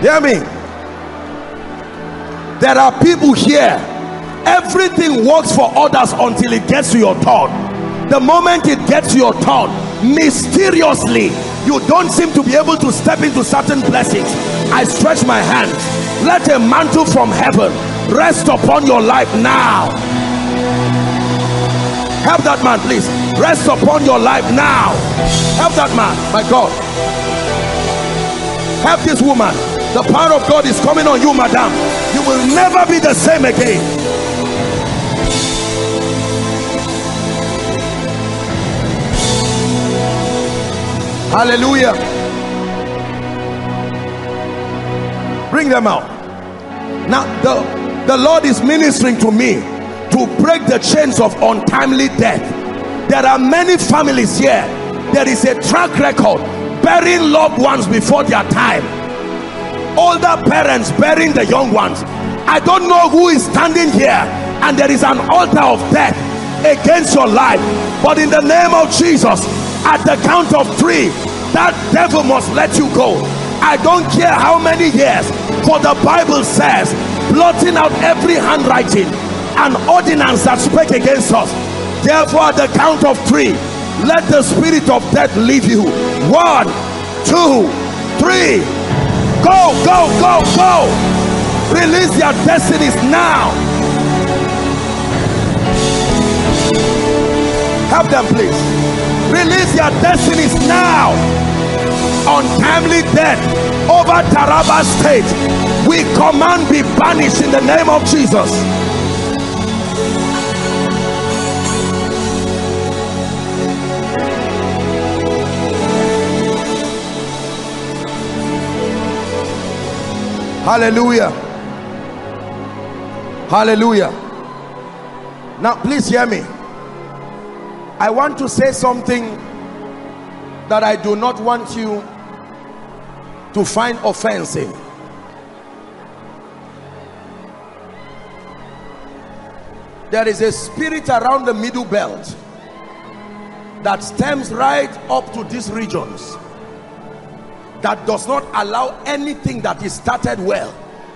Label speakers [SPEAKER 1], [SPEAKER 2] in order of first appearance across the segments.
[SPEAKER 1] Hear me. There are people here. Everything works for others until it gets to your turn. The moment it gets to your turn, mysteriously, you don't seem to be able to step into certain blessings. I stretch my hand. Let a mantle from heaven rest upon your life now help that man please rest upon your life now help that man my god help this woman the power of god is coming on you madam you will never be the same again hallelujah bring them out now the the lord is ministering to me to break the chains of untimely death there are many families here there is a track record burying loved ones before their time older parents burying the young ones i don't know who is standing here and there is an altar of death against your life but in the name of jesus at the count of three that devil must let you go i don't care how many years for the bible says blotting out every handwriting an ordinance that spake against us therefore the count of three let the spirit of death leave you one two three go go go go release your destinies now help them please release your destinies now untimely death over Taraba state we command be banished in the name of Jesus hallelujah hallelujah now please hear me I want to say something that I do not want you to find offensive there is a spirit around the middle belt that stems right up to these regions that does not allow anything that is started well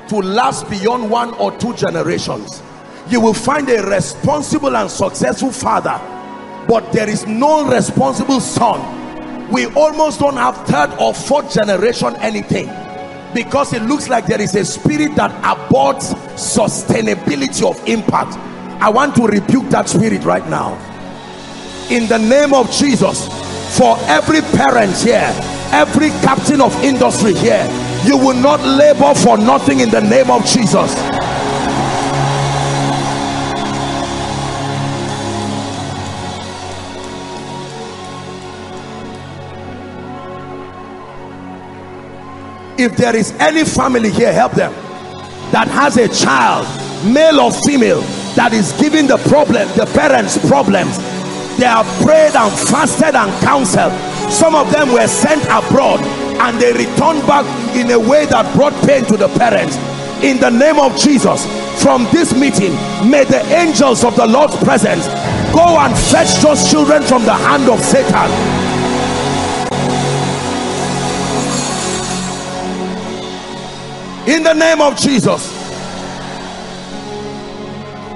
[SPEAKER 1] to last beyond one or two generations you will find a responsible and successful father but there is no responsible son we almost don't have third or fourth generation anything because it looks like there is a spirit that aborts sustainability of impact i want to rebuke that spirit right now in the name of jesus for every parent here every captain of industry here you will not labor for nothing in the name of jesus if there is any family here help them that has a child male or female that is giving the problem the parents problems they have prayed and fasted and counseled some of them were sent abroad and they returned back in a way that brought pain to the parents in the name of Jesus from this meeting may the angels of the Lord's presence go and fetch those children from the hand of Satan in the name of Jesus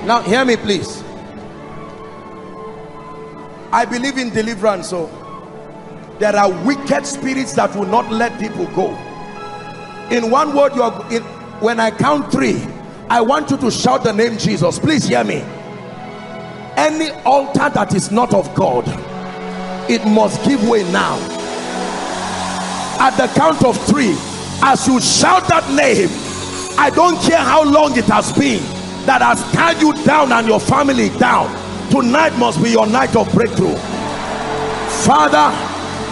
[SPEAKER 1] now hear me please I believe in deliverance. So oh. there are wicked spirits that will not let people go. In one word, you're in, when I count three, I want you to shout the name Jesus. Please hear me. Any altar that is not of God, it must give way now. At the count of three, as you shout that name, I don't care how long it has been that has tied you down and your family down tonight must be your night of breakthrough father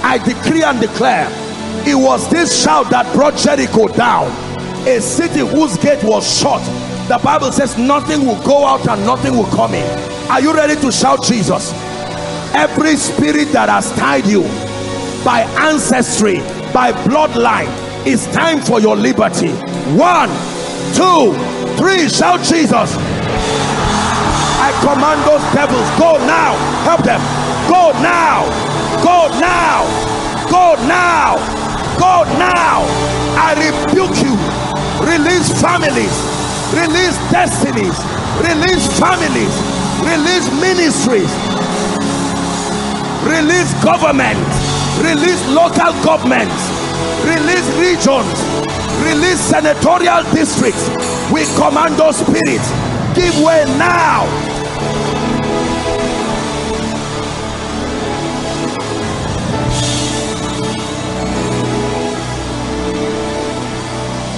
[SPEAKER 1] i decree and declare it was this shout that brought jericho down a city whose gate was shut the bible says nothing will go out and nothing will come in are you ready to shout jesus every spirit that has tied you by ancestry by bloodline it's time for your liberty one two three shout jesus command those devils go now help them go now go now go now go now i rebuke you release families release destinies release families release ministries release government release local governments release regions release senatorial districts we command those spirits give way now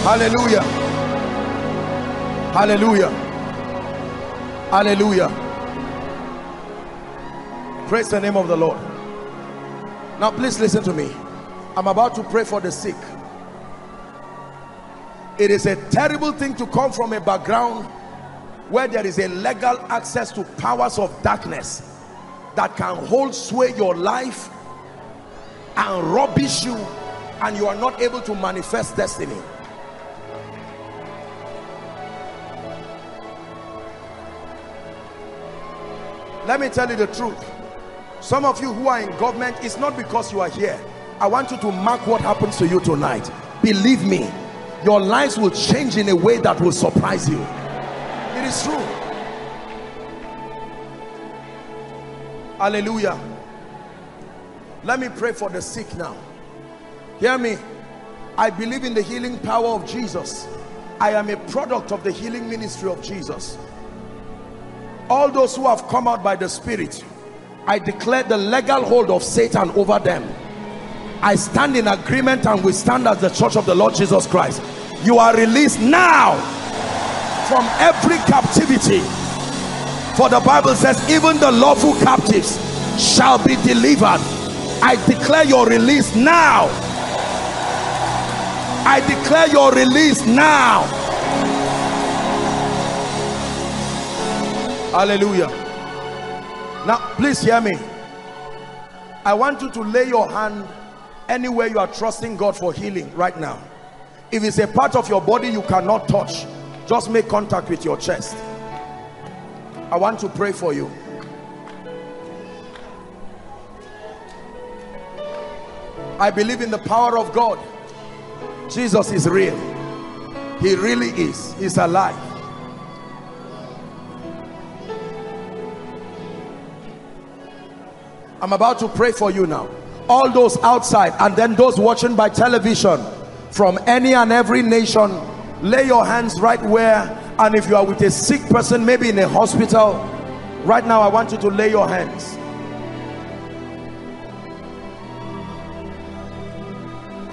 [SPEAKER 1] Hallelujah. Hallelujah. Hallelujah. Praise the name of the Lord. Now please listen to me. I'm about to pray for the sick. It is a terrible thing to come from a background where there is a legal access to powers of darkness that can hold sway your life and rubbish you and you are not able to manifest destiny let me tell you the truth some of you who are in government it's not because you are here i want you to mark what happens to you tonight believe me your lives will change in a way that will surprise you it is true hallelujah let me pray for the sick now hear me i believe in the healing power of jesus i am a product of the healing ministry of jesus all those who have come out by the spirit i declare the legal hold of satan over them i stand in agreement and we stand as the church of the lord jesus christ you are released now from every captivity for the bible says even the lawful captives shall be delivered i declare your release now i declare your release now hallelujah now please hear me i want you to lay your hand anywhere you are trusting god for healing right now if it's a part of your body you cannot touch just make contact with your chest i want to pray for you I believe in the power of God. Jesus is real. He really is. He's alive. I'm about to pray for you now. All those outside and then those watching by television from any and every nation, lay your hands right where and if you are with a sick person, maybe in a hospital, right now I want you to lay your hands.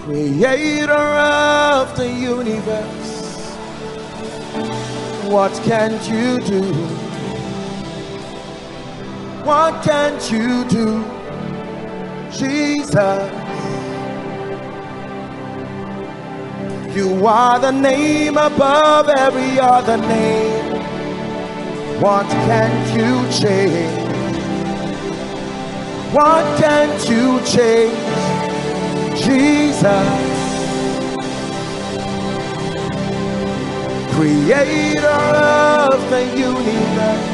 [SPEAKER 1] Creator of the universe, what can you do? What can't you do, Jesus? You are the name above every other name. What can't you change? What can't you change, Jesus? Creator of the universe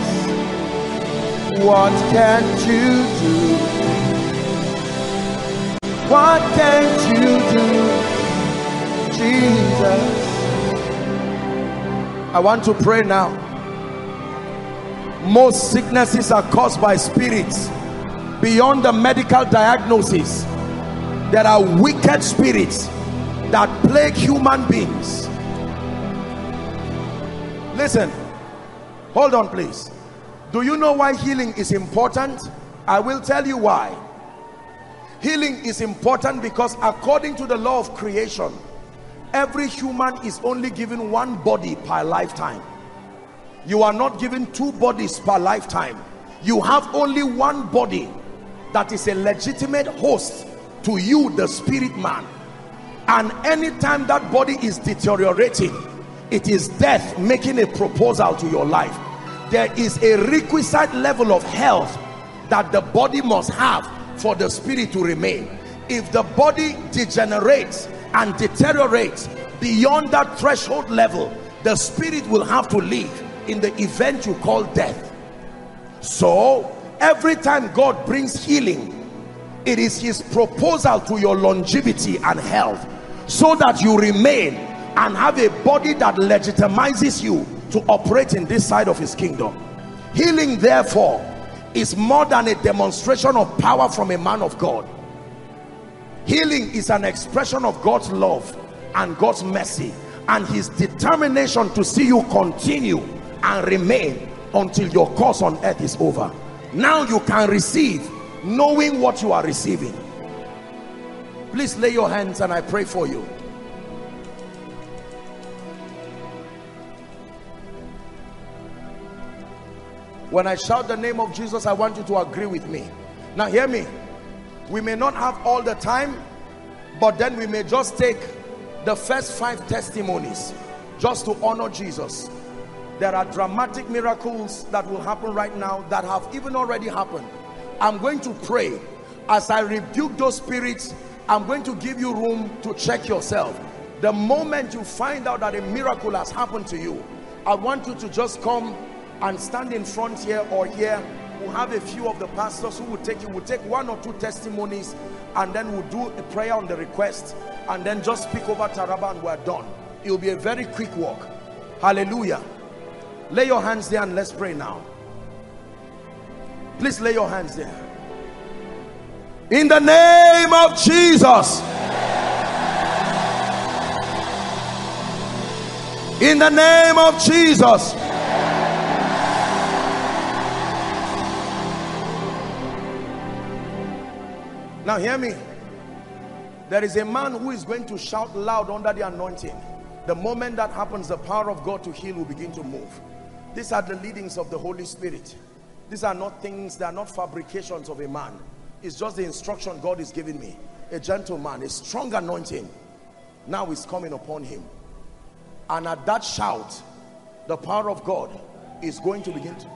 [SPEAKER 1] what can't you do? What can't you do, Jesus? I want to pray now. Most sicknesses are caused by spirits beyond the medical diagnosis. There are wicked spirits that plague human beings. Listen, hold on, please do you know why healing is important i will tell you why healing is important because according to the law of creation every human is only given one body per lifetime you are not given two bodies per lifetime you have only one body that is a legitimate host to you the spirit man and anytime that body is deteriorating it is death making a proposal to your life there is a requisite level of health that the body must have for the spirit to remain if the body degenerates and deteriorates beyond that threshold level the spirit will have to leave in the event you call death so every time god brings healing it is his proposal to your longevity and health so that you remain and have a body that legitimizes you to operate in this side of his kingdom healing therefore is more than a demonstration of power from a man of God healing is an expression of God's love and God's mercy and his determination to see you continue and remain until your course on earth is over now you can receive knowing what you are receiving please lay your hands and I pray for you when I shout the name of Jesus I want you to agree with me now hear me we may not have all the time but then we may just take the first five testimonies just to honor Jesus there are dramatic miracles that will happen right now that have even already happened I'm going to pray as I rebuke those spirits I'm going to give you room to check yourself the moment you find out that a miracle has happened to you I want you to just come and stand in front here or here we'll have a few of the pastors who will take you we'll take one or two testimonies and then we'll do a prayer on the request and then just speak over Taraba and we're done it'll be a very quick walk hallelujah lay your hands there and let's pray now please lay your hands there in the name of Jesus in the name of Jesus Now hear me. There is a man who is going to shout loud under the anointing. The moment that happens, the power of God to heal will begin to move. These are the leadings of the Holy Spirit. These are not things, they are not fabrications of a man. It's just the instruction God is giving me. A gentleman, a strong anointing, now is coming upon him. And at that shout, the power of God is going to begin to...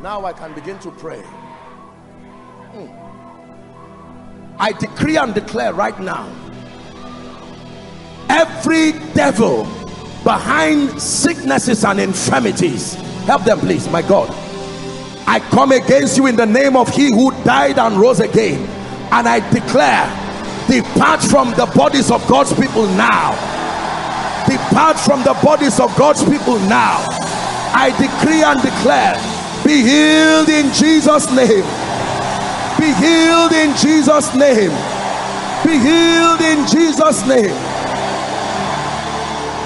[SPEAKER 1] Now I can begin to pray. I decree and declare right now every devil behind sicknesses and infirmities help them please my God I come against you in the name of he who died and rose again and I declare depart from the bodies of God's people now depart from the bodies of God's people now I decree and declare be healed in Jesus name be healed in Jesus' name. Be healed in Jesus' name.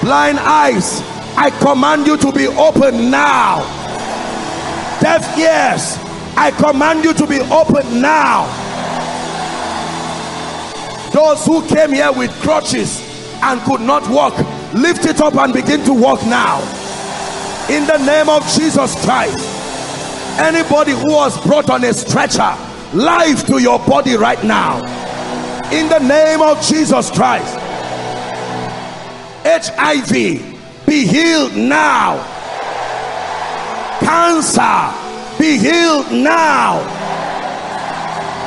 [SPEAKER 1] Blind eyes, I command you to be open now. Deaf ears, I command you to be open now. Those who came here with crutches and could not walk, lift it up and begin to walk now. In the name of Jesus Christ, anybody who was brought on a stretcher, life to your body right now in the name of Jesus Christ HIV be healed now cancer be healed now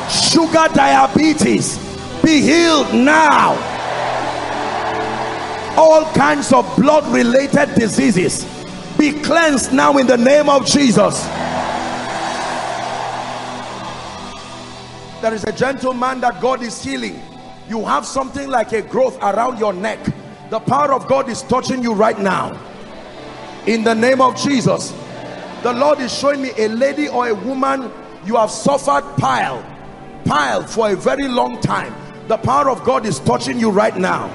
[SPEAKER 1] sugar diabetes be healed now all kinds of blood related diseases be cleansed now in the name of Jesus there is a gentleman that God is healing you have something like a growth around your neck the power of God is touching you right now in the name of Jesus the Lord is showing me a lady or a woman you have suffered pile pile for a very long time the power of God is touching you right now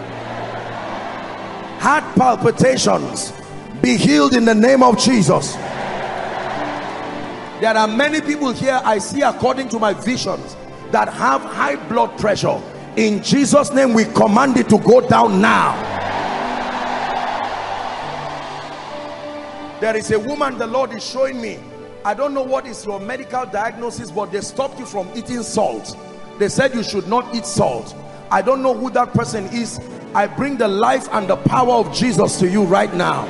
[SPEAKER 1] heart palpitations be healed in the name of Jesus there are many people here I see according to my visions that have high blood pressure in jesus name we command it to go down now there is a woman the lord is showing me i don't know what is your medical diagnosis but they stopped you from eating salt they said you should not eat salt i don't know who that person is i bring the life and the power of jesus to you right now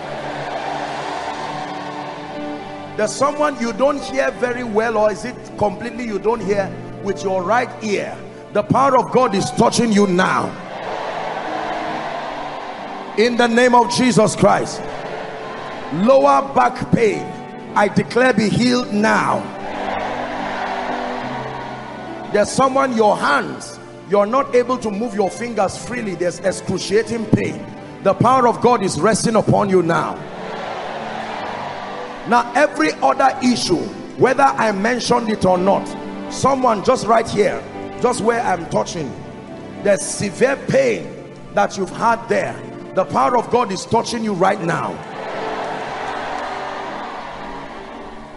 [SPEAKER 1] there's someone you don't hear very well or is it completely you don't hear with your right ear the power of God is touching you now in the name of Jesus Christ lower back pain I declare be healed now there's someone your hands you're not able to move your fingers freely there's excruciating pain the power of God is resting upon you now now every other issue whether I mentioned it or not someone just right here just where i'm touching there's severe pain that you've had there the power of god is touching you right now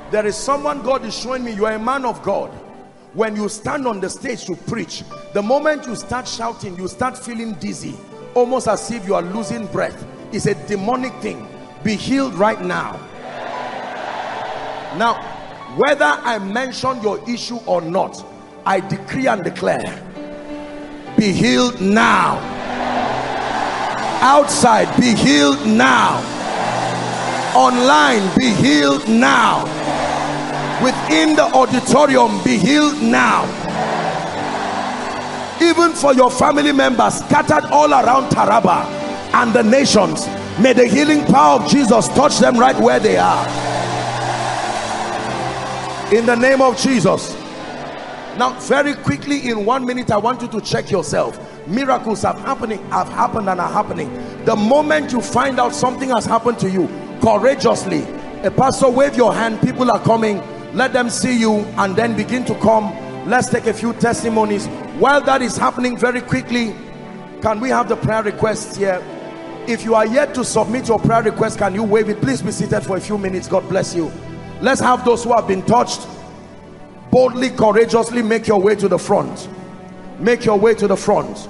[SPEAKER 1] there is someone god is showing me you're a man of god when you stand on the stage to preach the moment you start shouting you start feeling dizzy almost as if you are losing breath it's a demonic thing be healed right now now whether I mention your issue or not I decree and declare be healed now outside be healed now online be healed now within the auditorium be healed now even for your family members scattered all around Taraba and the nations may the healing power of Jesus touch them right where they are in the name of Jesus now very quickly in one minute I want you to check yourself miracles have happening have happened and are happening the moment you find out something has happened to you courageously a pastor wave your hand people are coming let them see you and then begin to come let's take a few testimonies while that is happening very quickly can we have the prayer requests here if you are yet to submit your prayer request can you wave it please be seated for a few minutes god bless you let's have those who have been touched boldly courageously make your way to the front make your way to the front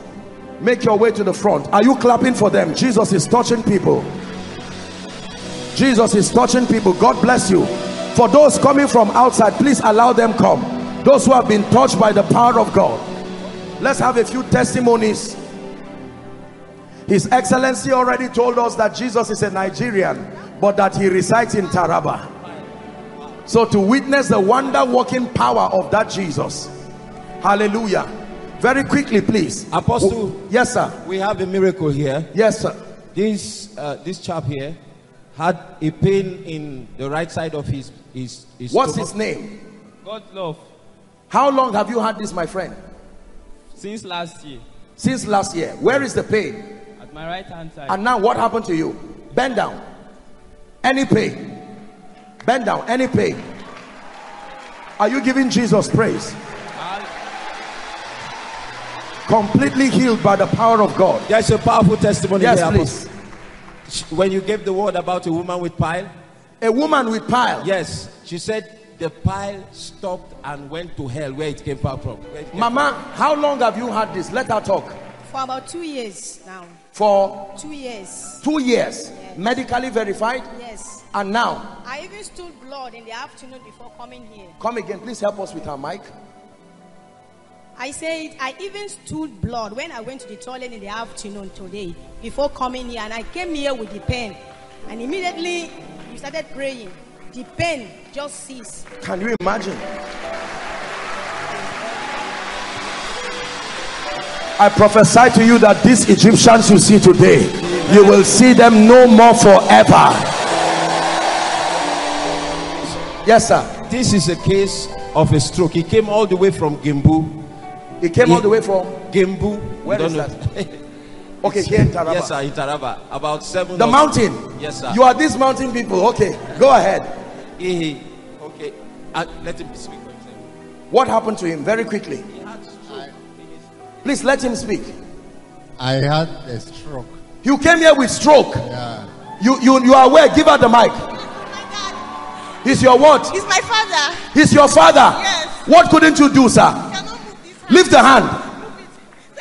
[SPEAKER 1] make your way to the front are you clapping for them jesus is touching people jesus is touching people god bless you for those coming from outside please allow them come those who have been touched by the power of god let's have a few testimonies his excellency already told us that jesus is a nigerian but that he resides in taraba so to witness the wonder working power of that Jesus. Hallelujah. Very quickly, please. Apostle. yes, sir. We have a miracle here. Yes, sir. This uh, this chap here had a pain in the right side of his his, his What's stomach. his name? God love. How long have you had this, my friend? Since last year. Since last year. Where is the pain?
[SPEAKER 2] At my right hand side. And now what
[SPEAKER 1] happened to you? Bend down. Any pain? Bend down. Any pain. Are you giving Jesus praise? Completely healed by the power of God. that's a powerful testimony. Yes, please. Apostle. When you gave the word about a woman with pile. A woman with pile. Yes. She said the pile stopped and went to hell where it came from. It came Mama, from. how long have you had this? Let her talk.
[SPEAKER 2] For about two years now.
[SPEAKER 1] For
[SPEAKER 2] two years.
[SPEAKER 1] Two years. Yes. Medically verified?
[SPEAKER 2] Yes and now, I even stood blood in the afternoon before coming here. Come again, please
[SPEAKER 1] help us with our mic.
[SPEAKER 2] I said, I even stood blood when I went to the toilet in the afternoon today before coming here. And I came here with the pain. And immediately we started praying. The pain just ceased.
[SPEAKER 1] Can you imagine? I prophesy to you that these Egyptians you see today, you will see them no more forever. Yes, sir. This is a case of a stroke. He came all the way from Gembu. He came he, all the way from Gembu. Where is know. that?
[SPEAKER 3] okay, here in Taraba. Yes,
[SPEAKER 1] sir, in Taraba. About seven. The mountain. Two. Yes, sir. You are these mountain people. Okay, go ahead. He, okay, uh, let him speak. What happened to him? Very quickly. Please let him speak. I had a stroke. You came here with stroke. Yeah. You you you are aware. Give her the mic. He's your what? He's my father. He's your father. Yes. What couldn't you do, sir? Lift the hand.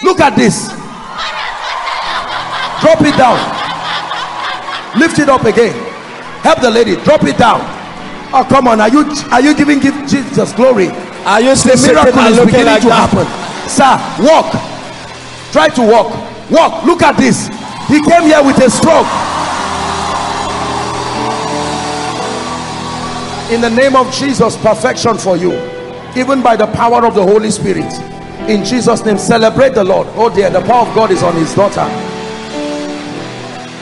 [SPEAKER 1] Look at this. Drop it down. Lift it up again. Help the lady. Drop it down. Oh, come on. Are you are you giving give Jesus glory? Are you the miracle is beginning like to that? happen? Sir, walk. Try to walk. Walk. Look at this. He came here with a stroke. in the name of Jesus perfection for you even by the power of the Holy Spirit in Jesus name celebrate the Lord oh dear the power of God is on his daughter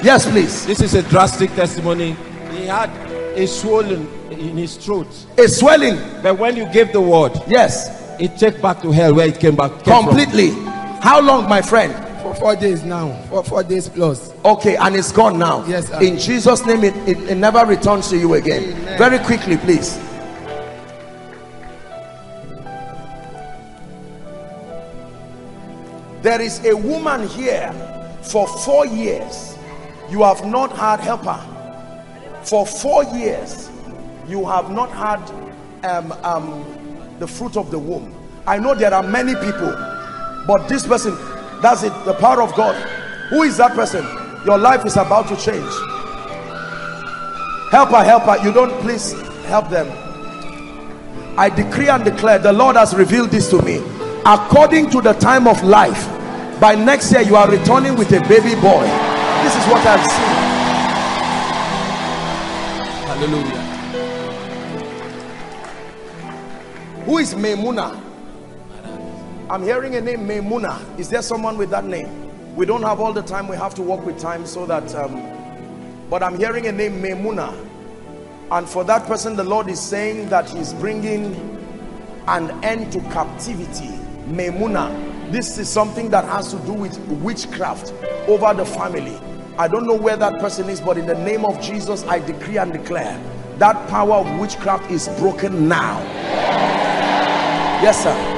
[SPEAKER 1] yes please this is a drastic testimony he had a swelling in his throat a swelling but when you gave the word yes it took back to hell where it came back came completely from. how long my friend for four days now for four days plus okay and it's gone now yes sir. in jesus name it, it, it, never returns to you again Amen. very quickly please there is a woman here for four years you have not had helper for four years you have not had um, um, the fruit of the womb i know there are many people but this person that's it, the power of God. Who is that person? Your life is about to change. Helper, helper, you don't please help them. I decree and declare the Lord has revealed this to me. According to the time of life, by next year you are returning with a baby boy. This is what I've seen. Hallelujah. Who is Memuna? I'm hearing a name, Maimuna. Is there someone with that name? We don't have all the time. We have to work with time so that... Um, but I'm hearing a name, Maimuna. And for that person, the Lord is saying that he's bringing an end to captivity. Maimuna. This is something that has to do with witchcraft over the family. I don't know where that person is, but in the name of Jesus, I decree and declare that power of witchcraft is broken now. Yes, sir.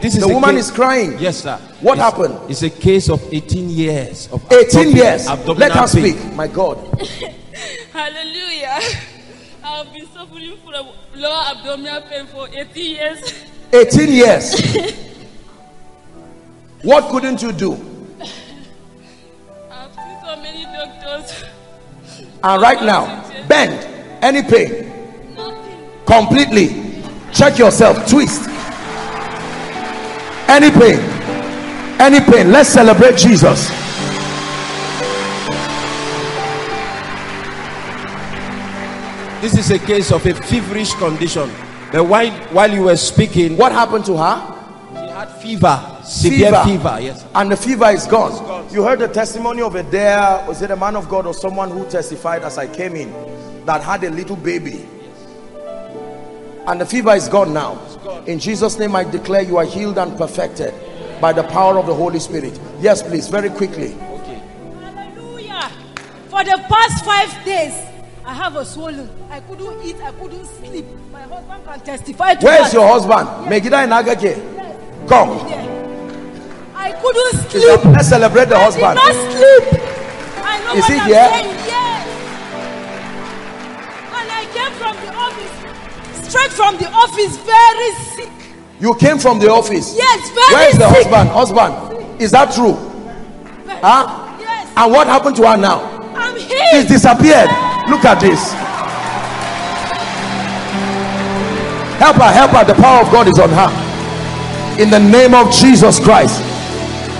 [SPEAKER 3] This is the woman case. is
[SPEAKER 1] crying. Yes, sir. What it's, happened? It's a case of 18 years of 18 years. Let her speak. My God.
[SPEAKER 4] Hallelujah. I've been suffering from lower abdominal pain for 18 years.
[SPEAKER 1] 18 years. what couldn't you do? I've seen so many doctors. And right now, bend any pain. Nothing. Completely. Check yourself. Twist any pain any pain let's celebrate jesus this is a case of a feverish condition but while while you were speaking what happened to her she had fever severe fever, fever yes and the fever is gone. gone you heard the testimony of a there was it a man of god or someone who testified as i came in that had a little baby and the fever is gone now in Jesus' name, I declare you are healed and perfected by the power of the Holy Spirit. Yes, please, very quickly. Okay.
[SPEAKER 2] Hallelujah. For the past five days, I have a swollen. I couldn't eat, I couldn't sleep. My husband can testify to Where's your husband?
[SPEAKER 1] Yes. Megida and Agake. Yes. Come.
[SPEAKER 3] I couldn't
[SPEAKER 1] sleep. Let's celebrate the I husband. did not
[SPEAKER 3] sleep. I know Is what he I'm here? Saying. Yes.
[SPEAKER 4] And I came from the office straight from the office, very
[SPEAKER 3] sick.
[SPEAKER 1] You came from the office? Yes,
[SPEAKER 3] very Where is the husband?
[SPEAKER 1] Husband, is that true? huh? Yes. And what happened to her now? I'm here. She's disappeared. Look at this. Help her, help her. The power of God is on her. In the name of Jesus Christ.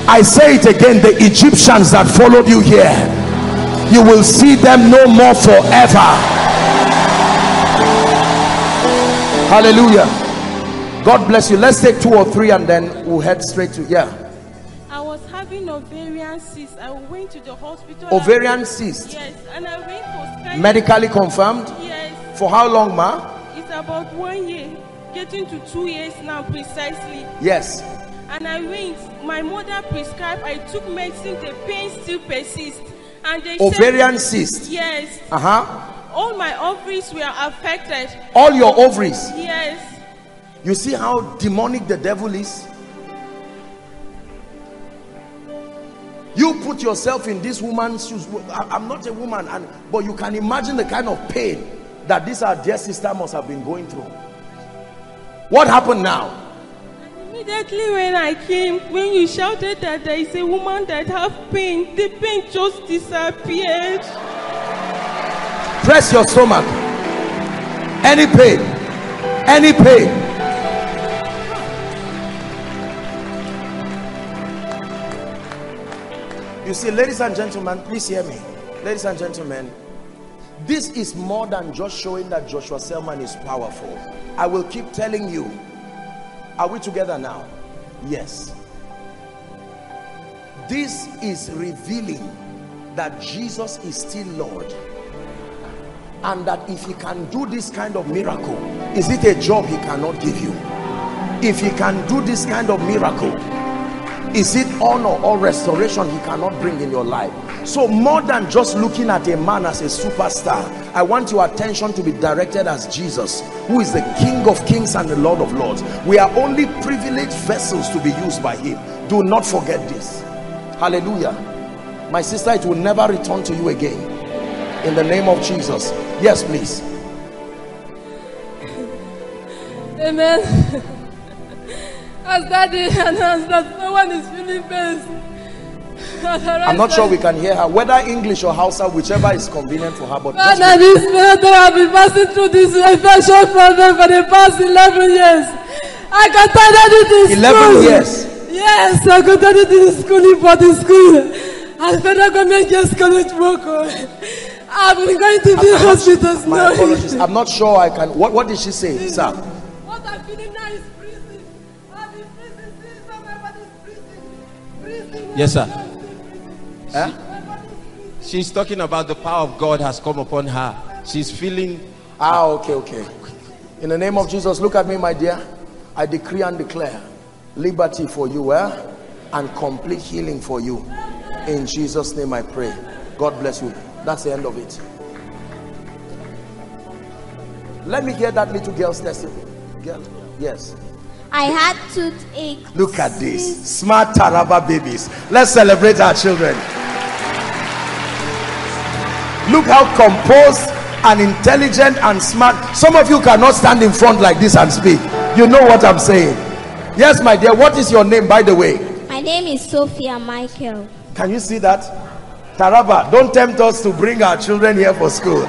[SPEAKER 1] I say it again, the Egyptians that followed you here, you will see them no more forever hallelujah god bless you let's take two or three and then we'll head straight to yeah
[SPEAKER 4] i was having ovarian cyst i went
[SPEAKER 1] to the hospital ovarian cyst yes and i went for medically confirmed yes for how long ma
[SPEAKER 4] it's about one year getting to two years now precisely yes and i went my mother prescribed i took medicine the pain still persists and they ovarian said, cyst yes
[SPEAKER 1] uh-huh
[SPEAKER 4] all my ovaries were affected. All your ovaries? Yes.
[SPEAKER 1] You see how demonic the devil is? You put yourself in this woman's shoes. I'm not a woman, and but you can imagine the kind of pain that this our dear sister must have been going through. What happened now?
[SPEAKER 4] Immediately when I came, when you shouted that there is a woman that have pain, the pain just
[SPEAKER 1] disappeared press your stomach any pain any pain you see ladies and gentlemen please hear me ladies and gentlemen this is more than just showing that Joshua Selman is powerful I will keep telling you are we together now yes this is revealing that Jesus is still Lord and that if he can do this kind of miracle is it a job he cannot give you if he can do this kind of miracle is it honor or restoration he cannot bring in your life so more than just looking at a man as a superstar i want your attention to be directed as jesus who is the king of kings and the lord of lords we are only privileged vessels to be used by him do not forget this hallelujah my sister it will never return to you again in the name of jesus Yes, please.
[SPEAKER 4] Amen. As Daddy announced that no one is feeling best. I'm not sure we can
[SPEAKER 1] hear her, whether English or Hausa, whichever is convenient for her. But Father, this
[SPEAKER 4] miracle has been passing through this infection problem for the past 11 years. I can tell that it is 11 school. years. Yes, I can tell it is schooling for the school. And federal government just cannot work broken. I'm going to be hospital.
[SPEAKER 1] My apologies. I'm not sure I can. What, what did she say, sir?
[SPEAKER 3] What I'm feeling now is prison. I've been prison since my prison. yes, sir.
[SPEAKER 1] Huh? Eh? She's talking about the power of God has come upon her. She's feeling. Ah, okay, okay. In the name of Jesus, look at me, my dear. I decree and declare liberty for you, eh? And complete healing for you. In Jesus' name I pray. God bless you. That's the end of it. Let me hear that little girl's testimony. Girl, yes.
[SPEAKER 2] I had toothache.
[SPEAKER 1] Look at this. Smart Taraba babies. Let's celebrate our children. Look how composed and intelligent and smart. Some of you cannot stand in front like this and speak. You know what I'm saying. Yes, my dear. What is your name, by the way?
[SPEAKER 4] My name is Sophia Michael.
[SPEAKER 1] Can you see that? Taraba, don't tempt us to bring our children here for school.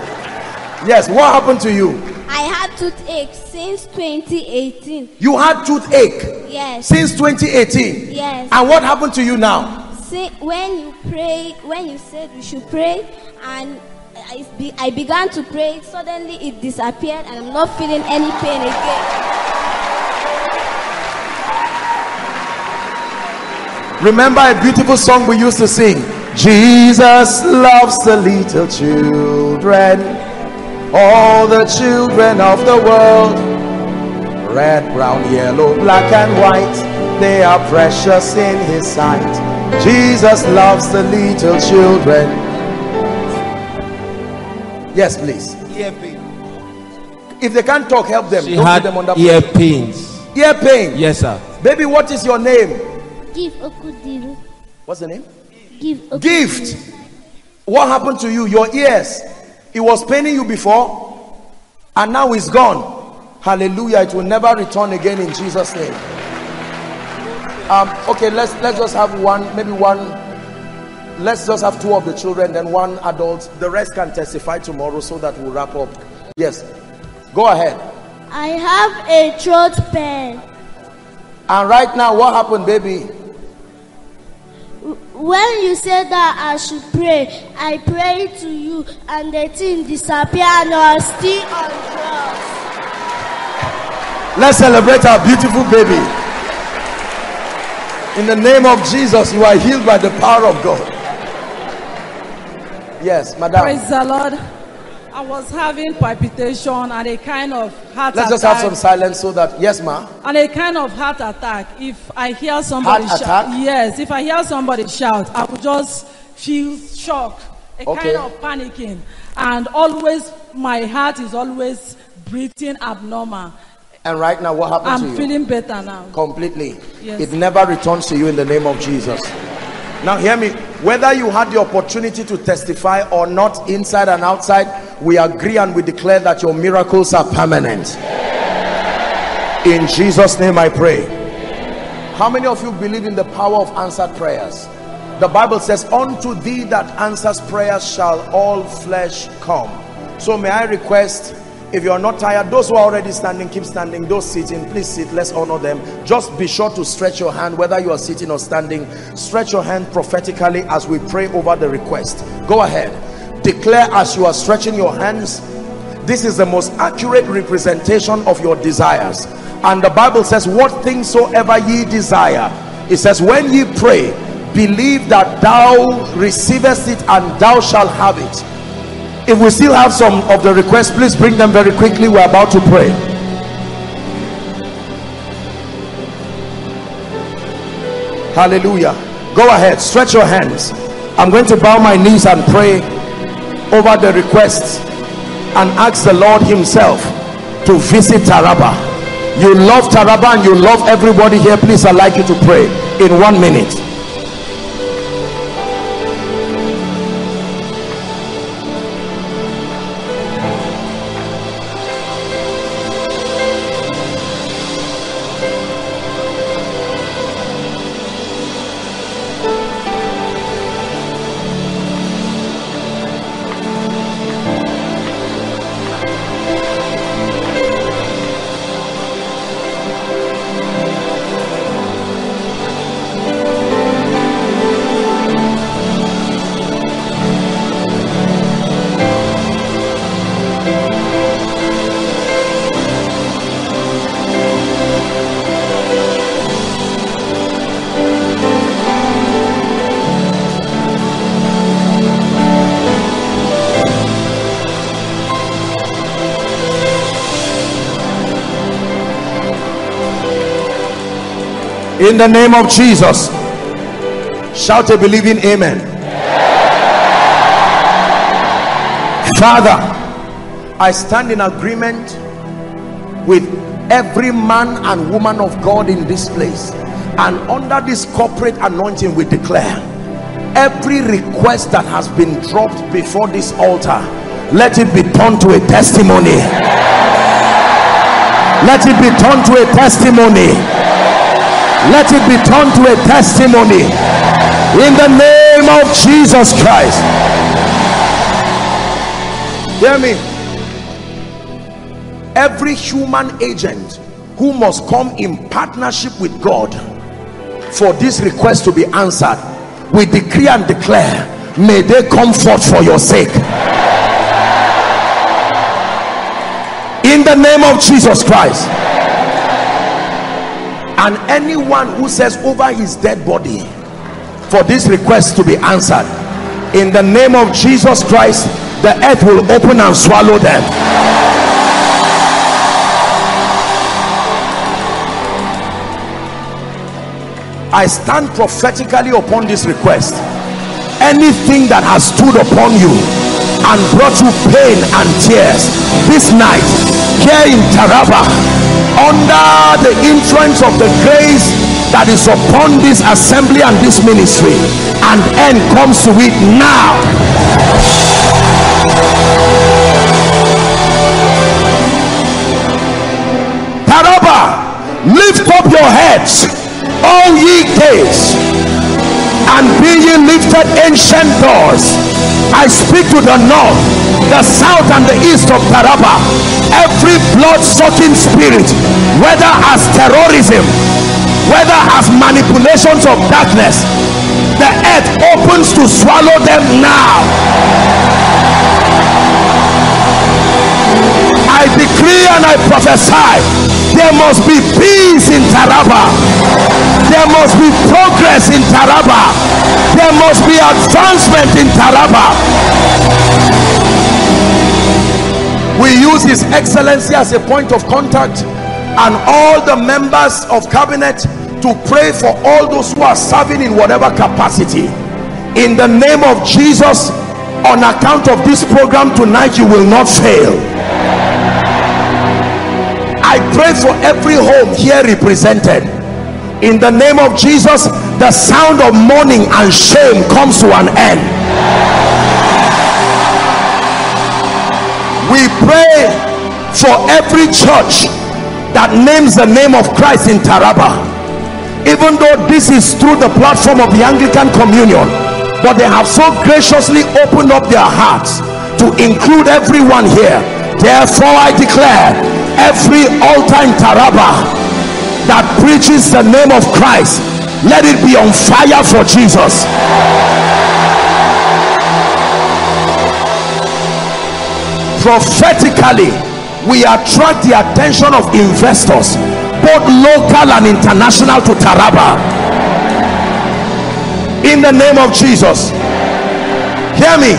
[SPEAKER 1] Yes, what happened to you?
[SPEAKER 4] I had toothache since 2018. You had
[SPEAKER 1] toothache? Yes. Since 2018? Yes. And what happened to you now?
[SPEAKER 4] See, when you pray, when you said you should pray, and I, be, I began to pray, suddenly it disappeared, and I'm not feeling any pain again.
[SPEAKER 1] Remember a beautiful song we used to sing? Jesus loves the little children, all the children of the world. Red, brown, yellow, black and white, they are precious in his sight. Jesus loves the little children. Yes, please. Ear pain. If they can't talk, help them. She Don't had them under ear pressure. pains. Ear pain. Yes, sir. Baby, what is your name? Give Okudiru. What's the name? Give, okay. Gift. What happened to you? Your ears. It was paining you before, and now it's gone. Hallelujah. It will never return again in Jesus' name. Um, okay, let's let's just have one, maybe one. Let's just have two of the children, then one adult. The rest can testify tomorrow so that we'll wrap up. Yes. Go ahead. I have a throat pain. And right now, what happened, baby?
[SPEAKER 2] When you say that I should pray, I pray to you and the thing disappear, and I still on cross.
[SPEAKER 1] Let's celebrate our beautiful baby. In the name of Jesus, you are healed by the power of God. Yes, madam. Praise the Lord.
[SPEAKER 4] I was having palpitation and a kind of heart Let's attack. just have some
[SPEAKER 1] silence so that, yes, ma'am.
[SPEAKER 4] And a kind of heart attack. If I hear somebody heart shout, attack? yes, if I hear somebody shout, I would just feel shock, a okay. kind of panicking. And always, my heart is always breathing abnormal.
[SPEAKER 1] And right now, what happened I'm to you? I'm feeling
[SPEAKER 4] better now.
[SPEAKER 1] Completely. Yes. It never returns to you in the name of Jesus. Now hear me, whether you had the opportunity to testify or not inside and outside, we agree and we declare that your miracles are permanent. In Jesus name I pray. How many of you believe in the power of answered prayers? The Bible says, unto thee that answers prayers shall all flesh come. So may I request if you are not tired those who are already standing keep standing those sitting please sit let's honor them just be sure to stretch your hand whether you are sitting or standing stretch your hand prophetically as we pray over the request go ahead declare as you are stretching your hands this is the most accurate representation of your desires and the bible says what things soever ye desire it says when ye pray believe that thou receivest it and thou shalt have it if we still have some of the requests please bring them very quickly we're about to pray hallelujah go ahead stretch your hands i'm going to bow my knees and pray over the requests and ask the lord himself to visit taraba you love taraba and you love everybody here please i'd like you to pray in one minute in the name of Jesus shout a believing amen father I stand in agreement with every man and woman of God in this place and under this corporate anointing we declare every request that has been dropped before this altar let it be turned to a testimony let it be turned to a testimony let it be turned to a testimony in the name of Jesus Christ hear me every human agent who must come in partnership with God for this request to be answered we decree and declare may they come forth for your sake in the name of Jesus Christ and anyone who says over his dead body for this request to be answered in the name of jesus christ the earth will open and swallow them i stand prophetically upon this request anything that has stood upon you and brought you pain and tears this night here in taraba under the influence of the grace that is upon this assembly and this ministry and end comes to it now Taraba lift up your heads all ye gates and being lifted ancient doors I speak to the north the south and the east of Taraba every blood-sucking spirit whether as terrorism whether as manipulations of darkness the earth opens to swallow them now I decree and I prophesy there must be peace in Taraba there must be progress in Taraba there must be advancement in Taraba we use his excellency as a point of contact and all the members of cabinet to pray for all those who are serving in whatever capacity in the name of Jesus on account of this program tonight you will not fail I pray for every home here represented in the name of Jesus the sound of mourning and shame comes to an end we pray for every church that names the name of Christ in Taraba even though this is through the platform of the Anglican Communion but they have so graciously opened up their hearts to include everyone here therefore I declare every altar in Taraba that preaches the name of Christ let it be on fire for Jesus prophetically we attract the attention of investors both local and international to Taraba in the name of Jesus hear me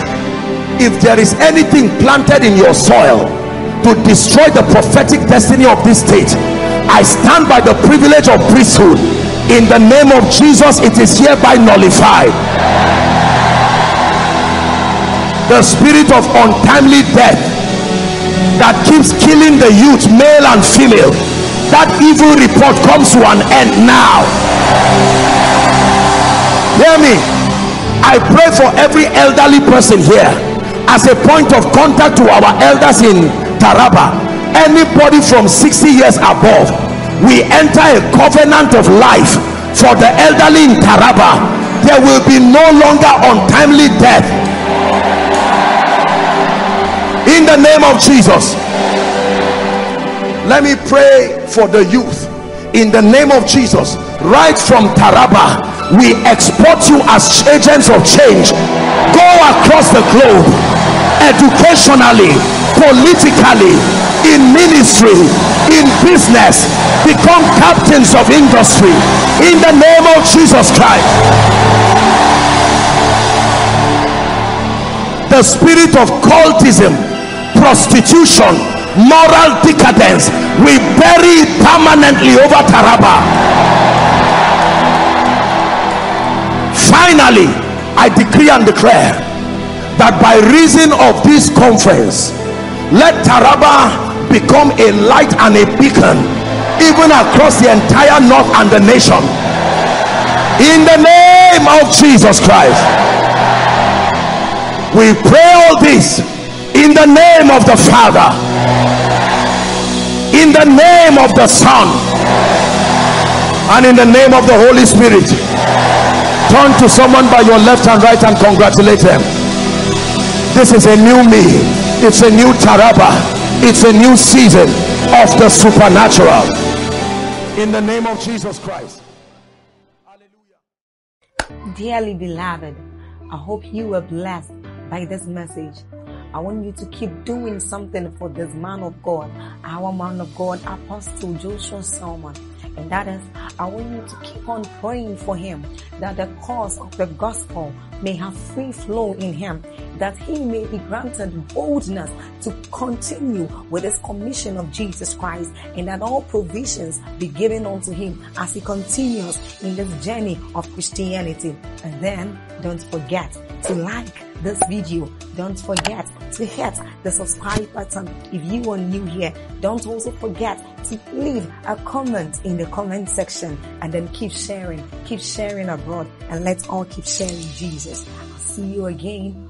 [SPEAKER 1] if there is anything planted in your soil to destroy the prophetic destiny of this state I stand by the privilege of priesthood. In the name of Jesus, it is hereby nullified. The spirit of untimely death that keeps killing the youth, male and female, that evil report comes to an end now. Hear me. I pray for every elderly person here as a point of contact to our elders in Taraba anybody from 60 years above we enter a covenant of life for the elderly in Taraba there will be no longer untimely death in the name of Jesus let me pray for the youth in the name of Jesus right from Taraba we export you as agents of change go across the globe educationally politically in ministry in business become captains of industry in the name of jesus christ the spirit of cultism prostitution moral decadence we bury permanently over taraba finally i decree and declare that by reason of this conference let Taraba become a light and a beacon even across the entire north and the nation in the name of Jesus Christ we pray all this in the name of the Father in the name of the Son and in the name of the Holy Spirit turn to someone by your left and right and congratulate them this is a new me it's a new taraba it's a new season of the supernatural in the name of jesus christ
[SPEAKER 5] hallelujah dearly beloved i hope you were blessed by this message I want you to keep doing something for this man of God, our man of God, Apostle Joshua Selman. And that is, I want you to keep on praying for him that the cause of the gospel may have free flow in him that he may be granted boldness to continue with his commission of Jesus Christ and that all provisions be given unto him as he continues in this journey of Christianity. And then don't forget to like this video. Don't forget to hit the subscribe button if you are new here. Don't also forget to leave a comment in the comment section and then keep sharing, keep sharing abroad and let's all keep sharing Jesus.
[SPEAKER 1] I'll see you again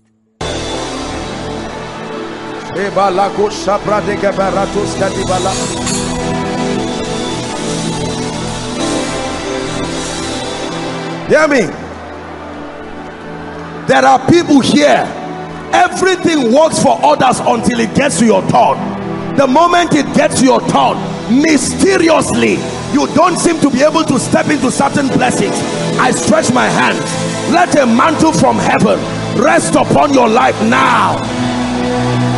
[SPEAKER 1] Eh, Hear me. There are people here. Everything works for others until it gets to your turn. The moment it gets to your turn, mysteriously, you don't seem to be able to step into certain blessings. I stretch my hand. Let a mantle from heaven rest upon your life now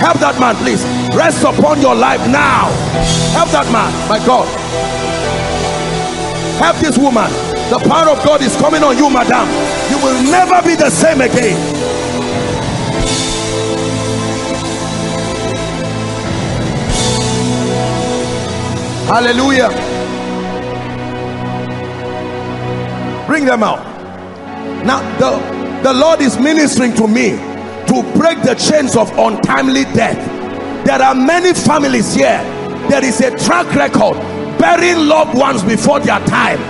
[SPEAKER 1] help that man please rest upon your life now help that man my god help this woman the power of god is coming on you madam you will never be the same again hallelujah bring them out now the the lord is ministering to me to break the chains of untimely death there are many families here there is a track record burying loved ones before their time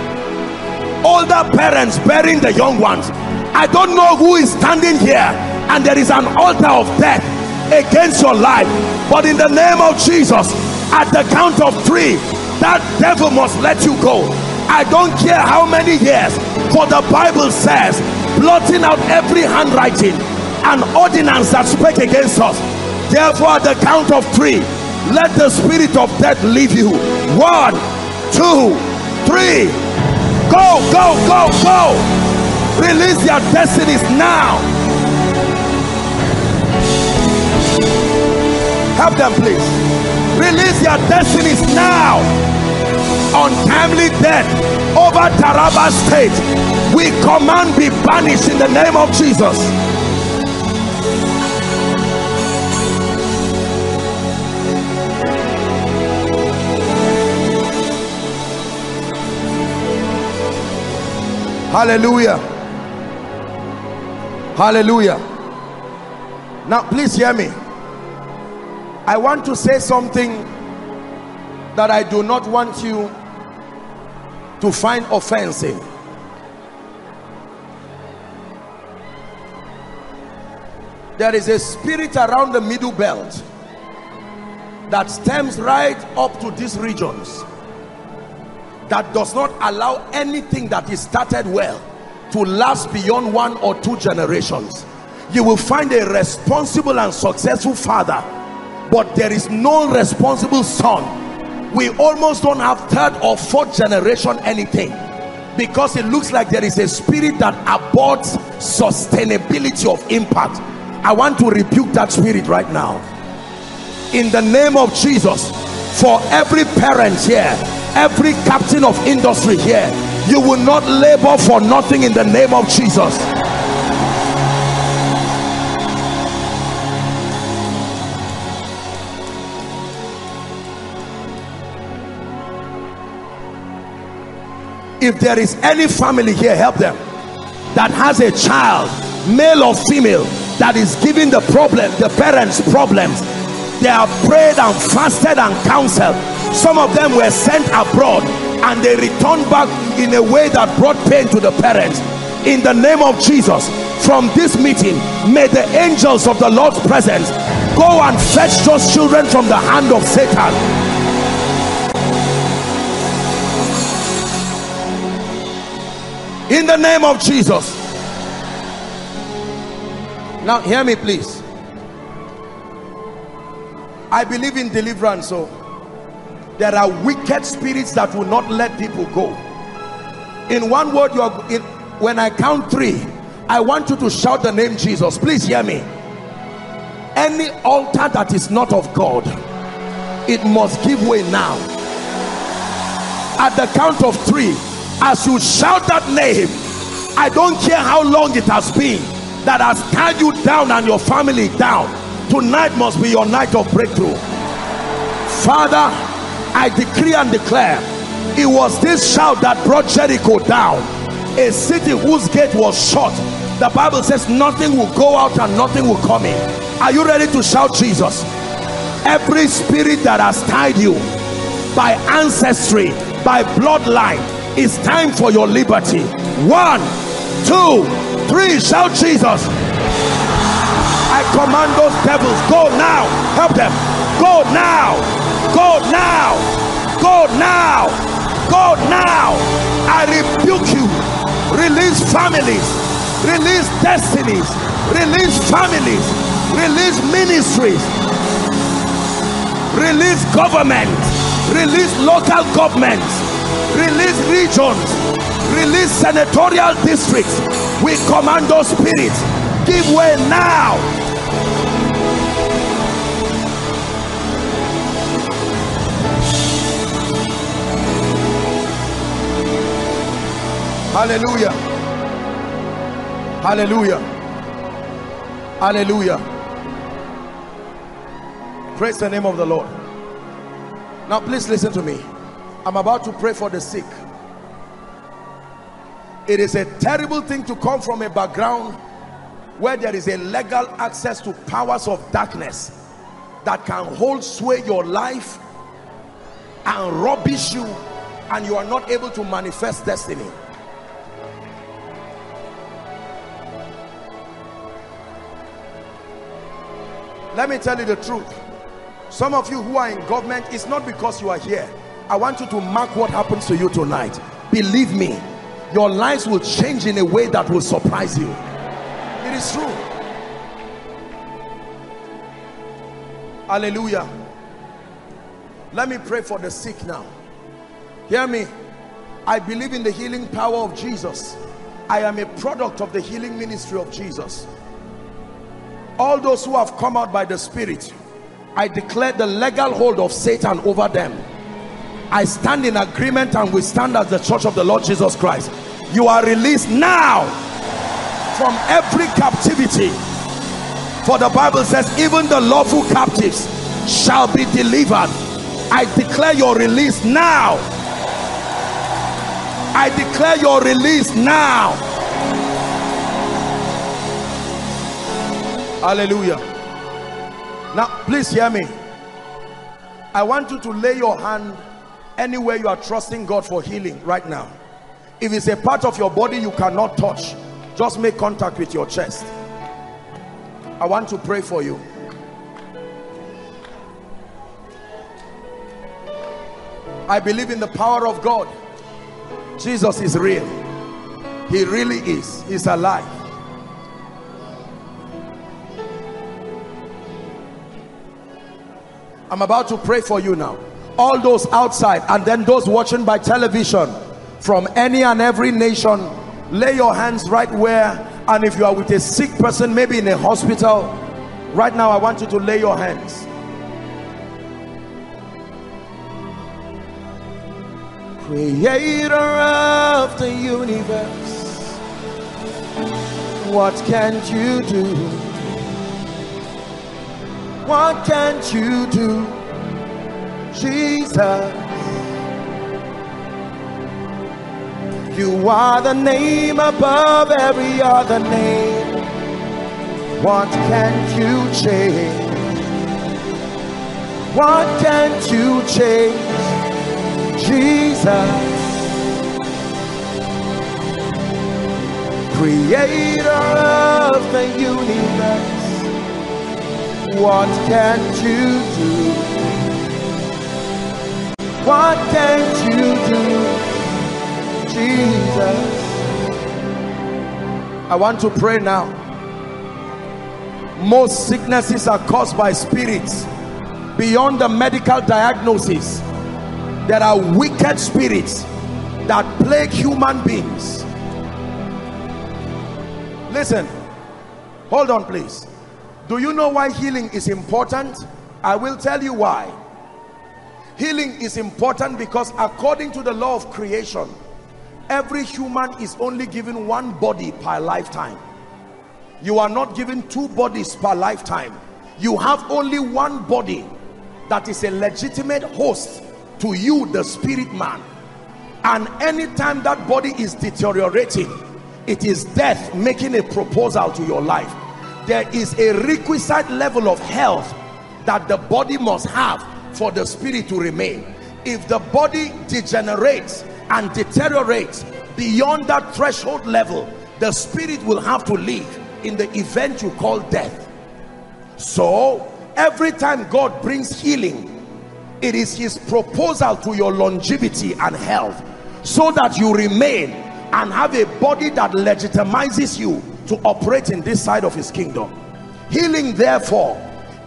[SPEAKER 1] older parents burying the young ones i don't know who is standing here and there is an altar of death against your life but in the name of jesus at the count of three that devil must let you go i don't care how many years for the bible says blotting out every handwriting an ordinance that spake against us. Therefore, at the count of three, let the spirit of death leave you. One, two, three. Go, go, go, go. Release your destinies now. Help them, please. Release your destinies now. Untimely death over Taraba State. We command be banished in the name of Jesus. Hallelujah. Hallelujah. Now, please hear me. I want to say something that I do not want you to find offensive. There is a spirit around the middle belt that stems right up to these regions that does not allow anything that is started well to last beyond one or two generations. You will find a responsible and successful father, but there is no responsible son. We almost don't have third or fourth generation anything because it looks like there is a spirit that aborts sustainability of impact. I want to rebuke that spirit right now. In the name of Jesus, for every parent here every captain of industry here you will not labor for nothing in the name of jesus if there is any family here help them that has a child male or female that is giving the problem the parents problems they have prayed and fasted and counseled some of them were sent abroad and they returned back in a way that brought pain to the parents in the name of Jesus from this meeting may the angels of the Lord's presence go and fetch those children from the hand of Satan in the name of Jesus now hear me please I believe in deliverance. So oh. there are wicked spirits that will not let people go. In one word, you are in, when I count three, I want you to shout the name Jesus. Please hear me. Any altar that is not of God, it must give way now. At the count of three, as you shout that name, I don't care how long it has been that has tied you down and your family down tonight must be your night of breakthrough father i decree and declare it was this shout that brought jericho down a city whose gate was shut the bible says nothing will go out and nothing will come in are you ready to shout jesus every spirit that has tied you by ancestry by bloodline it's time for your liberty one two three shout jesus command those devils go now help them go now go now go now go now i rebuke you release families release destinies release families release ministries release government release local governments release regions release senatorial districts we command those spirits give way now hallelujah hallelujah hallelujah praise the name of the lord now please listen to me i'm about to pray for the sick it is a terrible thing to come from a background where there is a legal access to powers of darkness that can hold sway your life and rubbish you and you are not able to manifest destiny Let me tell you the truth. Some of you who are in government, it's not because you are here. I want you to mark what happens to you tonight. Believe me, your lives will change in a way that will surprise you. It is true. Hallelujah. Let me pray for the sick now. Hear me. I believe in the healing power of Jesus. I am a product of the healing ministry of Jesus all those who have come out by the spirit i declare the legal hold of satan over them i stand in agreement and we stand as the church of the lord jesus christ you are released now from every captivity for the bible says even the lawful captives shall be delivered i declare your release now i declare your release now hallelujah now please hear me i want you to lay your hand anywhere you are trusting god for healing right now if it's a part of your body you cannot touch just make contact with your chest i want to pray for you I believe in the power of God. Jesus is real. He really is. He's alive. I'm about to pray for you now. All those outside and then those watching by television from any and every nation, lay your hands right where and if you are with a sick person, maybe in a hospital, right now I want you to lay your hands. Creator of the universe, what can you do? What can't you do, Jesus? You are the name above every other name. What can't you change? What can't you change, Jesus? Creator of the universe. What can you do? What can you do, Jesus? I want to pray now. Most sicknesses are caused by spirits beyond the medical diagnosis. There are wicked spirits that plague human beings. Listen, hold on, please do you know why healing is important i will tell you why healing is important because according to the law of creation every human is only given one body per lifetime you are not given two bodies per lifetime you have only one body that is a legitimate host to you the spirit man and anytime that body is deteriorating it is death making a proposal to your life there is a requisite level of health that the body must have for the spirit to remain if the body degenerates and deteriorates beyond that threshold level the spirit will have to leave in the event you call death so every time god brings healing it is his proposal to your longevity and health so that you remain and have a body that legitimizes you to operate in this side of his kingdom. Healing, therefore,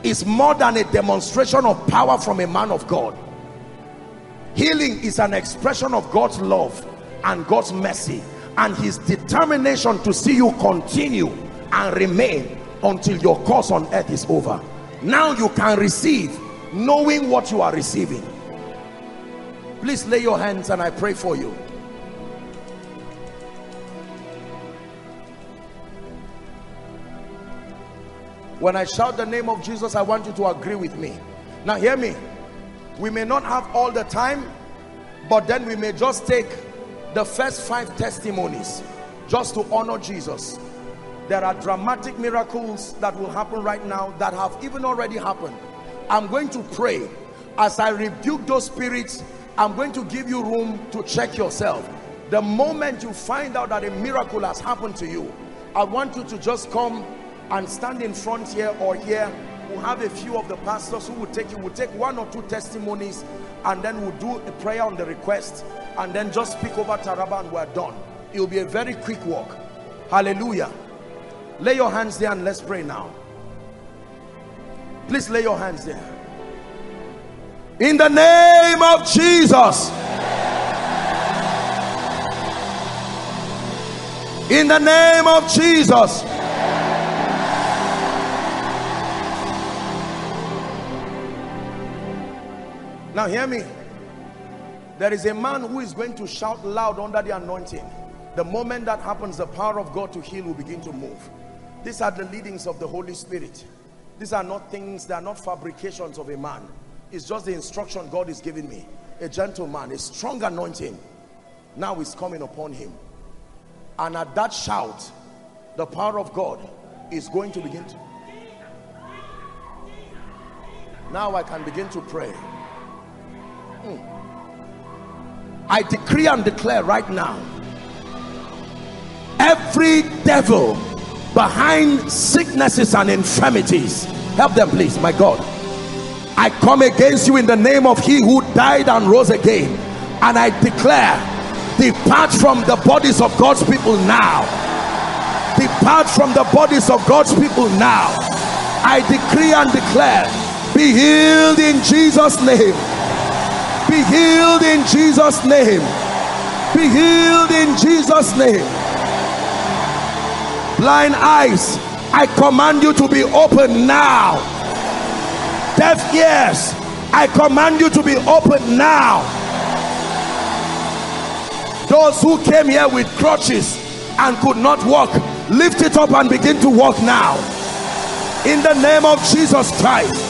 [SPEAKER 1] is more than a demonstration of power from a man of God. Healing is an expression of God's love and God's mercy and his determination to see you continue and remain until your course on earth is over. Now you can receive knowing what you are receiving. Please lay your hands and I pray for you. When I shout the name of Jesus, I want you to agree with me. Now hear me. We may not have all the time, but then we may just take the first five testimonies just to honor Jesus. There are dramatic miracles that will happen right now that have even already happened. I'm going to pray. As I rebuke those spirits, I'm going to give you room to check yourself. The moment you find out that a miracle has happened to you, I want you to just come and stand in front here or here we'll have a few of the pastors who will take you we'll take one or two testimonies and then we'll do a prayer on the request and then just speak over Taraba and we're done it'll be a very quick walk hallelujah lay your hands there and let's pray now please lay your hands there in the name of Jesus in the name of Jesus Now hear me. There is a man who is going to shout loud under the anointing. The moment that happens, the power of God to heal will begin to move. These are the leadings of the Holy Spirit. These are not things, they are not fabrications of a man. It's just the instruction God is giving me. A gentleman, a strong anointing, now is coming upon him. And at that shout, the power of God is going to begin to... Now I can begin to pray. I decree and declare right now every devil behind sicknesses and infirmities help them please my God I come against you in the name of he who died and rose again and I declare depart from the bodies of God's people now depart from the bodies of God's people now I decree and declare be healed in Jesus name be healed in Jesus' name. Be healed in Jesus' name. Blind eyes, I command you to be open now. Deaf ears, I command you to be open now. Those who came here with crutches and could not walk, lift it up and begin to walk now. In the name of Jesus Christ,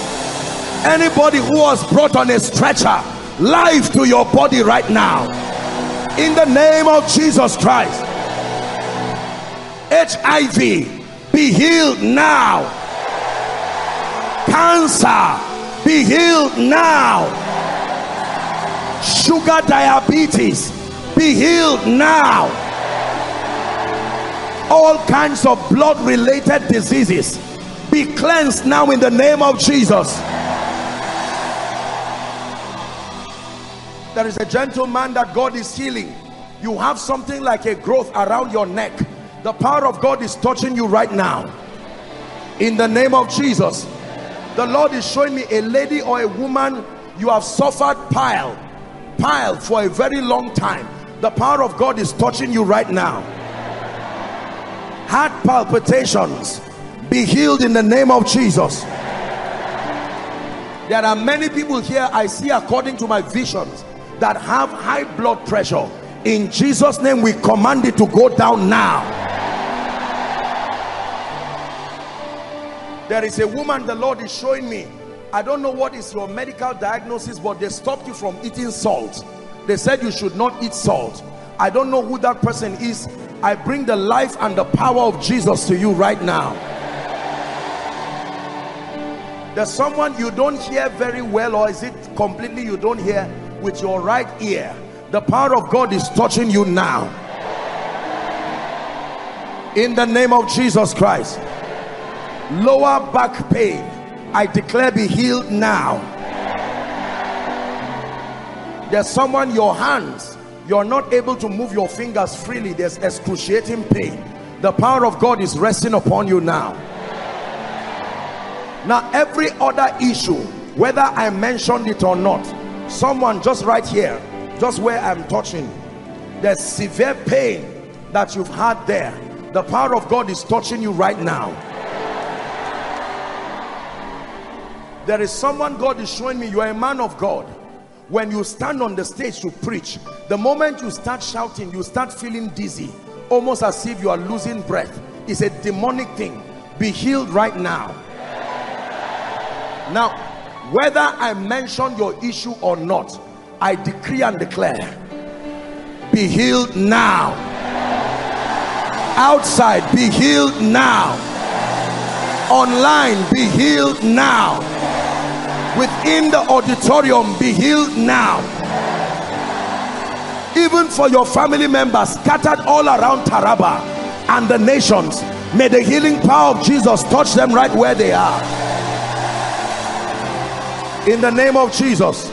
[SPEAKER 1] anybody who was brought on a stretcher, life to your body right now in the name of Jesus Christ HIV be healed now cancer be healed now sugar diabetes be healed now all kinds of blood related diseases be cleansed now in the name of Jesus there is a gentleman that God is healing you have something like a growth around your neck the power of God is touching you right now in the name of Jesus the Lord is showing me a lady or a woman you have suffered pile pile for a very long time the power of God is touching you right now heart palpitations be healed in the name of Jesus there are many people here I see according to my visions that have high blood pressure in jesus name we command it to go down now there is a woman the lord is showing me i don't know what is your medical diagnosis but they stopped you from eating salt they said you should not eat salt i don't know who that person is i bring the life and the power of jesus to you right now there's someone you don't hear very well or is it completely you don't hear with your right ear the power of God is touching you now in the name of Jesus Christ lower back pain I declare be healed now there's someone your hands you're not able to move your fingers freely there's excruciating pain the power of God is resting upon you now now every other issue whether I mentioned it or not someone just right here just where i'm touching there's severe pain that you've had there the power of god is touching you right now there is someone god is showing me you're a man of god when you stand on the stage to preach the moment you start shouting you start feeling dizzy almost as if you are losing breath it's a demonic thing be healed right now now whether I mention your issue or not I decree and declare be healed now outside be healed now online be healed now within the auditorium be healed now even for your family members scattered all around Taraba and the nations may the healing power of Jesus touch them right where they are in the name of Jesus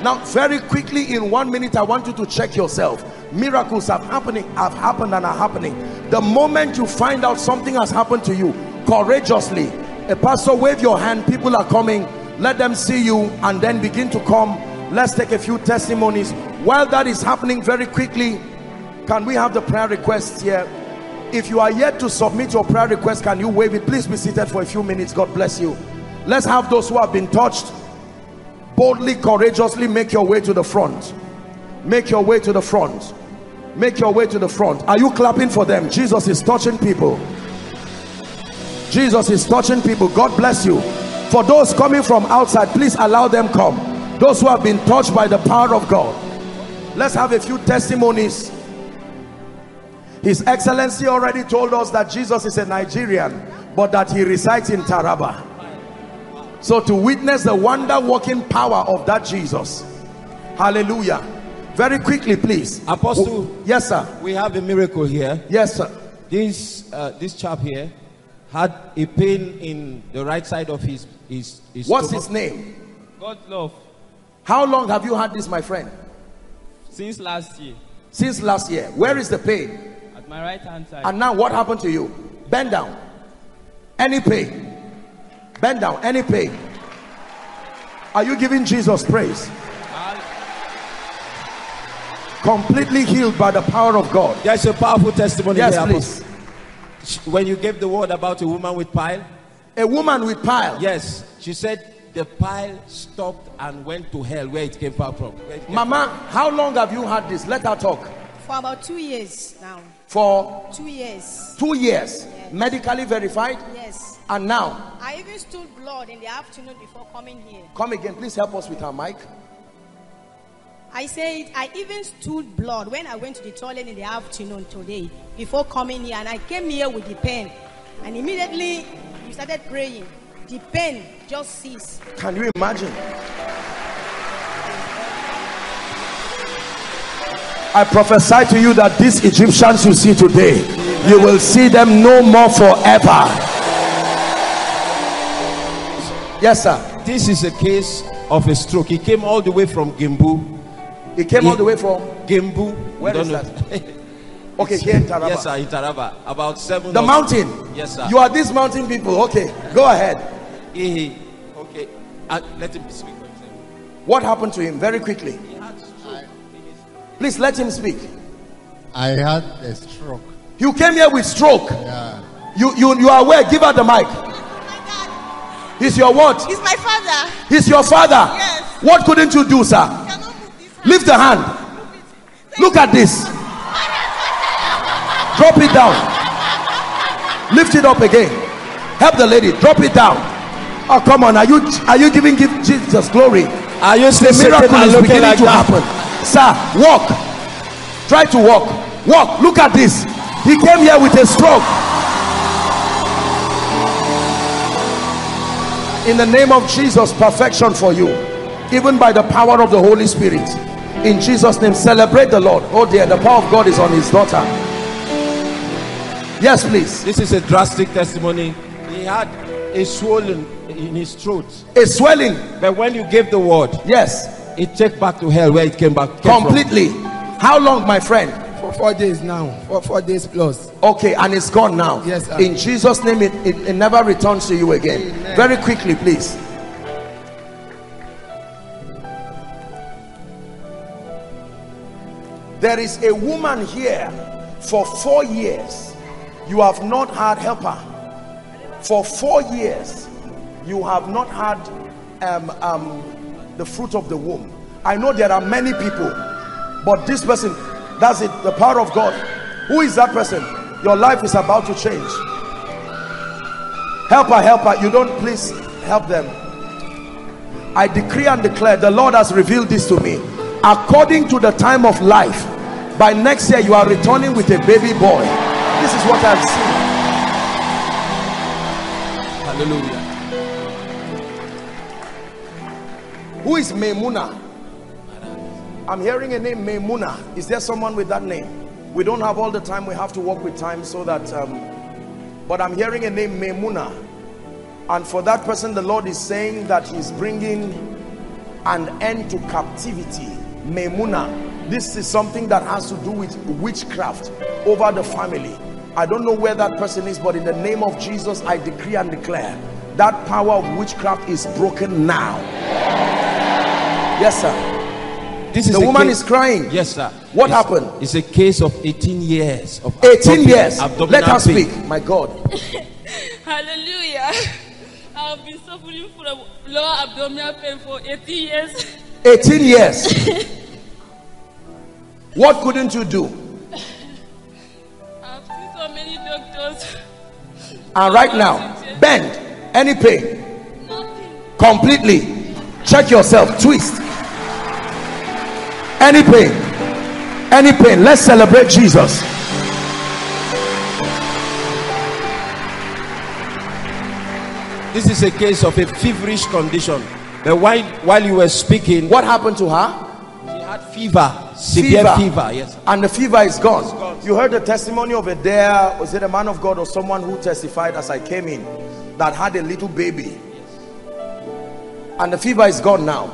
[SPEAKER 1] now very quickly in one minute I want you to check yourself miracles have happening have happened and are happening the moment you find out something has happened to you courageously a pastor wave your hand people are coming let them see you and then begin to come let's take a few testimonies while that is happening very quickly can we have the prayer requests here if you are yet to submit your prayer request can you wave it please be seated for a few minutes god bless you let's have those who have been touched boldly courageously make your way to the front make your way to the front make your way to the front are you clapping for them jesus is touching people jesus is touching people god bless you for those coming from outside please allow them come those who have been touched by the power of god let's have a few testimonies his excellency already told us that jesus is a nigerian but that he resides in taraba so to witness the wonder working power of that Jesus. Hallelujah. Very quickly, please. Apostle. W yes, sir. We have a miracle here. Yes, sir. This, uh, this chap here had a pain in the right side of his, his, his What's stomach. his name? God love. How long have you had this, my friend? Since last year. Since last year. Where is the pain?
[SPEAKER 2] At my right hand side. And now
[SPEAKER 1] what happened to you? Bend down. Any pain? Bend down. Any pain. Are you giving Jesus praise? Completely healed by the power of God. There's a powerful testimony. Yes, there, please. Apostle. When you gave the word about a woman with pile. A woman with pile. Yes. She said the pile stopped and went to hell where it came from. It came Mama, from. how long have you had this? Let her talk.
[SPEAKER 2] For about two years now.
[SPEAKER 1] For
[SPEAKER 2] two years. Two
[SPEAKER 1] years. Yes. Medically verified?
[SPEAKER 2] Yes. And now, I even stood blood in the afternoon before coming here.
[SPEAKER 1] Come again, please help us with our mic. I said,
[SPEAKER 2] I even stood blood when I went to the toilet in the afternoon today before coming here, and I came here with the pen. And immediately we started praying. The pen just ceased.
[SPEAKER 1] Can you imagine? I prophesy to you that these Egyptians you see today, you will see them no more forever. Yes, sir. This is a case of a stroke. He came all the way from Gembu. He came he, all the way from Gembu. Where is that? okay, here in Taraba. Yes, sir, in Taraba. About seven. The mountain. Yes, sir. You are these mountain people. Okay, go ahead. he, okay, uh, let him speak. What happened to him? Very quickly. Please let him speak. I had a stroke. You came here with stroke. Yeah. You you you are aware. Give her the mic. He's your what? He's my father. He's your father. Yes. What couldn't you do, sir? Lift the hand. Look at this. Drop it down. Lift it up again. Help the lady. Drop it down. Oh, come on. Are you are you giving Jesus glory? Are you the miracle is beginning like to that? happen? Sir, walk. Try to walk. Walk. Look at this. He came here with a stroke. in the name of Jesus perfection for you even by the power of the Holy Spirit in Jesus name celebrate the Lord oh dear the power of God is on his daughter yes please this is a drastic testimony he had a swollen in his throat a swelling but when you gave the word yes it took back to hell where it came back came completely from. how long my friend for four days now for four days plus okay and it's gone now yes sir. in jesus name it, it, it never returns to you again Amen. very quickly please there is a woman here for four years you have not had helper for four years you have not had um, um, the fruit of the womb i know there are many people but this person that's it, the power of God. Who is that person? Your life is about to change. Helper, helper, you don't please help them. I decree and declare the Lord has revealed this to me. According to the time of life, by next year you are returning with a baby boy. This is what I've seen. Hallelujah. Who is Memuna? I'm hearing a name, Memuna. Is there someone with that name? We don't have all the time. We have to work with time so that... Um, but I'm hearing a name, Memuna. And for that person, the Lord is saying that he's bringing an end to captivity. Memuna. This is something that has to do with witchcraft over the family. I don't know where that person is, but in the name of Jesus, I decree and declare that power of witchcraft is broken now. Yes, sir. This is the woman case. is crying. Yes, sir. What it's, happened? It's a case of 18 years of 18 years. Let her pain. speak. My God. Hallelujah.
[SPEAKER 4] I've been suffering from lower abdominal pain for 18 years.
[SPEAKER 1] 18 years. what couldn't you do? I've seen so many doctors. And right now, bend any pain. Nothing. Completely. Check yourself. Twist any pain any pain let's celebrate jesus this is a case of a feverish condition but while while you were speaking what happened to her she had fever severe fever, fever yes and the fever is gone. gone you heard the testimony of a there was it a man of god or someone who testified as i came in that had a little baby and the fever is gone now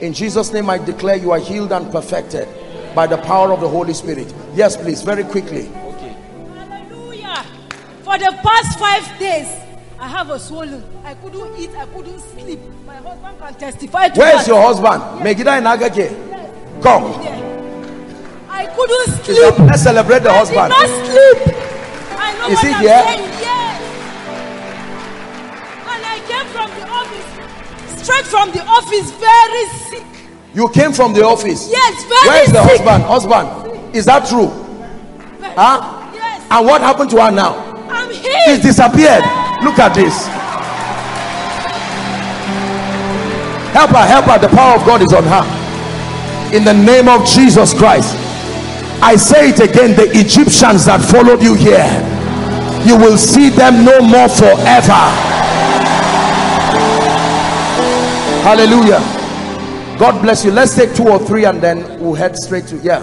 [SPEAKER 1] in jesus name i declare you are healed and perfected by the power of the holy spirit yes please very quickly
[SPEAKER 3] hallelujah
[SPEAKER 2] for the past five days i have a swollen i couldn't eat i couldn't sleep my husband can testify to where is your husband
[SPEAKER 1] yes. megida inagake yes. come
[SPEAKER 3] i couldn't sleep let's celebrate the I husband did not sleep I know is he I'm here yes. and i
[SPEAKER 4] came from the straight from the office, very sick.
[SPEAKER 1] You came from the office? Yes, very Where is the sick. husband? Husband, is that true? Very huh? Yes. And what happened to her now? I'm here. He's disappeared. Look at this. Help her, help her. The power of God is on her. In the name of Jesus Christ. I say it again the Egyptians that followed you here, you will see them no more forever. hallelujah god bless you let's take two or three and then we'll head straight to yeah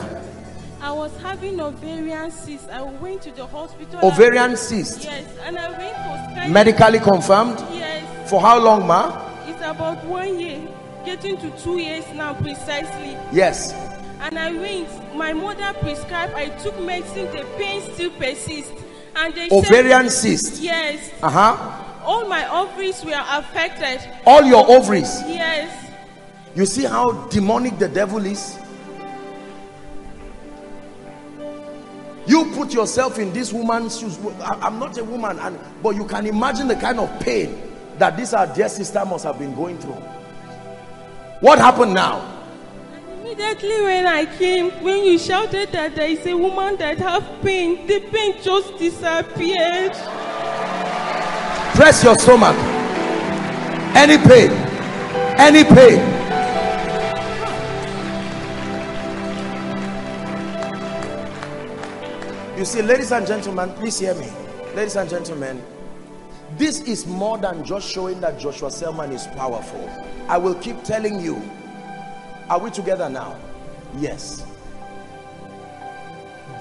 [SPEAKER 3] i was having ovarian cyst i went to
[SPEAKER 4] the
[SPEAKER 1] hospital ovarian cyst yes and i went for scan medically confirmed yes for how long ma
[SPEAKER 4] it's about one year getting to two years now precisely yes and i went my mother prescribed i took medicine the pain still persists and they ovarian said, cyst yes uh-huh all my ovaries were affected. All your ovaries? Yes.
[SPEAKER 1] You see how demonic the devil is? You put yourself in this woman's shoes. I'm not a woman, and, but you can imagine the kind of pain that this our dear sister must have been going through. What happened now?
[SPEAKER 4] immediately when I came, when you shouted that there is a woman that have pain, the pain just disappeared
[SPEAKER 1] press your stomach any pain any pain you see ladies and gentlemen please hear me ladies and gentlemen this is more than just showing that Joshua Selman is powerful I will keep telling you are we together now yes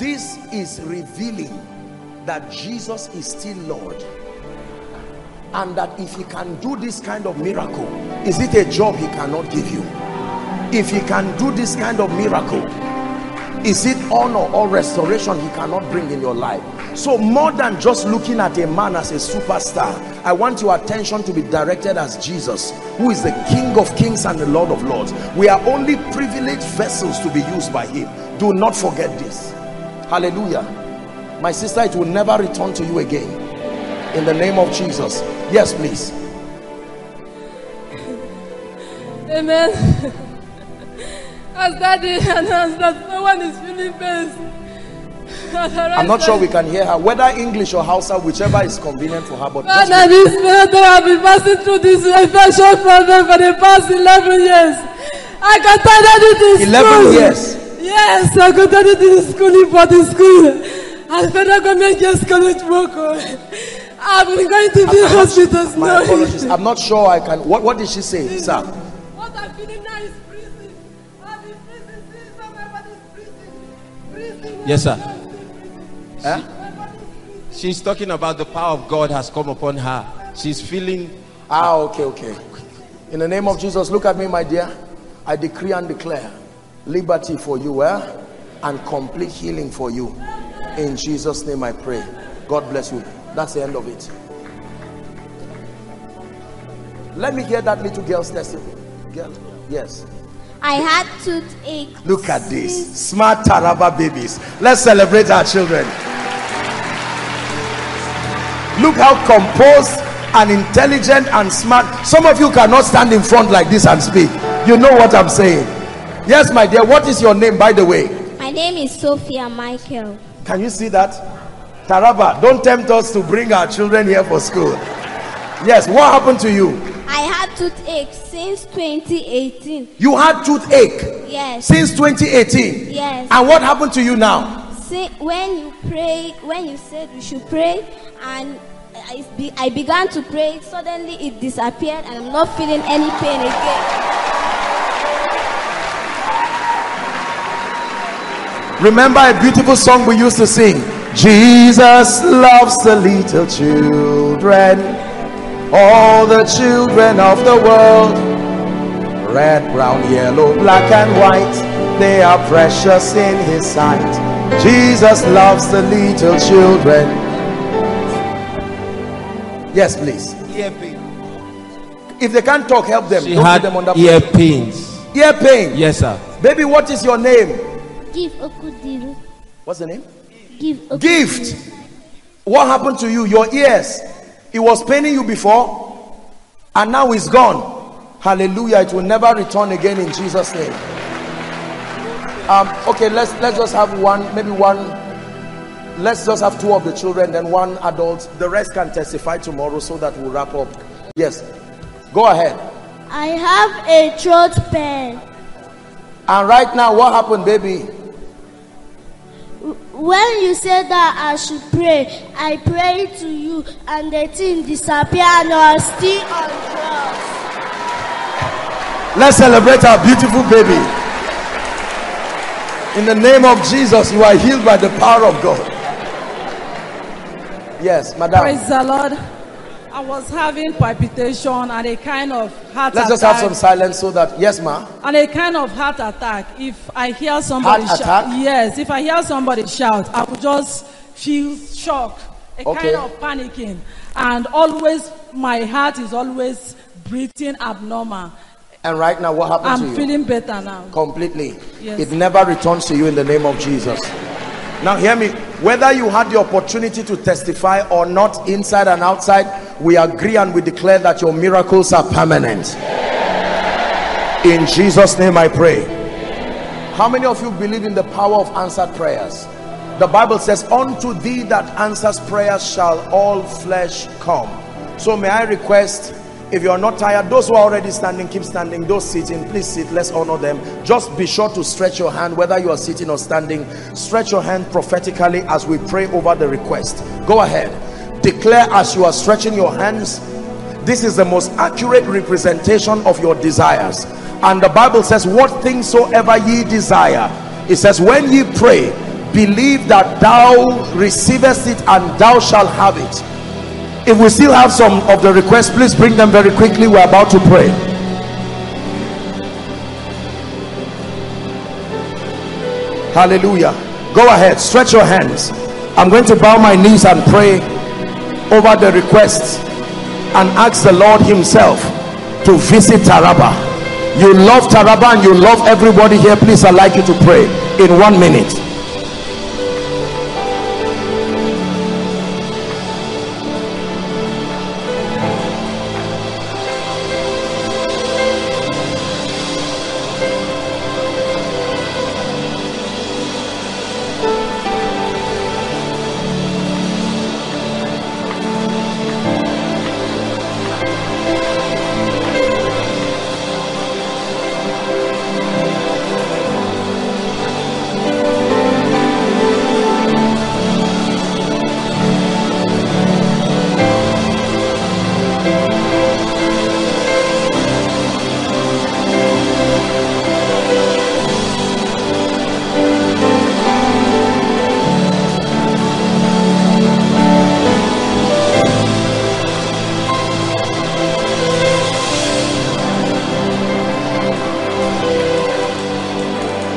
[SPEAKER 1] this is revealing that Jesus is still Lord and that if he can do this kind of miracle is it a job he cannot give you if he can do this kind of miracle is it honor or restoration he cannot bring in your life so more than just looking at a man as a superstar i want your attention to be directed as jesus who is the king of kings and the lord of lords we are only privileged vessels to be used by him do not forget this hallelujah my sister it will never return to you again in the name of Jesus. Yes, please.
[SPEAKER 4] Amen. As daddy announced that no one is feeling best. I'm not sure we can
[SPEAKER 1] hear her, whether English or Hausa, whichever is convenient for her. But Father, this miracle I've been passing
[SPEAKER 4] through this infection problem for the past 11 years. I can tell that it is 11 school. years. Yes, I can tell it is school, but the school. I feel like
[SPEAKER 1] I'm just going to work.
[SPEAKER 4] I'm going to be
[SPEAKER 1] hospitals. My apologies. I'm not sure I can. What, what did she say, sir?
[SPEAKER 3] What I'm feeling now is prison. I'm My
[SPEAKER 1] body Yes, sir. Eh? she's talking about the power of God has come upon her. She's feeling. Ah, okay, okay. In the name of Jesus, look at me, my dear. I decree and declare liberty for you, eh? And complete healing for you. In Jesus' name I pray. God bless you. That's the end of it. Let me hear that little girl's testimony. Girl, yes.
[SPEAKER 2] I had toothache.
[SPEAKER 1] Look at this. Smart Taraba babies. Let's celebrate our children. Look how composed and intelligent and smart. Some of you cannot stand in front like this and speak. You know what I'm saying. Yes, my dear. What is your name, by the way?
[SPEAKER 4] My name is Sophia Michael.
[SPEAKER 1] Can you see that? Taraba, don't tempt us to bring our children here for school. Yes, what happened to you?
[SPEAKER 4] I had toothache since 2018. You had toothache?
[SPEAKER 1] Yes. Since 2018? Yes. And what happened to you now?
[SPEAKER 4] See, when you pray, when you said we should pray, and I, be, I began to pray, suddenly it disappeared, and I'm not feeling any pain again.
[SPEAKER 1] Remember a beautiful song we used to sing? Jesus loves the little children, all the children of the world. Red, brown, yellow, black and white, they are precious in his sight. Jesus loves the little children. Yes, please. Ear pain. If they can't talk, help them. She Don't had them under ear pressure. pains. Ear pain. Yes, sir. Baby, what is your name? Give Okudiru. What's the name? Give. Okay. Gift. What happened to you? Your ears. It was paining you before and now it's gone. Hallelujah. It will never return again in Jesus' name. Um, okay, let's let's just have one, maybe one. Let's just have two of the children, then one adult. The rest can testify tomorrow so that we'll wrap up. Yes. Go ahead.
[SPEAKER 2] I have a throat pain.
[SPEAKER 1] And right now, what happened, baby?
[SPEAKER 2] When you say that I should pray, I pray to you and the thing disappear. and I was still on drugs.
[SPEAKER 1] Let's celebrate our beautiful baby. In the name of Jesus, you are healed by the power of God. Yes, madam. Praise the Lord.
[SPEAKER 4] I was having palpitation and a kind of heart Let's attack. Let's just have some
[SPEAKER 1] silence so that, yes, ma.
[SPEAKER 4] And a kind of heart attack. If I hear somebody heart shout, attack? yes, if I hear somebody shout, I would just feel shocked, a okay. kind of panicking, and always my heart is always breathing abnormal.
[SPEAKER 1] And right now, what happened I'm to you? I'm feeling
[SPEAKER 4] better now.
[SPEAKER 1] Completely. Yes. It never returns to you in the name of Jesus. Now hear me, whether you had the opportunity to testify or not inside and outside, we agree and we declare that your miracles are permanent. In Jesus name I pray. How many of you believe in the power of answered prayers? The Bible says, unto thee that answers prayers shall all flesh come. So may I request if you are not tired those who are already standing keep standing those sitting please sit let's honor them just be sure to stretch your hand whether you are sitting or standing stretch your hand prophetically as we pray over the request go ahead declare as you are stretching your hands this is the most accurate representation of your desires and the bible says what things soever ye desire it says when ye pray believe that thou receivest it and thou shalt have it if we still have some of the requests please bring them very quickly we're about to pray hallelujah go ahead stretch your hands i'm going to bow my knees and pray over the requests and ask the lord himself to visit taraba you love taraba and you love everybody here please i'd like you to pray in one minute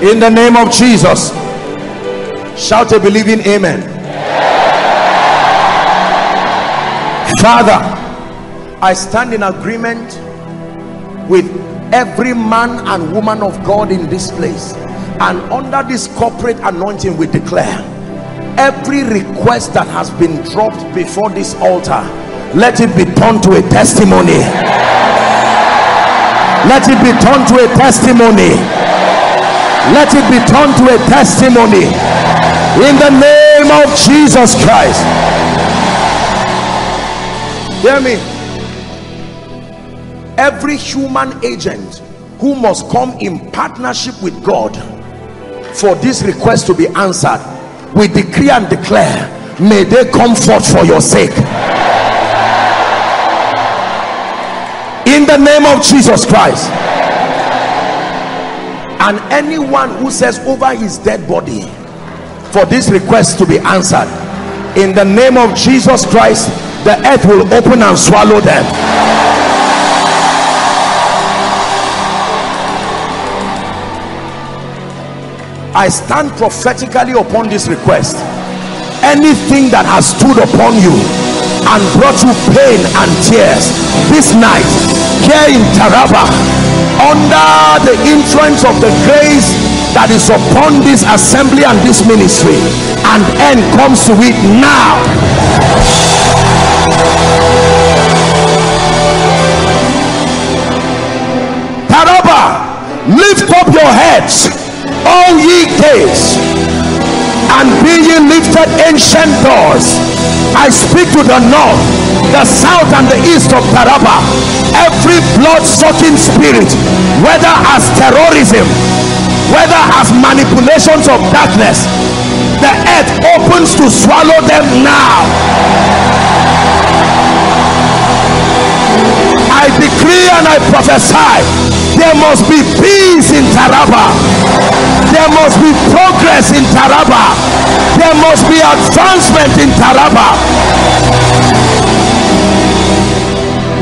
[SPEAKER 1] in the name of Jesus shout a believing amen father I stand in agreement with every man and woman of God in this place and under this corporate anointing we declare every request that has been dropped before this altar let it be turned to a testimony let it be turned to a testimony let it be turned to a testimony in the name of Jesus Christ. Hear me. Every human agent who must come in partnership with God for this request to be answered, we decree and declare, may they come forth for your sake. In the name of Jesus Christ and anyone who says over his dead body for this request to be answered in the name of jesus christ the earth will open and swallow them i stand prophetically upon this request anything that has stood upon you and brought you pain and tears this night here in Taraba under the influence of the grace that is upon this assembly and this ministry and end comes to it now created ancient doors. I speak to the north, the south, and the east of Taraba. Every blood-sucking spirit, whether as terrorism, whether as manipulations of darkness, the earth opens to swallow them now. I decree and I prophesy there must be peace in Taraba. There must be progress in Taraba there must be advancement in Taraba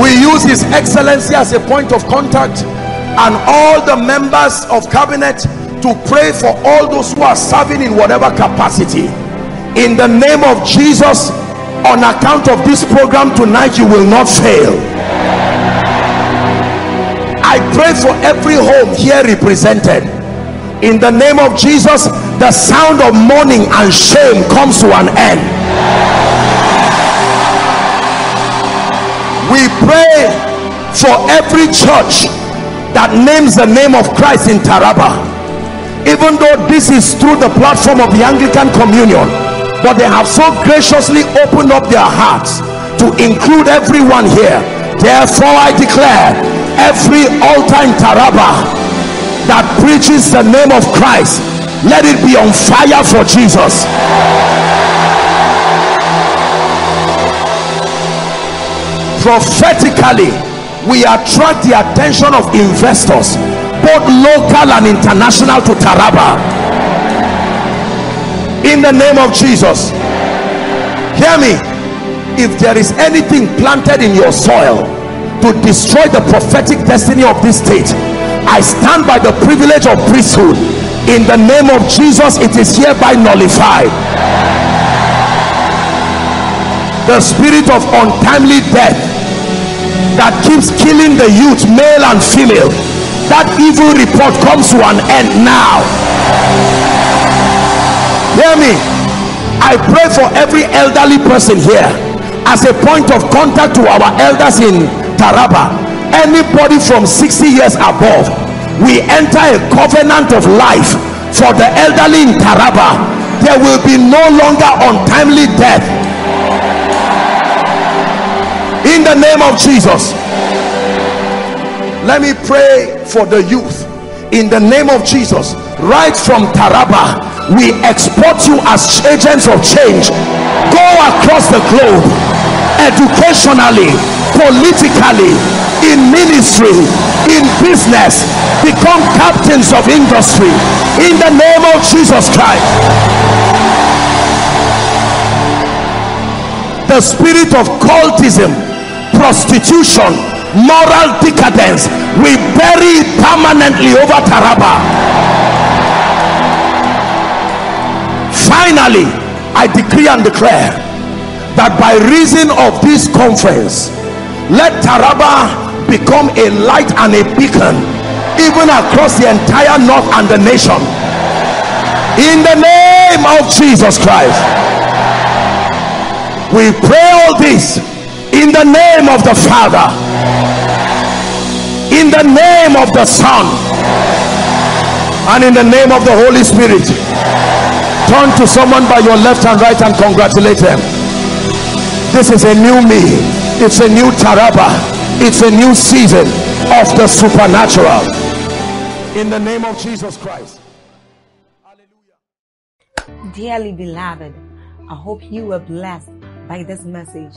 [SPEAKER 1] we use his excellency as a point of contact and all the members of cabinet to pray for all those who are serving in whatever capacity in the name of Jesus on account of this program tonight you will not fail I pray for every home here represented in the name of jesus the sound of mourning and shame comes to an end we pray for every church that names the name of christ in taraba even though this is through the platform of the anglican communion but they have so graciously opened up their hearts to include everyone here therefore i declare every altar in taraba that preaches the name of Christ let it be on fire for Jesus prophetically we attract the attention of investors both local and international to Taraba in the name of Jesus hear me if there is anything planted in your soil to destroy the prophetic destiny of this state I stand by the privilege of priesthood. In the name of Jesus, it is hereby nullified. The spirit of untimely death that keeps killing the youth, male and female, that evil report comes to an end now. Hear me. I pray for every elderly person here as a point of contact to our elders in Taraba. Anybody from 60 years above we enter a covenant of life for the elderly in Taraba there will be no longer untimely death in the name of Jesus let me pray for the youth in the name of Jesus right from Taraba we export you as agents of change go across the globe educationally politically in ministry in business become captains of industry in the name of Jesus Christ the spirit of cultism prostitution moral decadence we bury it permanently over Taraba finally I decree and declare that by reason of this conference let Taraba become a light and a beacon even across the entire north and the nation in the name of jesus christ we pray all this in the name of the father in the name of the son and in the name of the holy spirit turn to someone by your left and right and congratulate them this is a new me it's a new taraba it's a new season of the supernatural in the name of jesus christ
[SPEAKER 5] hallelujah dearly beloved i hope you were blessed by this message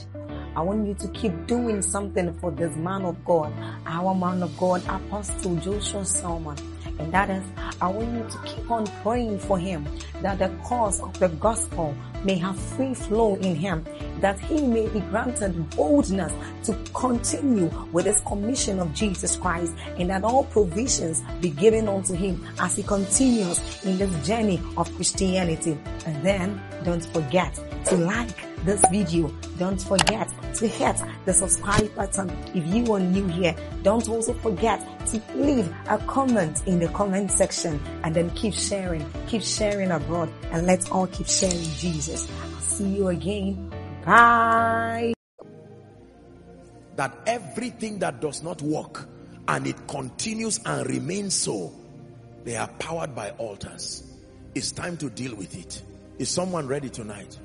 [SPEAKER 5] I want you to keep doing something for this man of God, our man of God, Apostle Joshua Selman. And that is, I want you to keep on praying for him that the cause of the gospel may have free flow in him that he may be granted boldness to continue with his commission of Jesus Christ and that all provisions be given unto him as he continues in this journey of Christianity. And then don't forget to like this video. Don't forget to hit the subscribe button if you are new here. Don't also forget to leave a comment in the comment section and then keep sharing, keep sharing abroad and let's all keep sharing Jesus. I'll see you again
[SPEAKER 1] Hi. That everything that does not work and it continues and remains so, they are powered by altars. It's time to deal with it. Is someone ready tonight?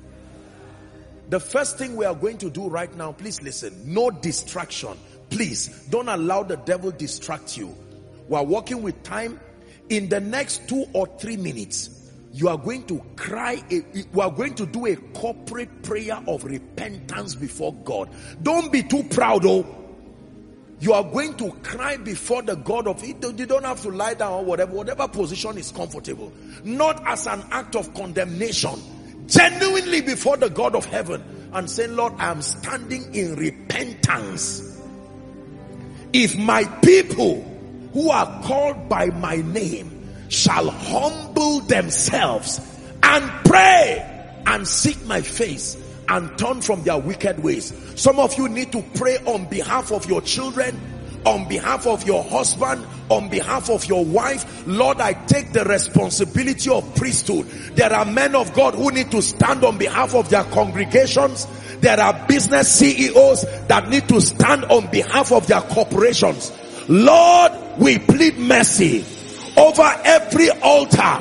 [SPEAKER 1] The first thing we are going to do right now, please listen, no distraction. Please don't allow the devil distract you. We are working with time. In the next two or three minutes, you are going to cry, a, you are going to do a corporate prayer of repentance before God. Don't be too proud, oh. You are going to cry before the God of it. You don't have to lie down or whatever, whatever position is comfortable. Not as an act of condemnation. Genuinely before the God of heaven and saying, Lord, I am standing in repentance. If my people who are called by my name shall humble themselves and pray and seek my face and turn from their wicked ways. Some of you need to pray on behalf of your children, on behalf of your husband, on behalf of your wife. Lord, I take the responsibility of priesthood. There are men of God who need to stand on behalf of their congregations. There are business CEOs that need to stand on behalf of their corporations. Lord, we plead mercy over every altar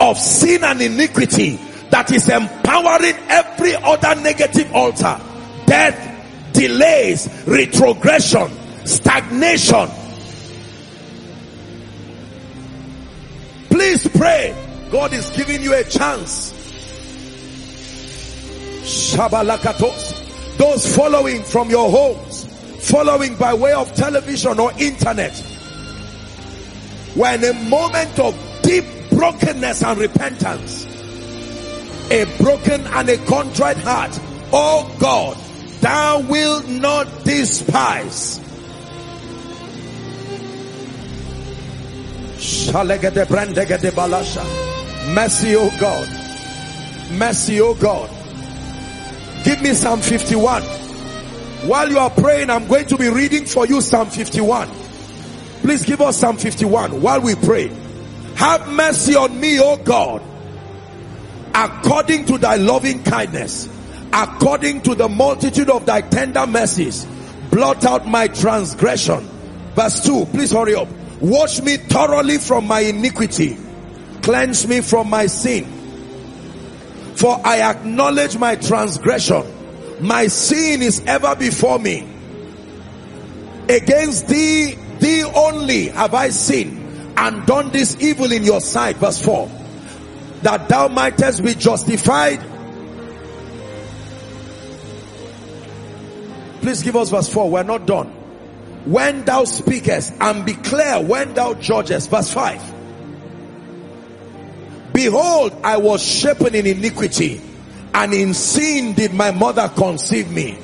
[SPEAKER 1] of sin and iniquity that is empowering every other negative altar. Death, delays, retrogression, stagnation. Please pray. God is giving you a chance. Shabalakatos. Those following from your homes, following by way of television or internet, when in a moment of deep brokenness and repentance. A broken and a contrite heart. Oh God, thou wilt not despise. Mercy, O oh God. Mercy, O oh God. Give me Psalm 51. While you are praying, I'm going to be reading for you Psalm 51. Please give us Psalm 51 while we pray. Have mercy on me, O God, according to thy loving kindness, according to the multitude of thy tender mercies. Blot out my transgression. Verse 2, please hurry up. Wash me thoroughly from my iniquity. Cleanse me from my sin. For I acknowledge my transgression. My sin is ever before me. Against thee thee only have I seen, and done this evil in your sight. Verse 4. That thou mightest be justified. Please give us verse 4. We're not done. When thou speakest and be clear when thou judgest. Verse 5. Behold, I was shapen in iniquity and in sin did my mother conceive me.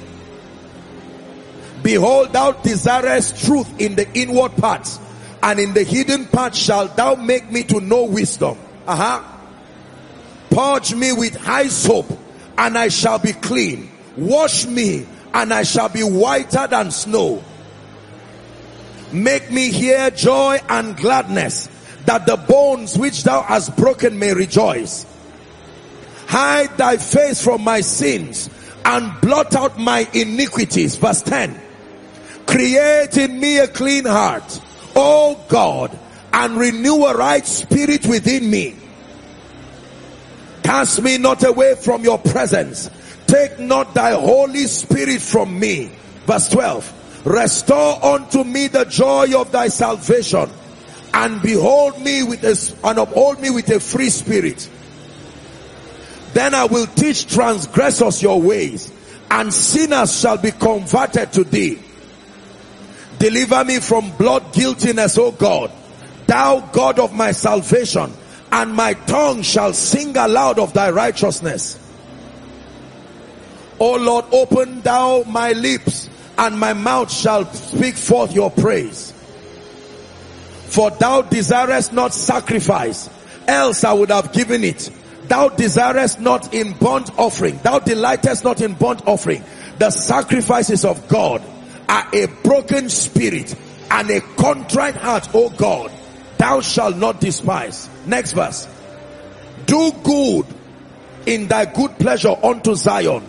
[SPEAKER 1] Behold, thou desirest truth in the inward parts, and in the hidden parts shalt thou make me to know wisdom. Uh-huh. Purge me with hyssop, and I shall be clean. Wash me, and I shall be whiter than snow. Make me hear joy and gladness, that the bones which thou hast broken may rejoice. Hide thy face from my sins, and blot out my iniquities. Verse 10. Create in me a clean heart, O God, and renew a right spirit within me. Cast me not away from your presence. Take not thy Holy Spirit from me. Verse 12. Restore unto me the joy of thy salvation and behold me with a, and uphold me with a free spirit. Then I will teach transgressors your ways and sinners shall be converted to thee. Deliver me from blood guiltiness, O God. Thou God of my salvation, and my tongue shall sing aloud of thy righteousness. O Lord, open thou my lips, and my mouth shall speak forth your praise. For thou desirest not sacrifice, else I would have given it. Thou desirest not in burnt offering. Thou delightest not in burnt offering. The sacrifices of God are a broken spirit and a contrite heart, O God, thou shalt not despise. Next verse. Do good in thy good pleasure unto Zion.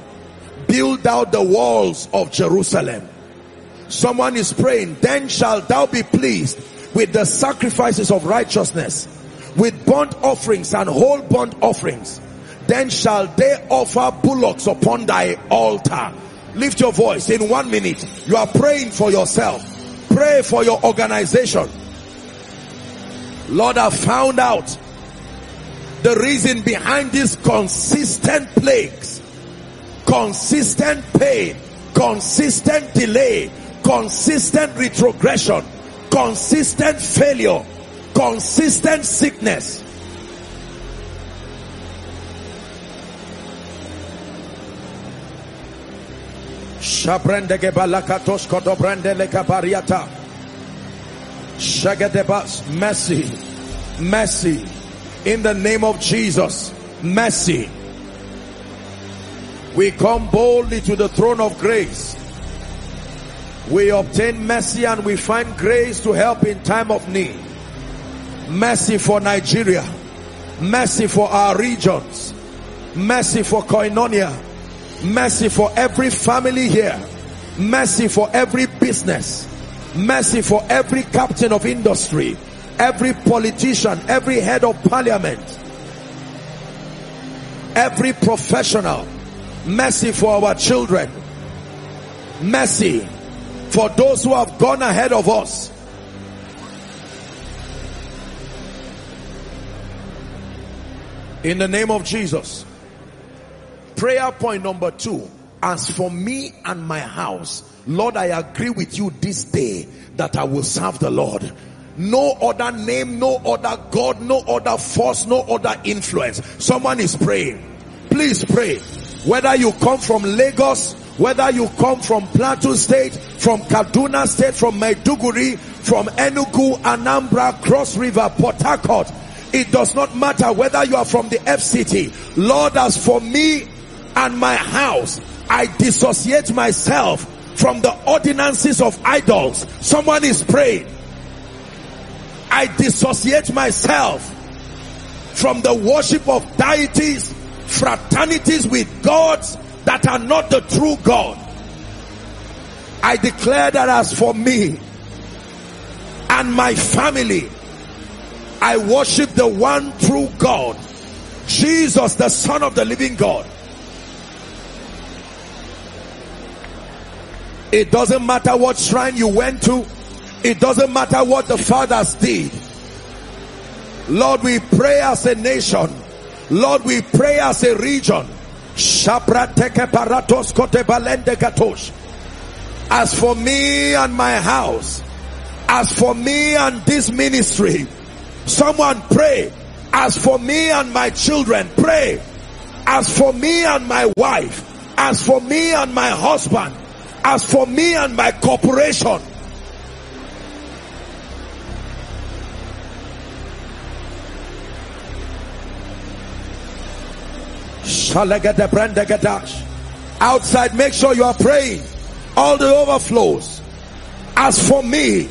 [SPEAKER 1] Build thou the walls of Jerusalem. Someone is praying, then shalt thou be pleased with the sacrifices of righteousness, with burnt offerings and whole burnt offerings. Then shall they offer bullocks upon thy altar. Lift your voice in one minute. You are praying for yourself. Pray for your organization. Lord, I found out the reason behind these consistent plagues, consistent pain, consistent delay, consistent retrogression, consistent failure, consistent sickness. Shabrende gebalakatos kodobrende lekabariata. Shagadebas, mercy, mercy, in the name of Jesus, mercy. We come boldly to the throne of grace. We obtain mercy and we find grace to help in time of need. Mercy for Nigeria. Mercy for our regions. Mercy for Koinonia mercy for every family here, mercy for every business, mercy for every captain of industry, every politician, every head of parliament, every professional, mercy for our children, mercy for those who have gone ahead of us. In the name of Jesus. Prayer point number two. As for me and my house, Lord, I agree with you this day that I will serve the Lord. No other name, no other God, no other force, no other influence. Someone is praying. Please pray. Whether you come from Lagos, whether you come from Plateau State, from Kaduna State, from Maiduguri, from Enugu, Anambra, Cross River, Port Harcourt, it does not matter whether you are from the FCT. Lord, as for me and my house. I dissociate myself from the ordinances of idols. Someone is praying. I dissociate myself from the worship of deities, fraternities with gods that are not the true God. I declare that as for me and my family, I worship the one true God, Jesus, the Son of the living God. It doesn't matter what shrine you went to. It doesn't matter what the fathers did. Lord, we pray as a nation. Lord, we pray as a region. As for me and my house, as for me and this ministry, someone pray. As for me and my children, pray. As for me and my wife, as for me and my husband, as for me and my corporation, shall I get brand outside, make sure you are praying. All the overflows. As for me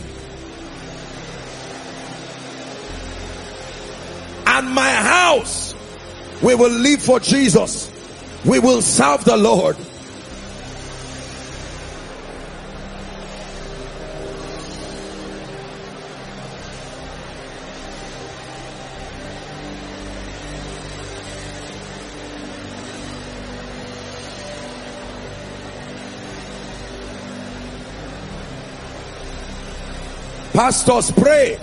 [SPEAKER 1] and my house, we will live for Jesus. We will serve the Lord. Pastors, pray.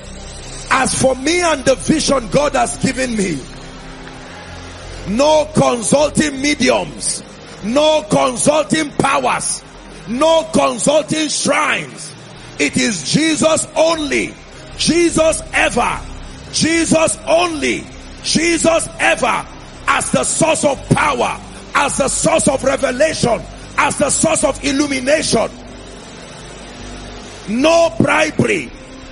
[SPEAKER 1] As for me and the vision God has given me, no consulting mediums, no consulting powers, no consulting shrines. It is Jesus only, Jesus ever, Jesus only, Jesus ever as the source of power, as the source of revelation, as the source of illumination. No bribery,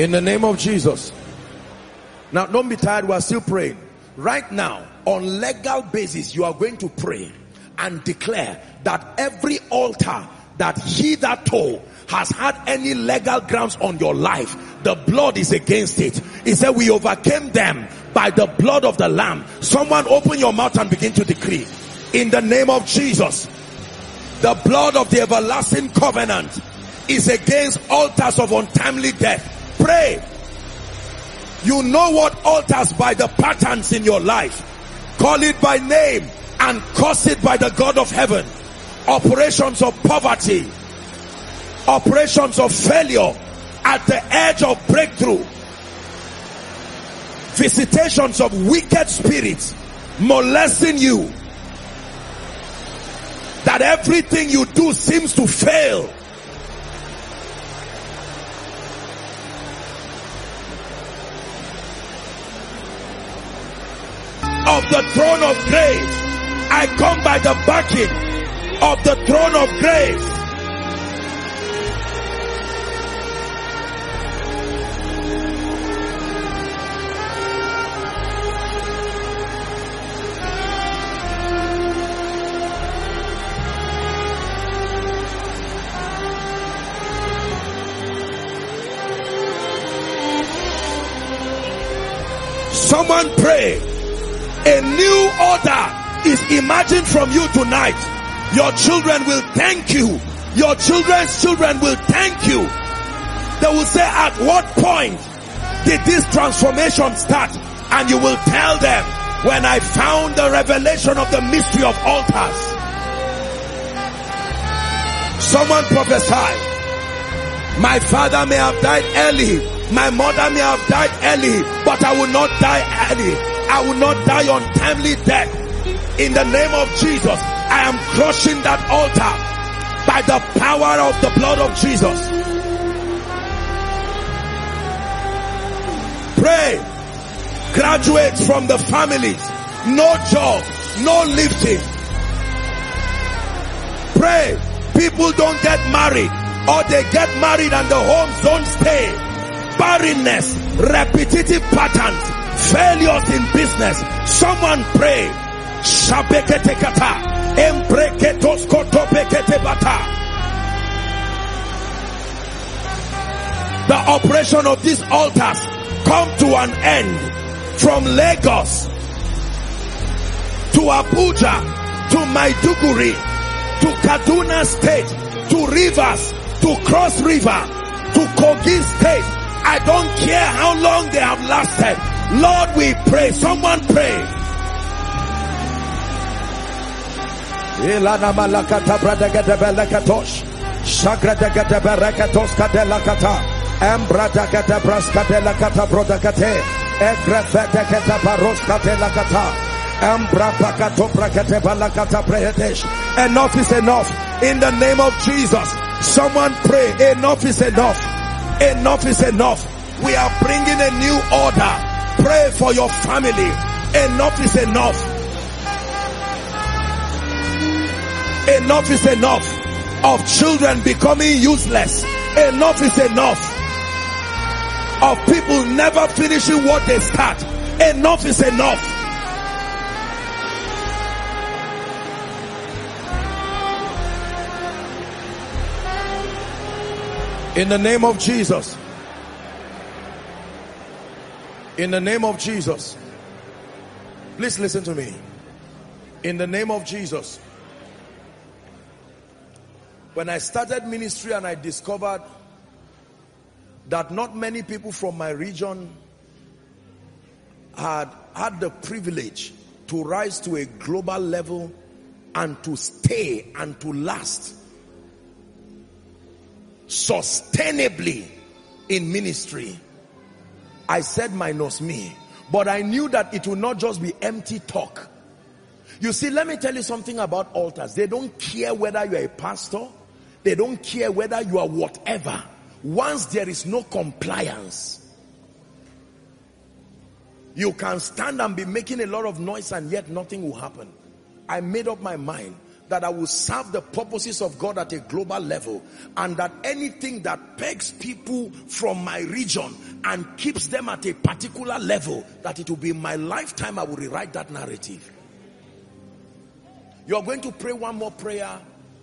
[SPEAKER 1] In the name of Jesus. Now, don't be tired. We are still praying. Right now, on legal basis, you are going to pray and declare that every altar that hitherto has had any legal grounds on your life, the blood is against it. He said, we overcame them by the blood of the lamb. Someone open your mouth and begin to decree. In the name of Jesus, the blood of the everlasting covenant is against altars of untimely death pray, you know what alters by the patterns in your life. Call it by name and curse it by the God of heaven. Operations of poverty, operations of failure at the edge of breakthrough, visitations of wicked spirits molesting you, that everything you do seems to fail of the throne of grace. I come by the backing of the throne of grace. Someone pray. A new order is emerging from you tonight. Your children will thank you. Your children's children will thank you. They will say, at what point did this transformation start? And you will tell them, when I found the revelation of the mystery of altars. Someone prophesied. My father may have died early. My mother may have died early, but I will not die early. I will not die untimely death. In the name of Jesus, I am crushing that altar by the power of the blood of Jesus. Pray. Graduates from the families. No job. No lifting. Pray. People don't get married or they get married and the homes don't stay. Barrenness. Repetitive patterns failures in business. Someone pray. The operation of these altars come to an end from Lagos to Abuja to Maiduguri to Kaduna State to Rivers to Cross River to Kogi State. I don't care how long they have lasted Lord, we pray. Someone pray. Ilana malakata bradagada belakatosh. Shagradagada berakatos kadelakata. Embradagada braskadelakata brodakate. Egrefetekata baroskatelakata. Enough is enough. In the name of Jesus, someone pray. Enough is enough. Enough is enough. We are bringing a new order. Pray for your family. Enough is enough. Enough is enough of children becoming useless. Enough is enough of people never finishing what they start. Enough is enough. In the name of Jesus. In the name of Jesus. Please listen to me. In the name of Jesus. When I started ministry and I discovered that not many people from my region had had the privilege to rise to a global level and to stay and to last sustainably in ministry. I said minus me. But I knew that it would not just be empty talk. You see, let me tell you something about altars. They don't care whether you are a pastor. They don't care whether you are whatever. Once there is no compliance, you can stand and be making a lot of noise and yet nothing will happen. I made up my mind that I will serve the purposes of God at a global level and that anything that pegs people from my region and keeps them at a particular level, that it will be my lifetime I will rewrite that narrative. You're going to pray one more prayer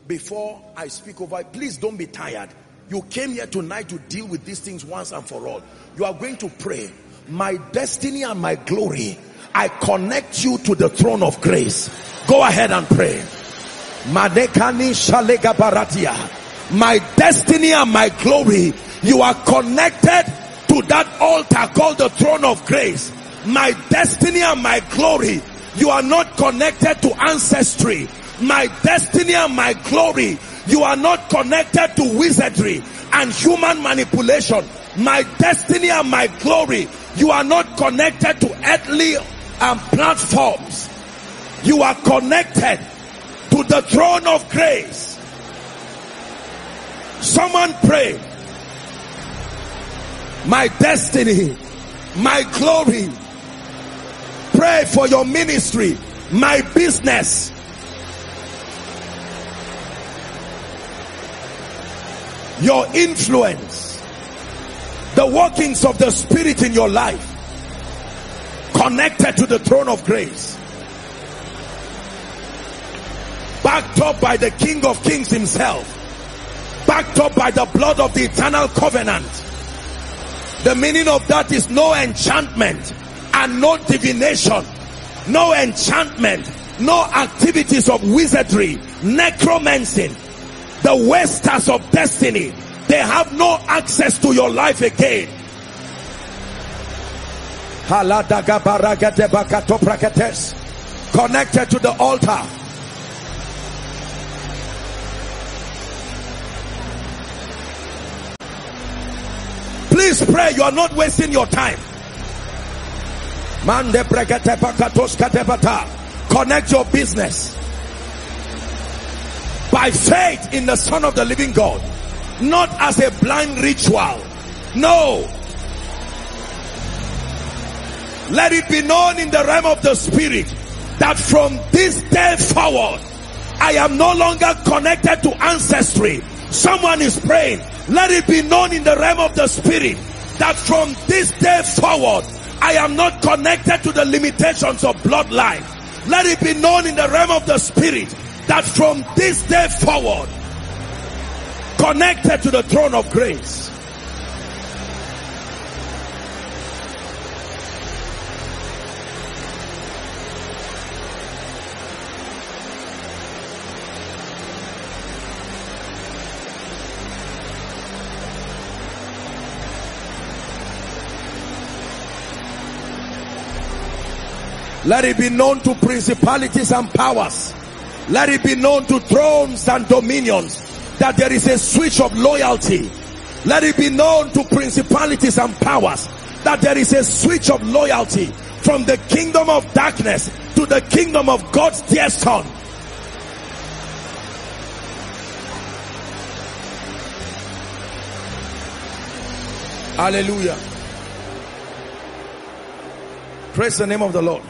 [SPEAKER 1] before I speak over it. Please don't be tired. You came here tonight to deal with these things once and for all. You are going to pray. My destiny and my glory, I connect you to the throne of grace. Go ahead and pray. My destiny and my glory, you are connected to that altar called the throne of grace. My destiny and my glory, you are not connected to ancestry. My destiny and my glory, you are not connected to wizardry and human manipulation. My destiny and my glory, you are not connected to earthly and um, platforms. You are connected to the throne of grace. Someone pray. My destiny, my glory. Pray for your ministry, my business. Your influence, the workings of the Spirit in your life, connected to the throne of grace. backed up by the King of Kings himself, backed up by the blood of the eternal covenant. The meaning of that is no enchantment and no divination, no enchantment, no activities of wizardry, necromancy, the wasters of destiny. They have no access to your life again. Connected to the altar Please pray. You are not wasting your time. Connect your business by faith in the Son of the Living God, not as a blind ritual. No. Let it be known in the realm of the Spirit that from this day forward, I am no longer connected to ancestry. Someone is praying. Let it be known in the realm of the spirit that from this day forward, I am not connected to the limitations of bloodline. Let it be known in the realm of the spirit that from this day forward, connected to the throne of grace. Let it be known to principalities and powers. Let it be known to thrones and dominions that there is a switch of loyalty. Let it be known to principalities and powers that there is a switch of loyalty from the kingdom of darkness to the kingdom of God's dear son. Hallelujah. Praise the name of the Lord.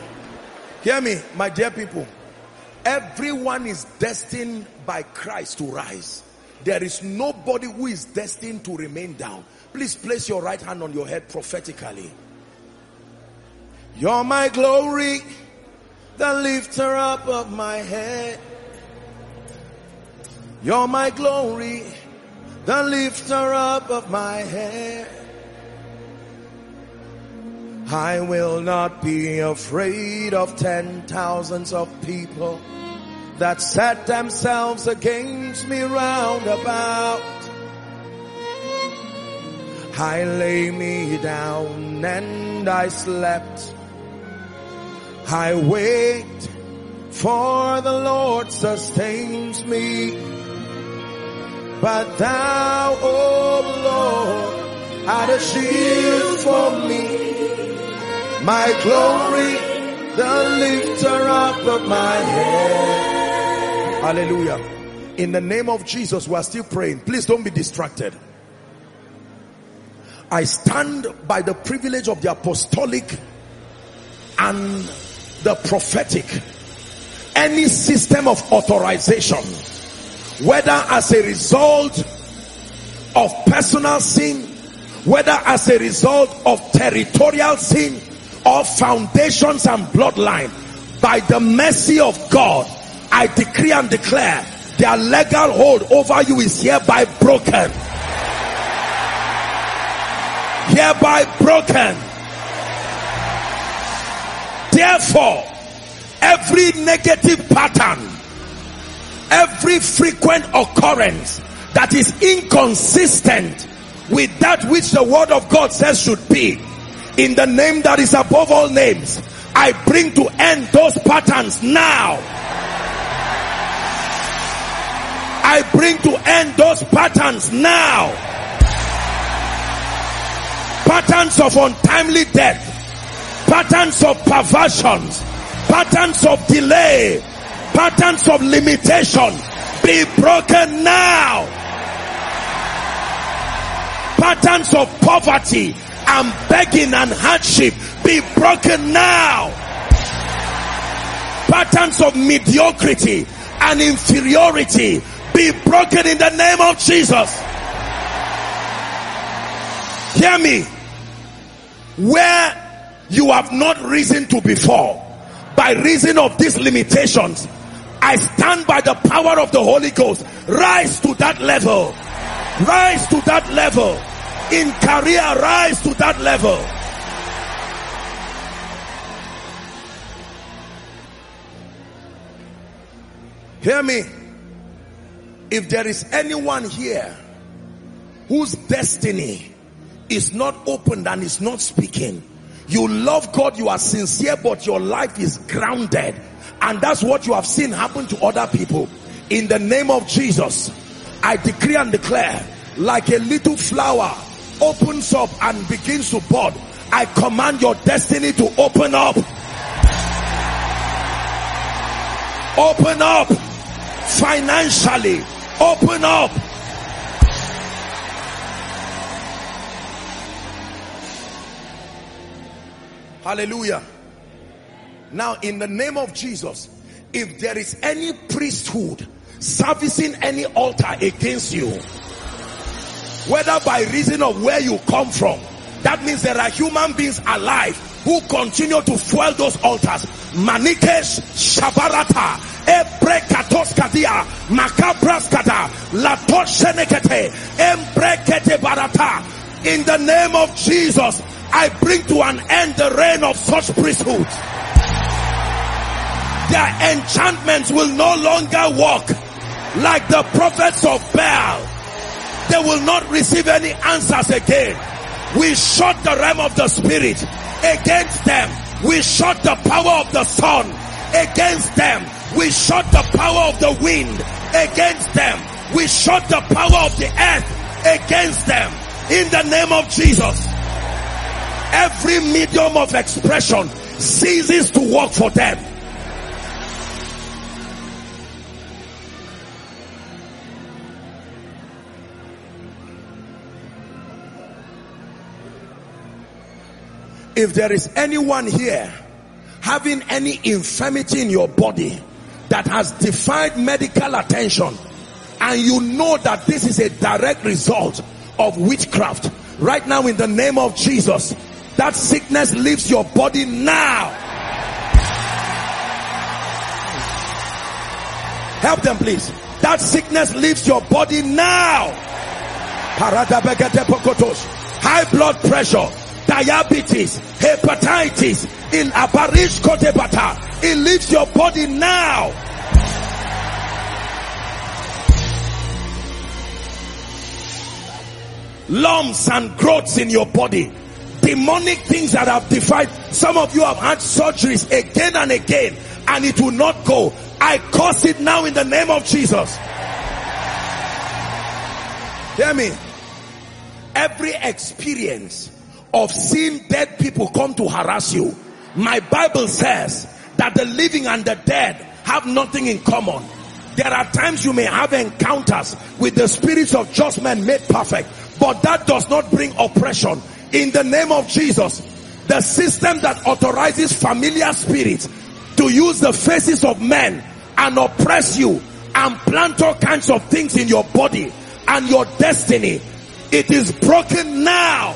[SPEAKER 1] Hear me, my dear people. Everyone is destined by Christ to rise. There is nobody who is destined to remain down. Please place your right hand on your head prophetically. You're my glory, the lifter up of my head. You're my glory, the lifter up of my head. I will not be afraid of ten thousands of people that set themselves against me round about. I lay me down and I slept. I waked for the Lord sustains me. But thou, O oh Lord, art a shield for me my glory, the lifter up of my head. Hallelujah. In the name of Jesus, we are still praying. Please don't be distracted. I stand by the privilege of the apostolic and the prophetic. Any system of authorization, whether as a result of personal sin, whether as a result of territorial sin, of foundations and bloodline, by the mercy of God, I decree and declare their legal hold over you is hereby broken. Hereby broken. Therefore, every negative pattern, every frequent occurrence that is inconsistent with that which the word of God says should be, in the name that is above all names, I bring to end those patterns now. I bring to end those patterns now. Patterns of untimely death, patterns of perversions, patterns of delay, patterns of limitation be broken now. Patterns of poverty, and begging and hardship be broken now. Patterns of mediocrity and inferiority be broken in the name of Jesus. Hear me. Where you have not risen to before, by reason of these limitations, I stand by the power of the Holy Ghost. Rise to that level. Rise to that level in career rise to that level. Hear me. If there is anyone here whose destiny is not opened and is not speaking, you love God, you are sincere, but your life is grounded. And that's what you have seen happen to other people. In the name of Jesus, I decree and declare, like a little flower opens up and begins to bud, I command your destiny to open up. Open up financially. Open up. Hallelujah. Now, in the name of Jesus, if there is any priesthood servicing any altar against you, whether by reason of where you come from. That means there are human beings alive who continue to fuel those altars. Manikesh Shabarata, Ebre Katoskadia, Makabraskata, Latoshenekete, Embrekete Barata. In the name of Jesus, I bring to an end the reign of such priesthood. Their enchantments will no longer work like the prophets of Baal they will not receive any answers again. We shut the realm of the spirit against them. We shut the power of the sun against them. We shut the power of the wind against them. We shut the power of the earth against them. In the name of Jesus, every medium of expression ceases to work for them. If there is anyone here having any infirmity in your body that has defied medical attention and you know that this is a direct result of witchcraft, right now in the name of Jesus, that sickness leaves your body now. Help them please. That sickness leaves your body now. High blood pressure, diabetes, hepatitis, in Abarish Kotebata. It leaves your body now. Lumps and growths in your body. Demonic things that have defied. Some of you have had surgeries again and again and it will not go. I curse it now in the name of Jesus. Hear me. Every experience of seeing dead people come to harass you. My Bible says that the living and the dead have nothing in common. There are times you may have encounters with the spirits of just men made perfect, but that does not bring oppression. In the name of Jesus, the system that authorizes familiar spirits to use the faces of men and oppress you and plant all kinds of things in your body and your destiny, it is broken now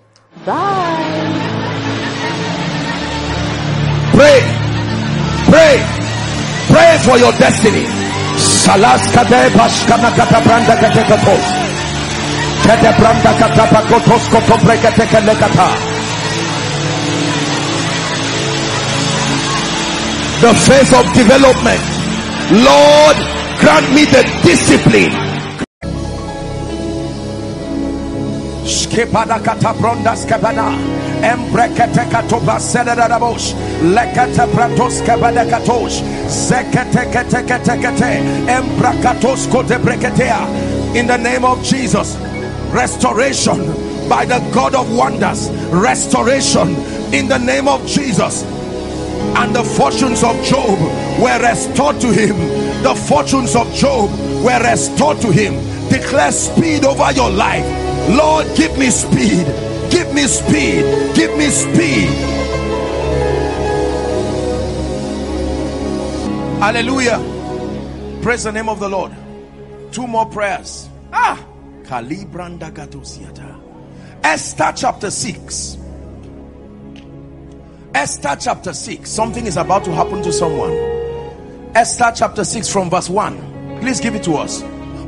[SPEAKER 4] Bye.
[SPEAKER 1] Pray. Pray. Pray for your destiny. Salaska de Bashkana Katabranda Katekapos. Katabranda Katapakotos Kotobrekatekalekata. The face of development. Lord, grant me the discipline Skipada katabronda skabada. Embrekete katoba selera rabosh. Lekete pratos kabada katosh. Zekete kete kete kete. Embrakatos kote breketea. In the name of Jesus, restoration by the God of wonders. Restoration in the name of Jesus and the fortunes of Job were restored to him. The fortunes of Job were restored to him. Declare speed over your life Lord, give me speed. Give me speed. Give me speed. Hallelujah. Praise the name of the Lord. Two more prayers. Ah, Kalibranda Gatosiata. Esther chapter 6. Esther chapter 6. Something is about to happen to someone. Esther chapter 6 from verse 1. Please give it to us.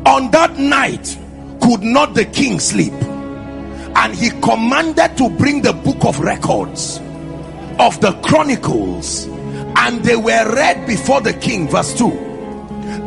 [SPEAKER 1] On that night, could not the king sleep? And he commanded to bring the book of records of the chronicles and they were read before the king verse 2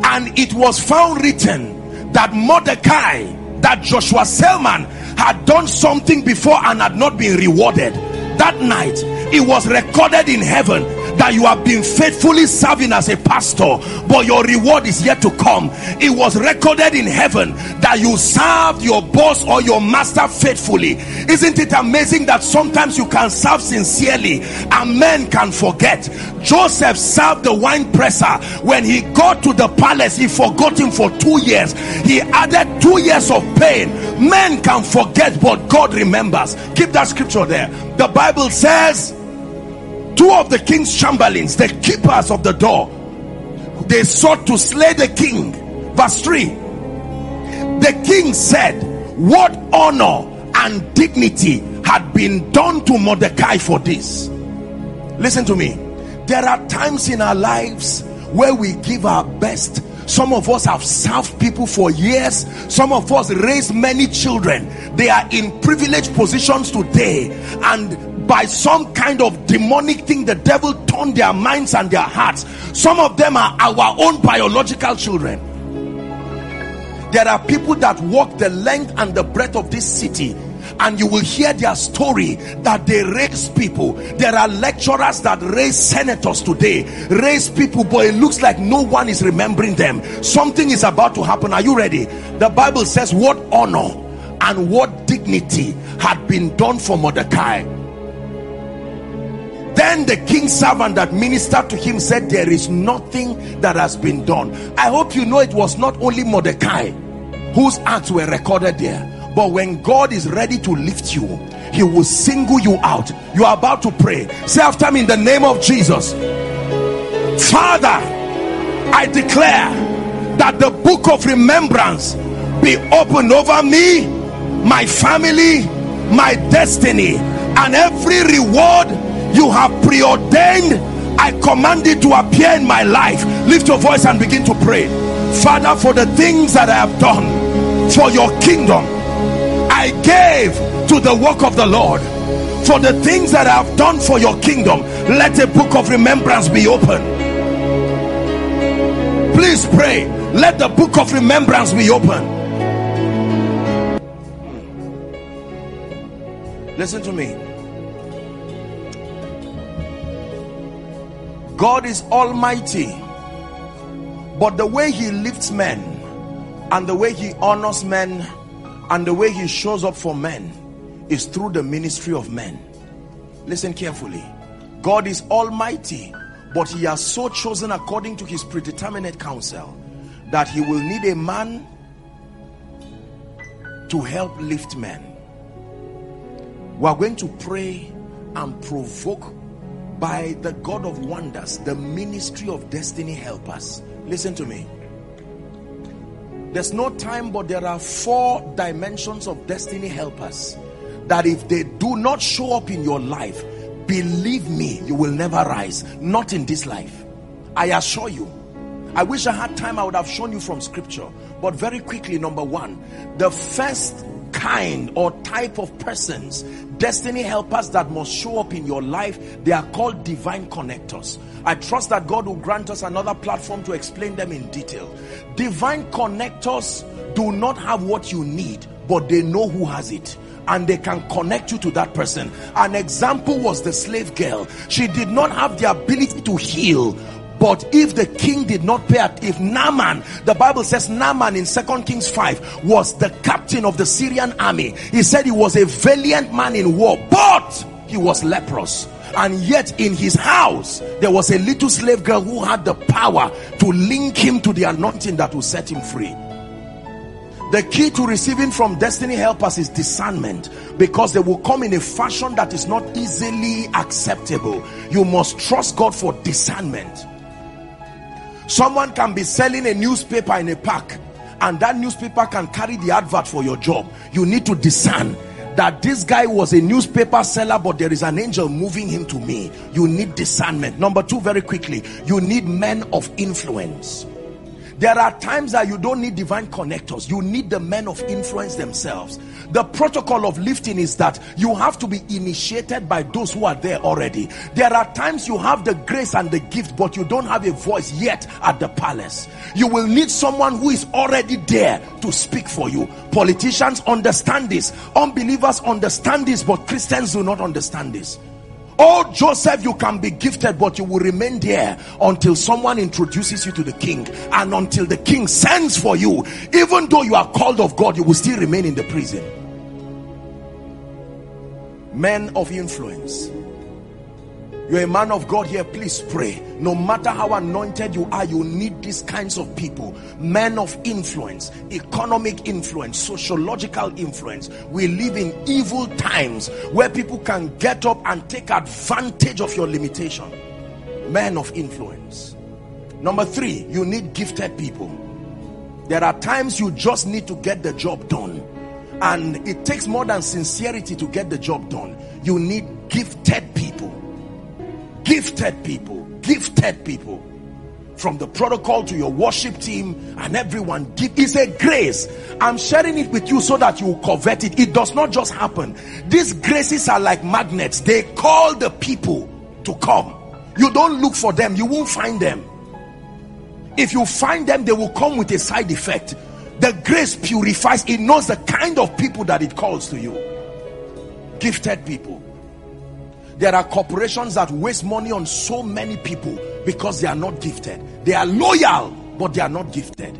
[SPEAKER 1] and it was found written that Mordecai that Joshua Selman had done something before and had not been rewarded that night it was recorded in heaven that you have been faithfully serving as a pastor but your reward is yet to come it was recorded in heaven that you served your boss or your master faithfully isn't it amazing that sometimes you can serve sincerely and men can forget Joseph served the wine presser when he got to the palace he forgot him for two years he added two years of pain men can forget but God remembers keep that scripture there the Bible says two of the king's chamberlains, the keepers of the door, they sought to slay the king. Verse 3 The king said, What honor and dignity had been done to Mordecai for this? Listen to me. There are times in our lives where we give our best. Some of us have served people for years. Some of us raised many children. They are in privileged positions today. And by some kind of demonic thing the devil turned their minds and their hearts some of them are our own biological children there are people that walk the length and the breadth of this city and you will hear their story that they raise people there are lecturers that raise senators today raise people but it looks like no one is remembering them something is about to happen are you ready the bible says what honor and what dignity had been done for mordecai then the king's servant that ministered to him said, There is nothing that has been done. I hope you know it was not only Mordecai whose acts were recorded there. But when God is ready to lift you, He will single you out. You are about to pray. Say after me in the name of Jesus. Father, I declare that the book of remembrance be opened over me, my family, my destiny, and every reward you have preordained I command it to appear in my life lift your voice and begin to pray father for the things that I have done for your kingdom I gave to the work of the Lord for the things that I have done for your kingdom let a book of remembrance be opened please pray let the book of remembrance be opened listen to me God is almighty but the way he lifts men and the way he honors men and the way he shows up for men is through the ministry of men listen carefully God is almighty but he has so chosen according to his predeterminate counsel that he will need a man to help lift men we are going to pray and provoke by the God of wonders, the ministry of destiny help us. Listen to me. There's no time, but there are four dimensions of destiny help us that if they do not show up in your life, believe me, you will never rise. Not in this life. I assure you. I wish I had time, I would have shown you from scripture. But very quickly, number one, the first kind or type of persons destiny helpers that must show up in your life they are called divine connectors i trust that god will grant us another platform to explain them in detail divine connectors do not have what you need but they know who has it and they can connect you to that person an example was the slave girl she did not have the ability to heal but if the king did not pay, if Naaman, the Bible says Naaman in Second Kings 5 was the captain of the Syrian army. He said he was a valiant man in war, but he was leprous. And yet in his house, there was a little slave girl who had the power to link him to the anointing that will set him free. The key to receiving from destiny helpers is discernment because they will come in a fashion that is not easily acceptable. You must trust God for discernment. Someone can be selling a newspaper in a park and that newspaper can carry the advert for your job. You need to discern that this guy was a newspaper seller but there is an angel moving him to me. You need discernment. Number two, very quickly, you need men of influence. There are times that you don't need divine connectors. You need the men of influence themselves. The protocol of lifting is that you have to be initiated by those who are there already. There are times you have the grace and the gift, but you don't have a voice yet at the palace. You will need someone who is already there to speak for you. Politicians understand this, unbelievers understand this, but Christians do not understand this. Oh, Joseph, you can be gifted, but you will remain there until someone introduces you to the king and until the king sends for you. Even though you are called of God, you will still remain in the prison. Men of influence you're a man of God here please pray no matter how anointed you are you need these kinds of people men of influence economic influence sociological influence we live in evil times where people can get up and take advantage of your limitation men of influence number three you need gifted people there are times you just need to get the job done and it takes more than sincerity to get the job done you need gifted people Gifted people, gifted people. From the protocol to your worship team and everyone, is a grace. I'm sharing it with you so that you covet it. It does not just happen. These graces are like magnets, they call the people to come. You don't look for them, you won't find them. If you find them, they will come with a side effect. The grace purifies, it knows the kind of people that it calls to you. Gifted people. There are corporations that waste money on so many people because they are not gifted. They are loyal, but they are not gifted.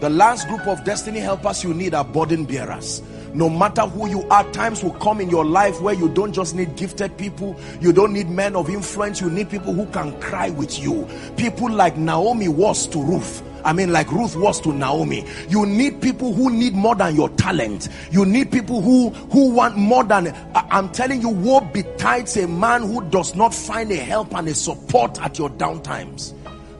[SPEAKER 1] The last group of destiny helpers you need are burden bearers. No matter who you are, times will come in your life where you don't just need gifted people, you don't need men of influence, you need people who can cry with you. People like Naomi was to Ruth. I mean, like Ruth was to Naomi. You need people who need more than your talent. You need people who who want more than. I'm telling you, woe betides a man who does not find a help and a support at your downtimes. times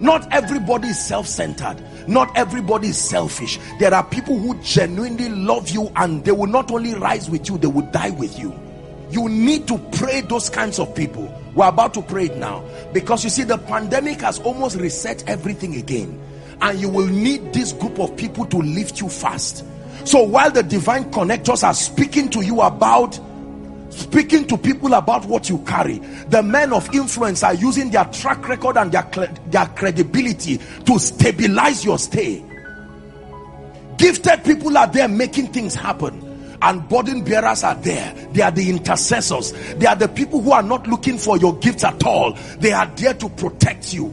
[SPEAKER 1] not everybody is self centered. Not everybody is selfish. There are people who genuinely love you and they will not only rise with you, they will die with you. You need to pray those kinds of people. We're about to pray it now because you see, the pandemic has almost reset everything again, and you will need this group of people to lift you fast. So, while the divine connectors are speaking to you about speaking to people about what you carry the men of influence are using their track record and their their credibility to stabilize your stay gifted people are there making things happen and burden bearers are there they are the intercessors they are the people who are not looking for your gifts at all they are there to protect you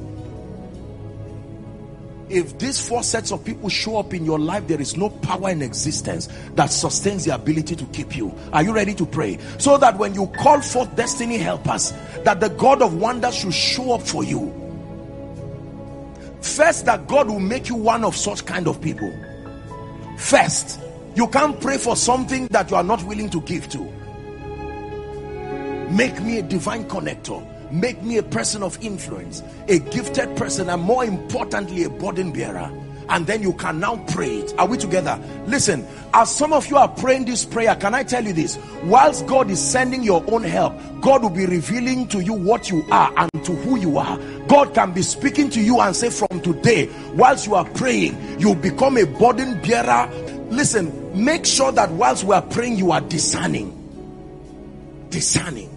[SPEAKER 1] if these four sets of people show up in your life, there is no power in existence that sustains the ability to keep you. Are you ready to pray? So that when you call forth destiny helpers, that the God of wonders should show up for you. First, that God will make you one of such kind of people. First, you can't pray for something that you are not willing to give to. Make me a divine connector Make me a person of influence, a gifted person, and more importantly, a burden bearer. And then you can now pray it. Are we together? Listen, as some of you are praying this prayer, can I tell you this? Whilst God is sending your own help, God will be revealing to you what you are and to who you are. God can be speaking to you and say, From today, whilst you are praying, you become a burden bearer. Listen, make sure that whilst we are praying, you are discerning. Discerning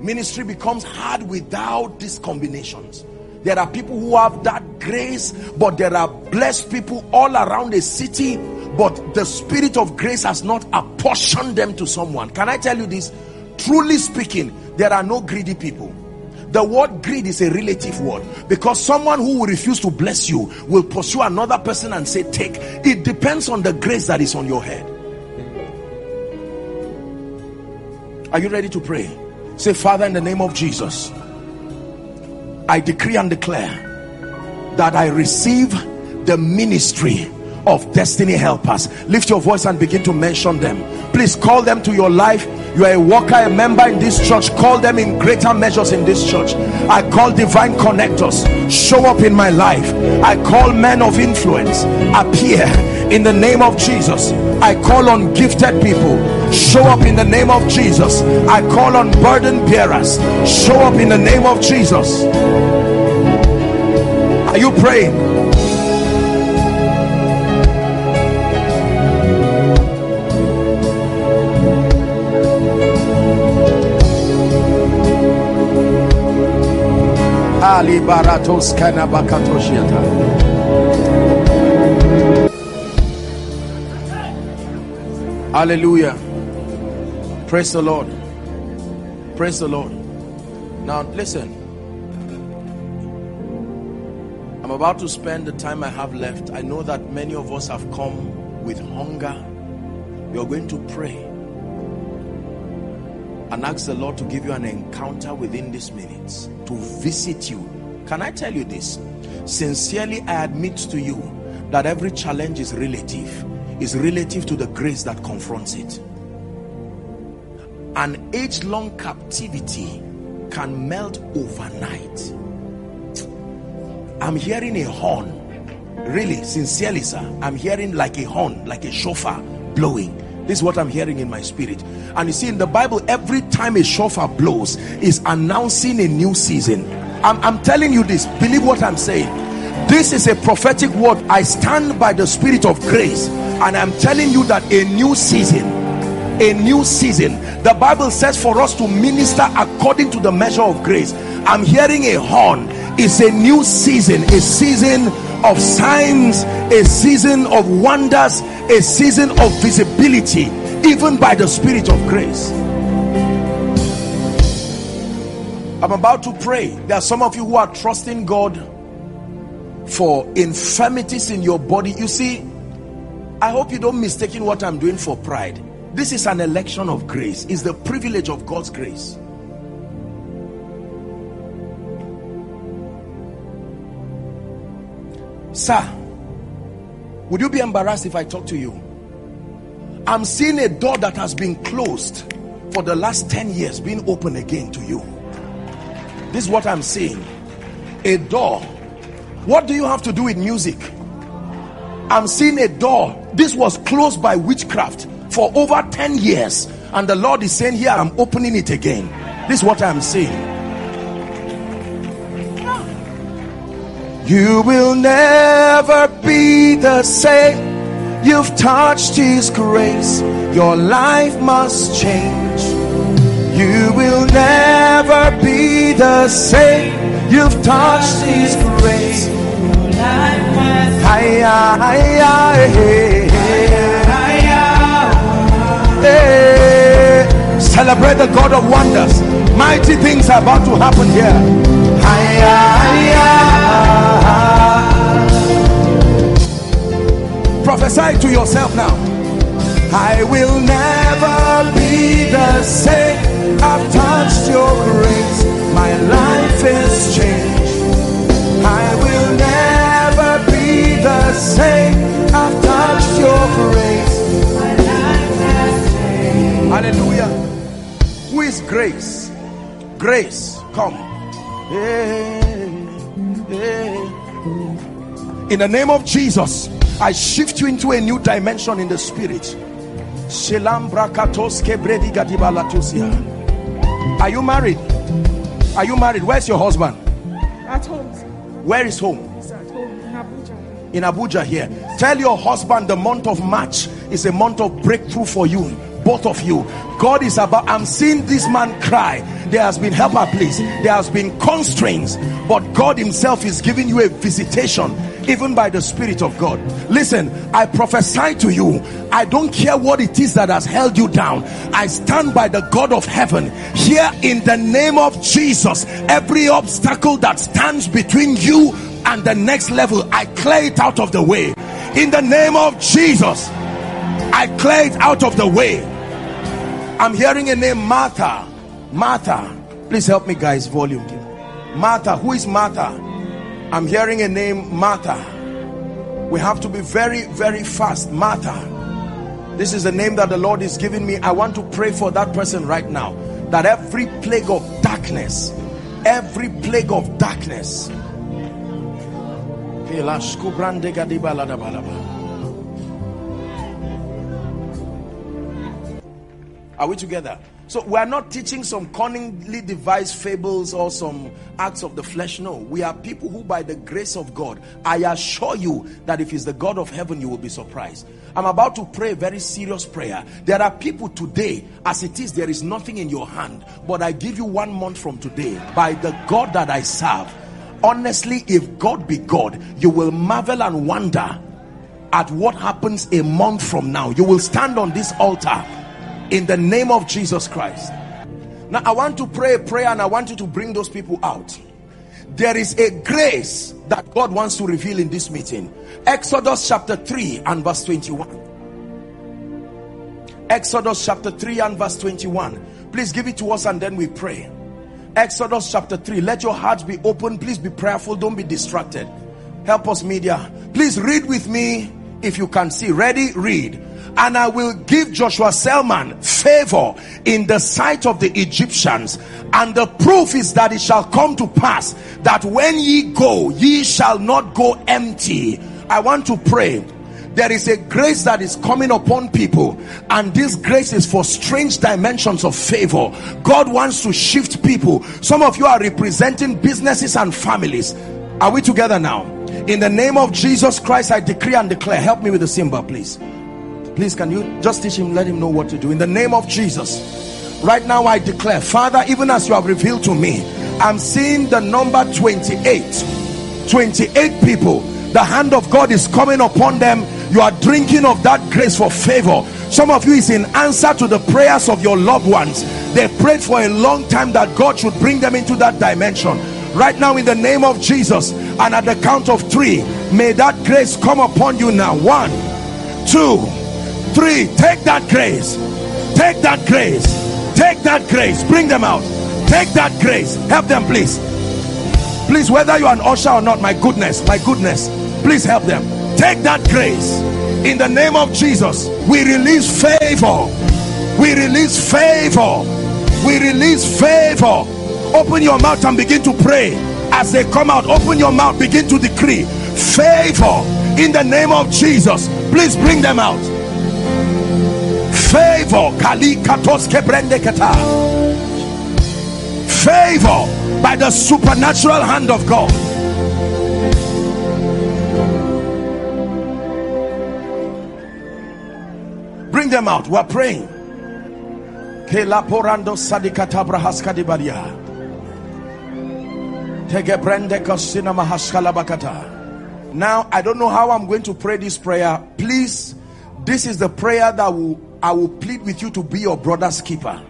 [SPEAKER 1] Ministry becomes hard without these combinations. There are people who have that grace, but there are blessed people all around the city, but the spirit of grace has not apportioned them to someone. Can I tell you this? Truly speaking, there are no greedy people. The word greed is a relative word because someone who will refuse to bless you will pursue another person and say, Take. It depends on the grace that is on your head. Are you ready to pray? Say, Father, in the name of Jesus, I decree and declare that I receive the ministry of destiny helpers. Lift your voice and begin to mention them. Please call them to your life. You are a worker, a member in this church. Call them in greater measures in this church. I call divine connectors. Show up in my life. I call men of influence. Appear in the name of Jesus I call on gifted people show up in the name of Jesus I call on burden bearers show up in the name of Jesus are you praying Ali Baratos Kanabakatoshiata. Hallelujah. Praise the Lord. Praise the Lord. Now, listen. I'm about to spend the time I have left. I know that many of us have come with hunger. You're going to pray and ask the Lord to give you an encounter within these minutes to visit you. Can I tell you this? Sincerely, I admit to you that every challenge is relative is relative to the grace that confronts it. An age-long captivity can melt overnight. I'm hearing a horn. Really, sincerely, sir. I'm hearing like a horn, like a shofar blowing. This is what I'm hearing in my spirit. And you see, in the Bible, every time a shofar blows, is announcing a new season. I'm, I'm telling you this. Believe what I'm saying this is a prophetic word. I stand by the spirit of grace and I'm telling you that a new season, a new season. The Bible says for us to minister according to the measure of grace. I'm hearing a horn. It's a new season, a season of signs, a season of wonders, a season of visibility, even by the Spirit of grace. I'm about to pray. There are some of you who are trusting God for infirmities in your body. You see, I hope you don't mistake what I'm doing for pride. This is an election of grace. It's the privilege of God's grace. Sir, would you be embarrassed if I talk to you? I'm seeing a door that has been closed for the last 10 years being open again to you. This is what I'm seeing. A door what do you have to do with music? I'm seeing a door. This was closed by witchcraft for over 10 years. And the Lord is saying, Here, I'm opening it again. This is what I'm saying. You will never be the same. You've touched His grace. Your life must change. You will never be the same. You've touched His grace. Hiya, hiya, hey, hey. Celebrate the God of wonders. Mighty things are about to happen here. Hiya, hiya. Prophesy to yourself now. I will never be the same. I've touched your grace. My life is changed. I say I've touched your grace. Hallelujah. Who is grace? Grace, come. In the name of Jesus, I shift you into a new dimension in the spirit. Are you married? Are you married? Where's your husband?
[SPEAKER 4] At home.
[SPEAKER 1] Where is home? in Abuja here. Tell your husband the month of March is a month of breakthrough for you both of you. God is about, I'm seeing this man cry. There has been helper, please. There has been constraints, but God Himself is giving you a visitation, even by the Spirit of God. Listen, I prophesy to you. I don't care what it is that has held you down. I stand by the God of heaven here in the name of Jesus. Every obstacle that stands between you and the next level i clear it out of the way in the name of jesus i clear it out of the way i'm hearing a name martha martha please help me guys volume martha who is martha i'm hearing a name martha we have to be very very fast martha this is the name that the lord is giving me i want to pray for that person right now that every plague of darkness every plague of darkness balaba. Are we together? So we are not teaching some cunningly devised fables or some acts of the flesh. No, we are people who, by the grace of God, I assure you that if He's the God of heaven, you will be surprised. I'm about to pray a very serious prayer. There are people today, as it is, there is nothing in your hand. But I give you one month from today, by the God that I serve honestly if god be god you will marvel and wonder at what happens a month from now you will stand on this altar in the name of jesus christ now i want to pray a prayer and i want you to bring those people out there is a grace that god wants to reveal in this meeting exodus chapter 3 and verse 21 exodus chapter 3 and verse 21 please give it to us and then we pray Exodus chapter 3. Let your hearts be open. Please be prayerful. Don't be distracted. Help us, media. Please read with me if you can see. Ready? Read. And I will give Joshua Selman favor in the sight of the Egyptians. And the proof is that it shall come to pass that when ye go, ye shall not go empty. I want to pray there is a grace that is coming upon people, and this grace is for strange dimensions of favor. God wants to shift people. Some of you are representing businesses and families. Are we together now? In the name of Jesus Christ, I decree and declare. Help me with the symbol, please. Please, can you just teach him, let him know what to do? In the name of Jesus, right now I declare, Father, even as you have revealed to me, I'm seeing the number 28. 28 people the hand of God is coming upon them you are drinking of that grace for favor some of you is in answer to the prayers of your loved ones they prayed for a long time that God should bring them into that dimension right now in the name of Jesus and at the count of three may that grace come upon you now one two three take that grace take that grace take that grace bring them out take that grace help them please please whether you're an usher or not my goodness my goodness please help them take that grace in the name of Jesus we release favor we release favor we release favor open your mouth and begin to pray as they come out open your mouth begin to decree favor in the name of Jesus please bring them out favor favor by the supernatural hand of God. Bring them out. We're praying. Kelaporando sadikata haskadibaria. Tegebrende Now, I don't know how I'm going to pray this prayer. Please, this is the prayer that will, I will plead with you to be your brother's keeper.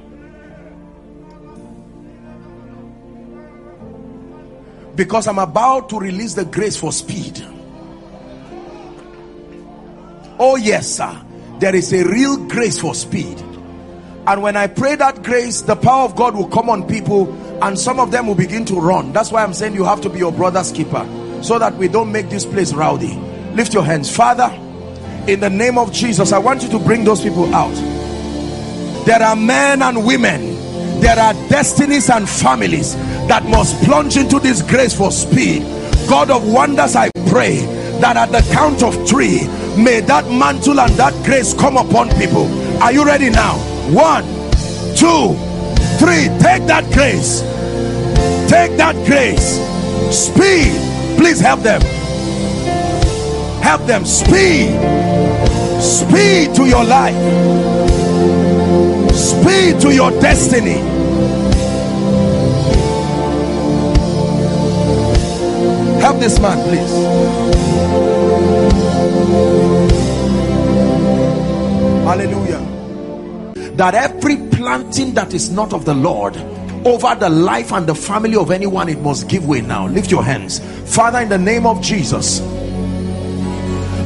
[SPEAKER 1] Because I'm about to release the grace for speed. Oh, yes, sir. There is a real grace for speed. And when I pray that grace, the power of God will come on people and some of them will begin to run. That's why I'm saying you have to be your brother's keeper so that we don't make this place rowdy. Lift your hands. Father, in the name of Jesus, I want you to bring those people out. There are men and women there are destinies and families that must plunge into this grace for speed god of wonders i pray that at the count of three may that mantle and that grace come upon people are you ready now one two three take that grace take that grace speed please help them help them speed speed to your life Speed to your destiny. Help this man, please. Hallelujah. That every planting that is not of the Lord over the life and the family of anyone, it must give way now. Lift your hands. Father, in the name of Jesus,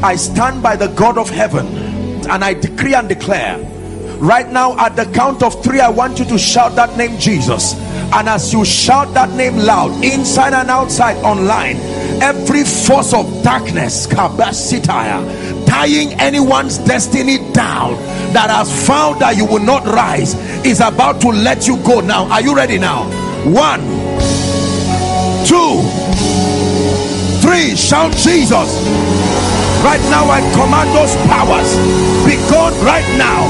[SPEAKER 1] I stand by the God of heaven and I decree and declare right now at the count of three i want you to shout that name jesus and as you shout that name loud inside and outside online every force of darkness kabasitaya tying anyone's destiny down that has found that you will not rise is about to let you go now are you ready now one two three shout jesus Right now, I command those powers. Be gone right now.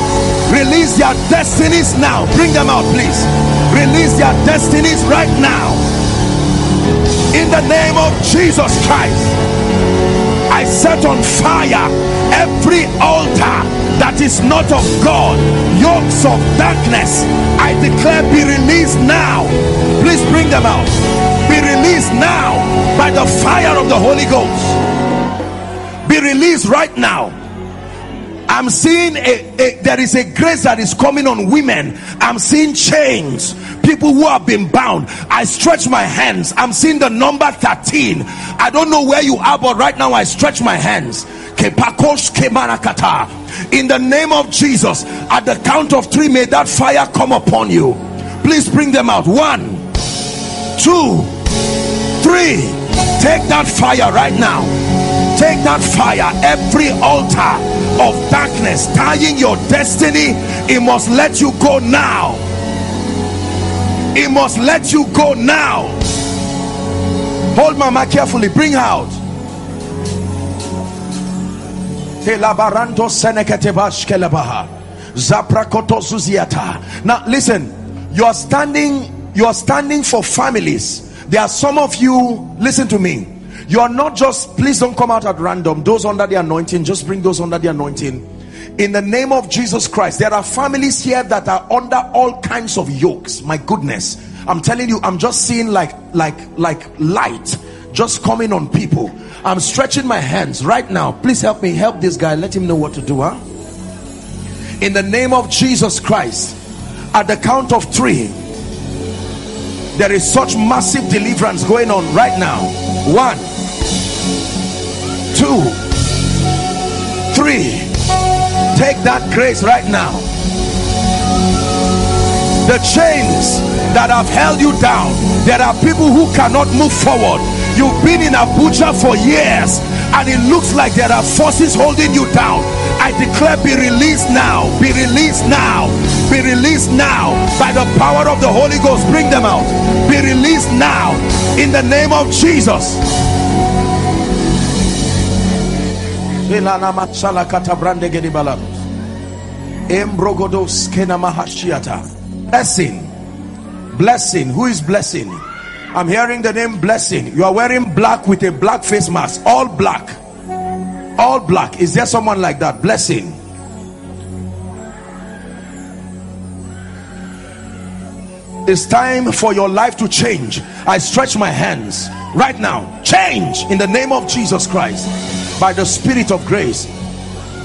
[SPEAKER 1] Release your destinies now. Bring them out, please. Release your destinies right now. In the name of Jesus Christ, I set on fire every altar that is not of God, yokes of darkness. I declare be released now. Please bring them out. Be released now by the fire of the Holy Ghost be released right now I'm seeing a, a, there is a grace that is coming on women. I'm seeing chains, people who have been bound. I stretch my hands. I'm seeing the number 13. I don't know where you are, but right now I stretch my hands. In the name of Jesus, at the count of three, may that fire come upon you. Please bring them out. One, two, three. Take that fire right now that fire every altar of darkness tying your destiny it must let you go now it must let you go now hold mama carefully bring out now listen you are standing you are standing for families there are some of you listen to me you are not just please don't come out at random those under the anointing just bring those under the anointing in the name of jesus christ there are families here that are under all kinds of yokes my goodness i'm telling you i'm just seeing like like like light just coming on people i'm stretching my hands right now please help me help this guy let him know what to do huh in the name of jesus christ at the count of three there is such massive deliverance going on right now one two three take that grace right now the chains that have held you down there are people who cannot move forward You've been in Abuja for years and it looks like there are forces holding you down. I declare be released now, be released now, be released now by the power of the Holy Ghost. Bring them out. Be released now in the name of Jesus. Blessing, blessing, who is blessing? I'm hearing the name blessing. You are wearing black with a black face mask. All black. All black. Is there someone like that? Blessing. It's time for your life to change. I stretch my hands right now. Change in the name of Jesus Christ. By the Spirit of grace.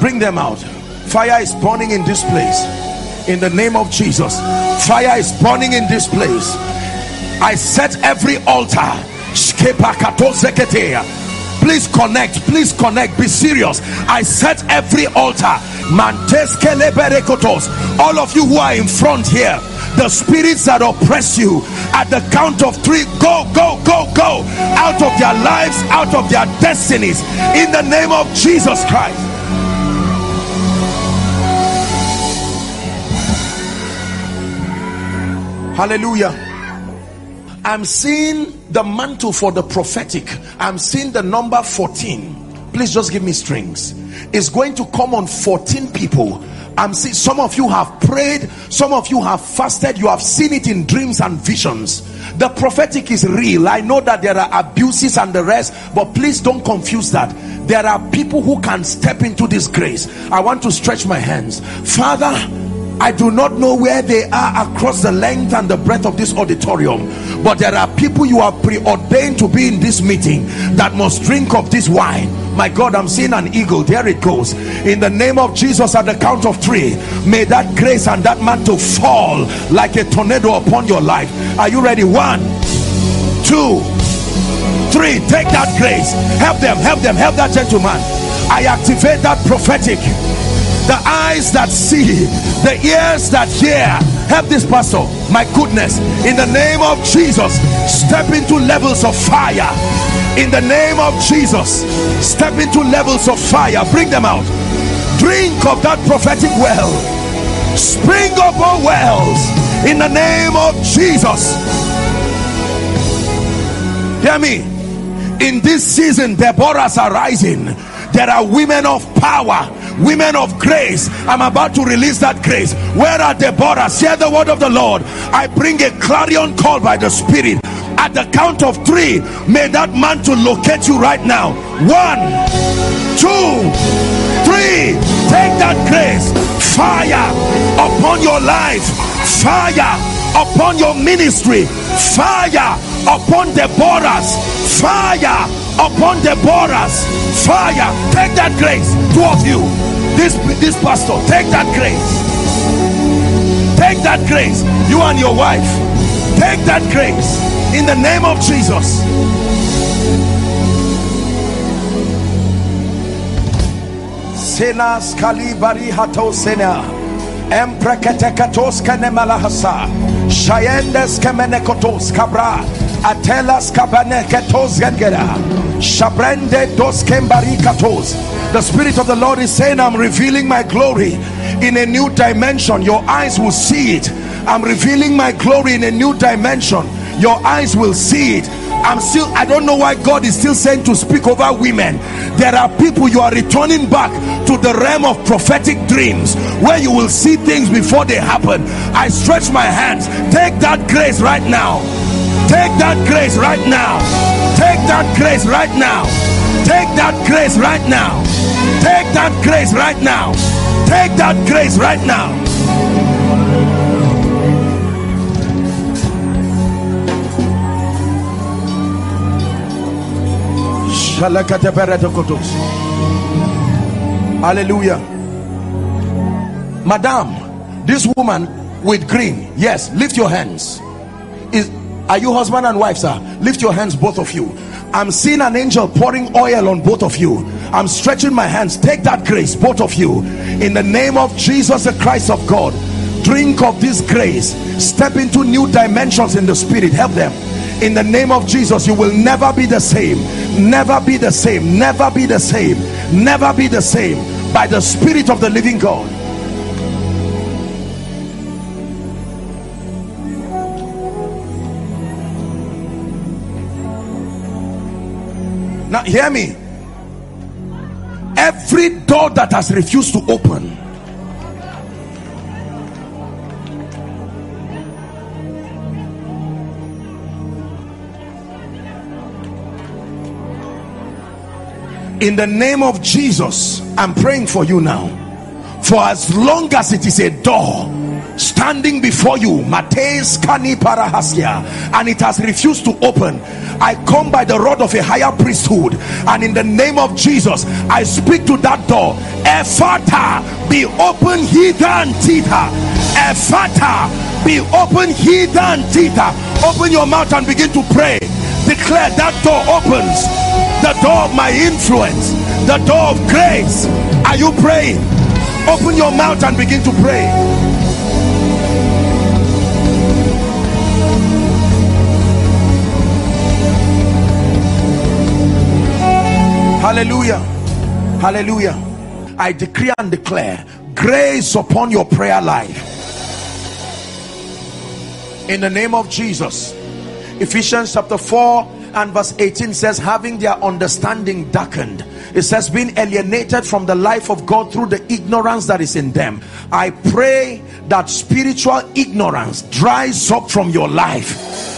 [SPEAKER 1] Bring them out. Fire is burning in this place. In the name of Jesus. Fire is burning in this place I set every altar. Please connect, please connect, be serious. I set every altar. All of you who are in front here, the spirits that oppress you at the count of three, go, go, go, go out of their lives, out of their destinies in the name of Jesus Christ. Hallelujah. I'm seeing the mantle for the prophetic. I'm seeing the number 14. Please just give me strings. It's going to come on 14 people. I'm seeing some of you have prayed, some of you have fasted, you have seen it in dreams and visions. The prophetic is real. I know that there are abuses and the rest, but please don't confuse that. There are people who can step into this grace. I want to stretch my hands, Father I do not know where they are across the length and the breadth of this auditorium, but there are people you are preordained to be in this meeting that must drink of this wine. My God, I'm seeing an eagle. There it goes. In the name of Jesus, at the count of three, may that grace and that mantle fall like a tornado upon your life. Are you ready? One, two, three. Take that grace. Help them, help them, help that gentleman. I activate that prophetic the eyes that see, the ears that hear. Help this pastor. My goodness, in the name of Jesus, step into levels of fire. In the name of Jesus, step into levels of fire. Bring them out. Drink of that prophetic well. Spring up all wells in the name of Jesus. Hear me. In this season, Deborah's are rising. There are women of power women of grace i'm about to release that grace where are the borders hear the word of the lord i bring a clarion call by the spirit at the count of three may that man to locate you right now one two three take that grace fire upon your life fire upon your ministry fire upon the borders fire upon the borers fire take that grace two of you this this pastor take that grace take that grace you and your wife take that grace in the name of jesus Senas kalibari hato sena. Empreketekatoskene Shayendes Kabra Atelas Kabaneketos Gengera Shabrende Dos Kembarikatos The Spirit of the Lord is saying I'm revealing my glory in a new dimension your eyes will see it I'm revealing my glory in a new dimension your eyes will see it I'm still, I don't know why God is still saying to speak over women. There are people you are returning back to the realm of prophetic dreams where you will see things before they happen. I stretch my hands. Take that grace right now. Take that grace right now. Take that grace right now. Take that grace right now. Take that grace right now. Take that grace right now. Hallelujah. Madam, this woman with green, yes, lift your hands. Is are you husband and wife, sir? Lift your hands, both of you. I'm seeing an angel pouring oil on both of you. I'm stretching my hands. Take that grace, both of you. In the name of Jesus the Christ of God, drink of this grace. Step into new dimensions in the spirit. Help them in the name of Jesus you will never be the same never be the same never be the same never be the same by the spirit of the living God now hear me every door that has refused to open in the name of jesus i'm praying for you now for as long as it is a door standing before you Mateus Kani and it has refused to open I come by the rod of a higher priesthood and in the name of Jesus I speak to that door Ephphatha be open heathen tita Ephphatha be open heathen tita open your mouth and begin to pray declare that door opens the door of my influence, the door of grace. Are you praying? Open your mouth and begin to pray. Hallelujah. Hallelujah. I decree and declare grace upon your prayer life. In the name of Jesus. Ephesians chapter 4 and verse 18 says, having their understanding darkened. It says, being alienated from the life of God through the ignorance that is in them. I pray that spiritual ignorance dries up from your life.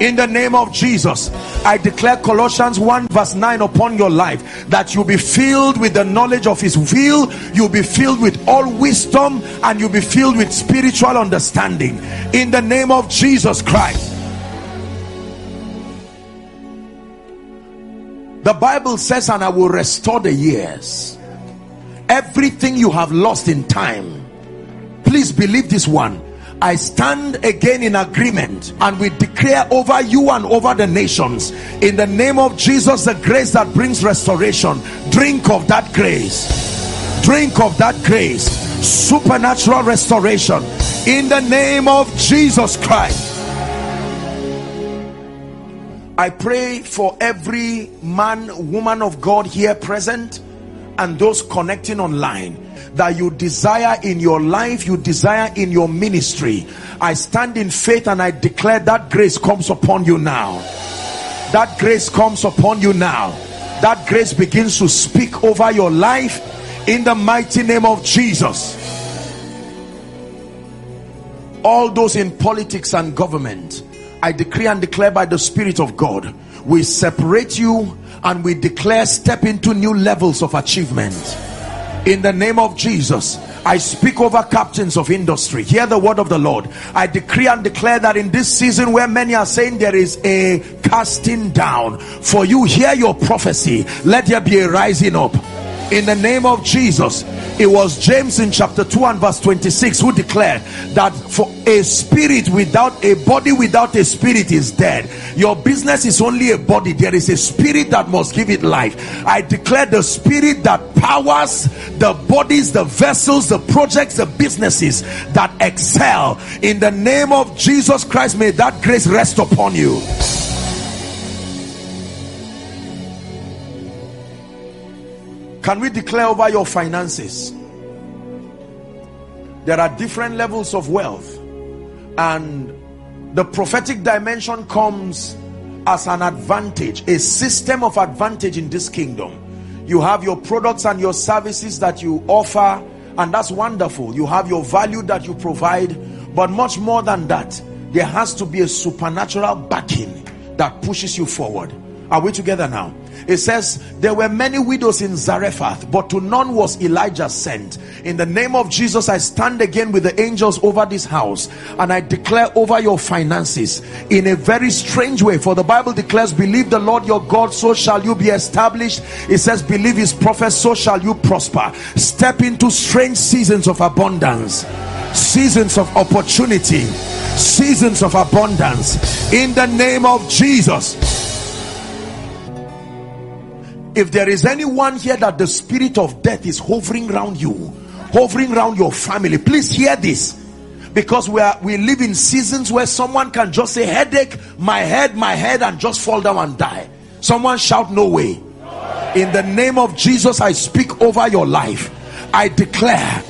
[SPEAKER 1] In the name of Jesus, I declare Colossians 1 verse 9 upon your life that you'll be filled with the knowledge of His will, you'll be filled with all wisdom, and you'll be filled with spiritual understanding. In the name of Jesus Christ. The Bible says, and I will restore the years. Everything you have lost in time. Please believe this one. I stand again in agreement and we declare over you and over the nations in the name of Jesus the grace that brings restoration. Drink of that grace. Drink of that grace. Supernatural restoration in the name of Jesus Christ. I pray for every man, woman of God here present and those connecting online that you desire in your life, you desire in your ministry. I stand in faith and I declare that grace comes upon you now. That grace comes upon you now. That grace begins to speak over your life in the mighty name of Jesus. All those in politics and government, I decree and declare by the Spirit of God, we separate you and we declare step into new levels of achievement. In the name of Jesus, I speak over captains of industry. Hear the word of the Lord. I decree and declare that in this season where many are saying there is a casting down, for you hear your prophecy, let there be a rising up in the name of Jesus. It was James in chapter 2 and verse 26 who declared that for a spirit without a body without a spirit is dead. Your business is only a body, there is a spirit that must give it life. I declare the spirit that powers the bodies, the vessels, the projects, the businesses that excel in the name of Jesus Christ. May that grace rest upon you. Can we declare over your finances? There are different levels of wealth and the prophetic dimension comes as an advantage, a system of advantage in this kingdom. You have your products and your services that you offer and that's wonderful. You have your value that you provide but much more than that, there has to be a supernatural backing that pushes you forward. Are we together now? It says, There were many widows in Zarephath, but to none was Elijah sent. In the name of Jesus, I stand again with the angels over this house and I declare over your finances in a very strange way. For the Bible declares, Believe the Lord your God, so shall you be established. It says, Believe his prophet, so shall you prosper. Step into strange seasons of abundance seasons of opportunity, seasons of abundance. In the name of Jesus, if there is anyone here that the spirit of death is hovering around you hovering around your family please hear this because we are we live in seasons where someone can just say headache my head my head and just fall down and die someone shout no way in the name of jesus i speak over your life i declare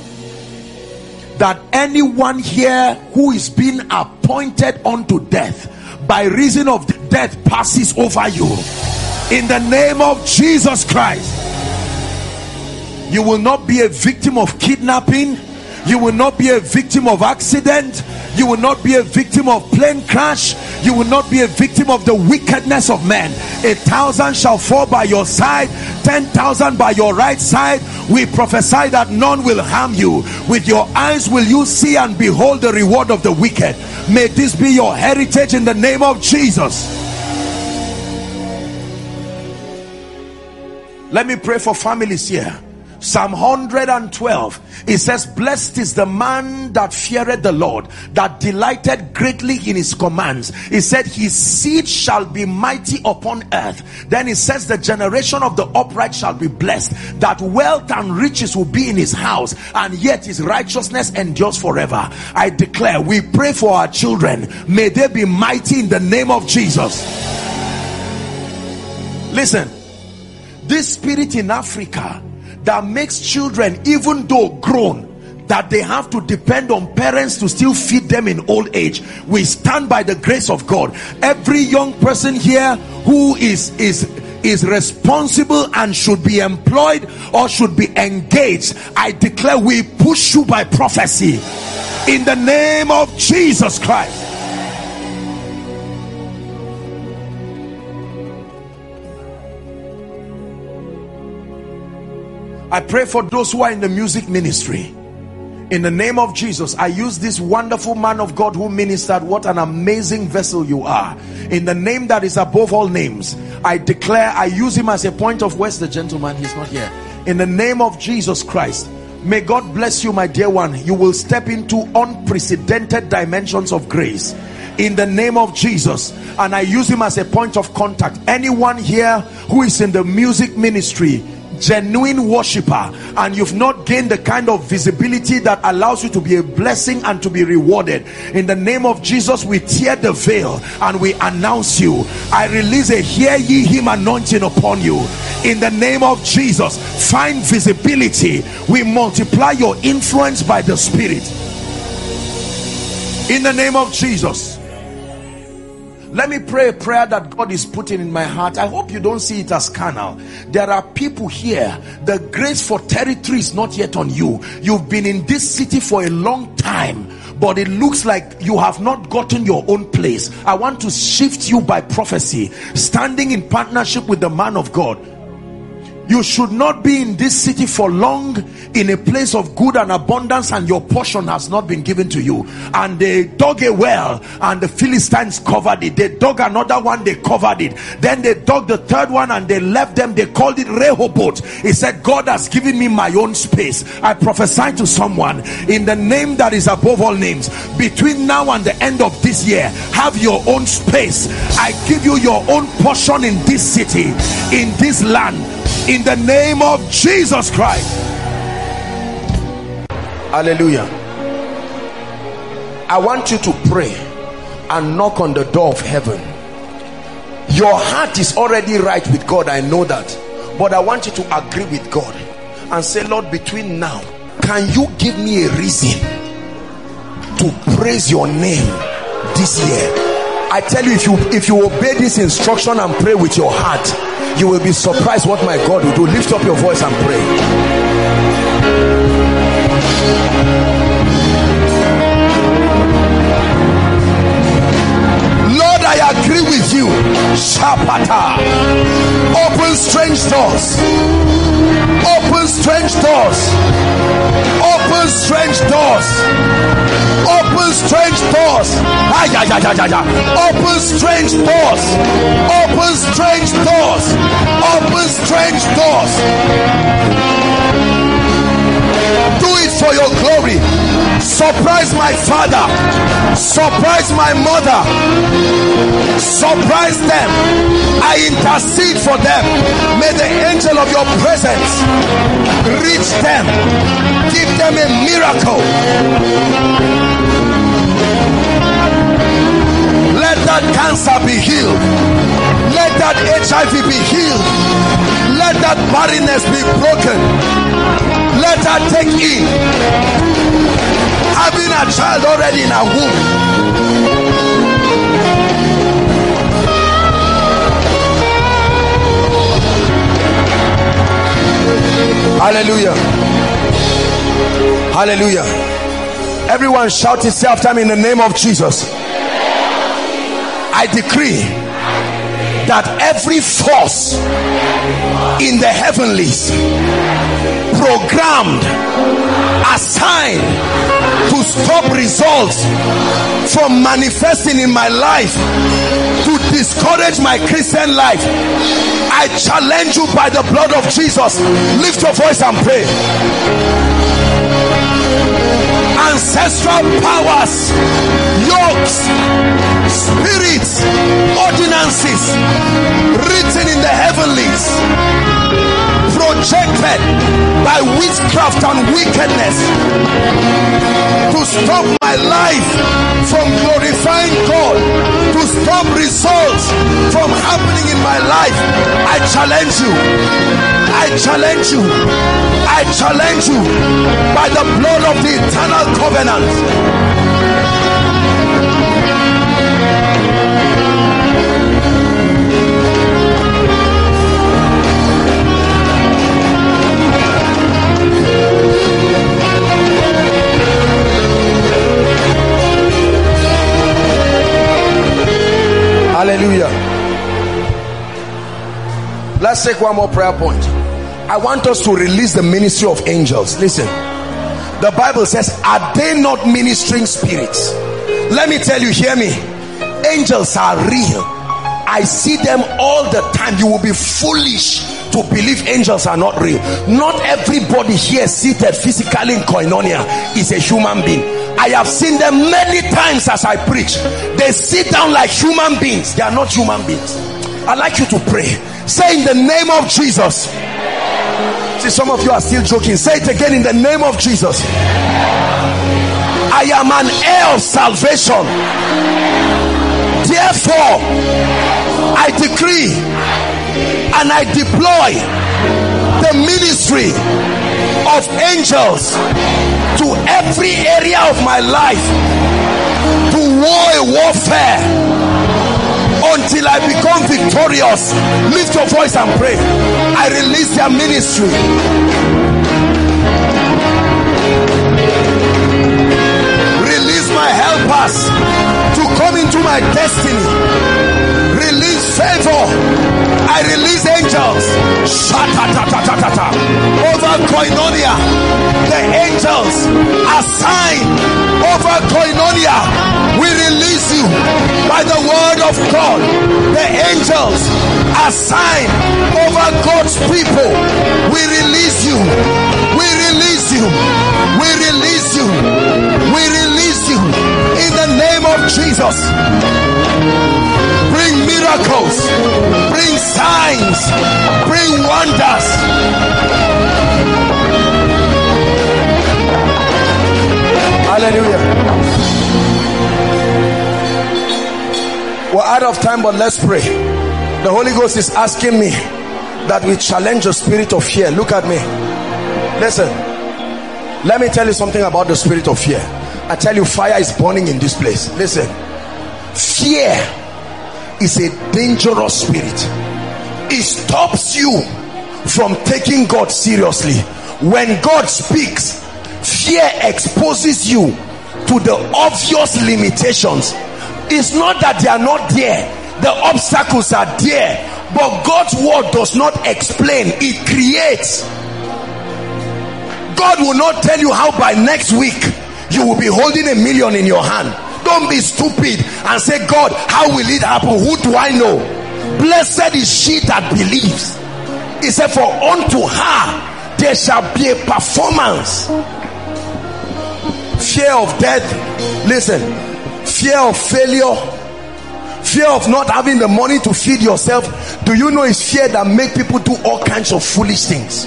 [SPEAKER 1] that anyone here who is being appointed unto death by reason of death passes over you in the name of Jesus Christ. You will not be a victim of kidnapping. You will not be a victim of accident. You will not be a victim of plane crash. You will not be a victim of the wickedness of men. A thousand shall fall by your side, ten thousand by your right side. We prophesy that none will harm you. With your eyes will you see and behold the reward of the wicked. May this be your heritage in the name of Jesus. Let me pray for families here. Psalm 112, it says, Blessed is the man that feared the Lord, that delighted greatly in his commands. He said, His seed shall be mighty upon earth. Then he says, The generation of the upright shall be blessed, that wealth and riches will be in his house, and yet his righteousness endures forever. I declare, we pray for our children. May they be mighty in the name of Jesus. Listen, this spirit in Africa that makes children, even though grown, that they have to depend on parents to still feed them in old age we stand by the grace of god every young person here who is is is responsible and should be employed or should be engaged i declare we push you by prophecy in the name of jesus christ I pray for those who are in the music ministry. In the name of Jesus, I use this wonderful man of God who ministered. What an amazing vessel you are. In the name that is above all names, I declare I use him as a point of where's the gentleman? He's not here. In the name of Jesus Christ, may God bless you, my dear one. You will step into unprecedented dimensions of grace in the name of Jesus and I use him as a point of contact anyone here who is in the music ministry genuine worshiper and you've not gained the kind of visibility that allows you to be a blessing and to be rewarded in the name of jesus we tear the veil and we announce you i release a hear ye him anointing upon you in the name of jesus find visibility we multiply your influence by the spirit in the name of jesus let me pray a prayer that God is putting in my heart. I hope you don't see it as carnal. There are people here, the grace for territory is not yet on you. You've been in this city for a long time, but it looks like you have not gotten your own place. I want to shift you by prophecy, standing in partnership with the man of God you should not be in this city for long in a place of good and abundance and your portion has not been given to you and they dug a well and the philistines covered it they dug another one they covered it then they dug the third one and they left them they called it rehoboth he said god has given me my own space i prophesy to someone in the name that is above all names between now and the end of this year have your own space i give you your own portion in this city in this land in the name of Jesus Christ. Hallelujah. I want you to pray and knock on the door of heaven. Your heart is already right with God, I know that. But I want you to agree with God and say, Lord, between now, can you give me a reason to praise your name this year? I tell you, if you if you obey this instruction and pray with your heart, you will be surprised what my God will do. Lift up your voice and pray. I agree with you. Shapata. Open strange doors. Open strange doors. Open strange doors. Open strange doors. Ay, ay, ay, ay, ay, ay. Open strange doors. Open strange doors. Open strange doors. surprise my father, surprise my mother, surprise them. I intercede for them. May the angel of your presence reach them, give them a miracle. Let that cancer be healed. Let that HIV be healed. Let that barrenness be broken. Let her take in having a child already in a womb. Hallelujah. Hallelujah. Everyone shout itself time in the name of Jesus. I decree that every force in the heavenlies programmed assigned to stop results from manifesting in my life to discourage my christian life i challenge you by the blood of jesus lift your voice and pray ancestral powers yokes spirits, ordinances written in the heavenlies, projected by witchcraft and wickedness to stop my life from glorifying God, to stop results from happening in my life. I challenge you. I challenge you. I challenge you by the blood of the eternal covenant. Hallelujah. Let's take one more prayer point. I want us to release the ministry of angels. Listen, the Bible says, Are they not ministering spirits? Let me tell you, hear me. Angels are real. I see them all the time. You will be foolish to believe angels are not real. Not everybody here seated physically in Koinonia is a human being I have seen them many times as I preach. They sit down like human beings. They are not human beings. I'd like you to pray. Say in the name of Jesus. See, some of you are still joking. Say it again in the name of Jesus. I am an heir of salvation. Therefore, I decree and I deploy the ministry of angels to every area of my life to war a warfare until I become victorious. Lift your voice and pray. I release their ministry. Release my helpers to come into my destiny. Release favor. I release angels. Over Koinonia, the angels assigned over Koinonia. We release you by the word of God. The angels assigned over God's people. We release you. We release you. We release you. Jesus. Bring miracles, bring signs, bring wonders. Hallelujah. We're out of time, but let's pray. The Holy Ghost is asking me that we challenge the spirit of fear. Look at me. Listen, let me tell you something about the spirit of fear I tell you, fire is burning in this place. Listen, fear is a dangerous spirit, it stops you from taking God seriously. When God speaks, fear exposes you to the obvious limitations. It's not that they are not there, the obstacles are there, but God's word does not explain, it creates. God will not tell you how by next week you will be holding a million in your hand don't be stupid and say god how will it happen who do i know blessed is she that believes he said for unto her there shall be a performance fear of death listen fear of failure fear of not having the money to feed yourself do you know it's fear that make people do all kinds of foolish things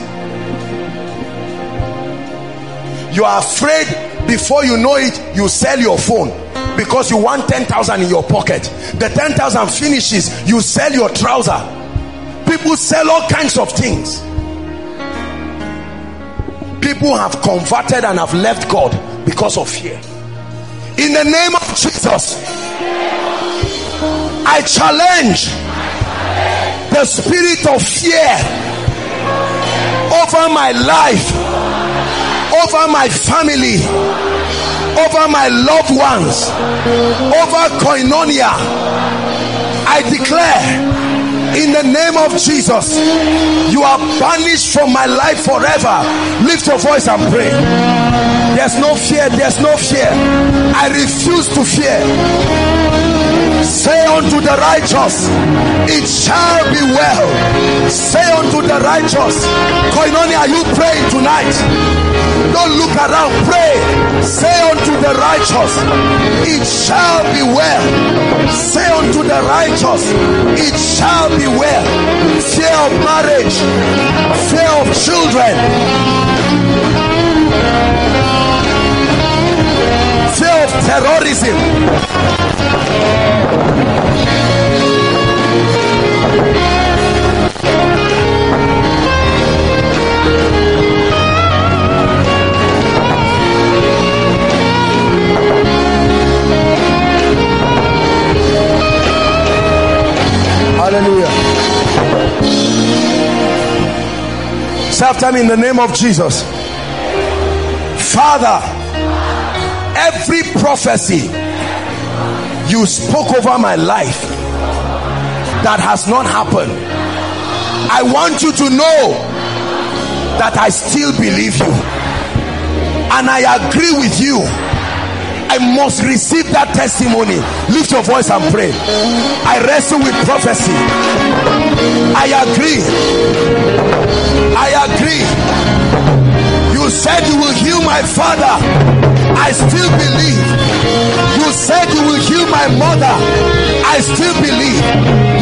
[SPEAKER 1] you are afraid before you know it you sell your phone because you want 10,000 in your pocket the 10,000 finishes you sell your trouser people sell all kinds of things people have converted and have left God because of fear in the name of Jesus I challenge the spirit of fear over my life over my family, over my loved ones, over koinonia. I declare in the name of Jesus, you are banished from my life forever. Lift your voice and pray. There's no fear, there's no fear. I refuse to fear. Say unto the righteous, it shall be well. Say unto the righteous, Koinonia, are you praying tonight? Don't look around, pray. Say unto the righteous, it shall be well. Say unto the righteous, it shall be well. Fear of marriage, fear of children. Fear of terrorism. Hallelujah. Say after me in the name of Jesus. Father, every prophecy you spoke over my life that has not happened, I want you to know that I still believe you and I agree with you I must receive that testimony. Lift your voice and pray. I wrestle with prophecy. I agree. I agree. You said you will heal my father. I still believe. You said you will heal my mother. I still believe.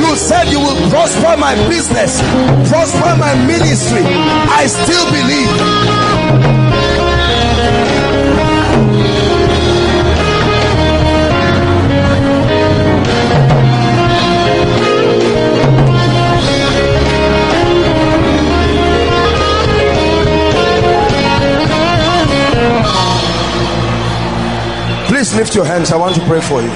[SPEAKER 1] You said you will prosper my business, prosper my ministry. I still believe. Please lift your hands. I want to pray for you.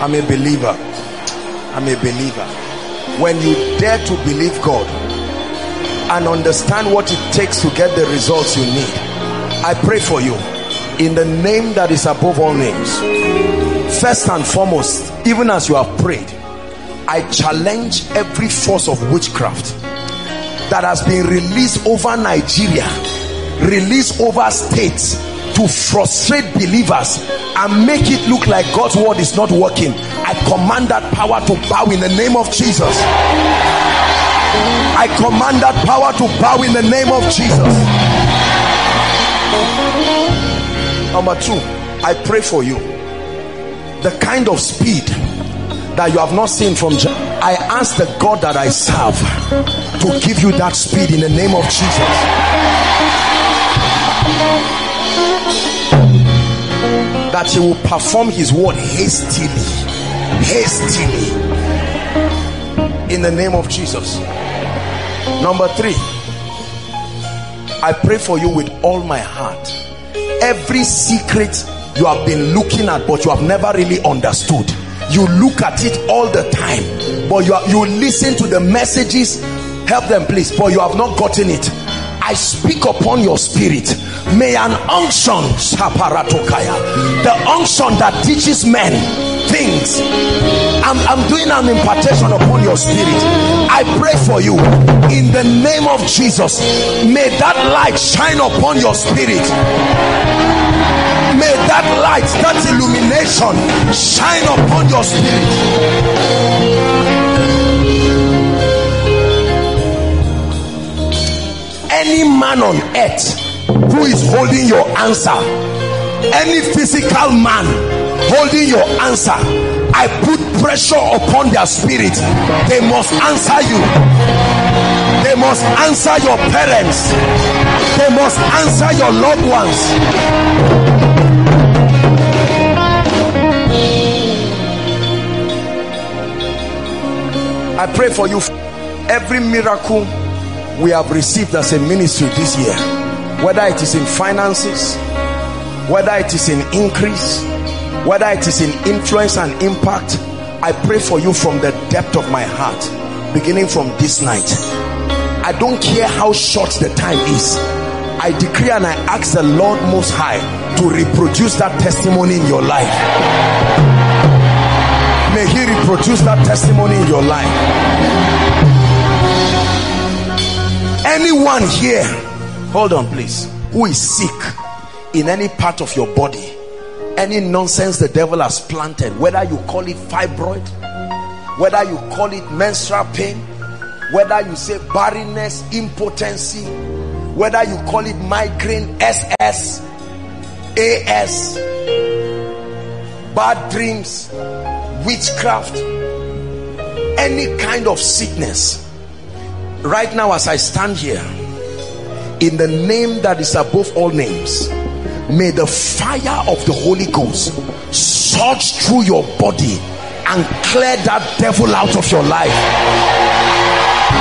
[SPEAKER 1] I'm a believer. I'm a believer. When you dare to believe God and understand what it takes to get the results you need, I pray for you in the name that is above all names. First and foremost, even as you have prayed, I challenge every force of witchcraft that has been released over Nigeria, released over states to frustrate believers and make it look like God's word is not working. I command that power to bow in the name of Jesus. I command that power to bow in the name of Jesus. Number two, I pray for you. The kind of speed that you have not seen from John. I ask the God that I serve to give you that speed in the name of Jesus. That he will perform his word hastily, hastily, in the name of Jesus. Number three, I pray for you with all my heart. Every secret you have been looking at, but you have never really understood you look at it all the time but you are, you listen to the messages help them please but you have not gotten it I speak upon your spirit. May an unction, the unction that teaches men things. I'm, I'm doing an impartation upon your spirit. I pray for you in the name of Jesus. May that light shine upon your spirit. May that light, that illumination shine upon your spirit. Any man on earth who is holding your answer, any physical man holding your answer, I put pressure upon their spirit. They must answer you. They must answer your parents. They must answer your loved ones. I pray for you. Every miracle we have received as a ministry this year, whether it is in finances, whether it is in increase, whether it is in influence and impact, I pray for you from the depth of my heart, beginning from this night. I don't care how short the time is. I decree and I ask the Lord Most High to reproduce that testimony in your life produce that testimony in your life. Anyone here, hold on please, who is sick in any part of your body, any nonsense the devil has planted, whether you call it fibroid, whether you call it menstrual pain, whether you say barrenness, impotency, whether you call it migraine, SS, AS, bad dreams, witchcraft, any kind of sickness. Right now, as I stand here, in the name that is above all names, may the fire of the Holy Ghost search through your body and clear that devil out of your life.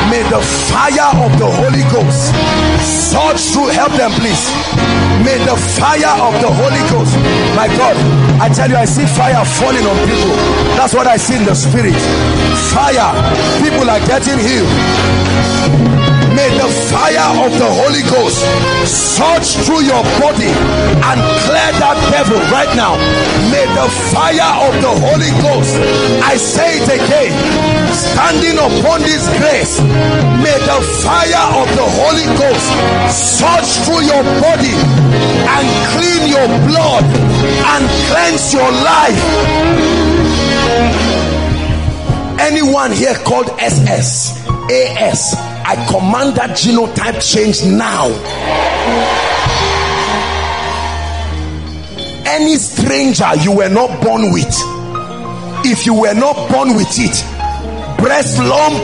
[SPEAKER 1] May the fire of the Holy Ghost search through. Help them, please. May the fire of the Holy Ghost, my God, I tell you, I see fire falling on people. That's what I see in the spirit. Fire, people are getting healed. May the fire of the Holy Ghost search through your body and clear that devil right now. May the fire of the Holy Ghost, I say it again, standing upon this grace, may the fire of the Holy Ghost search through your body and clean your blood and cleanse your life. Anyone here called SS? AS, I command that genotype change now. Any stranger you were not born with, if you were not born with it, breast lump,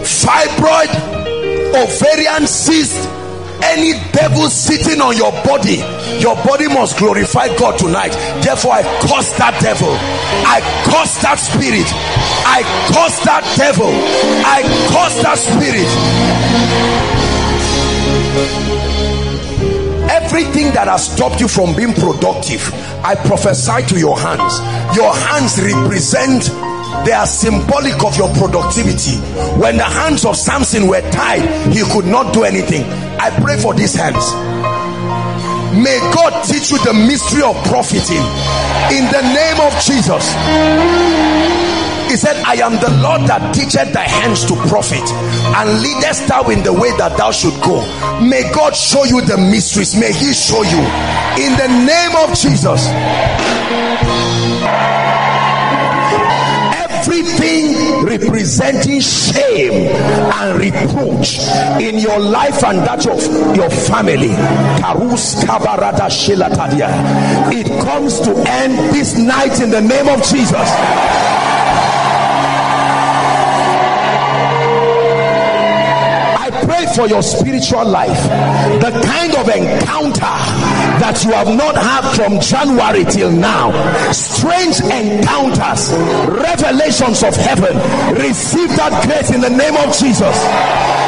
[SPEAKER 1] fibroid, ovarian cyst, any devil sitting on your body your body must glorify god tonight therefore i curse that devil i curse that spirit i curse that devil i curse that spirit everything that has stopped you from being productive i prophesy to your hands your hands represent they are symbolic of your productivity when the hands of Samson were tied he could not do anything I pray for these hands may God teach you the mystery of profiting in the name of Jesus he said I am the Lord that teacheth thy hands to profit and leadest thou in the way that thou should go may God show you the mysteries may he show you in the name of Jesus anything representing shame and reproach in your life and that of your family it comes to end this night in the name of Jesus for your spiritual life. The kind of encounter that you have not had from January till now. Strange encounters, revelations of heaven. Receive that grace in the name of Jesus.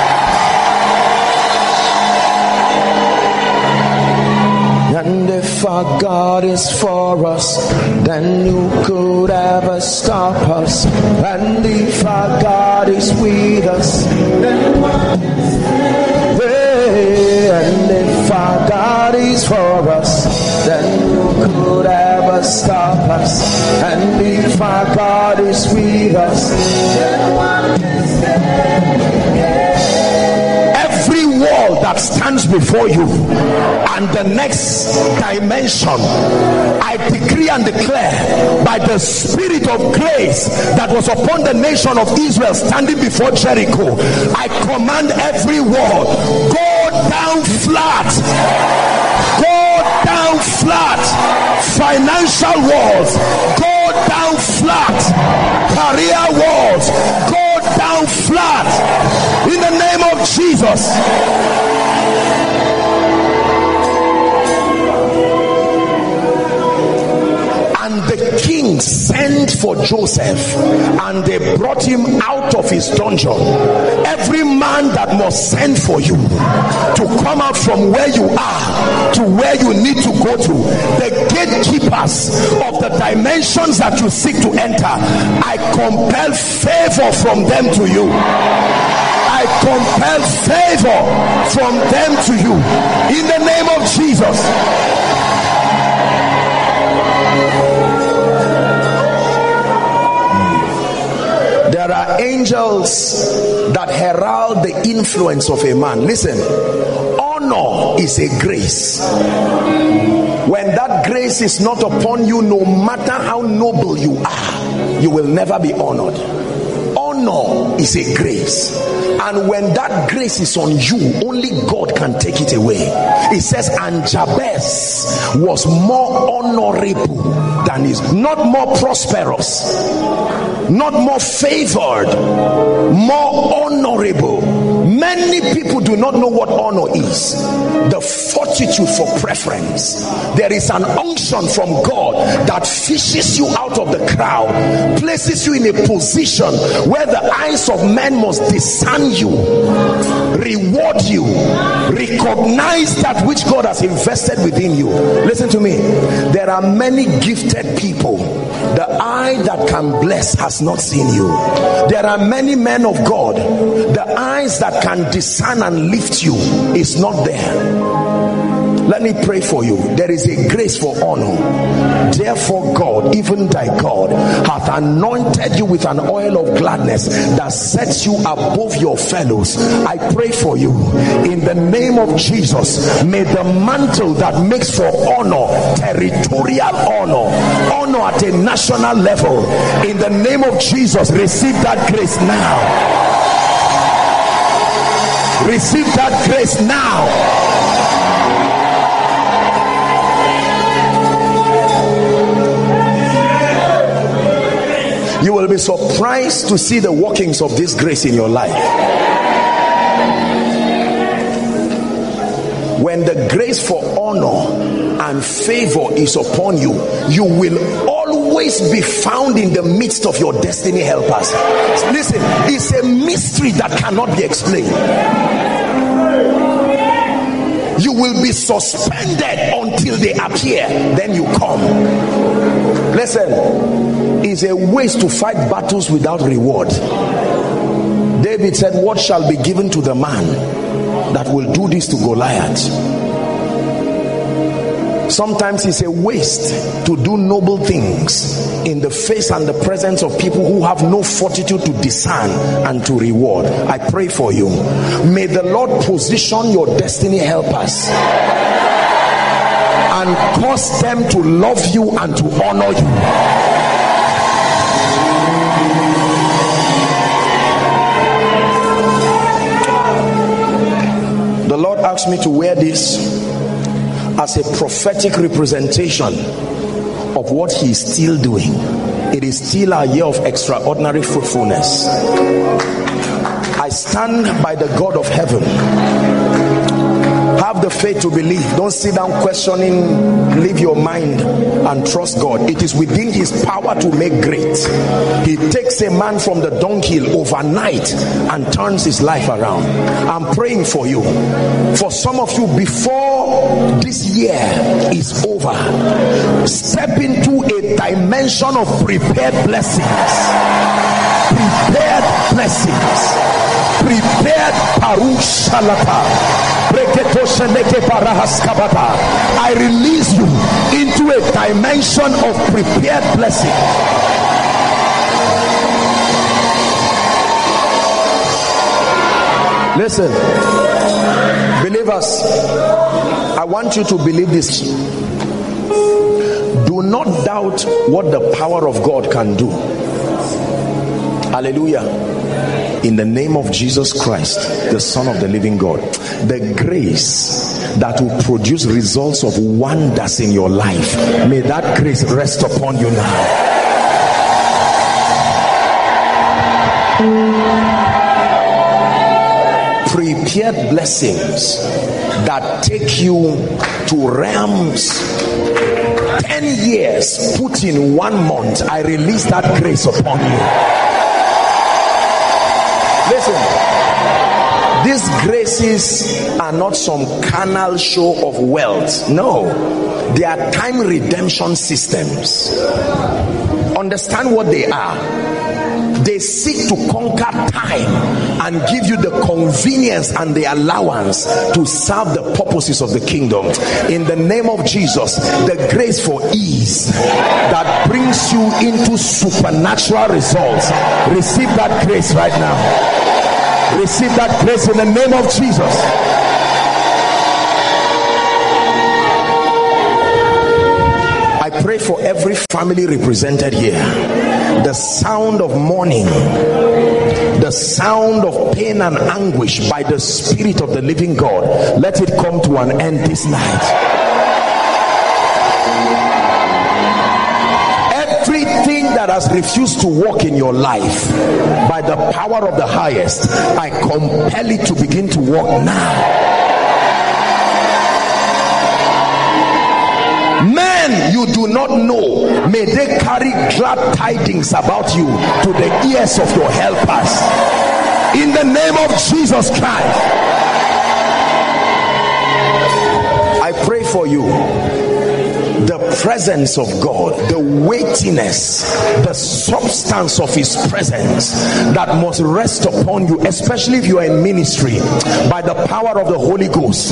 [SPEAKER 1] our God is for us, then who could ever stop us? And if our God is with us, then what is and if our God is for us, then who could ever stop us? And if our God is with us, then what is there? wall that stands before you and the next dimension, I decree and declare by the spirit of grace that was upon the nation of Israel standing before Jericho, I command every wall go down flat. Go down flat. Financial walls, go down flat. Career walls, go down flat in the name of Jesus. And the king sent for Joseph and they brought him out of his dungeon. Every man that must send for you to come out from where you are to where you need to go to, the gatekeepers of the dimensions that you seek to enter, I compel favor from them to you compel favor from them to you in the name of Jesus. There are angels that herald the influence of a man. Listen, honor is a grace. When that grace is not upon you, no matter how noble you are, you will never be honored honor is a grace and when that grace is on you only god can take it away it says and jabez was more honorable than his not more prosperous not more favored more honorable Many people do not know what honor is. The fortitude for preference. There is an unction from God that fishes you out of the crowd, places you in a position where the eyes of men must discern you, reward you, recognize that which God has invested within you. Listen to me. There are many gifted people. The eye that can bless has not seen you. There are many men of God. The eyes that can discern and lift you is not there. Let me pray for you. There is a grace for honor. Therefore, God, even thy God, hath anointed you with an oil of gladness that sets you above your fellows. I pray for you in the name of Jesus. May the mantle that makes for honor, territorial honor, honor at a national level, in the name of Jesus, receive that grace now. Receive that grace now. You will be surprised to see the workings of this grace in your life. When the grace for honor and favor is upon you, you will all always be found in the midst of your destiny helpers. Listen, it's a mystery that cannot be explained. You will be suspended until they appear, then you come. Listen, it's a waste to fight battles without reward. David said, What shall be given to the man that will do this to Goliath? Sometimes it's a waste to do noble things in the face and the presence of people who have no fortitude to discern and to reward. I pray for you. May the Lord position your destiny helpers and cause them to love you and to honor you. The Lord asked me to wear this as a prophetic representation of what he is still doing. It is still a year of extraordinary fruitfulness. I stand by the God of heaven have the faith to believe. Don't sit down questioning. Leave your mind and trust God. It is within His power to make great. He takes a man from the dunghill overnight and turns his life around. I'm praying for you. For some of you, before this year is over, step into a dimension of prepared blessings. Prepared blessings. Prepared parushalapa. I release you into a dimension of prepared blessing. Listen, believers, I want you to believe this. Do not doubt what the power of God can do. Hallelujah in the name of Jesus Christ, the Son of the living God, the grace that will produce results of wonders in your life, may that grace rest upon you now. prepared blessings that take you to realms 10 years put in one month i release that grace upon you Listen. These graces are not some carnal show of wealth. No. They are time redemption systems. Understand what they are they seek to conquer time and give you the convenience and the allowance to serve the purposes of the kingdom. In the name of Jesus, the grace for ease that brings you into supernatural results. Receive that grace right now. Receive that grace in the name of Jesus. I pray for every family represented here the sound of mourning, the sound of pain and anguish by the Spirit of the living God, let it come to an end this night. Everything that has refused to walk in your life by the power of the highest, I compel it to begin to walk now. men you do not know, may they carry glad tidings about you to the ears of your helpers. In the name of Jesus Christ. I pray for you the presence of God, the weightiness, the substance of His presence that must rest upon you, especially if you are in ministry, by the power of the Holy Ghost.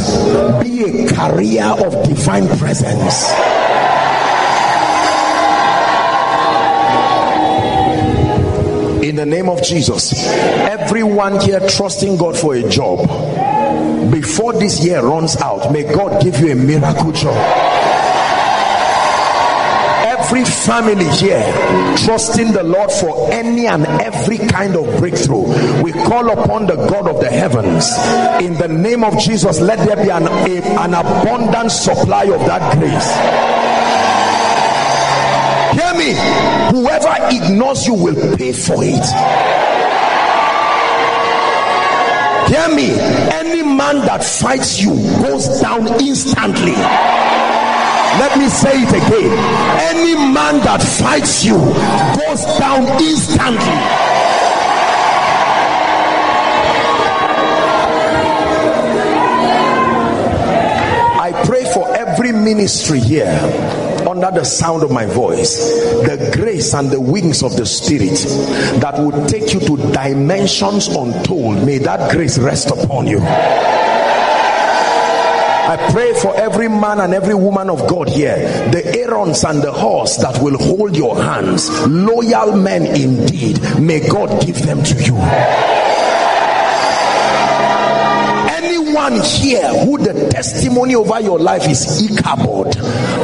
[SPEAKER 1] Be a carrier of divine presence. the name of Jesus. Everyone here trusting God for a job. Before this year runs out, may God give you a miracle job. Every family here trusting the Lord for any and every kind of breakthrough. We call upon the God of the heavens. In the name of Jesus, let there be an, a, an abundant supply of that grace hear me whoever ignores you will pay for it hear me any man that fights you goes down instantly let me say it again any man that fights you goes down instantly i pray for every ministry here under the sound of my voice the grace and the wings of the Spirit that will take you to dimensions untold. May that grace rest upon you. I pray for every man and every woman of God here, the Aarons and the Hurs that will hold your hands, loyal men indeed. May God give them to you. anyone here who the testimony over your life is Ichabod,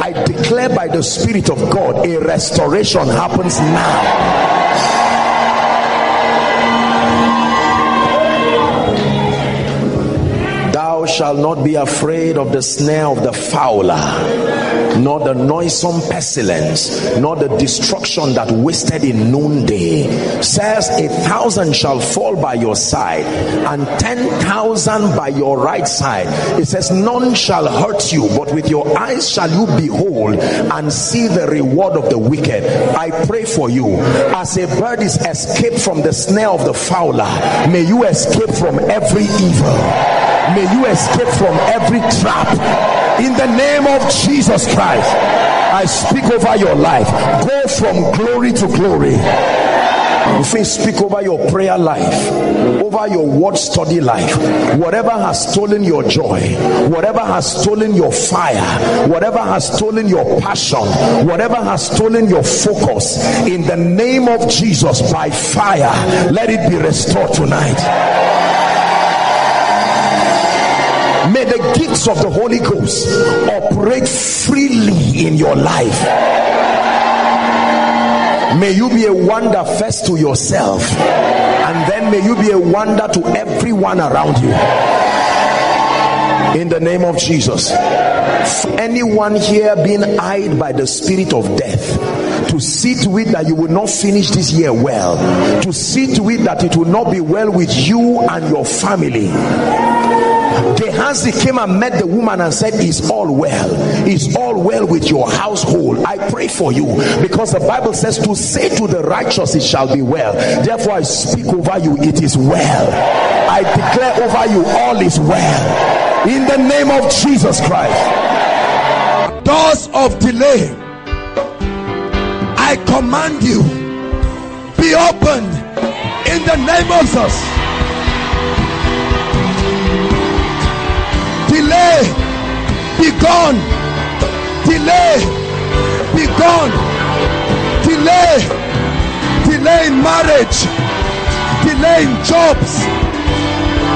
[SPEAKER 1] I declare by the Spirit of God a restoration happens now. Thou shalt not be afraid of the snare of the fowler nor the noisome pestilence, nor the destruction that wasted in noonday. Says a thousand shall fall by your side, and ten thousand by your right side. It says, None shall hurt you, but with your eyes shall you behold and see the reward of the wicked. I pray for you, as a bird is escaped from the snare of the fowler, may you escape from every evil. May you escape from every trap in the name of Jesus Christ. I speak over your life. Go from glory to glory. You say, speak over your prayer life, over your word study life. Whatever has stolen your joy, whatever has stolen your fire, whatever has stolen your passion, whatever has stolen your focus, in the name of Jesus, by fire, let it be restored tonight. gifts of the Holy Ghost operate freely in your life. May you be a wonder first to yourself, and then may you be a wonder to everyone around you. In the name of Jesus. Anyone here being eyed by the spirit of death, to see to it that you will not finish this year well, to see to it that it will not be well with you and your family. Gehazi came and met the woman and said, Is all well? Is all well with your household? I pray for you because the Bible says to say to the righteous, It shall be well. Therefore, I speak over you, It is well. I declare over you, All is well. In the name of Jesus Christ. Doors of delay, I command you, be opened in the name of Jesus. Delay, be gone. Delay, be gone. Delay, delay in marriage, delay in jobs.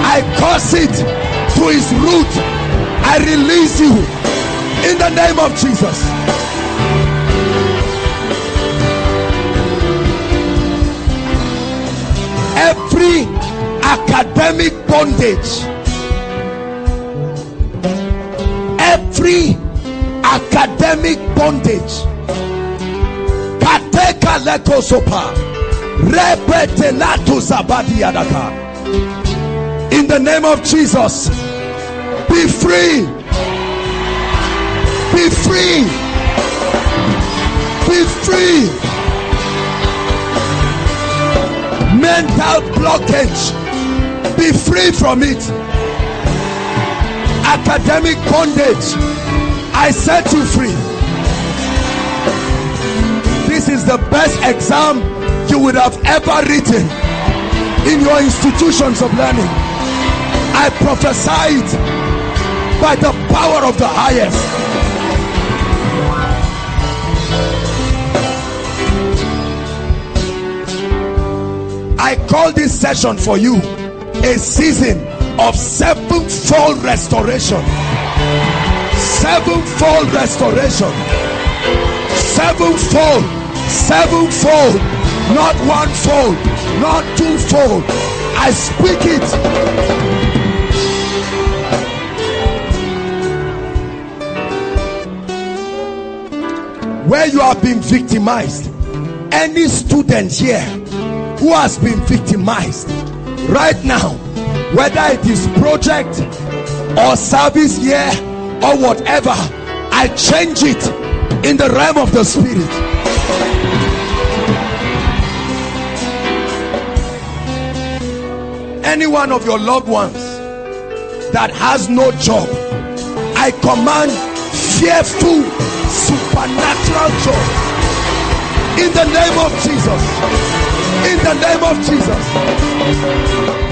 [SPEAKER 1] I curse it to its root. I release you in the name of Jesus. Every academic bondage every academic bondage. Kateka lekosopa. Repetelatu zabadiadaka. In the name of Jesus, be free. Be free. Be free. Mental blockage. Be free from it academic bondage, I set you free. This is the best exam you would have ever written in your institutions of learning. I prophesied by the power of the highest. I call this session for you a season of sevenfold restoration. Sevenfold restoration. Sevenfold. Sevenfold. Not one fold. Not two fold. I speak it. Where you have been victimized, any student here who has been victimized right now whether it is project or service year or whatever, I change it in the realm of the spirit. Any one of your loved ones that has no job, I command fearful supernatural job in the name of Jesus. In the name of Jesus.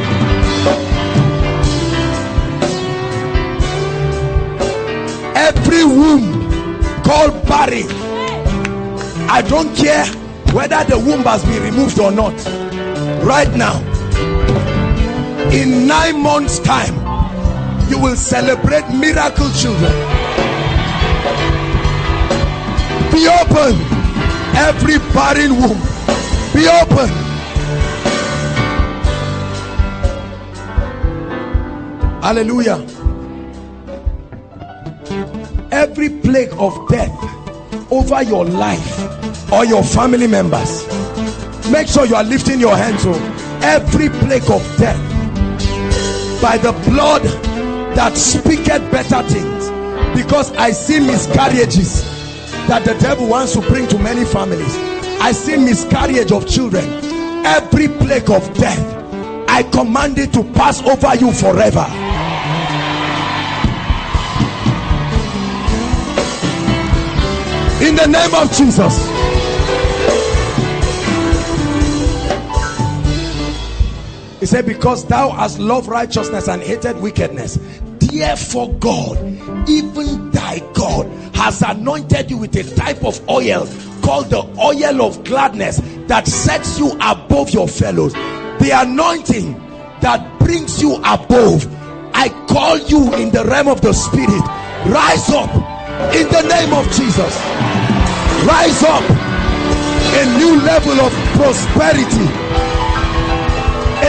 [SPEAKER 1] don't care whether the womb has been removed or not. Right now, in nine months' time, you will celebrate miracle children. Be open, every barren womb. Be open. Hallelujah. Every plague of death over your life or your family members make sure you are lifting your hands to oh. every plague of death by the blood that speaketh better things because I see miscarriages that the devil wants to bring to many families I see miscarriage of children every plague of death I command it to pass over you forever in the name of Jesus. He said, Because thou hast loved righteousness and hated wickedness, therefore God, even thy God, has anointed you with a type of oil called the oil of gladness that sets you above your fellows. The anointing that brings you above. I call you in the realm of the spirit. Rise up in the name of Jesus rise up a new level of prosperity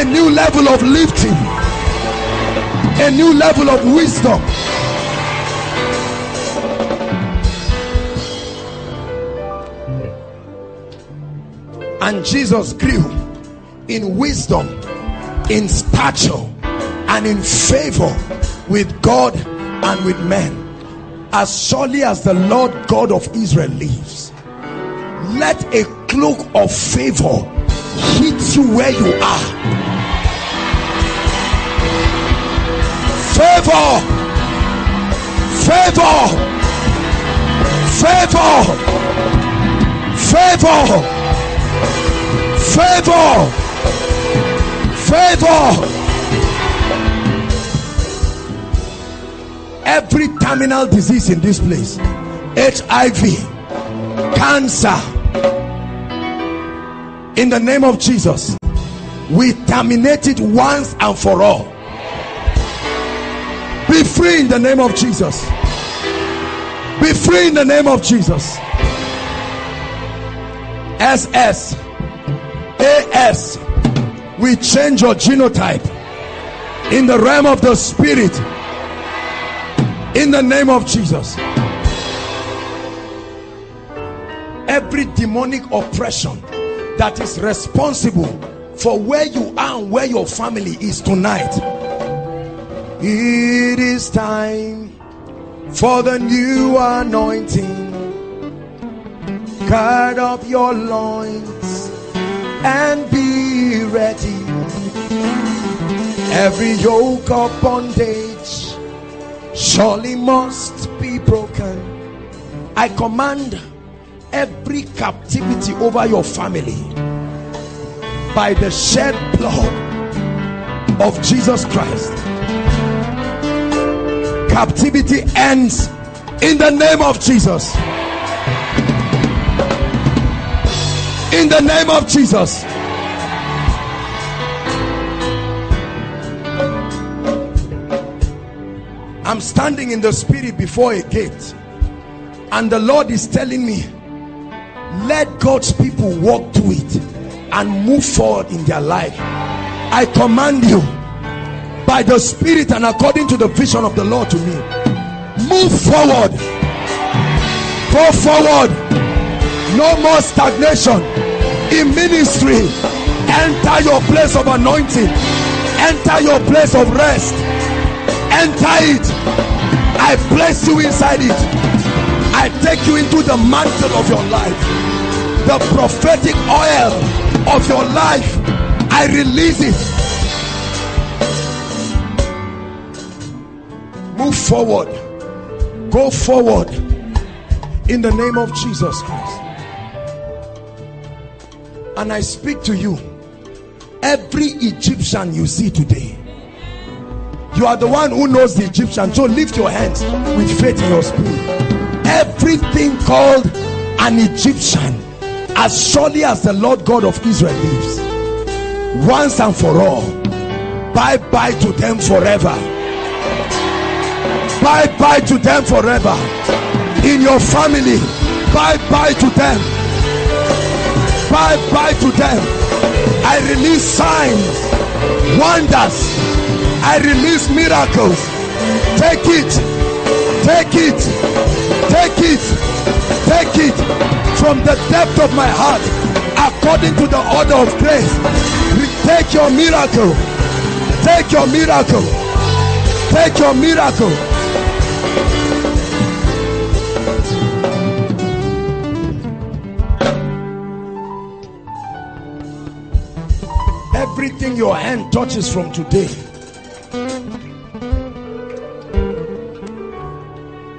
[SPEAKER 1] a new level of lifting a new level of wisdom and Jesus grew in wisdom in stature and in favor with God and with men as surely as the Lord God of Israel lives, let a cloak of favor hit you where you are. Favor, favor, favor, favor, favor, favor. favor. every terminal disease in this place HIV, cancer. In the name of Jesus, we terminate it once and for all. Be free in the name of Jesus. Be free in the name of Jesus. SS, AS, we change your genotype in the realm of the spirit in the name of Jesus every demonic oppression that is responsible for where you are and where your family is tonight it is time for the new anointing cut off your loins and be ready every yoke upon day surely must be broken. I command every captivity over your family by the shed blood of Jesus Christ. Captivity ends in the name of Jesus. In the name of Jesus. I'm standing in the spirit before a gate and the Lord is telling me let God's people walk to it and move forward in their life I command you by the spirit and according to the vision of the Lord to me move forward go forward no more stagnation in ministry enter your place of anointing enter your place of rest enter it. I place you inside it. I take you into the mantle of your life. The prophetic oil of your life. I release it. Move forward. Go forward. In the name of Jesus Christ. And I speak to you. Every Egyptian you see today you are the one who knows the Egyptian. So lift your hands with faith in your spirit. Everything called an Egyptian, as surely as the Lord God of Israel lives, once and for all, bye bye to them forever. Bye bye to them forever. In your family, bye bye to them. Bye bye to them. I release signs, wonders, I release miracles. Take it. Take it. Take it. Take it from the depth of my heart according to the order of grace. Take your miracle. Take your miracle. Take your miracle. Everything your hand touches from today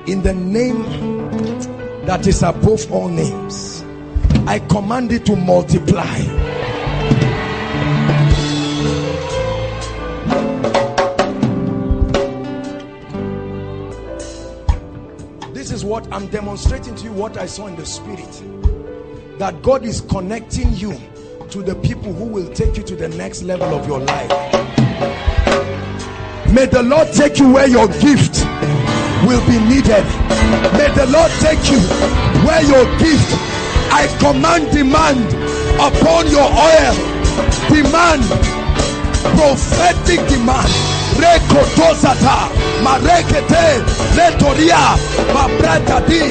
[SPEAKER 1] in the name that is above all names. I command it to multiply. This is what I'm demonstrating to you what I saw in the spirit. That God is connecting you to the people who will take you to the next level of your life. May the Lord take you where your gift will be needed. May the Lord take you where your gift, I command demand upon your oil, demand, prophetic demand. Rekotosata, marekete, letoria, mabratadi,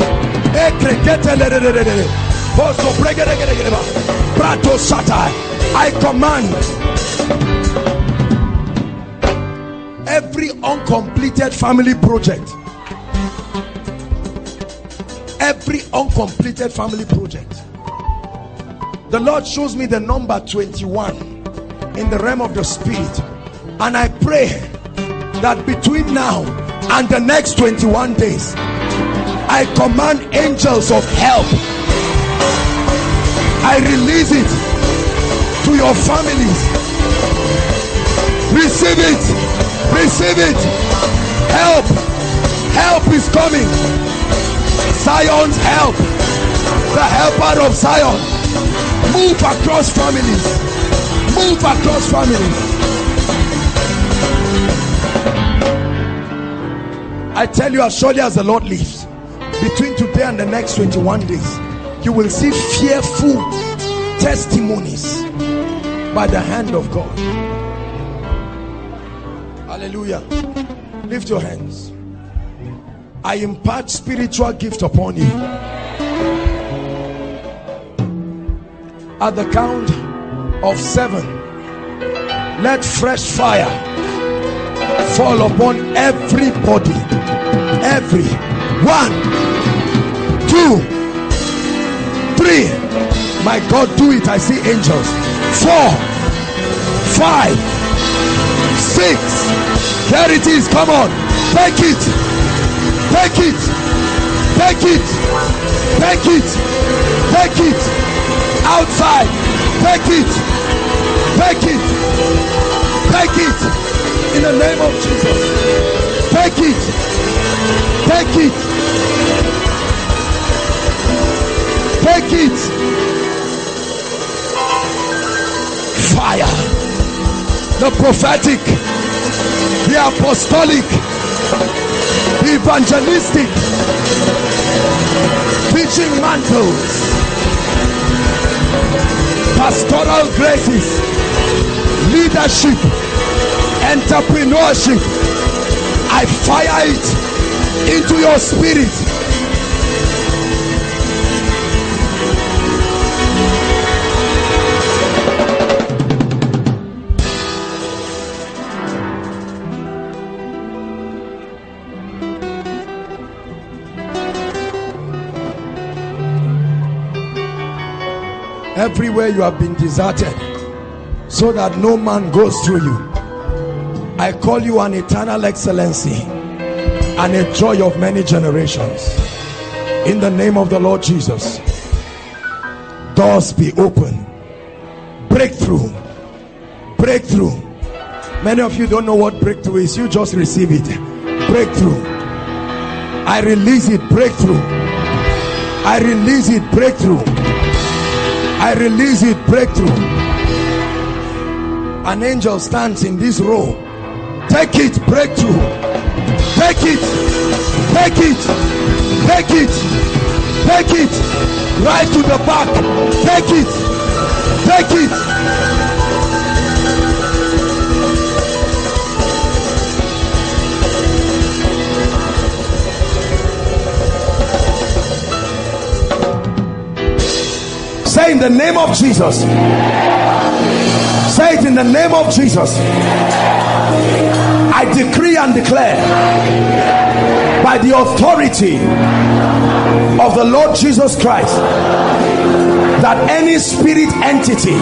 [SPEAKER 1] ekrekete, Posto pregeregereba. Prato satai. I command every uncompleted family project every uncompleted family project. The Lord shows me the number 21 in the realm of the spirit. And I pray that between now and the next 21 days, I command angels of help. I release it to your families. Receive it. Receive it. Help. Help is coming. Zion's help, the helper of Zion. Move across families. Move across families. I tell you, as surely as the Lord lives, between today and the next 21 days, you will see fearful testimonies by the hand of God. Hallelujah. Lift your hands. I impart spiritual gift upon you. At the count of seven, let fresh fire fall upon everybody. Every one, two, three. My God, do it. I see angels. Four, five, six. There it is. Come on. Take it. Take it. Take it. Take it. Take it. Outside. Take it. Take it. Take it. In the name of Jesus. Take it. Take it. Take it. Fire. The prophetic. The apostolic evangelistic teaching mantles pastoral graces leadership entrepreneurship i fire it into your spirit everywhere you have been deserted so that no man goes through you I call you an eternal excellency and a joy of many generations in the name of the Lord Jesus doors be open breakthrough breakthrough many of you don't know what breakthrough is you just receive it breakthrough I release it breakthrough I release it breakthrough I release it breakthrough. An angel stands in this row. Take it, breakthrough. Take it, take it, take it, take it. Right to the back. Take it, take it. Say in the name of Jesus. Say it in the name of Jesus. I decree and declare by the authority of the Lord Jesus Christ that any spirit entity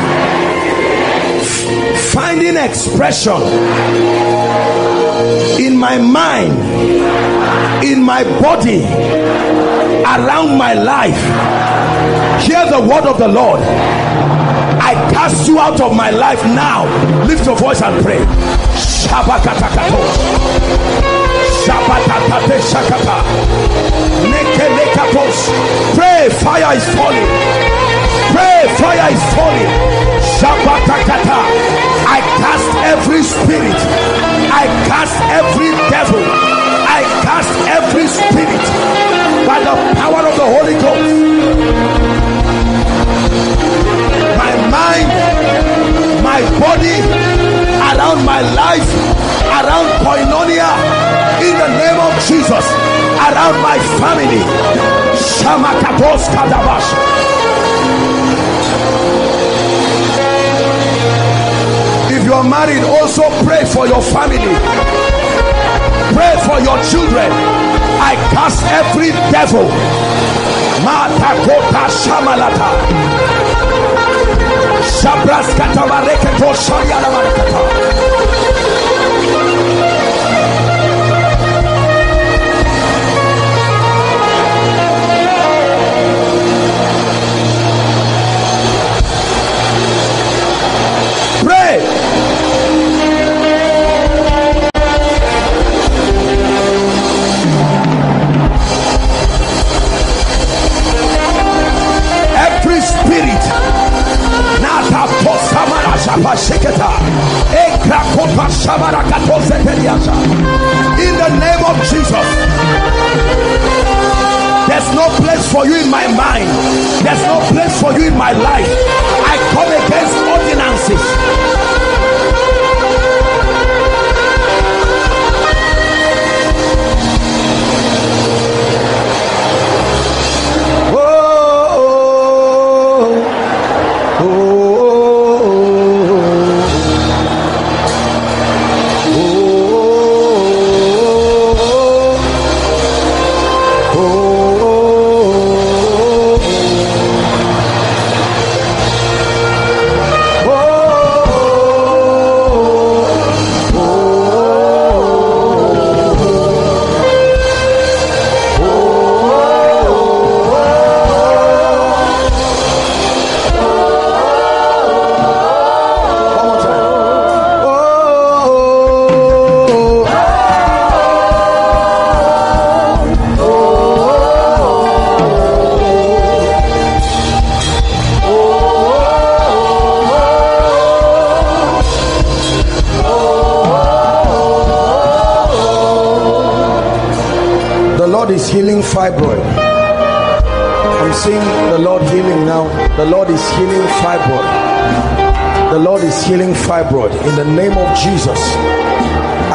[SPEAKER 1] finding expression in my mind, in my body, around my life Hear the word of the Lord. I cast you out of my life now. Lift your voice and pray. Shabakatakato. Shabakatate shakata. Nekelekatos. Pray, fire is falling. Pray, fire is falling. Shabatakata. I cast every spirit. I cast every devil. I cast every spirit by the power of the Holy Ghost mind, my body, around my life, around koinonia, in the name of Jesus, around my family. If you are married, also pray for your family. Pray for your children. I cast every devil. Mata Kota Shamalata. Shabras katabareke tosha yalabarakata. In the name of Jesus. There's no place for you in my mind. There's no place for you in my life. I come against ordinances. now. The Lord is healing fibroid. The Lord is healing fibroid in the name of Jesus.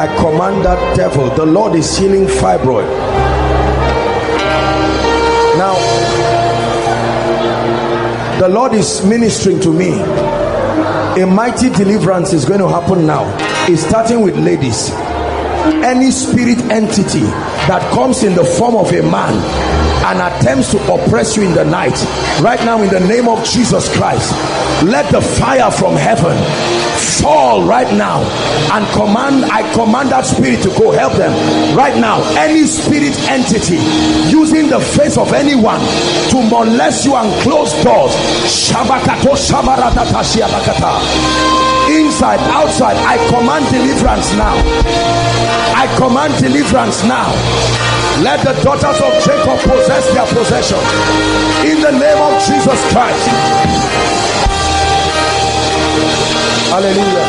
[SPEAKER 1] I command that devil. The Lord is healing fibroid. Now, the Lord is ministering to me. A mighty deliverance is going to happen now. It's starting with ladies any spirit entity that comes in the form of a man and attempts to oppress you in the night right now in the name of Jesus Christ let the fire from heaven fall right now and command I command that spirit to go help them right now any spirit entity using the face of anyone to molest you and close doors inside, outside, I command deliverance now. I command deliverance now. Let the daughters of Jacob possess their possession. In the name of Jesus Christ. Hallelujah.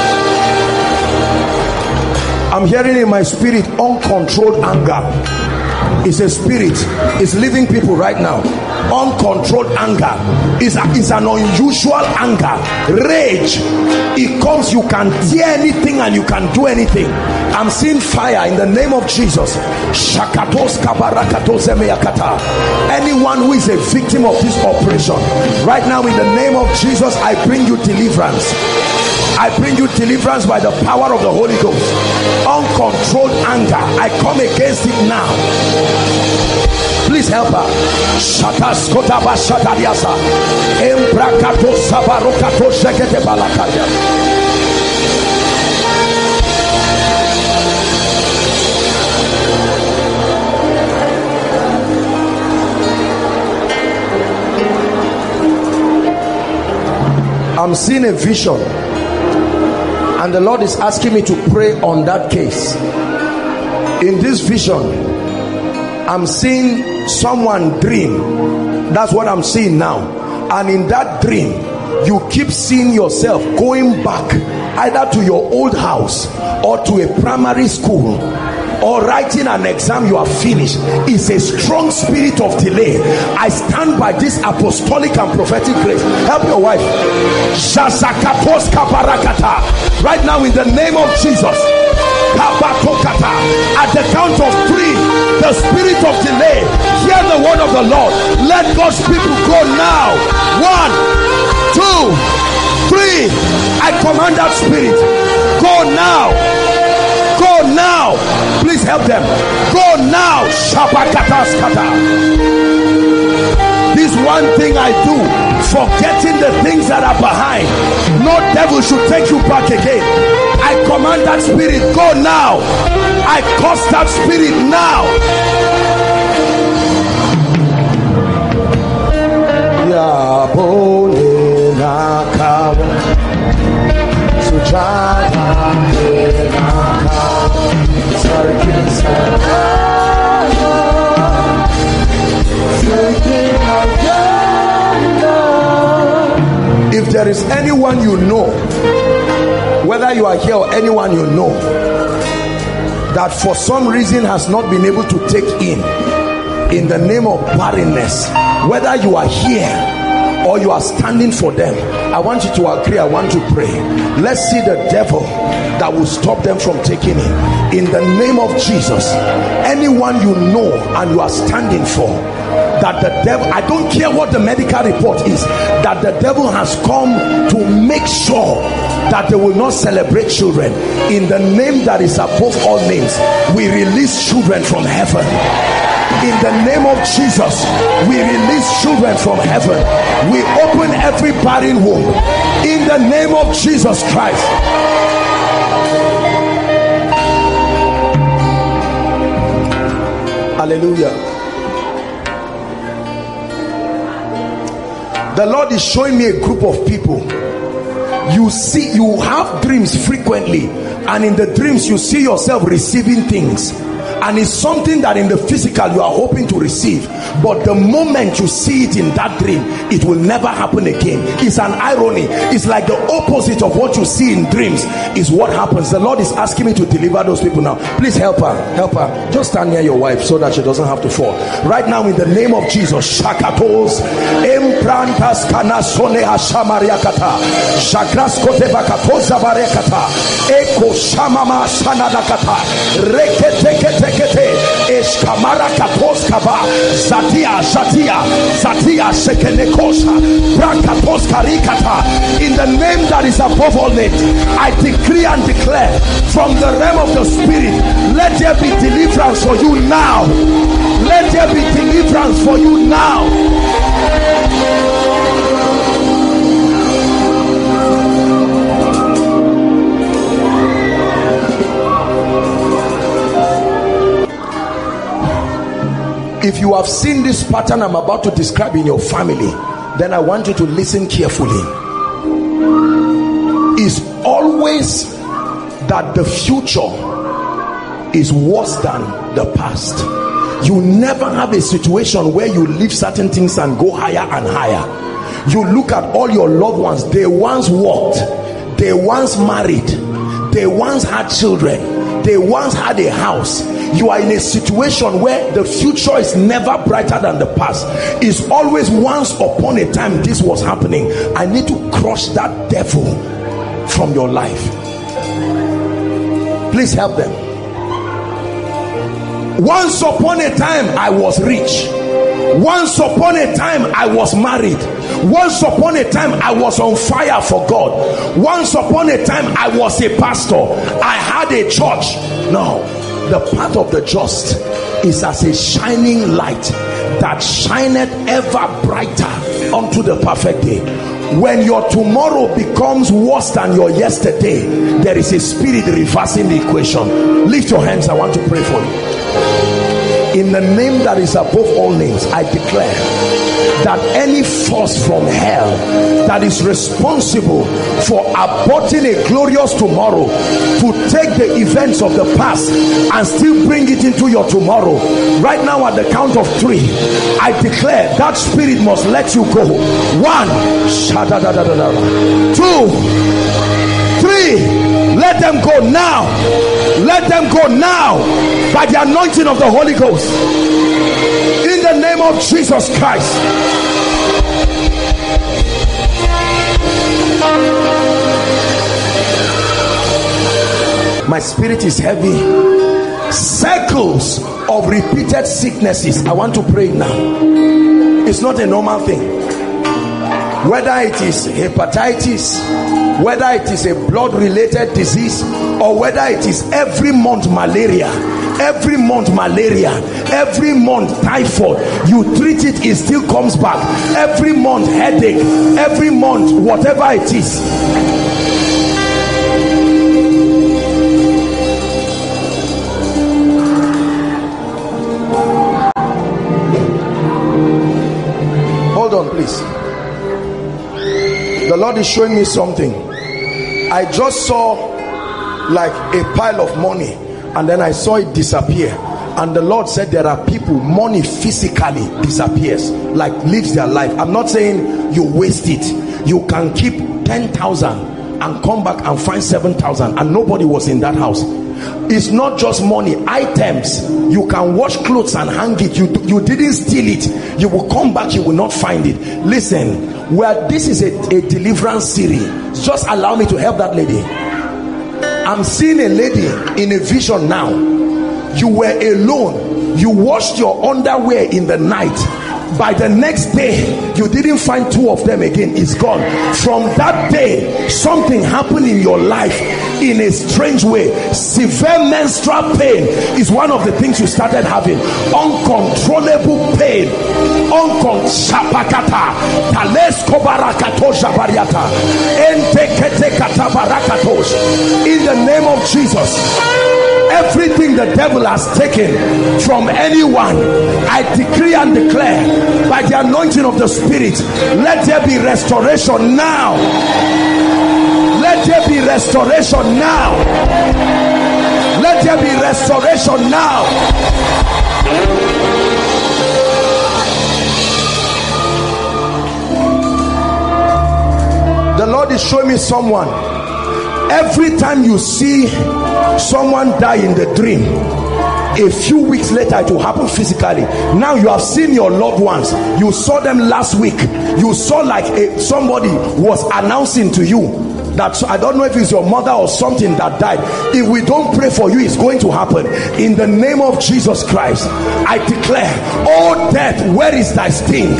[SPEAKER 1] I'm hearing in my spirit uncontrolled anger. It's a spirit. It's leaving people right now uncontrolled anger is, a, is an unusual anger rage it comes you can tear anything and you can do anything i'm seeing fire in the name of jesus anyone who is a victim of this operation right now in the name of jesus i bring you deliverance I bring you deliverance by the power of the Holy Ghost. Uncontrolled anger, I come against it now. Please help her. Shatas kotaba shatariasa. Embrakato sabarokato shekete balakaria. I'm seeing a vision, and the Lord is asking me to pray on that case. In this vision, I'm seeing someone dream that's what i'm seeing now and in that dream you keep seeing yourself going back either to your old house or to a primary school or writing an exam you are finished is a strong spirit of delay i stand by this apostolic and prophetic grace help your wife right now in the name of jesus at the count of three, the spirit of delay, hear the word of the Lord. Let God's people go now. One, two, three. I command that spirit. Go now. Go now. Please help them. Go now. This one thing I do, forgetting the things that are behind. No devil should take you back again. I command that spirit, go now. I cost that spirit now. If there is anyone you know whether you are here or anyone you know that for some reason has not been able to take in in the name of barrenness whether you are here or you are standing for them i want you to agree i want to pray let's see the devil that will stop them from taking it in the name of jesus anyone you know and you are standing for that the devil i don't care what the medical report is that the devil has come to make sure that they will not celebrate children. In the name that is above all names, we release children from heaven. In the name of Jesus, we release children from heaven. We open every barren womb. In the name of Jesus Christ. Hallelujah. The Lord is showing me a group of people you see you have dreams frequently and in the dreams you see yourself receiving things and it's something that in the physical you are hoping to receive but the moment you see it in that dream, it will never happen again. It's an irony. It's like the opposite of what you see in dreams is what happens. The Lord is asking me to deliver those people now. Please help her. Help her. Just stand near your wife so that she doesn't have to fall. Right now, in the name of Jesus, Shakatos, Emprantas Kanasone Hashamariakata, Shakraskote Bakatosa Barekata, Eko Shamama Sanadakata, Rekete eskamara zatia zatia zatia sekenekosa brakaposkarikata in the name that is above all names I decree and declare from the realm of the spirit let there be deliverance for you now let there be deliverance for you now if you have seen this pattern i'm about to describe in your family then i want you to listen carefully it's always that the future is worse than the past you never have a situation where you leave certain things and go higher and higher you look at all your loved ones they once walked they once married they once had children they once had a house you are in a situation where the future is never brighter than the past it's always once upon a time this was happening i need to crush that devil from your life please help them once upon a time i was rich once upon a time i was married once upon a time i was on fire for god once upon a time i was a pastor i had a church Now the path of the just is as a shining light that shineth ever brighter unto the perfect day when your tomorrow becomes worse than your yesterday there is a spirit reversing the equation lift your hands i want to pray for you in the name that is above all names i declare that any force from hell that is responsible for aborting a glorious tomorrow to take the events of the past and still bring it into your tomorrow right now at the count of three i declare that spirit must let you go one two three let them go now let them go now by the anointing of the holy ghost the name of Jesus Christ. My spirit is heavy. Circles of repeated sicknesses. I want to pray now. It's not a normal thing whether it is hepatitis whether it is a blood related disease or whether it is every month malaria every month malaria every month typhoid you treat it it still comes back every month headache every month whatever it is hold on please the Lord is showing me something I just saw like a pile of money and then I saw it disappear and the Lord said there are people money physically disappears like lives their life I'm not saying you waste it you can keep 10,000 and come back and find 7,000 and nobody was in that house it's not just money items you can wash clothes and hang it you you didn't steal it you will come back you will not find it listen well, this is a, a deliverance series. Just allow me to help that lady. I'm seeing a lady in a vision now. You were alone. You washed your underwear in the night by the next day you didn't find two of them again it's gone from that day something happened in your life in a strange way. Severe menstrual pain is one of the things you started having. Uncontrollable pain. In the name of Jesus everything the devil has taken from anyone, I decree and declare by the anointing of the Spirit, let there be restoration now let there be restoration now. Let there be restoration now. The Lord is showing me someone. Every time you see someone die in the dream, a few weeks later it will happen physically now you have seen your loved ones you saw them last week you saw like a, somebody was announcing to you that I don't know if it's your mother or something that died. If we don't pray for you, it's going to happen. In the name of Jesus Christ, I declare, all death, where is thy sting?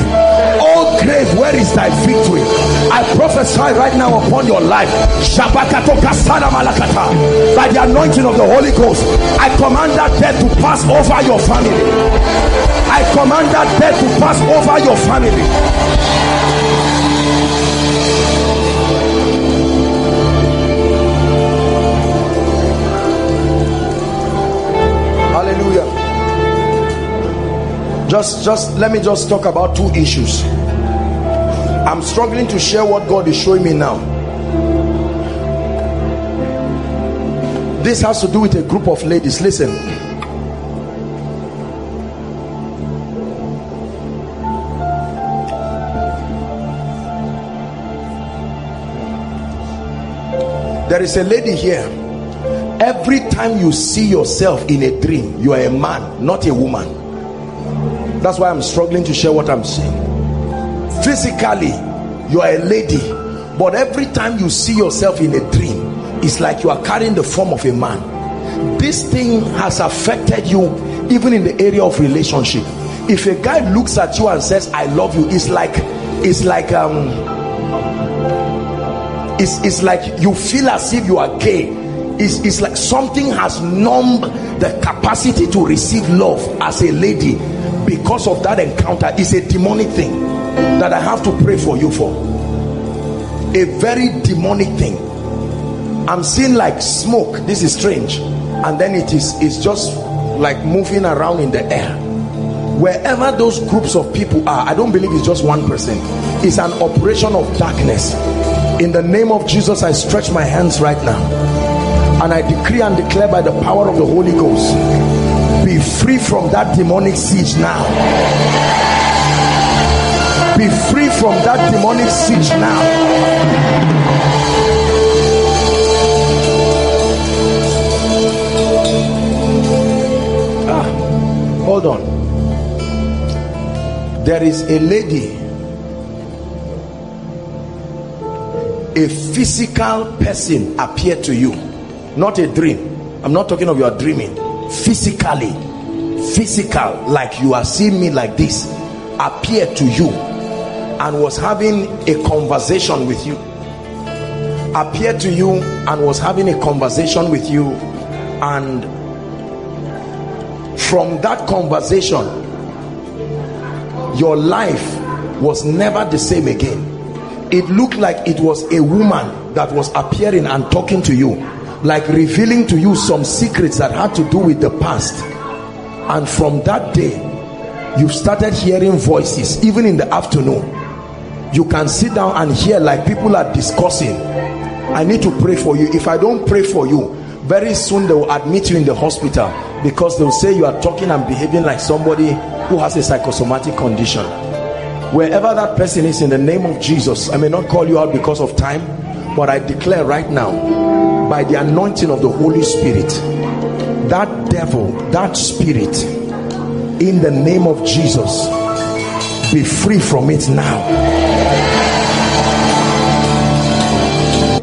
[SPEAKER 1] All grave, where is thy victory? I prophesy right now upon your life. By the anointing of the Holy Ghost, I command that death to pass over your family. I command that death to pass over your family. hallelujah just just let me just talk about two issues i'm struggling to share what god is showing me now this has to do with a group of ladies listen there is a lady here every time you see yourself in a dream you are a man not a woman that's why i'm struggling to share what i'm saying physically you are a lady but every time you see yourself in a dream it's like you are carrying the form of a man this thing has affected you even in the area of relationship if a guy looks at you and says i love you it's like it's like um it's, it's like you feel as if you are gay it's, it's like something has numbed the capacity to receive love as a lady because of that encounter is a demonic thing that I have to pray for you for a very demonic thing I'm seeing like smoke this is strange and then it is it's just like moving around in the air wherever those groups of people are I don't believe it's just one person it's an operation of darkness in the name of Jesus I stretch my hands right now and I decree and declare by the power of the Holy Ghost be free from that demonic siege now be free from that demonic siege now ah, hold on there is a lady a physical person appeared to you not a dream i'm not talking of your dreaming physically physical like you are seeing me like this appear to you and was having a conversation with you appeared to you and was having a conversation with you and from that conversation your life was never the same again it looked like it was a woman that was appearing and talking to you like revealing to you some secrets that had to do with the past and from that day you've started hearing voices even in the afternoon you can sit down and hear like people are discussing i need to pray for you if i don't pray for you very soon they will admit you in the hospital because they'll say you are talking and behaving like somebody who has a psychosomatic condition wherever that person is in the name of jesus i may not call you out because of time but I declare right now, by the anointing of the Holy Spirit, that devil, that spirit, in the name of Jesus, be free from it now.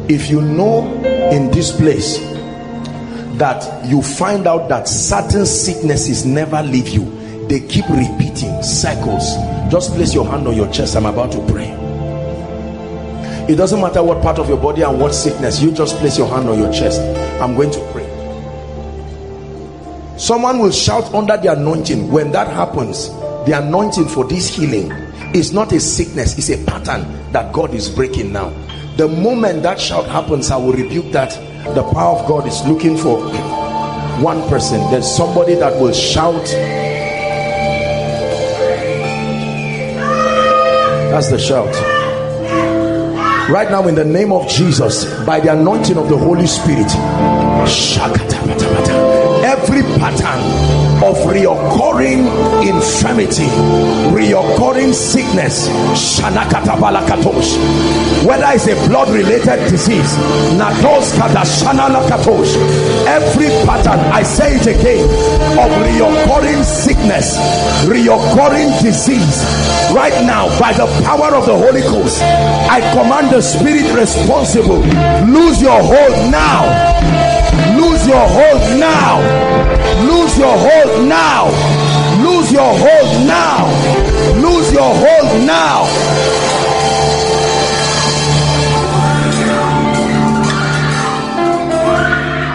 [SPEAKER 1] If you know in this place that you find out that certain sicknesses never leave you, they keep repeating cycles. Just place your hand on your chest. I'm about to pray it doesn't matter what part of your body and what sickness you just place your hand on your chest i'm going to pray someone will shout under the anointing when that happens the anointing for this healing is not a sickness it's a pattern that god is breaking now the moment that shout happens i will rebuke that the power of god is looking for one person there's somebody that will shout that's the shout right now in the name of Jesus by the anointing of the Holy Spirit every pattern of reoccurring infirmity, reoccurring sickness, whether it's a blood related disease, every pattern, I say it again, of reoccurring sickness, reoccurring disease, right now, by the power of the Holy Ghost, I command the spirit responsible, lose your hold now your hold now. Lose your hold now. Lose your hold now. Lose your hold now.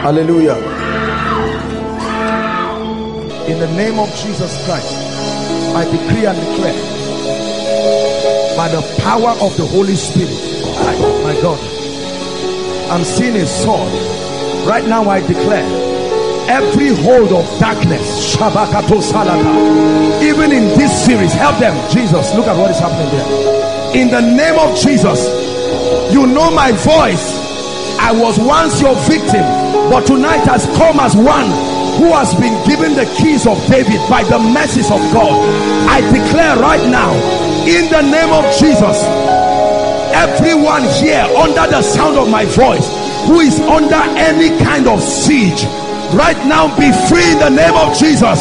[SPEAKER 1] Hallelujah. In the name of Jesus Christ, I decree and declare by the power of the Holy Spirit, my God, I'm seeing a sword Right now I declare every hold of darkness, Shabakato Salata, even in this series, help them. Jesus, look at what is happening there. In the name of Jesus, you know my voice. I was once your victim, but tonight has come as one who has been given the keys of David by the messes of God. I declare right now, in the name of Jesus, everyone here under the sound of my voice, who is under any kind of siege right now be free in the name of Jesus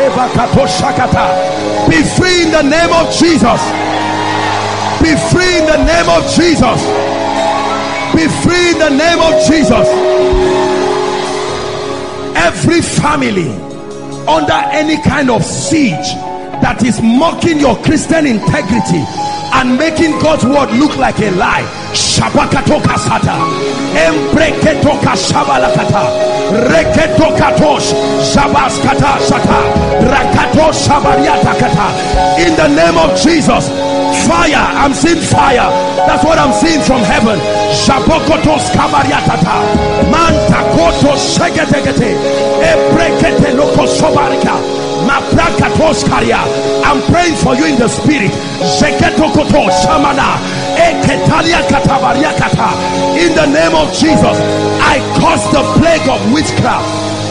[SPEAKER 1] be free in the name of Jesus be free in the name of Jesus be free in the name of Jesus every family under any kind of siege that is mocking your Christian integrity and making God's word look like a lie. Shabakato Shabakatoka sata. Embreketoka reketo katosh, Shabaskata shata. Rakato shabariatakata. In the name of Jesus. Fire. I'm seeing fire. That's what I'm seeing from heaven. Shabokoto skabariata, Manta koto shegetegete. Ebrekete loko sobarika. I'm praying for you in the spirit. In the name of Jesus, I cause the plague of witchcraft.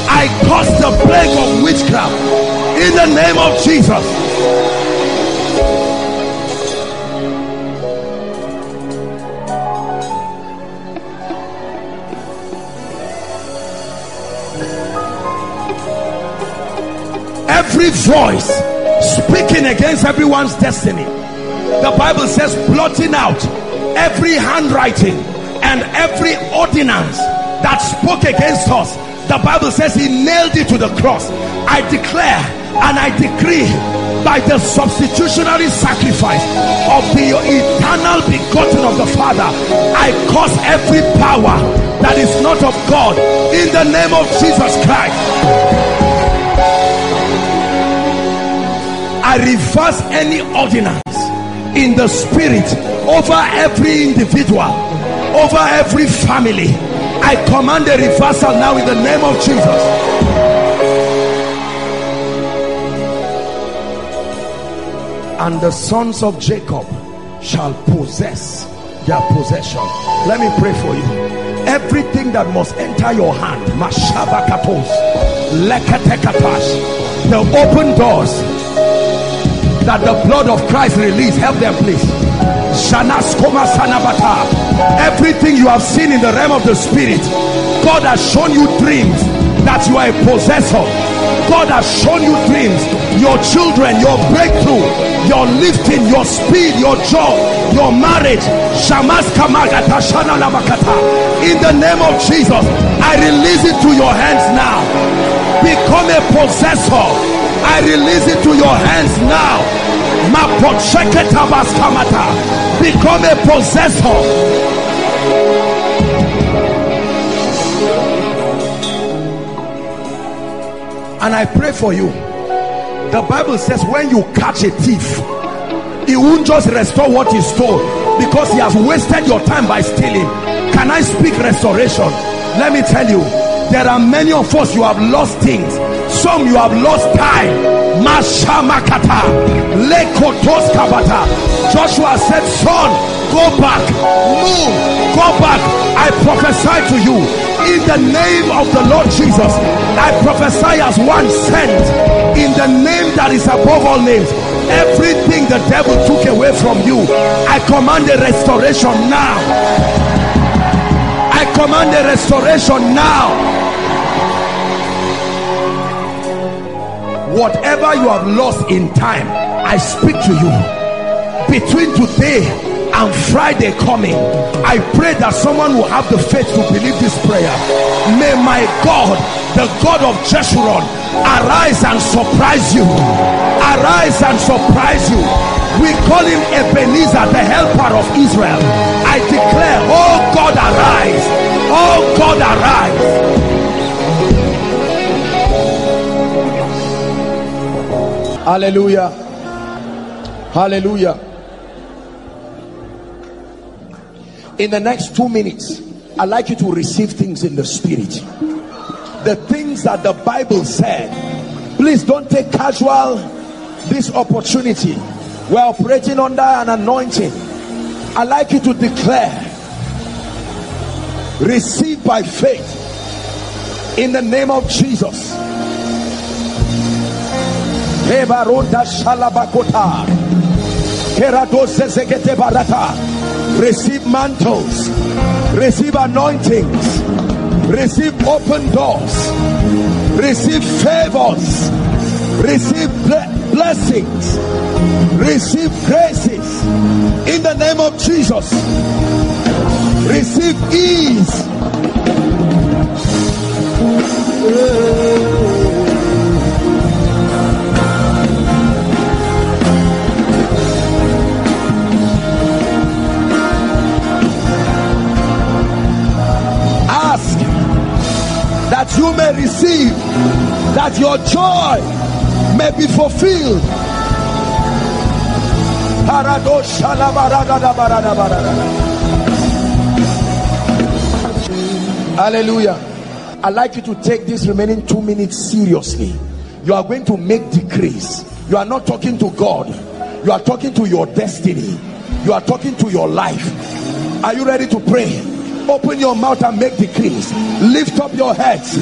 [SPEAKER 1] I cause the plague of witchcraft. In the name of Jesus. every voice speaking against everyone's destiny the bible says blotting out every handwriting and every ordinance that spoke against us the bible says he nailed it to the cross i declare and i decree by the substitutionary sacrifice of the eternal begotten of the father i cause every power that is not of god in the name of jesus christ I reverse any ordinance in the spirit over every individual, over every family. I command a reversal now in the name of Jesus. And the sons of Jacob shall possess their possession. Let me pray for you. Everything that must enter your hand, Mashaba Kapos, the open doors, that the blood of Christ released. Help them, please. Everything you have seen in the realm of the spirit, God has shown you dreams that you are a possessor. God has shown you dreams, your children, your breakthrough, your lifting, your speed, your job, your marriage. In the name of Jesus, I release it to your hands now. Become a possessor I release it to your hands now. Become a possessor. And I pray for you. The Bible says when you catch a thief, he won't just restore what he stole because he has wasted your time by stealing. Can I speak restoration? Let me tell you, there are many of us, you have lost things some you have lost time mashamakata lekotos kabata joshua said son go back move go back i prophesy to you in the name of the lord jesus i prophesy as one sent in the name that is above all names everything the devil took away from you i command a restoration now i command a restoration now whatever you have lost in time i speak to you between today and friday coming i pray that someone will have the faith to believe this prayer may my god the god of jeshurun arise and surprise you arise and surprise you we call him ebenezer the helper of israel i declare oh god arise oh god arise Hallelujah. Hallelujah. In the next two minutes, I'd like you to receive things in the spirit. The things that the Bible said. Please don't take casual this opportunity. We're operating under an anointing. I'd like you to declare, receive by faith in the name of Jesus Ebarota Shalabakota. Barata. Receive mantles. Receive anointings. Receive open doors. Receive favors. Receive blessings. Receive graces. In the name of Jesus. Receive ease. that you may receive, that your joy may be fulfilled. Hallelujah. I'd like you to take these remaining two minutes seriously. You are going to make decrees. You are not talking to God, you are talking to your destiny, you are talking to your life. Are you ready to pray? Open your mouth and make decrees. Lift up your heads.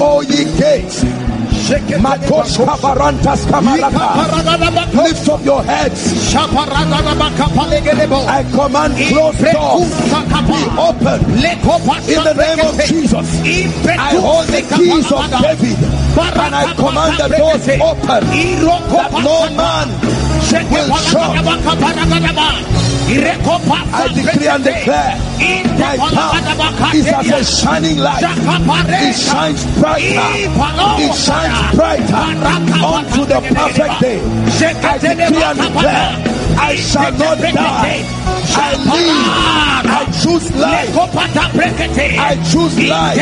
[SPEAKER 1] oh ye gates. Matos Kavarantas Kamarata. Lift up your heads. I command closed doors be open in the name of Jesus. I hold the keys of David and I command the doors open that no man will show. I decree and declare my path is as a shining light. It shines brighter. It shines brighter unto the perfect day. I decree and declare. I shall not die. I live. I choose life. I choose life.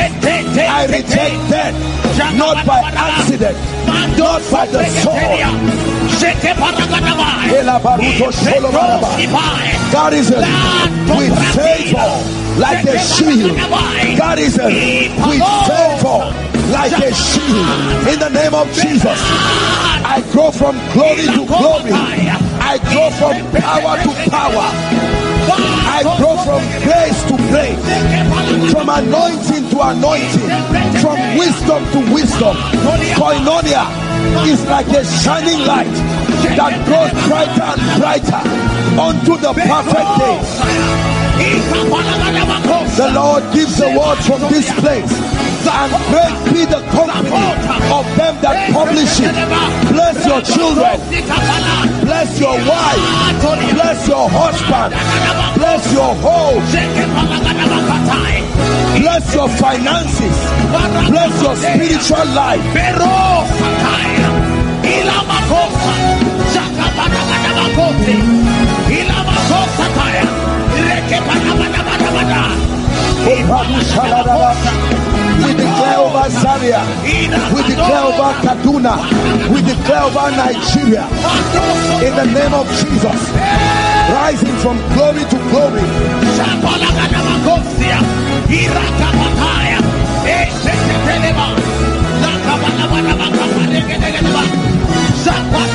[SPEAKER 1] I reject death. Not by accident. Not by the sword. God is a with favor like a shield. God is a with favor like a shield. In the name of Jesus, I go from glory to glory. I go from power to power. I go from grace to grace, from anointing to anointing, from wisdom to wisdom. Koinonia is like a shining light that grows brighter and brighter unto the perfect day. The Lord gives the word from this place. And great be the company of them that publish it. Bless your children. Bless your wife. Bless your husband. Bless your home. Bless your finances. Bless your spiritual life. We declare over Zaria. We declare over Kaduna. We declare over Nigeria. In the name of Jesus. Rising from glory to glory. Zapata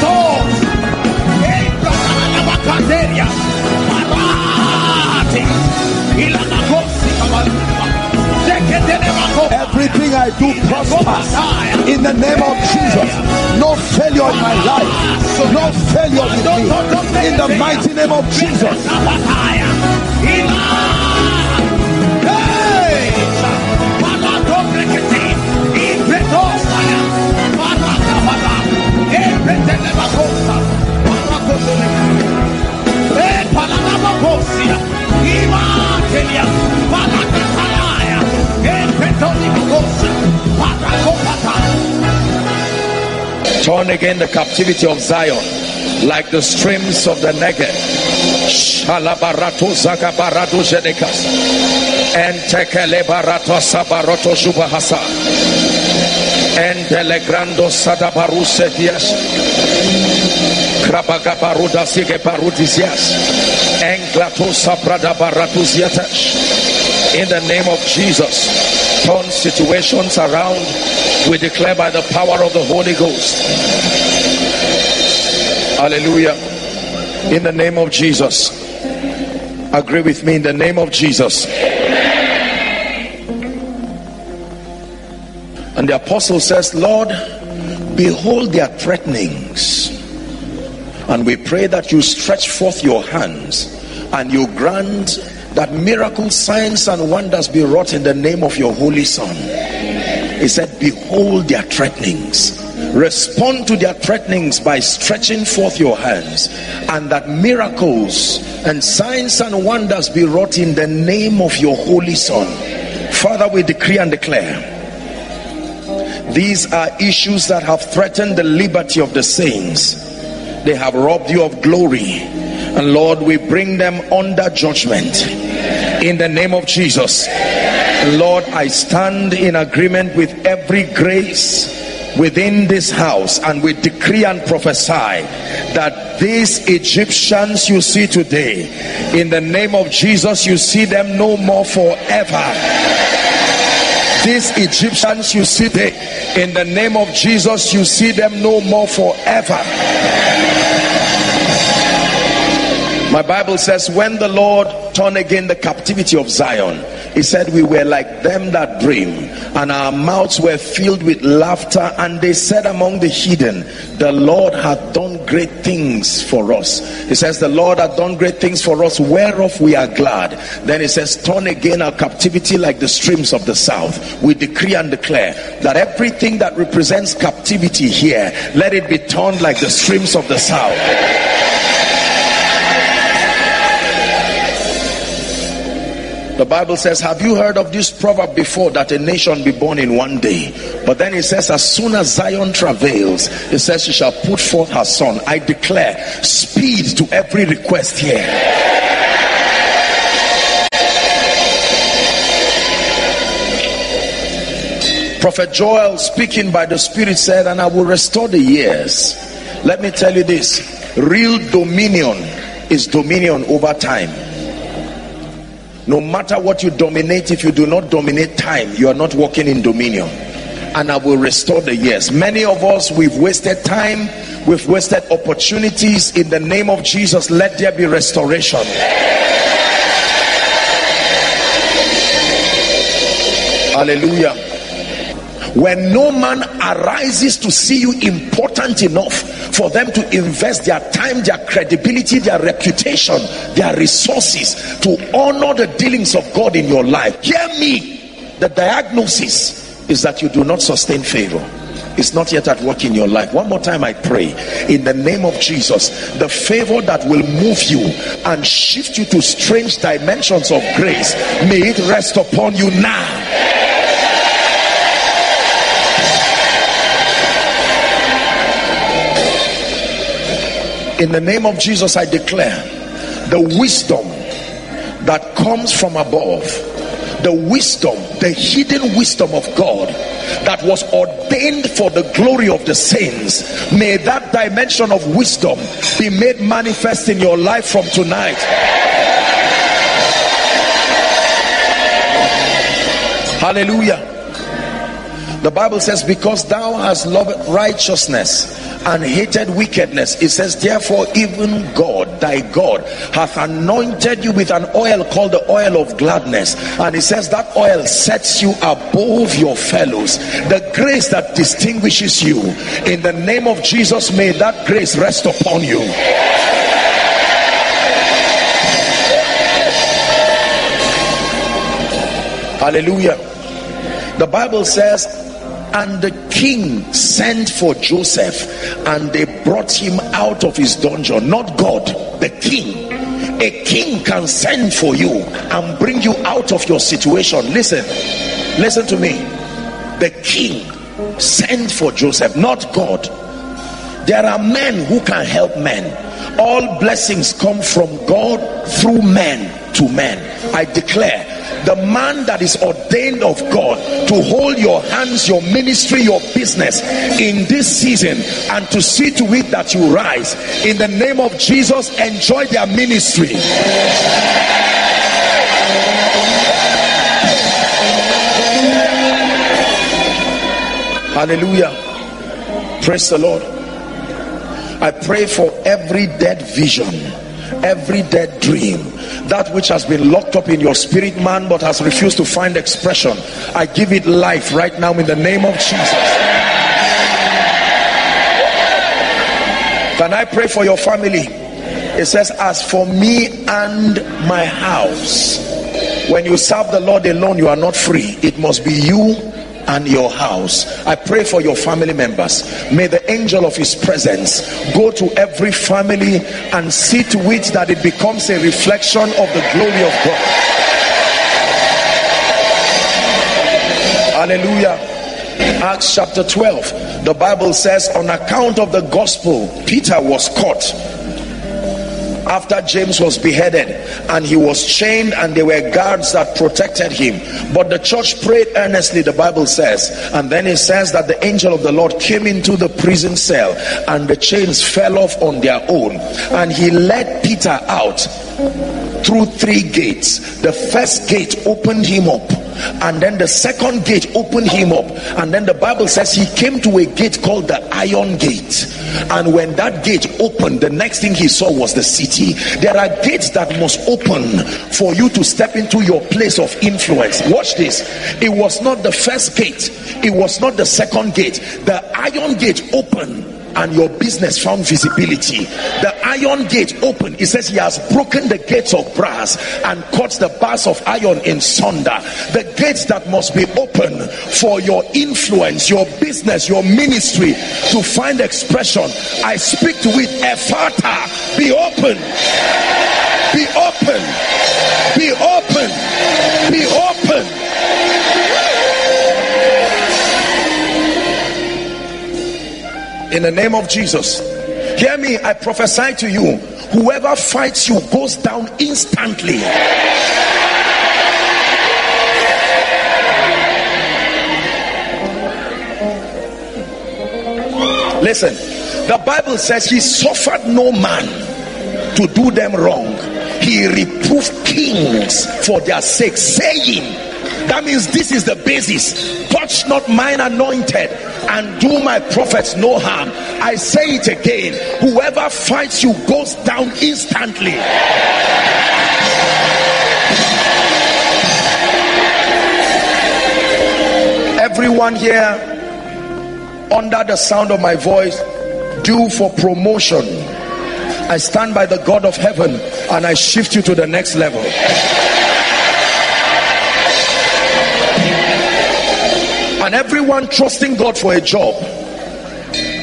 [SPEAKER 1] Everything I do prospers in the name of Jesus. No failure in my life. No failure with me. In the mighty name of Jesus. Hey! Turn again the captivity of Zion like the streams of the Negev. Shalabaratu Zakabaratu Zedekas. Entekelebarato Sabaroto Subahasa. Entelegrando Sadabaruse Dias. Barudisias. In the name of Jesus, turn situations around. We declare by the power of the Holy Ghost. Hallelujah. In the name of Jesus. Agree with me in the name of Jesus. And the apostle says, Lord, behold their threatenings and we pray that you stretch forth your hands and you grant that miracles, signs, and wonders be wrought in the name of your Holy Son. He said, Behold their threatenings. Respond to their threatenings by stretching forth your hands, and that miracles and signs and wonders be wrought in the name of your Holy Son. Father, we decree and declare. These are issues that have threatened the liberty of the saints they have robbed you of glory and Lord we bring them under judgment in the name of Jesus Lord I stand in agreement with every grace within this house and we decree and prophesy that these Egyptians you see today in the name of Jesus you see them no more forever these Egyptians you see there, in the name of Jesus, you see them no more forever. My Bible says, when the Lord turn again the captivity of Zion, he said, We were like them that dream, and our mouths were filled with laughter. And they said among the heathen, The Lord hath done great things for us. He says, The Lord hath done great things for us, whereof we are glad. Then he says, Turn again our captivity like the streams of the south. We decree and declare that everything that represents captivity here, let it be turned like the streams of the south. The Bible says, Have you heard of this proverb before that a nation be born in one day? But then it says, As soon as Zion travails, it says, She shall put forth her son. I declare speed to every request here. Prophet Joel, speaking by the Spirit, said, And I will restore the years. Let me tell you this real dominion is dominion over time. No matter what you dominate, if you do not dominate time, you are not walking in dominion. And I will restore the years. Many of us, we've wasted time, we've wasted opportunities. In the name of Jesus, let there be restoration. Hallelujah. When no man arises to see you important enough for them to invest their time, their credibility, their reputation, their resources to honor the dealings of God in your life. Hear me. The diagnosis is that you do not sustain favor. It's not yet at work in your life. One more time, I pray in the name of Jesus, the favor that will move you and shift you to strange dimensions of grace, may it rest upon you now in the name of Jesus, I declare the wisdom that comes from above, the wisdom, the hidden wisdom of God that was ordained for the glory of the saints. May that dimension of wisdom be made manifest in your life from tonight. Hallelujah. The Bible says, Because thou hast loved righteousness and hated wickedness, it says, Therefore, even God, thy God, hath anointed you with an oil called the oil of gladness. And it says, That oil sets you above your fellows. The grace that distinguishes you, in the name of Jesus, may that grace rest upon you. Hallelujah. The Bible says, and the king sent for Joseph and they brought him out of his dungeon. Not God, the king. A king can send for you and bring you out of your situation. Listen, listen to me. The king sent for Joseph, not God. There are men who can help men. All blessings come from God through men to men. I declare the man that is ordained of God to hold your hands, your ministry, your business in this season and to see to it that you rise. In the name of Jesus, enjoy their ministry. Hallelujah. Praise the Lord. I pray for every dead vision every dead dream that which has been locked up in your spirit man but has refused to find expression i give it life right now in the name of jesus can i pray for your family it says as for me and my house when you serve the lord alone you are not free it must be you and your house. I pray for your family members. May the angel of his presence go to every family and see to it that it becomes a reflection of the glory of God. Hallelujah. Acts chapter 12, the Bible says, on account of the gospel, Peter was caught after James was beheaded and he was chained and there were guards that protected him. But the church prayed earnestly, the Bible says. And then it says that the angel of the Lord came into the prison cell and the chains fell off on their own. And he led Peter out through three gates. The first gate opened him up and then the second gate opened him up and then the bible says he came to a gate called the iron gate and when that gate opened the next thing he saw was the city there are gates that must open for you to step into your place of influence watch this it was not the first gate it was not the second gate the iron gate opened and your business found visibility. The iron gate open. He says he has broken the gates of brass and cut the bars of iron in sunder. The gates that must be open for your influence, your business, your ministry to find expression. I speak to it, Ephphatha, be open. Be open. Be open. Be open. In the name of Jesus. Hear me, I prophesy to you whoever fights you goes down instantly. Listen, the Bible says he suffered no man to do them wrong. He reproved kings for their sake, saying, that means this is the basis. Touch not mine anointed and do my prophets no harm. I say it again whoever fights you goes down instantly. Everyone here under the sound of my voice, do for promotion. I stand by the God of heaven and I shift you to the next level. and everyone trusting God for a job.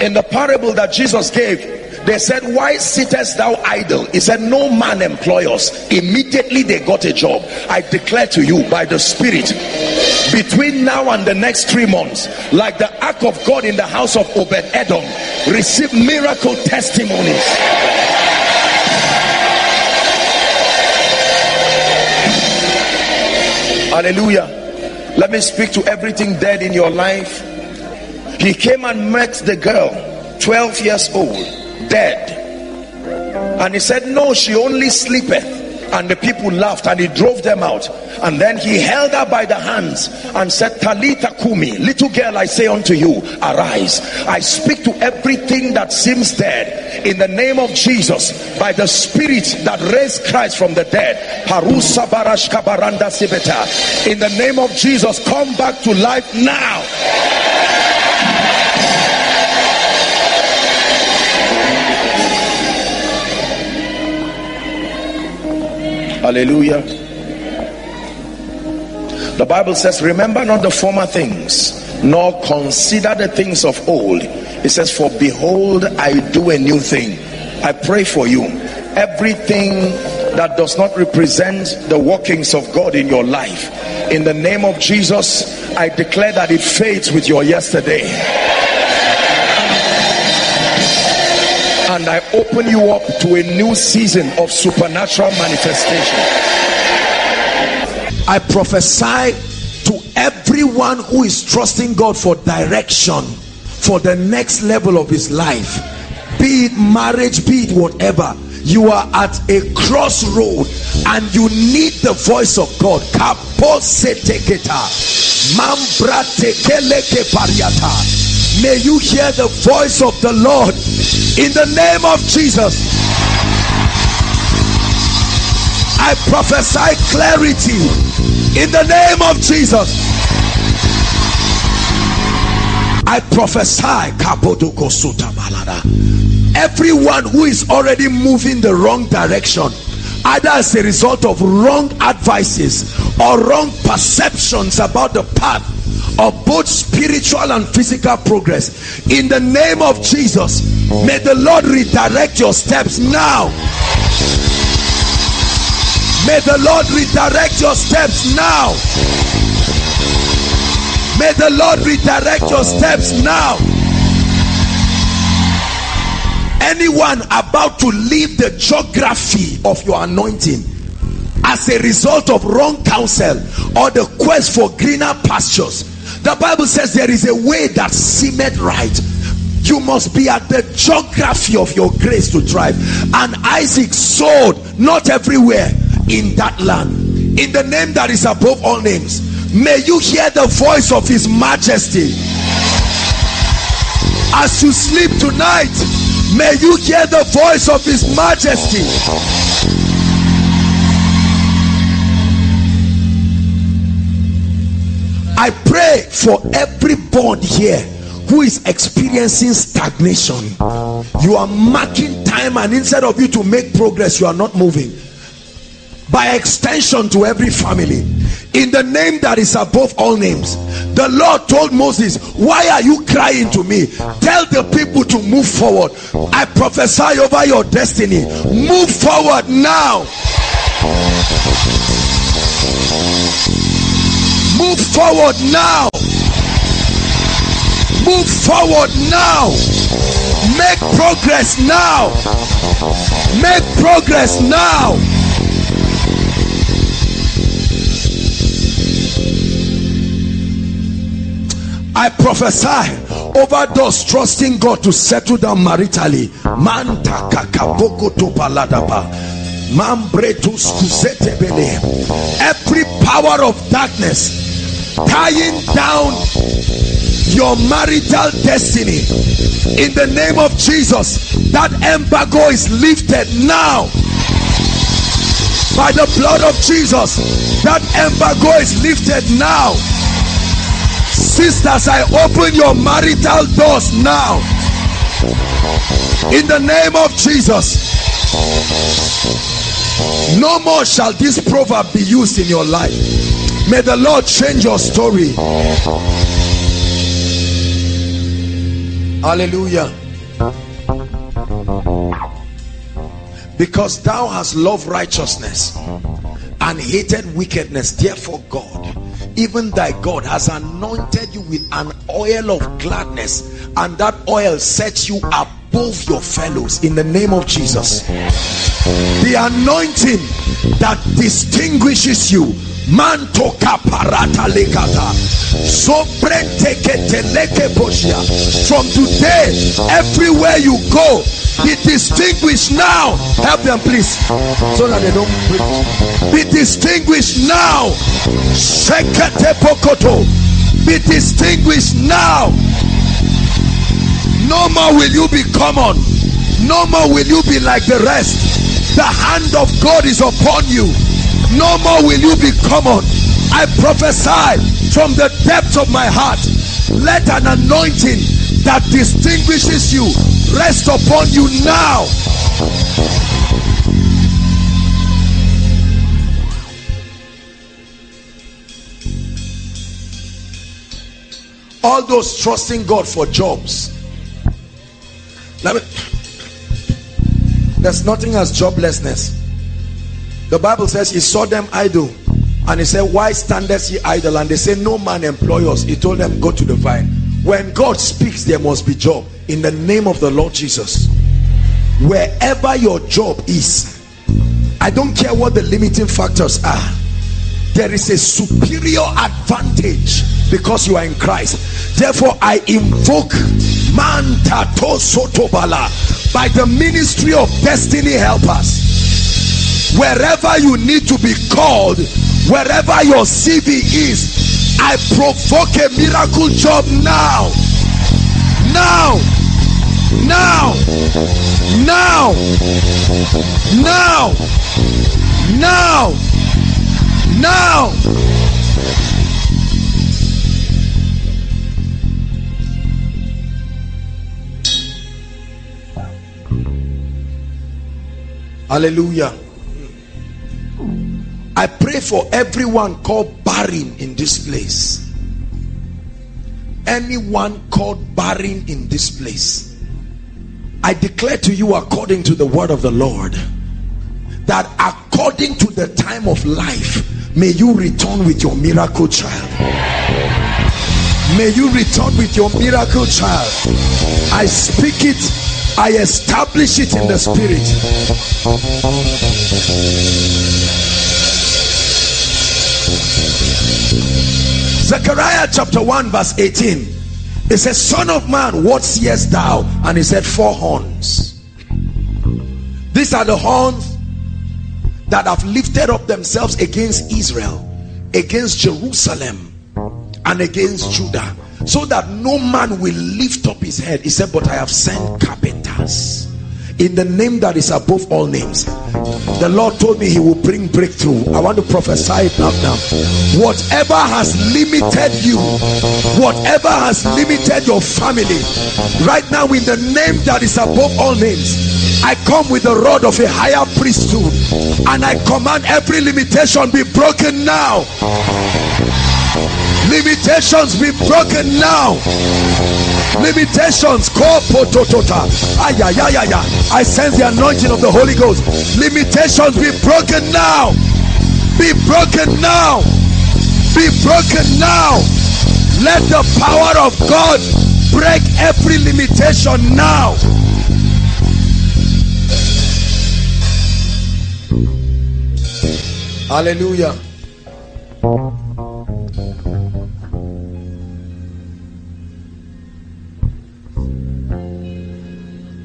[SPEAKER 1] In the parable that Jesus gave, they said, Why sittest thou idle? He said, No man employ us. Immediately they got a job. I declare to you by the Spirit, between now and the next three months, like the ark of God in the house of Obed Edom, receive miracle testimonies. Hallelujah. Let me speak to everything dead in your life. He came and met the girl, 12 years old, dead. And he said, No, she only sleepeth and the people laughed and he drove them out and then he held her by the hands and said talitha kumi little girl i say unto you arise i speak to everything that seems dead in the name of jesus by the spirit that raised christ from the dead harusa barashka baranda sibeta in the name of jesus come back to life now Hallelujah. The Bible says, Remember not the former things, nor consider the things of old. It says, For behold, I do a new thing. I pray for you. Everything that does not represent the workings of God in your life, in the name of Jesus, I declare that it fades with your yesterday. and I open you up to a new season of supernatural manifestation. I prophesy to everyone who is trusting God for direction for the next level of his life, be it marriage, be it whatever. You are at a crossroad and you need the voice of God. Kaposeteketa. Mambra tekeleke kepariata. May you hear the voice of the Lord in the name of Jesus. I prophesy clarity in the name of Jesus. I prophesy everyone who is already moving the wrong direction either as a result of wrong advices or wrong perceptions about the path of both spiritual and physical progress in the name of Jesus may the Lord redirect your steps now may the Lord redirect your steps now may the Lord redirect your steps now anyone about to leave the geography of your anointing as a result of wrong counsel or the quest for greener pastures the Bible says there is a way that seemeth right. You must be at the geography of your grace to drive. And Isaac sowed not everywhere in that land. In the name that is above all names, may you hear the voice of his majesty. As you sleep tonight, may you hear the voice of his majesty. I pray for every bond here who is experiencing stagnation. You are marking time, and instead of you to make progress, you are not moving. By extension, to every family, in the name that is above all names, the Lord told Moses, Why are you crying to me? Tell the people to move forward. I prophesy over your destiny. Move forward now. Move forward now. Move forward now. Make progress now.
[SPEAKER 3] Make progress now.
[SPEAKER 1] I prophesy over those trusting God to settle down maritally. to paladaba. Every power of darkness tying down your marital destiny in the name of Jesus, that embargo is lifted now by the blood of Jesus. That embargo is lifted now. Sisters, I open your marital doors now. In the name of Jesus. No more shall this proverb be used in your life. May the Lord change your story. Hallelujah. Because thou hast loved righteousness and hated wickedness, therefore, God even thy God has anointed you with an oil of gladness, and that oil sets you above your fellows in the name of Jesus.
[SPEAKER 3] The
[SPEAKER 1] anointing that distinguishes you Mantoka parata lekata. Sobrente keteleke boshia. From today, everywhere you go, be distinguished now. Help them, please, so that they don't
[SPEAKER 3] preach. Be
[SPEAKER 1] distinguished now. Sekete pokoto. Be distinguished now. No more will you be common. No more will you be like the rest. The hand of God is upon you. No more will you be common. I prophesy from the depth of my heart. Let an anointing that distinguishes you rest upon you now. All those trusting God for jobs. Let me, there's nothing as joblessness. The Bible says he saw them idle and he said, Why standest ye idle? And they say, No man employ us. He told them, Go to the vine. When God speaks, there must be job in the name of the Lord Jesus. Wherever your job is, I don't care what the limiting factors are. There is a superior advantage because you are in Christ. Therefore, I invoke Manta Tosotobala by the ministry of destiny helpers wherever you need to be called, wherever your CV is, I provoke a miracle job now. Now. Now.
[SPEAKER 3] Now. Now.
[SPEAKER 1] Now. Now. Hallelujah. I pray for everyone called barren in this place. Anyone called barren in this place. I declare to you according to the word of the Lord that according to the time of life may you return with your miracle child. May you return with your miracle child. I speak it, I establish it in the spirit. Zechariah chapter 1 verse 18 it says son of man what seest thou and he said four horns these are the horns that have lifted up themselves against Israel against Jerusalem and against Judah so that no man will lift up his head he said but I have sent carpenters in the name that is above all names. The Lord told me He will bring breakthrough. I want to prophesy it now. Now, whatever has limited you, whatever has limited your family, right now, in the name that is above all names, I come with the rod of a higher priesthood and I command every limitation be broken now. Limitations be broken now.
[SPEAKER 3] Limitations.
[SPEAKER 1] I sense the anointing of the Holy Ghost. Limitations be broken now. Be broken now. Be broken now. Let the power of God break every limitation now. Hallelujah.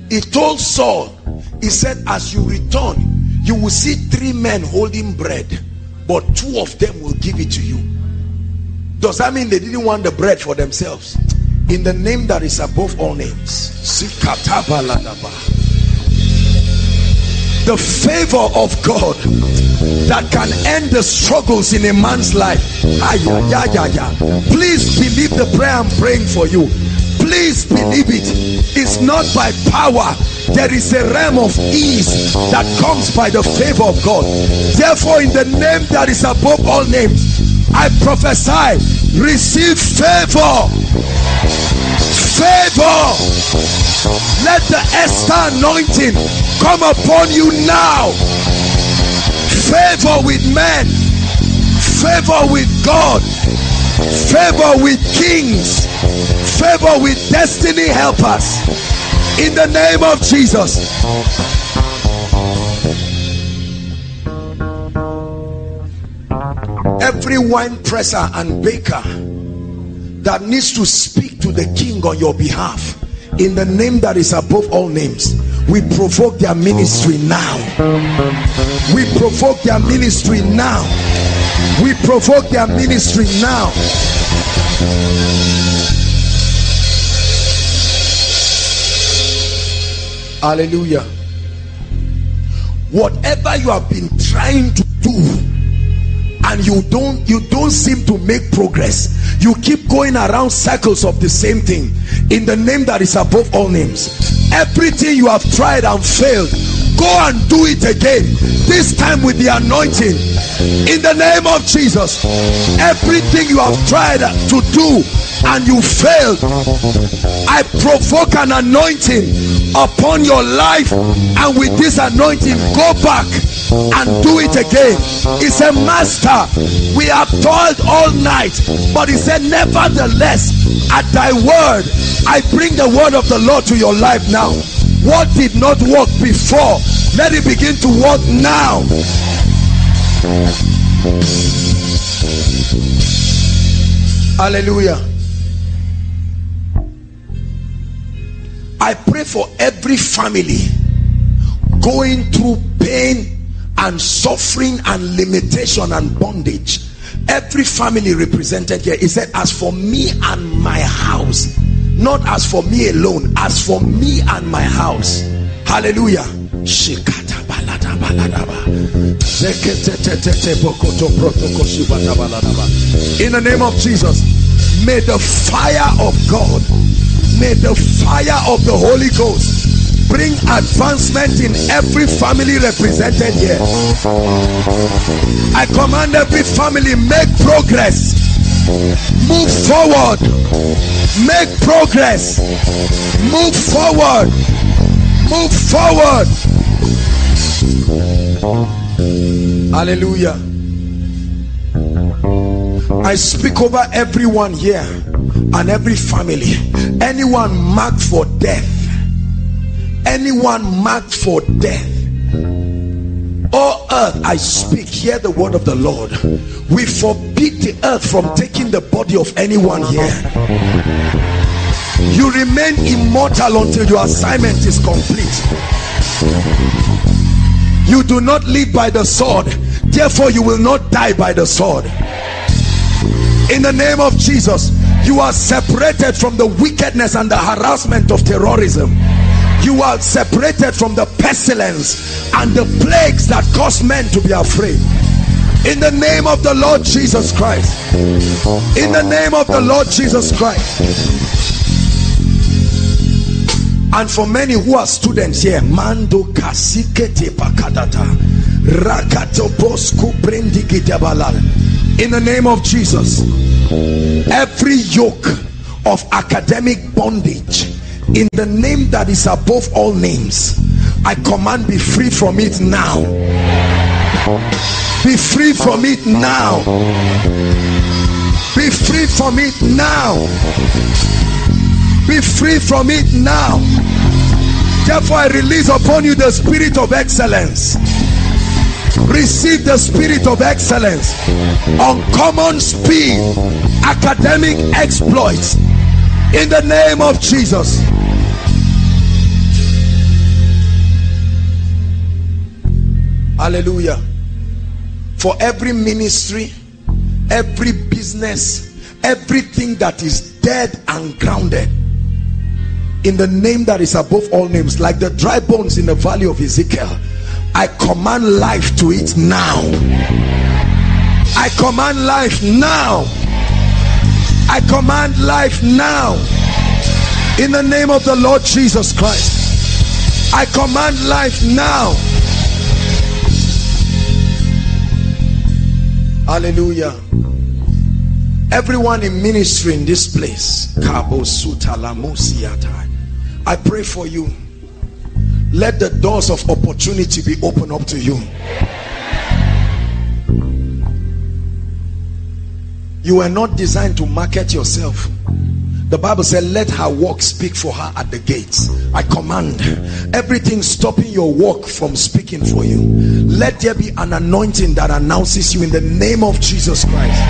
[SPEAKER 1] He told Saul, he said, as you return, you will see three men holding bread, but two of them will give it to you. Does that mean they didn't want the bread for themselves? In the name that is above all names. The favor of God that can end the struggles in a man's life. Please believe the prayer I'm praying for you Please believe it. It's not by power. There is a realm of ease that comes by the favor of God. Therefore, in the name that is above all names, I prophesy, receive favor. Favor. Let the Esther anointing come upon you now. Favor with men, favor with God, favor with kings, favor with destiny helpers. In the name of Jesus. Every wine presser and baker that needs to speak to the king on your behalf in the name that is above all names we provoke their ministry now we provoke their ministry now we provoke their ministry now. Hallelujah. Whatever you have been trying to do and you don't you don't seem to make progress you keep going around circles of the same thing in the name that is above all names Everything you have tried and failed, go and do it again. This time with the anointing. In the name of Jesus, everything you have tried to do and you failed, I provoke an anointing upon your life. And with this anointing, go back and do it again. He said, Master, we have toiled all night, but he said, Nevertheless, at thy word, I bring the word of the Lord to your life now now. What did not work before, let it begin to work now. Hallelujah. I pray for every family going through pain and suffering and limitation and bondage. Every family represented here, he said, As for me and my house, not as for me alone, as for me and my house. Hallelujah. In the name of Jesus, may the fire of God, may the fire of the Holy Ghost bring advancement in every family represented here. I command every family, make progress Move forward. Make progress. Move forward. Move forward. Hallelujah. I speak over everyone here and every family. Anyone marked for death. Anyone marked for death all earth, I speak, hear the word of the Lord. We forbid the earth from taking the body of anyone here. You remain immortal until your assignment is complete. You do not live by the sword, therefore, you will not die by the sword. In the name of Jesus, you are separated from the wickedness and the harassment of terrorism you are separated from the pestilence and the plagues that cause men to be afraid in the name of the Lord Jesus Christ
[SPEAKER 3] in the name of the Lord Jesus Christ
[SPEAKER 1] and for many who are students here mando kasikete pakadata rakatobosku brendikitebalal in the name of Jesus every yoke of academic bondage in the name that is above all names i command be free from it now be free from it now be free from it now be free from it now therefore i release upon you the spirit of excellence receive the spirit of excellence uncommon speed academic exploits in the name of Jesus. Hallelujah. For every ministry, every business, everything that is dead and grounded in the name that is above all names, like the dry bones in the valley of Ezekiel, I command life to it now. I command life now I command life now in the name of the Lord Jesus Christ. I command life now. Hallelujah. Everyone in ministry in this place, I pray for you. Let the doors of opportunity be open up to you. You were not designed to market yourself. The Bible said, let her walk speak for her at the gates. I command everything stopping your walk from speaking for you. Let there be an anointing that announces you in the name of Jesus Christ.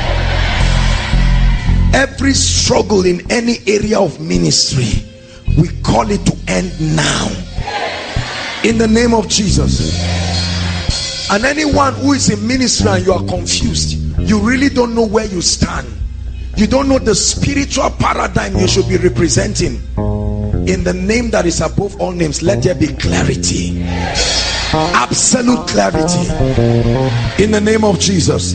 [SPEAKER 1] Every struggle in any area of ministry, we call it to end now. In the name of Jesus. And anyone who is in ministry and you are confused, you really don't know where you stand you don't know the spiritual paradigm you should be representing in the name that is above all names let there be clarity absolute clarity in the name of Jesus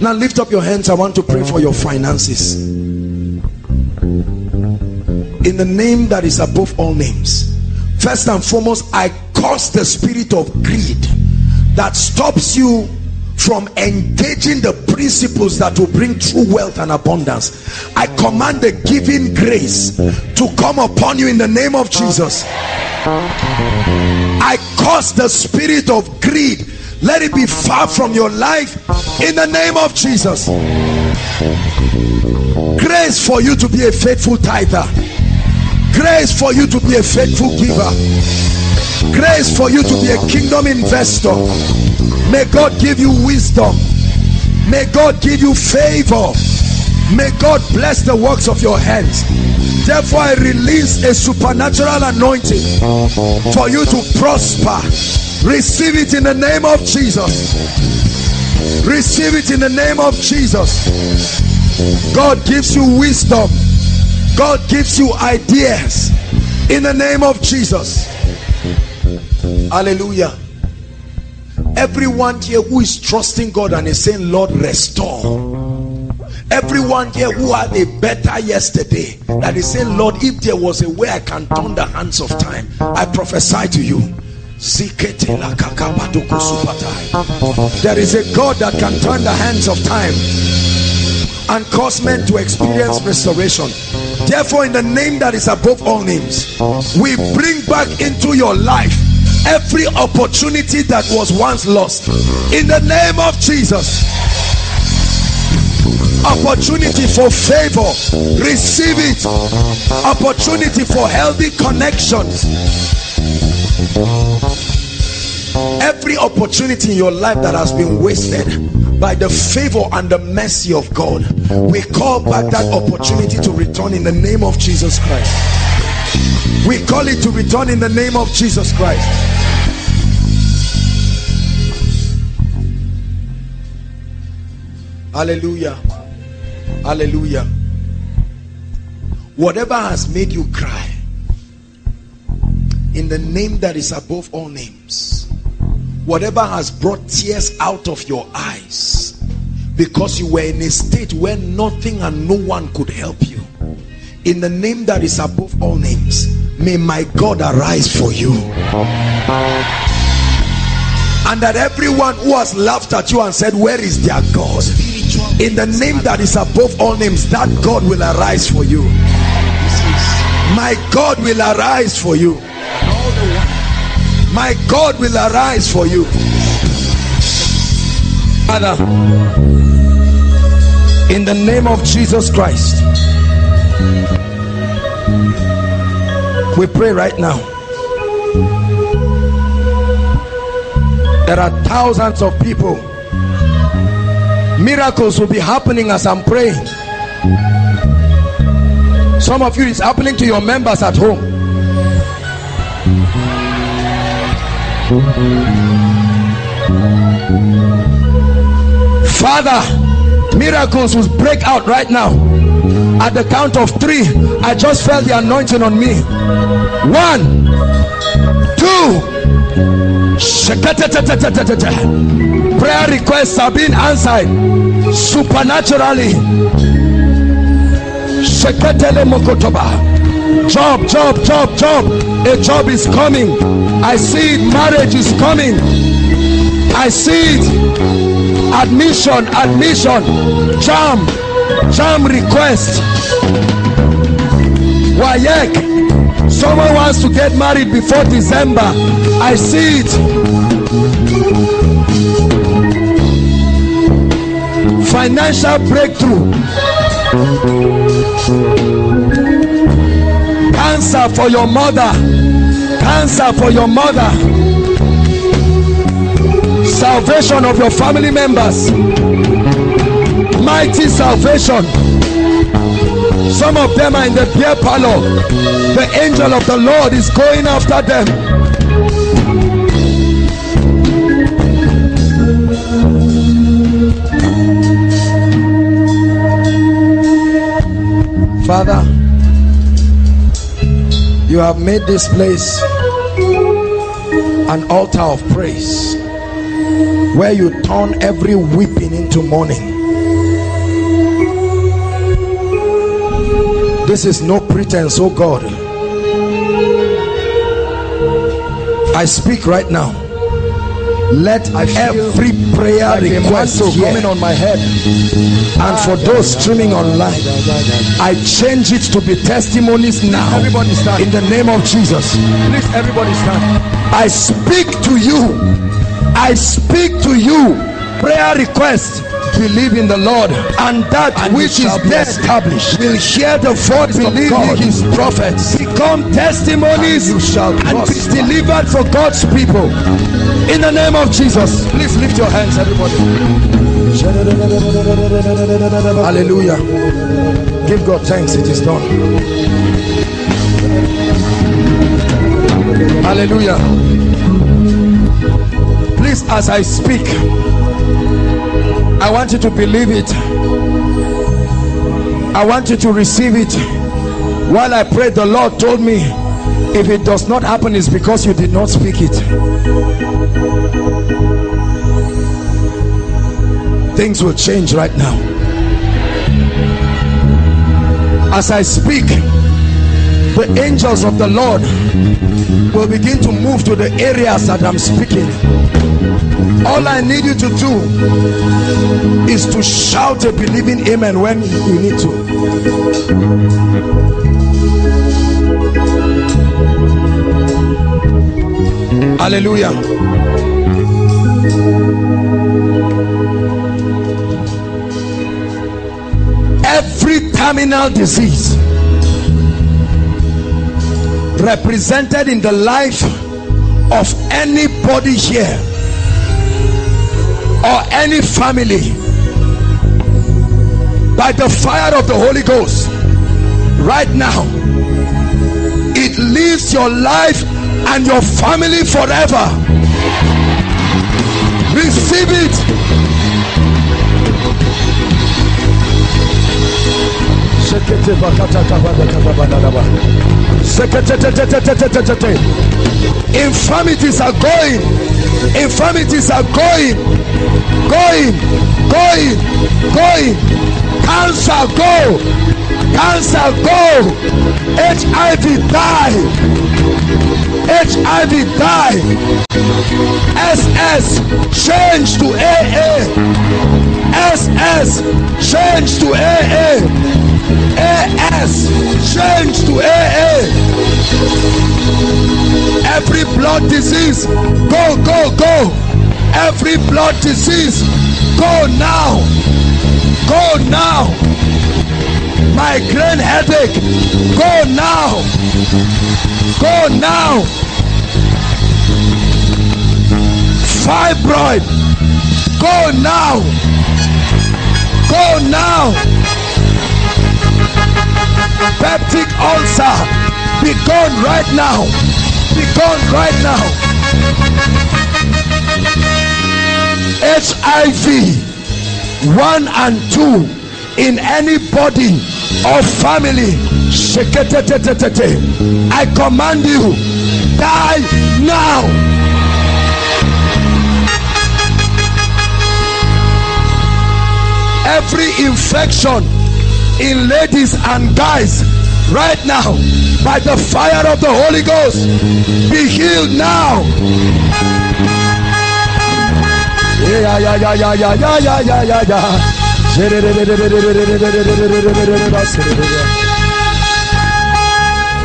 [SPEAKER 1] now lift up your hands I want to pray for your finances in the name that is above all names first and foremost I curse the spirit of greed that stops you from engaging the principles that will bring true wealth and abundance. I command the giving grace to come upon you in the name of Jesus. I cause the spirit of greed, let it be far from your life in the name of Jesus. Grace for you to be a faithful tither. Grace for you to be a faithful giver Grace for you to be a kingdom investor. May God give you wisdom. May God give you favor. May God bless the works of your hands. Therefore, I release a supernatural anointing
[SPEAKER 3] for you to prosper.
[SPEAKER 1] Receive it in the name of Jesus. Receive it in the name of Jesus. God gives you wisdom. God gives you ideas in the name of Jesus. Hallelujah. Everyone here who is trusting God and is saying, Lord, restore. Everyone here who had a better yesterday that is saying, Lord, if there was a way I can turn the hands of time, I prophesy to you. There
[SPEAKER 3] is a God that can turn
[SPEAKER 1] the hands of time and cause men to experience restoration. Therefore, in the name that is above all names, we bring back into your life every opportunity that was once lost. In the name of Jesus. Opportunity for favor, receive it. Opportunity for healthy connections. Every opportunity in your life that has been wasted, by the favor and the mercy of God, we call back that opportunity to return in the name of Jesus Christ. We call it to return in the name of Jesus Christ. Hallelujah. Hallelujah. Whatever has made you cry, in the name that is above all names, whatever has brought tears out of your eyes, because you were in a state where nothing and no one could help you, in the name that is above all names may my god arise for you and that everyone who has laughed at you and said where is their god in the name that is above all names that god will arise for you my god will arise for you my god will arise for you father in the name of jesus christ we pray right now. There are thousands of people. Miracles will be happening as I'm praying. Some of you, it's happening to your members at home. Father, miracles will break out right now at the count of three i just felt the anointing on me one two prayer requests are being answered supernaturally job job job job a job is coming i see it marriage is coming i see it admission admission jam jam request Wayek. Someone wants to get married before December. I see it. Financial breakthrough. Cancer for your mother. Cancer for your mother. Salvation of your family members. Mighty salvation. Some of them are in the beer parlor. The angel of the Lord is going after them. Father, you have made this place an altar of praise where you turn every weeping into mourning this is no pretense oh God I speak right now let every prayer request coming on my head
[SPEAKER 3] and for those streaming online
[SPEAKER 1] i change it to be testimonies now everybody stand. in the name of jesus please everybody stand i speak to you i speak to you prayer request believe in the lord and that and which is dead established will share the voice Believe of God, his prophets, become testimonies, and you shall and be delivered for God's people. In the name of Jesus, please lift your hands, everybody. Hallelujah. Give God thanks, it is done. Hallelujah. Please, as I speak, I want you to believe it I want you to receive it. While I prayed, the Lord told me, if it does not happen, it's because you did not speak it. Things will change right now. As I speak, the angels of the Lord will begin to move to the areas that I'm speaking. All I need you to do is to shout a believing amen when you need to. Hallelujah. Every terminal disease represented in the life of anybody here or any family by the fire of the Holy Ghost right now it leaves your life and your family forever receive it Infirmities are going. Infirmities are going. Going. Going. Going. Cancer go. Cancer go. HIV die. HIV die. SS change to AA. SS change to AA. AS change to AA. Every blood disease, go, go, go. Every blood disease, go now. Go now. Migraine headache, go now. Go now. Fibroid, go now. Go now. Peptic ulcer, be gone right now. Be gone right now. HIV 1 and 2 in any body or family. I command you, die now. every infection in ladies and guys right now by the fire of the Holy Ghost. Be healed now. Yeah, yeah, yeah, yeah, yeah, yeah, yeah, yeah, yeah, yeah.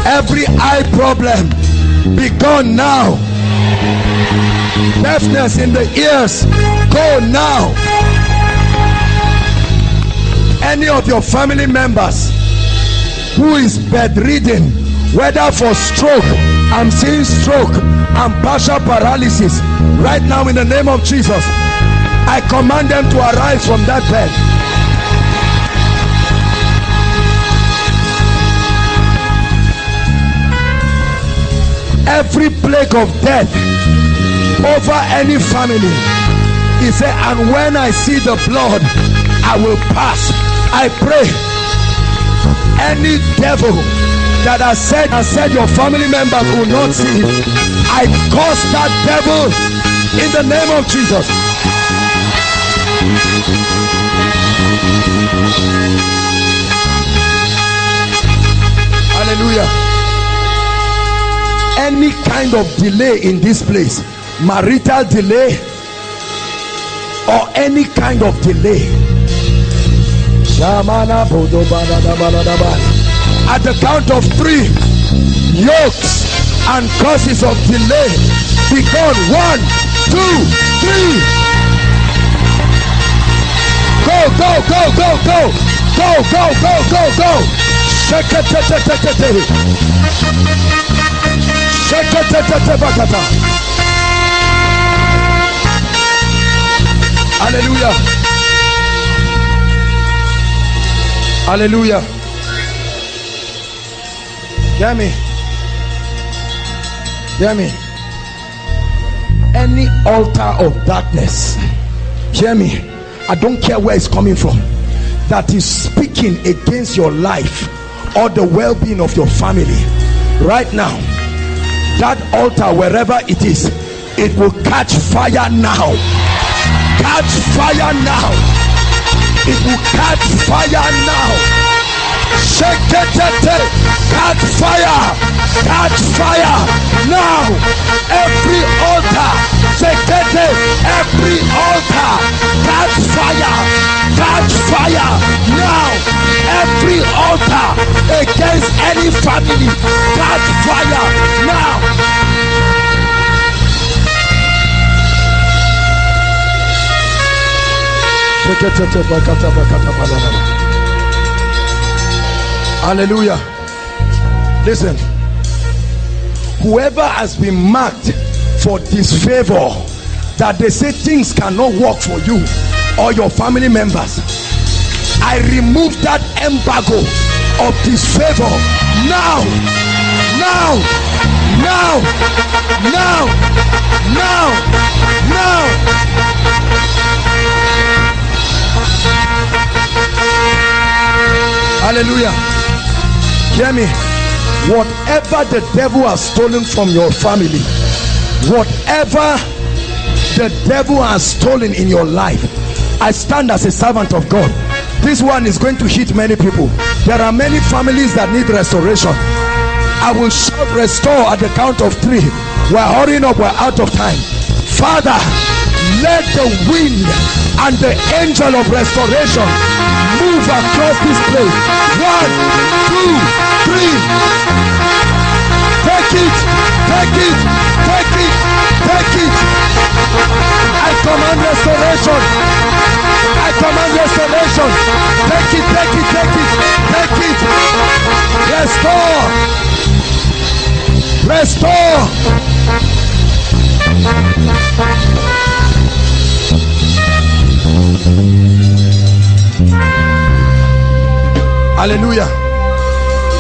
[SPEAKER 1] Every eye problem be gone now. Deafness in the ears, go now any of your family members who is bedridden whether for stroke i'm seeing stroke and partial paralysis right now in the name of jesus i command them to arise from that bed every plague of death over any family he said and when i see the blood i will pass I pray any devil that has said, has said your family member will not see it, I curse that devil in the name of Jesus. Hallelujah. Any kind of delay in this place, marital delay or any kind of delay at the count of three, yokes and causes of delay be gone. One, two, three. Go, go, go, go, go, go, go, go, go, go. Shake it, shake it, shake it, shake it, shake it, Hallelujah. Hallelujah! me, hear me. Any altar of darkness, hear me. I don't care where it's coming from. That is speaking against your life or the well being of your family. Right now, that altar, wherever it is, it will catch fire now. Catch fire now. it will catch fire now. Shake it. catch fire, catch fire now. Every altar, shake it. every altar, catch fire, catch fire now. Every altar against any family, catch fire now. Hallelujah. Listen. Whoever has been marked for disfavor, that they say things cannot work for you or your family members, I remove that embargo of disfavor now, now, now, now, now, now. Hallelujah. Hear me. Whatever the devil has stolen from your family, whatever the devil has stolen in your life, I stand as a servant of God. This one is going to hit many people. There are many families that need restoration. I will shout restore at the count of three. We're hurrying up, we're out of time. Father, let the wind and the angel of restoration Move across this place. One, two, three. Take it, take it, take it, take it. I command restoration. I command restoration. Take it, take it, take it, take it. Restore. Restore. Thank you hallelujah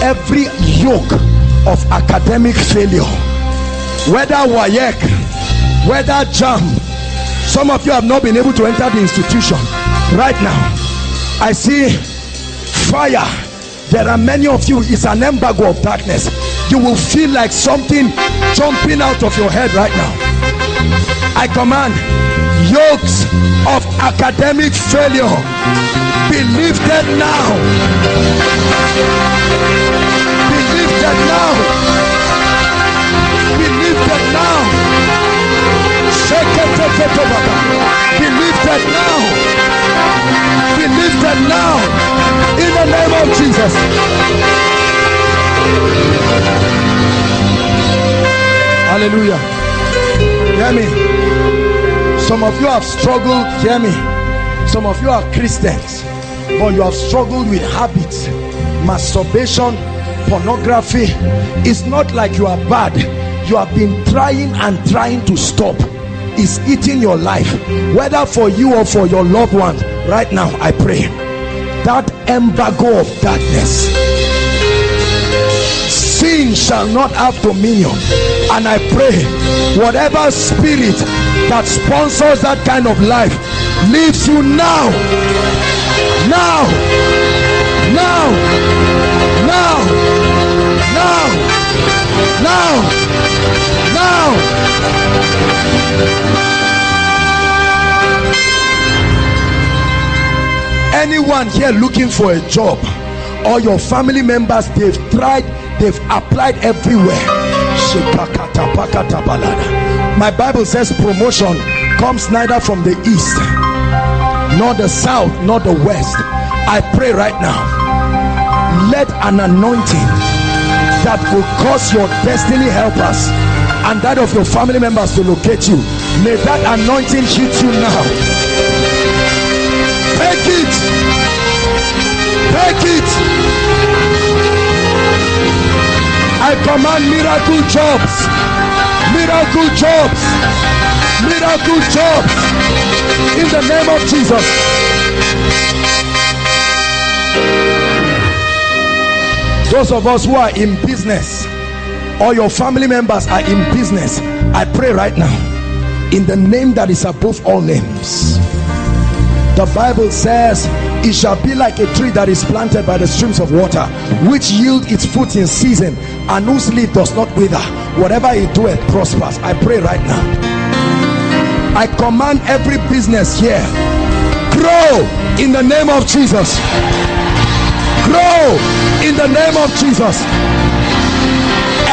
[SPEAKER 1] every yoke of academic failure whether WAEC whether JAMB some of you have not been able to enter the institution right now I see fire there are many of you it's an embargo of darkness you will feel like something jumping out of your head right now I command yokes of academic failure be lifted now. Be lifted now. Be lifted now. Be lifted now. Be lifted now. In the name of Jesus. Hallelujah. Hear me. Some of you have struggled. Hear me. Some of you are Christians but you have struggled with habits masturbation pornography it's not like you are bad you have been trying and trying to stop It's eating your life whether for you or for your loved ones. right now i pray that embargo of darkness sin shall not have dominion and i pray whatever spirit that sponsors that kind of life leaves you now no! No! No! No! No! No! Anyone here looking for a job or your family members, they've tried, they've applied everywhere. My Bible says promotion comes neither from the east nor the south, nor the west. I pray right now, let an anointing that will cause your destiny help us and that of your family members to locate you. May that anointing hit you now. Take it. Take it. I command miracle jobs. Miracle jobs miracle job in the name of Jesus. Those of us who are in business or your family members are in business, I pray right now in the name that is above all names. The Bible says, It shall be like a tree that is planted by the streams of water, which yield its fruit in season, and whose leaf does not wither. Whatever it doeth prospers. I pray right now I command every business here. Grow in the name of Jesus. Grow in the name of Jesus.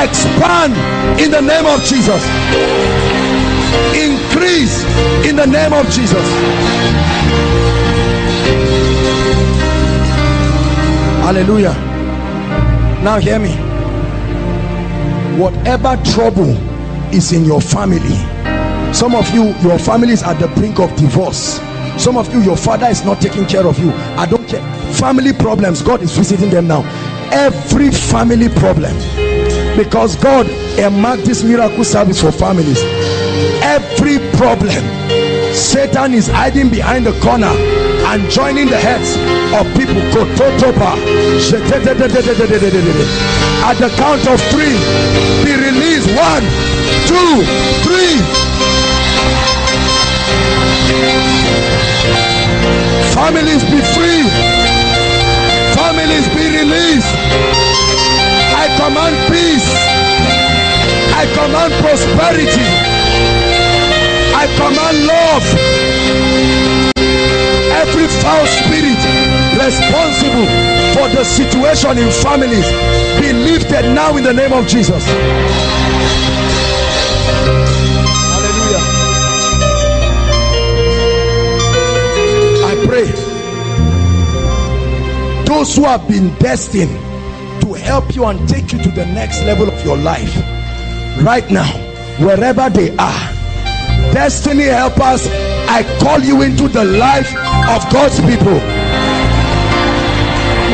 [SPEAKER 1] Expand in the name of Jesus. Increase in the name of Jesus. Hallelujah. Now hear me. Whatever trouble is in your family, some of you your families at the brink of divorce some of you your father is not taking care of you i don't care family problems god is visiting them now every family problem because god earmarked this miracle service for families every problem satan is hiding behind the corner and joining the heads of people at the count of three be released one two three Families be free. Families be released. I command peace. I command prosperity. I command love. Every foul spirit responsible for the situation in families be lifted now in the name of Jesus. those who have been destined to help you and take you to the next level of your life right now wherever they are destiny help us i call you into the life of god's people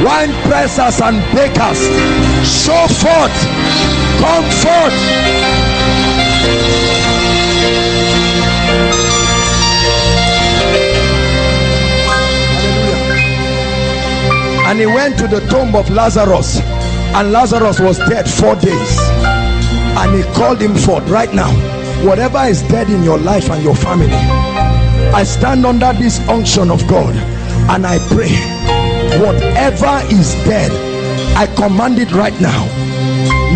[SPEAKER 1] wine pressers and bakers show forth come forth and he went to the tomb of Lazarus and Lazarus was dead four days and he called him forth right now whatever is dead in your life and your family I stand under this unction of God and I pray whatever is dead I command it right now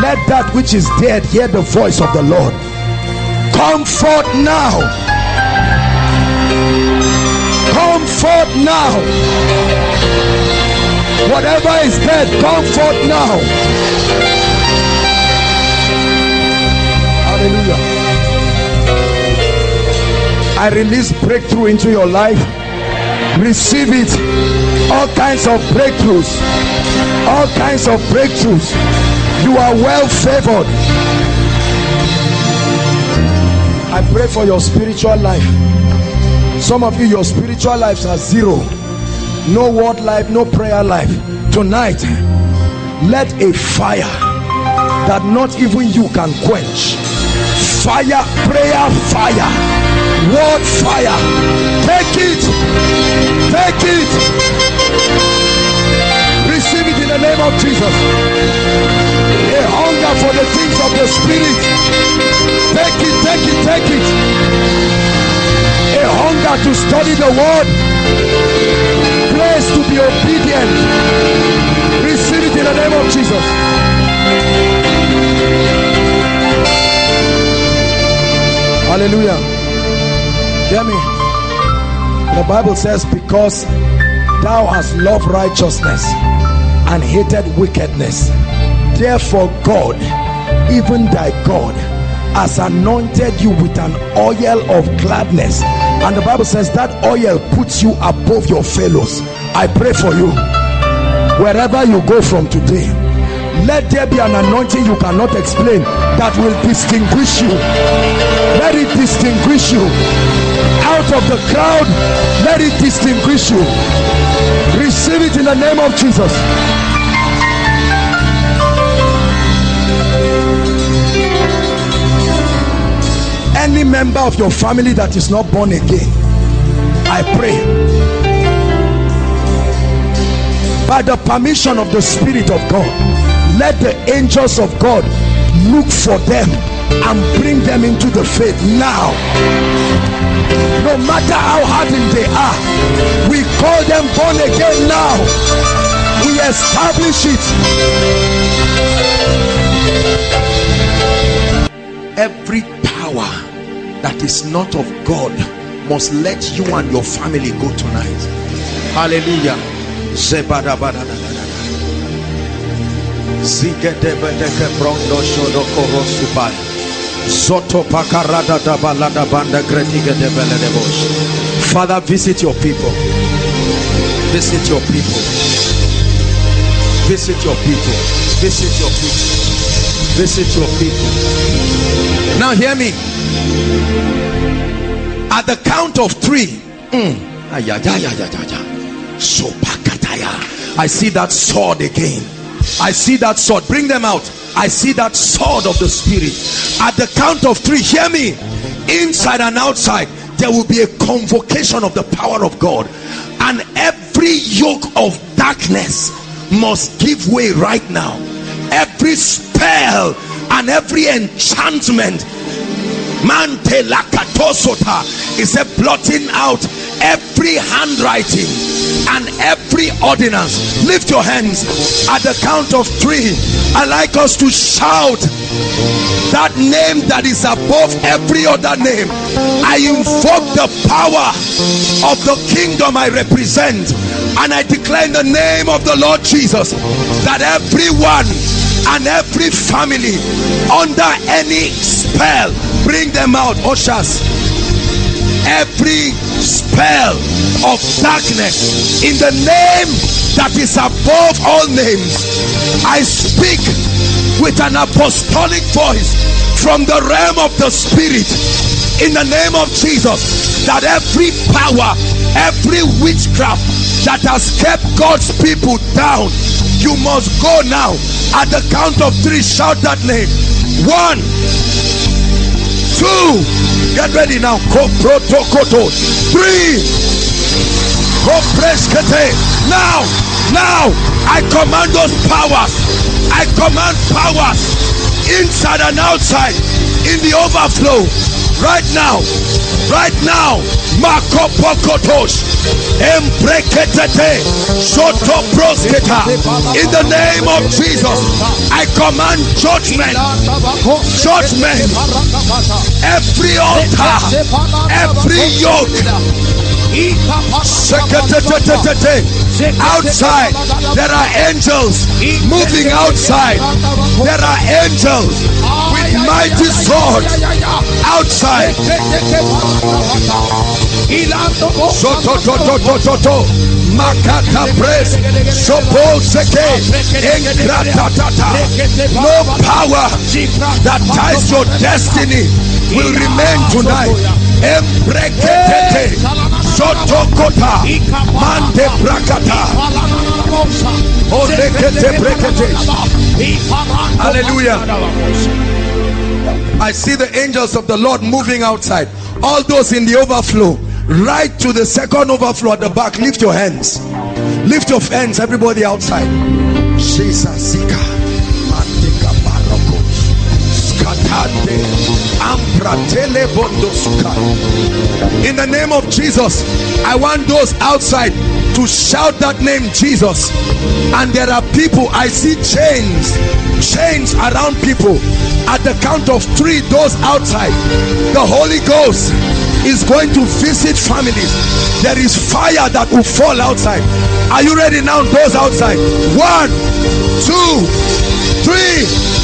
[SPEAKER 1] let that which is dead hear the voice of the Lord come forth now come forth now Whatever is dead, come forth now. Hallelujah. I release breakthrough into your life. Receive it. All kinds of breakthroughs. All kinds of breakthroughs. You are well favored. I pray for your spiritual life. Some of you, your spiritual lives are zero no word life no prayer life tonight let a fire that not even you can quench fire prayer fire word fire take it take it receive it in the name of jesus a hunger for the things of the spirit take it take it take it a hunger to study the word obedient. Receive it in the name of Jesus. Hallelujah. Hear me. The Bible says, Because thou hast loved righteousness and hated wickedness, therefore, God, even thy God, has anointed you with an oil of gladness and the bible says that oil puts you above your fellows I pray for you wherever you go from today let there be an anointing you cannot explain that will distinguish you let it distinguish you out of the crowd let it distinguish you receive it in the name of Jesus any member of your family that is not born again I pray by the permission of the Spirit of God, let the angels of God look for them and bring them into the faith now. No matter how hardened they are, we call them born again now. We establish it. Every power that is not of God must let you and your family go tonight. Hallelujah debe Zigedebedeke brondo shodo koro supai. Zoto pakarada da balada banda gretige de beledebosh. Father, visit your people. Visit your people. Visit your people. Visit your people. Visit your people. Now hear me. At the count of three. Mm, ay, ay, ay, ay, ay, ay, I see that sword again. I see that sword. Bring them out. I see that sword of the spirit. At the count of three, hear me. Inside and outside, there will be a convocation of the power of God. And every yoke of darkness must give way right now. Every spell and every enchantment mante lakatosota is a blotting out every handwriting and every ordinance. Lift your hands at the count of three. I like us to shout that name that is above every other name. I invoke the power of the kingdom I represent, and I declare in the name of the Lord Jesus that everyone and every family under any spell bring them out, ushers. Every spell of darkness in the name that is above all names. I speak with an apostolic voice from the realm of the spirit in the name of Jesus that every power, every witchcraft that has kept God's people down, you must go now. At the count of three, shout that name. One, two, Get ready now. Koprotokoto. Three. Kopreskete. Now. Now. I command those powers. I command powers. Inside and outside. In the overflow. Right now, right now, Marco Pokotos, Embreketete, Soto Prosketa. In the name of Jesus, I command judgment, judgment, every altar,
[SPEAKER 3] every yoke.
[SPEAKER 1] Outside, there are angels moving outside. There are angels with mighty swords outside. Makata press, seke, No power that ties your destiny will remain tonight. Embrekete Sotokota Mante Brakata
[SPEAKER 3] Odekete Brekete
[SPEAKER 1] Hallelujah. I see the angels of the Lord moving outside. All those in the overflow, right to the second overflow at the back. Lift your hands. Lift your hands, everybody outside. Jesus. Sika. Skatade. In the name of Jesus, I want those outside to shout that name Jesus. And there are people, I see chains, chains around people. At the count of three, those outside, the Holy Ghost is going to visit families. There is fire that will fall outside. Are you ready now? Those outside. One, two, three.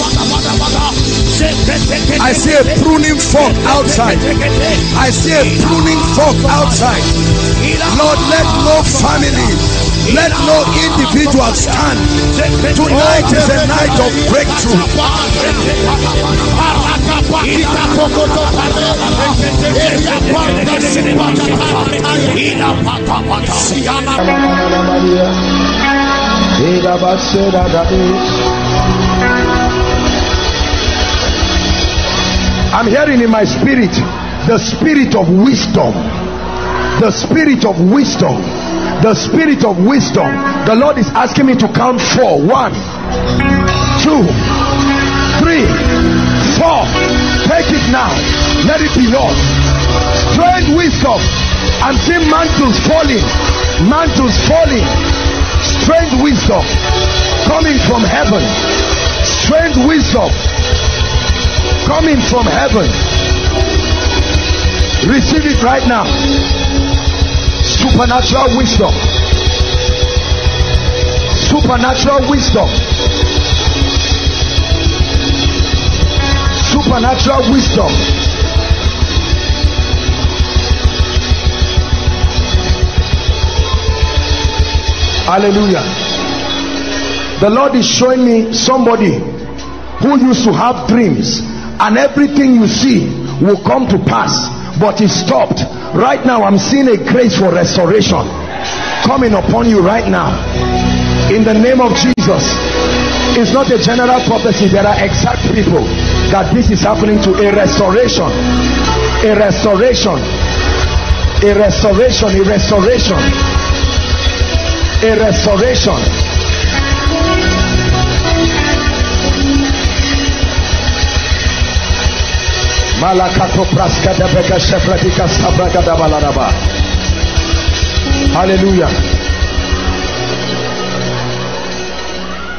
[SPEAKER 1] I see a pruning fork outside. I see a pruning fork outside. Lord, let no family, let no individual stand. Tonight is a night of breakthrough. I'm hearing in my spirit the spirit of wisdom. The spirit of wisdom. The spirit of wisdom. The Lord is asking me to count four. One, two, three, four. Take it now. Let it be yours. Strange wisdom. I'm seeing mantles falling. Mantles falling. Strange wisdom coming from heaven. Strange wisdom coming from heaven. Receive it right now. Supernatural wisdom. Supernatural wisdom. Supernatural wisdom. Hallelujah. The Lord is showing me somebody who used to have dreams and everything you see will come to pass but it stopped right now i'm seeing a grace for restoration coming upon you right now in the name of jesus it's not a general prophecy there are exact people that this is happening to a restoration a restoration a restoration a restoration a restoration, a restoration. Hallelujah.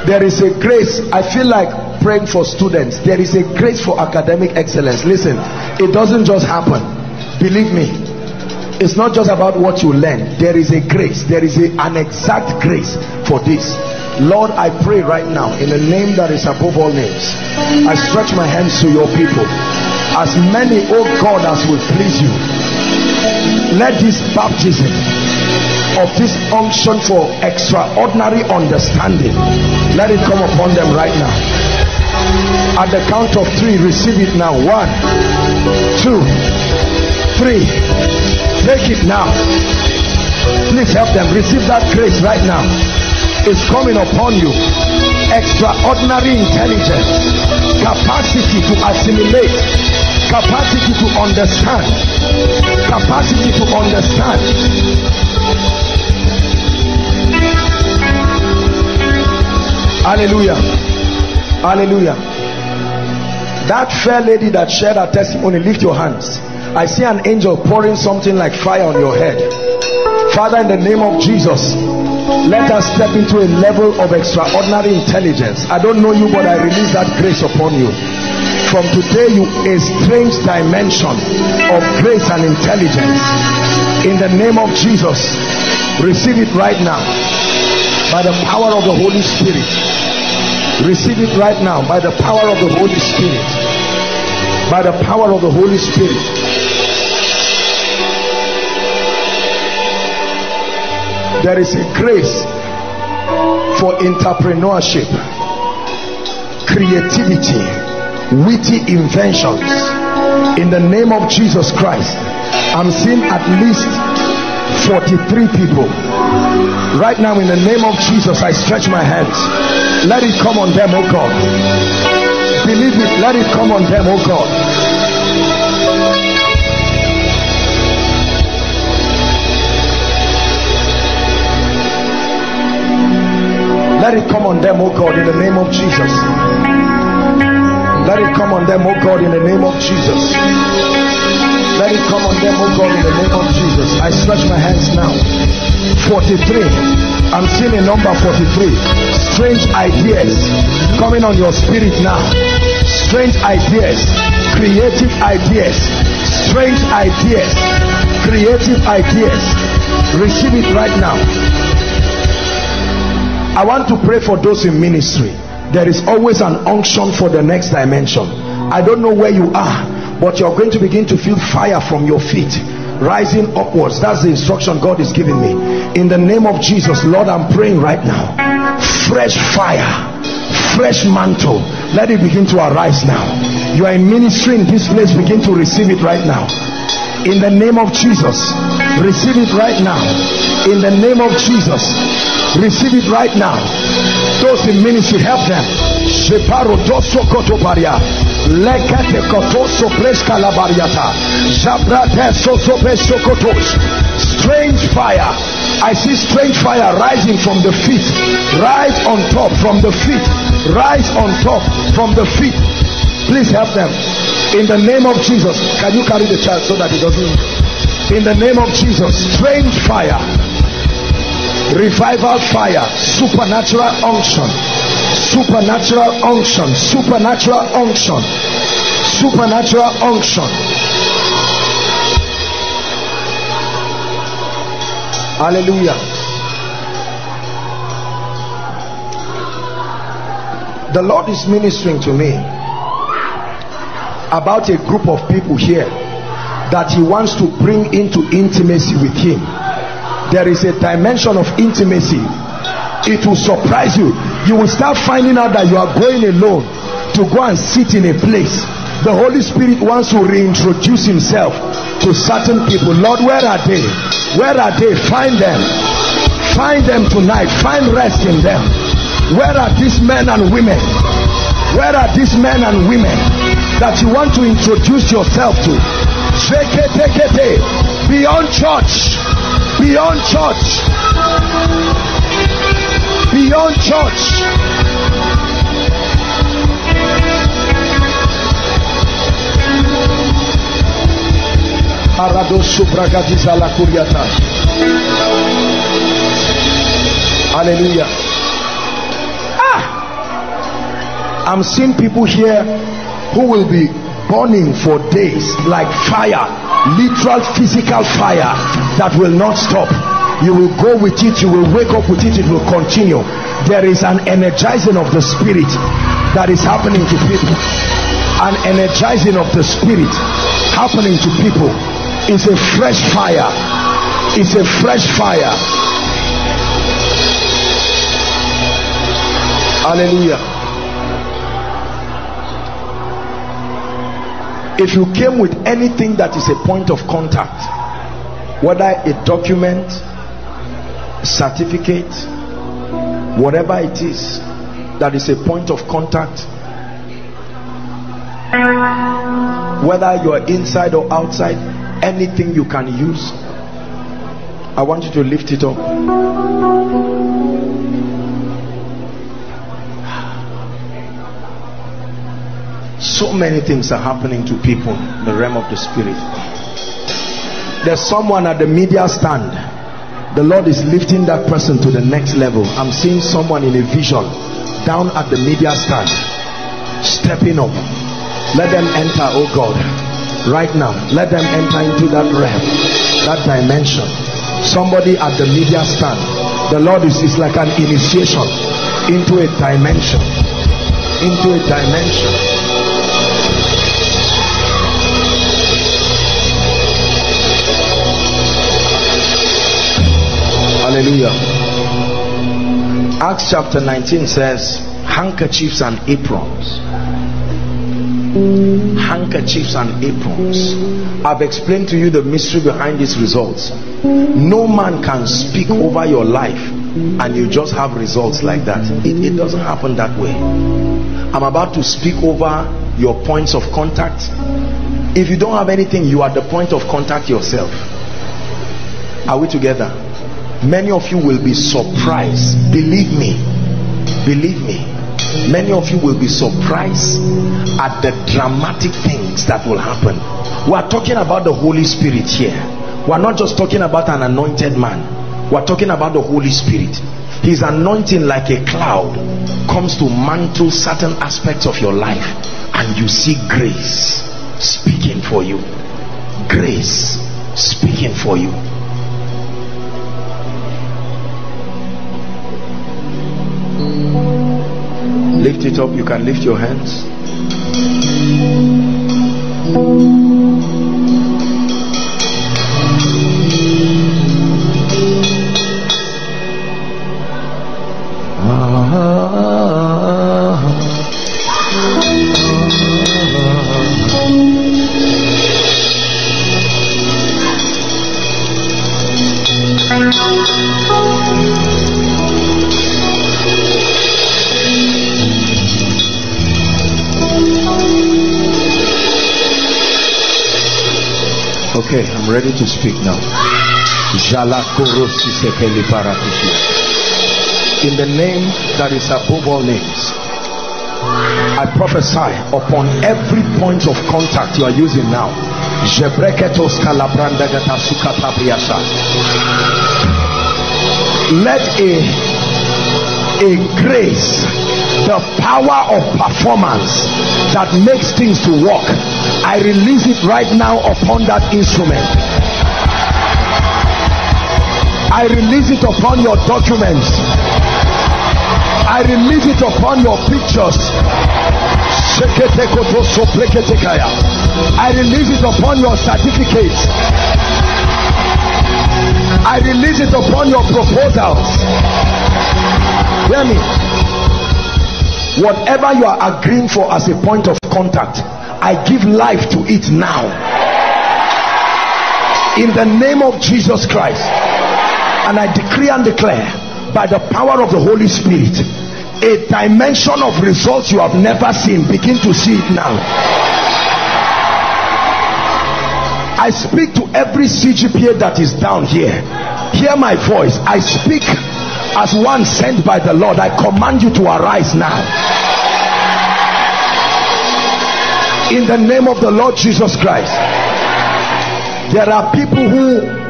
[SPEAKER 1] There is a grace. I feel like praying for students. There is a grace for academic excellence. Listen, it doesn't just happen. Believe me. It's not just about what you learn. There is a grace. There is a, an exact grace for this. Lord, I pray right now in the name that is above all names. I stretch my hands to your people as many, O oh God, as will please you. Let this baptism of this unction for extraordinary understanding, let it come upon them right now. At the count of three, receive it now. One, two, three. Take it now. Please help them receive that grace right now. It's coming upon you extraordinary intelligence, capacity to assimilate, capacity to understand, capacity to understand. Hallelujah. Hallelujah. That fair lady that shared her testimony, lift your hands. I see an angel pouring something like fire on your head. Father, in the name of Jesus, let us step into a level of extraordinary intelligence. I don't know you, but I release that grace upon you. From today, you a strange dimension of grace and intelligence. In the name of Jesus, receive it right now by the power of the Holy Spirit. Receive it right now by the power of the Holy Spirit. By the power of the Holy Spirit there is a grace for entrepreneurship creativity witty inventions in the name of jesus christ i'm seeing at least 43 people right now in the name of jesus i stretch my hands let it come on them oh god believe it let it come on them oh god Let it come on them, oh God, in the name of Jesus. Let it come on them, oh God, in the name of Jesus. Let it come on them, oh God, in the name of Jesus. I stretch my hands now. 43. I'm seeing a number 43. Strange ideas coming on your spirit now. Strange ideas, creative ideas, strange ideas, creative ideas. Receive it right now. I want to pray for those in ministry. There is always an unction for the next dimension. I don't know where you are, but you're going to begin to feel fire from your feet rising upwards. That's the instruction God is giving me. In the name of Jesus, Lord, I'm praying right now. Fresh fire, fresh mantle. Let it begin to arise now. You are in ministry in this place. Begin to receive it right now in the name of Jesus. Receive it right now. In the name of Jesus. Receive it right now. Those in ministry, help them. Separo dosso kotobaria. lekete kotoso preska labariata. Jabrate soso preso kotos. Strange fire. I see strange fire rising from the feet. Rise on top from the feet. Rise on top from the feet. Please help them. In the name of Jesus, can you carry the child so that he doesn't? In the name of Jesus, strange fire, revival fire, supernatural unction, supernatural unction, supernatural unction, supernatural unction. Hallelujah. The Lord is ministering to me about a group of people here that he wants to bring into intimacy with him there is a dimension of intimacy it will surprise you you will start finding out that you are going alone to go and sit in a place the holy spirit wants to reintroduce himself to certain people lord where are they where are they find them find them tonight find rest in them where are these men and women where are these men and women that you want to introduce yourself to. Beyond church. Beyond church. Beyond church. Hallelujah. Ah! I'm seeing people here who will be burning for days like fire literal physical fire that will not stop you will go with it you will wake up with it it will continue there is an energizing of the spirit that is happening to people an energizing of the spirit happening to people is a fresh fire it's a fresh fire hallelujah if you came with anything that is a point of contact whether a document certificate whatever it is that is a point of contact whether you're inside or outside anything you can use i want you to lift it up So many things are happening to people in the realm of the spirit. There's someone at the media stand. The Lord is lifting that person to the next level. I'm seeing someone in a vision down at the media stand, stepping up. Let them enter, oh God, right now. Let them enter into that realm, that dimension. Somebody at the media stand. The Lord is, is like an initiation into a dimension, into a dimension. Hallelujah. Acts chapter 19 says, handkerchiefs and aprons. Handkerchiefs and aprons. I've explained to you the mystery behind these results. No man can speak over your life and you just have results like that. It, it doesn't happen that way. I'm about to speak over your points of contact. If you don't have anything, you are the point of contact yourself. Are we together? many of you will be surprised believe me believe me many of you will be surprised at the dramatic things that will happen we are talking about the holy spirit here we are not just talking about an anointed man we are talking about the holy spirit his anointing like a cloud comes to mantle certain aspects of your life and you see grace speaking for you grace speaking for you Lift it up. You can lift your hands. ready to speak now. In the name that is above all names, I prophesy upon every point of contact you are using now. Let a, a grace, the power of performance that makes things to work, I release it right now upon that instrument. I release it upon your documents. I release it upon your pictures. I release it upon your certificates. I release it upon your proposals. Hear me. Whatever you are agreeing for as a point of contact, I give life to it now. In the name of Jesus Christ and I decree and declare by the power of the Holy Spirit a dimension of results you have never seen begin to see it now I speak to every CGPA that is down here hear my voice I speak as one sent by the Lord I command you to arise now in the name of the Lord Jesus Christ. There are people who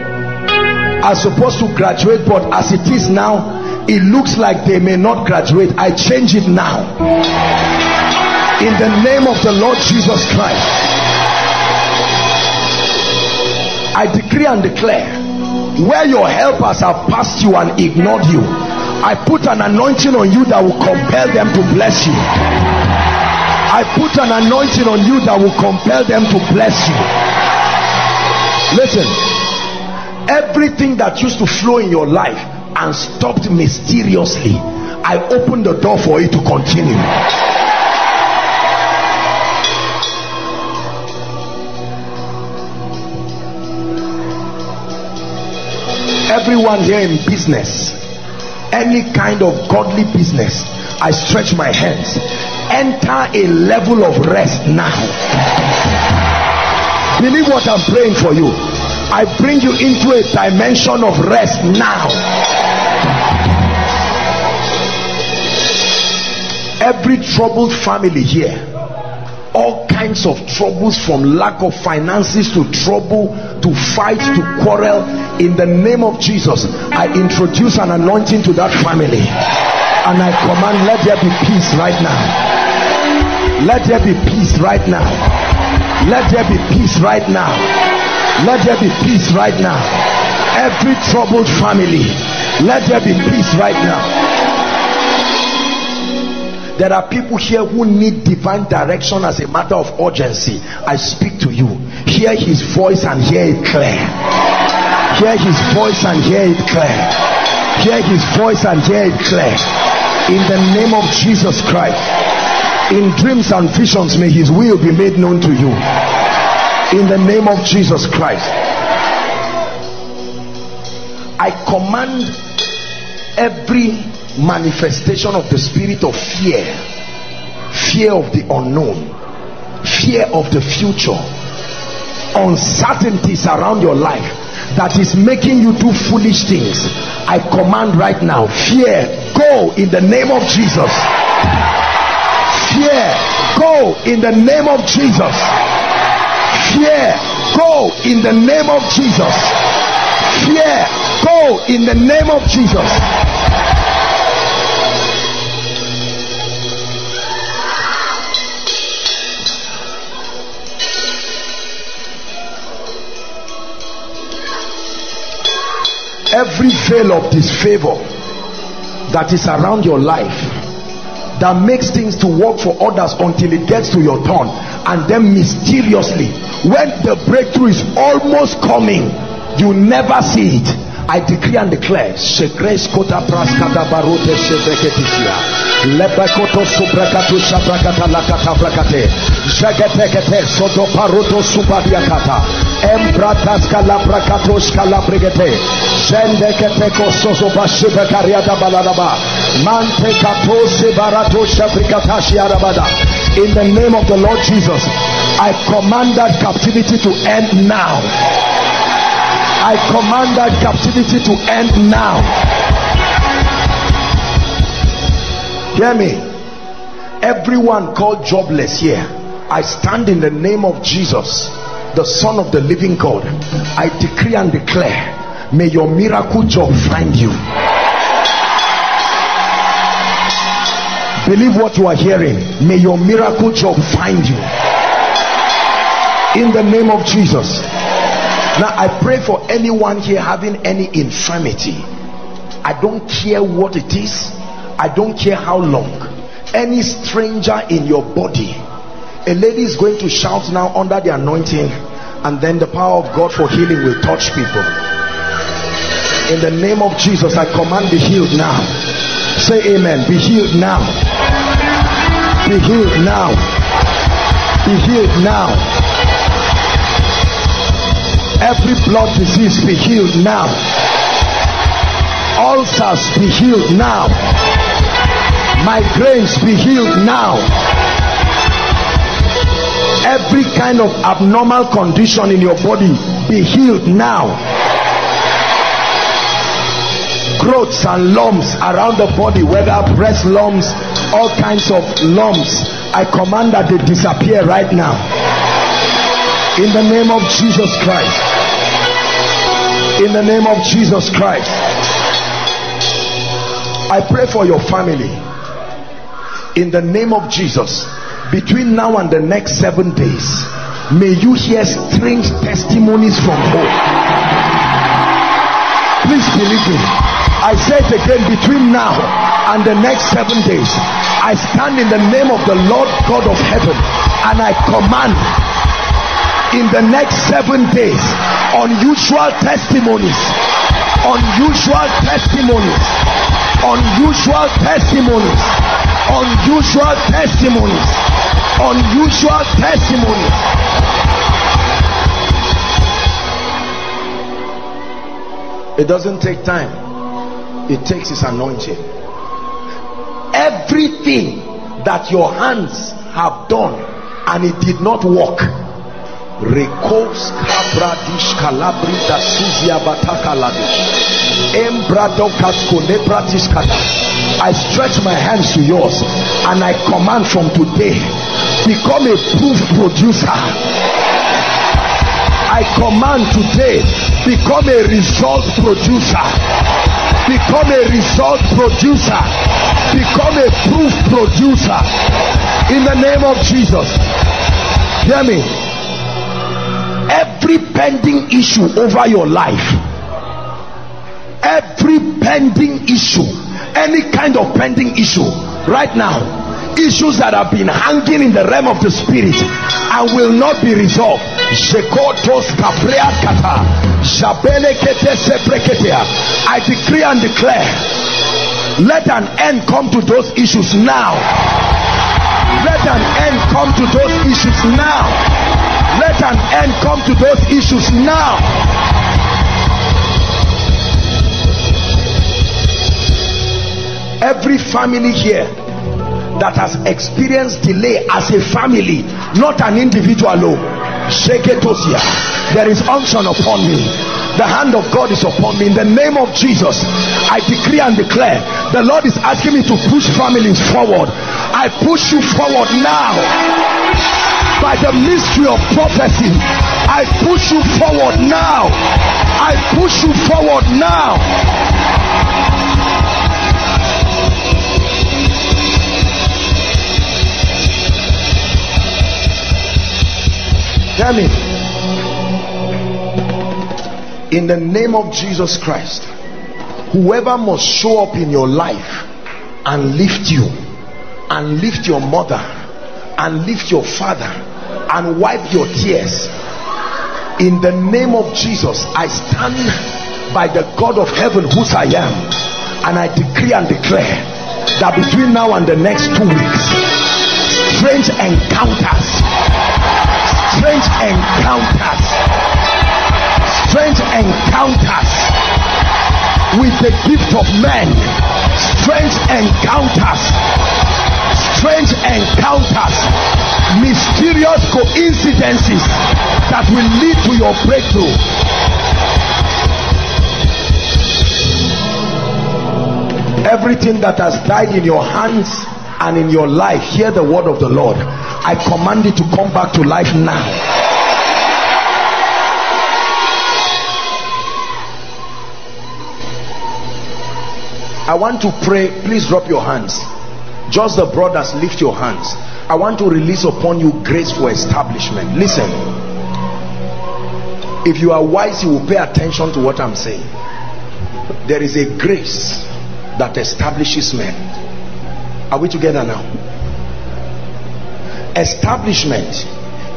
[SPEAKER 1] are supposed to graduate but as it is now it looks like they may not graduate i change it now in the name of the lord jesus christ i decree and declare where your helpers have passed you and ignored you i put an anointing on you that will compel them to bless you i put an anointing on you that will compel them to bless you listen everything that used to flow in your life and stopped mysteriously I opened the door for it to continue everyone here in business any kind of godly business I stretch my hands enter a level of rest now believe what I'm praying for you I bring you into a dimension of rest now. Every troubled family here, all kinds of troubles from lack of finances to trouble, to fight, to quarrel, in the name of Jesus, I introduce an anointing to that family. And I command, let there be peace right now. Let there be peace right now. Let there be peace right now let there be peace right now. Every troubled family, let there be peace right now. There are people here who need divine direction as a matter of urgency. I speak to you. Hear his voice and hear it clear. Hear his voice and hear it clear. Hear his voice and hear it clear. In the name of Jesus Christ. In dreams and visions, may his will be made known to you in the name of Jesus Christ. I command every manifestation of the spirit of fear, fear of the unknown, fear of the future, uncertainties around your life that is making you do foolish things. I command right now, fear, go in the name of Jesus. Fear, go in the name of Jesus Fear, go in the name of Jesus. Fear, go in the name of Jesus. Every veil of disfavor that is around your life that makes things to work for others until it gets to your turn and then mysteriously when the breakthrough is almost coming you never see it I decree and declare Shegres kota praskata barute shebreketisia Lebekoto subrakatu shabrakata lakata brakate Jegetekete soto paruto subadiakata Embratas kalabrakato skalabregete Jendeketeko soso bashubekariada baladaba Mante katose barato shabrikatashi arabada In the name of the Lord Jesus I command that captivity to end now I command that captivity to end now. Hear me. Everyone called jobless here, I stand in the name of Jesus, the Son of the Living God. I decree and declare, may your miracle job find you. Believe what you are hearing. May your miracle job find you. In the name of Jesus. Now I pray for anyone here having any infirmity. I don't care what it is. I don't care how long. Any stranger in your body. A lady is going to shout now under the anointing and then the power of God for healing will touch people. In the name of Jesus, I command be healed now. Say amen. Be healed now. Be healed now. Be healed now. Every blood disease be healed now. Ulcers be healed now. Migraines be healed now. Every kind of abnormal condition in your body be healed now. Growths and lumps around the body, whether breast lumps, all kinds of lumps, I command that they disappear right now. In the name of Jesus Christ in the name of Jesus Christ. I pray for your family in the name of Jesus. Between now and the next seven days, may you hear strange testimonies from home. Please believe me. I say it again between now and the next seven days. I stand in the name of the Lord God of heaven and I command in the next seven days unusual testimonies unusual testimonies unusual testimonies unusual testimonies unusual testimonies it doesn't take time it takes his anointing everything that your hands have done and it did not work Rekos kabradish kalabri da suzia bataka kata. I stretch my hands to yours and I command from today, become a proof producer. I command today, become a result producer. Become a result producer. Become a proof producer. In the name of Jesus. Hear me every pending issue over your life every pending issue any kind of pending issue right now issues that have been hanging in the realm of the spirit and will not be resolved I decree and declare let an end come to those issues now let an end come to those issues now let an end come to those issues now. Every family here that has experienced delay as a family, not an individual alone. Oh, Sheketosia. There is unction upon me. The hand of God is upon me. In the name of Jesus, I decree and declare the Lord is asking me to push families forward. I push you forward now by the mystery of prophecy. I push you forward now. I push you forward now. Tell me. In the name of Jesus Christ, whoever must show up in your life and lift you, and lift your mother, and lift your father, and wipe your tears in the name of Jesus I stand by the God of heaven whose I am and I decree and declare that between now and the next two weeks strange encounters strange encounters strange encounters with the gift of men strange encounters strange encounters, mysterious coincidences that will lead to your breakthrough. Everything that has died in your hands and in your life, hear the word of the Lord. I command it to come back to life now. I want to pray. Please drop your hands just the brothers lift your hands i want to release upon you grace for establishment listen if you are wise you will pay attention to what i'm saying there is a grace that establishes men are we together now establishment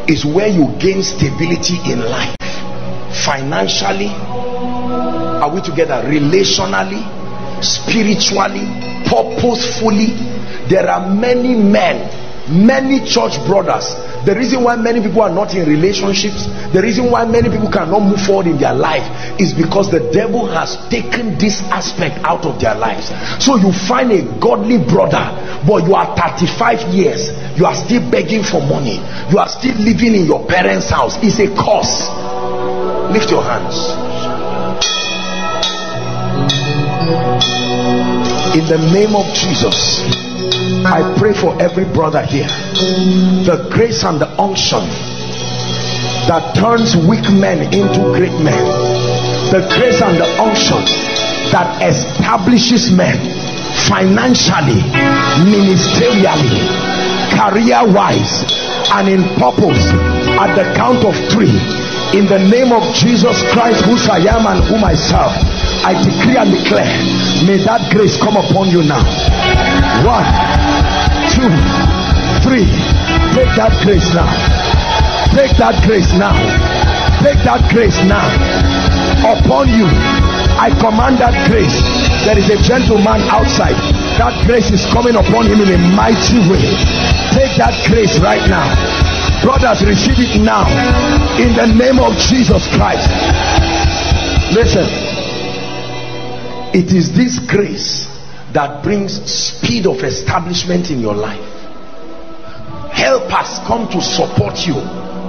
[SPEAKER 1] is where you gain stability in life financially are we together relationally spiritually purposefully there are many men many church brothers the reason why many people are not in relationships the reason why many people cannot move forward in their life is because the devil has taken this aspect out of their lives so you find a godly brother but you are 35 years you are still begging for money you are still living in your parents house it's a curse lift your hands in the name of jesus I pray for every brother here. The grace and the unction that turns weak men into great men. The grace and the unction that establishes men financially, ministerially, career wise, and in purpose at the count of three. In the name of Jesus Christ, whose I am and whom I serve. I decree and declare, may that grace come upon you now. One, two, three. Take that grace now. Take that grace now. Take that grace now. Upon you, I command that grace. There is a gentleman outside. That grace is coming upon him in a mighty way. Take that grace right now. Brothers, receive it now in the name of Jesus Christ. Listen it is this grace that brings speed of establishment in your life help us come to support you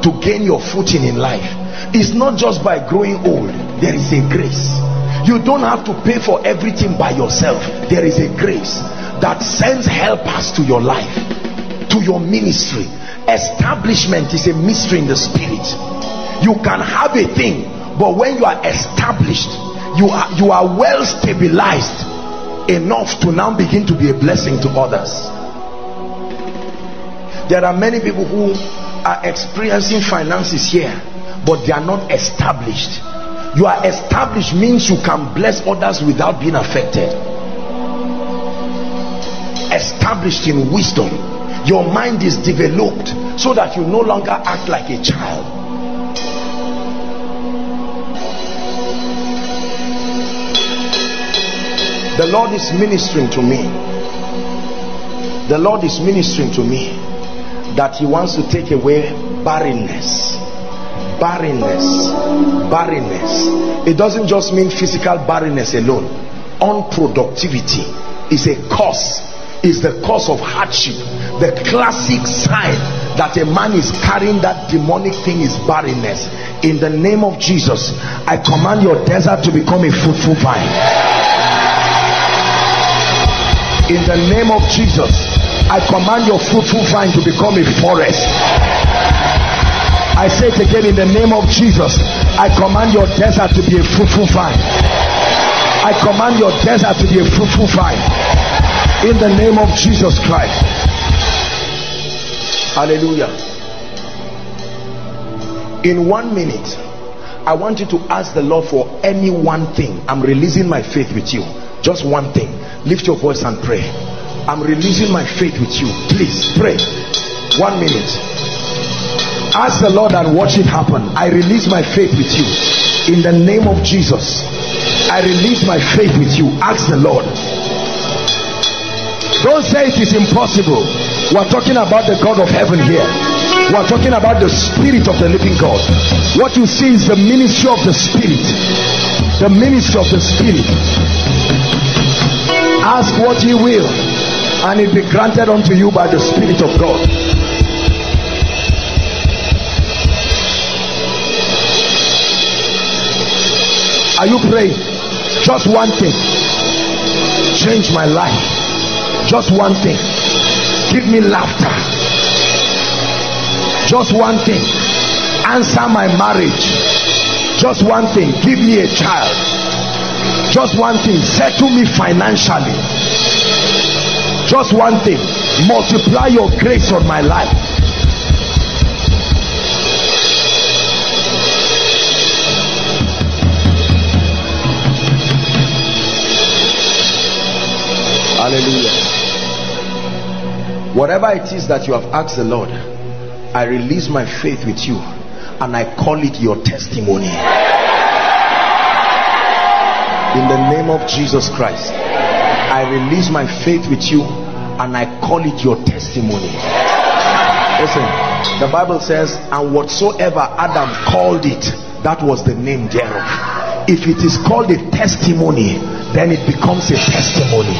[SPEAKER 1] to gain your footing in life it's not just by growing old there is a grace you don't have to pay for everything by yourself there is a grace that sends helpers to your life to your ministry establishment is a mystery in the spirit you can have a thing but when you are established you are you are well stabilized enough to now begin to be a blessing to others there are many people who are experiencing finances here but they are not established you are established means you can bless others without being affected established in wisdom your mind is developed so that you no longer act like a child the Lord is ministering to me the Lord is ministering to me that he wants to take away barrenness barrenness barrenness it doesn't just mean physical barrenness alone unproductivity is a cause is the cause of hardship the classic sign that a man is carrying that demonic thing is barrenness in the name of jesus i command your desert to become a fruitful vine in the name of Jesus I command your fruitful vine to become a forest I say it again in the name of Jesus I command your desert to be a fruitful vine I command your desert to be a fruitful vine in the name of Jesus Christ hallelujah in one minute I want you to ask the Lord for any one thing I'm releasing my faith with you just one thing lift your voice and pray i'm releasing my faith with you please pray one minute ask the lord and watch it happen i release my faith with you in the name of jesus i release my faith with you ask the lord don't say it is impossible we're talking about the god of heaven here we're talking about the spirit of the living god what you see is the ministry of the spirit the ministry of the spirit Ask what you will, and it be granted unto you by the Spirit of God. Are you praying? Just one thing. Change my life. Just one thing. Give me laughter. Just one thing. Answer my marriage. Just one thing. Give me a child. Just one thing settle me financially. Just one thing multiply your grace on my life. Hallelujah. Whatever it is that you have asked the Lord, I release my faith with you and I call it your testimony in the name of Jesus Christ I release my faith with you and I call it your testimony listen the Bible says and whatsoever Adam called it that was the name thereof if it is called a testimony then it becomes a testimony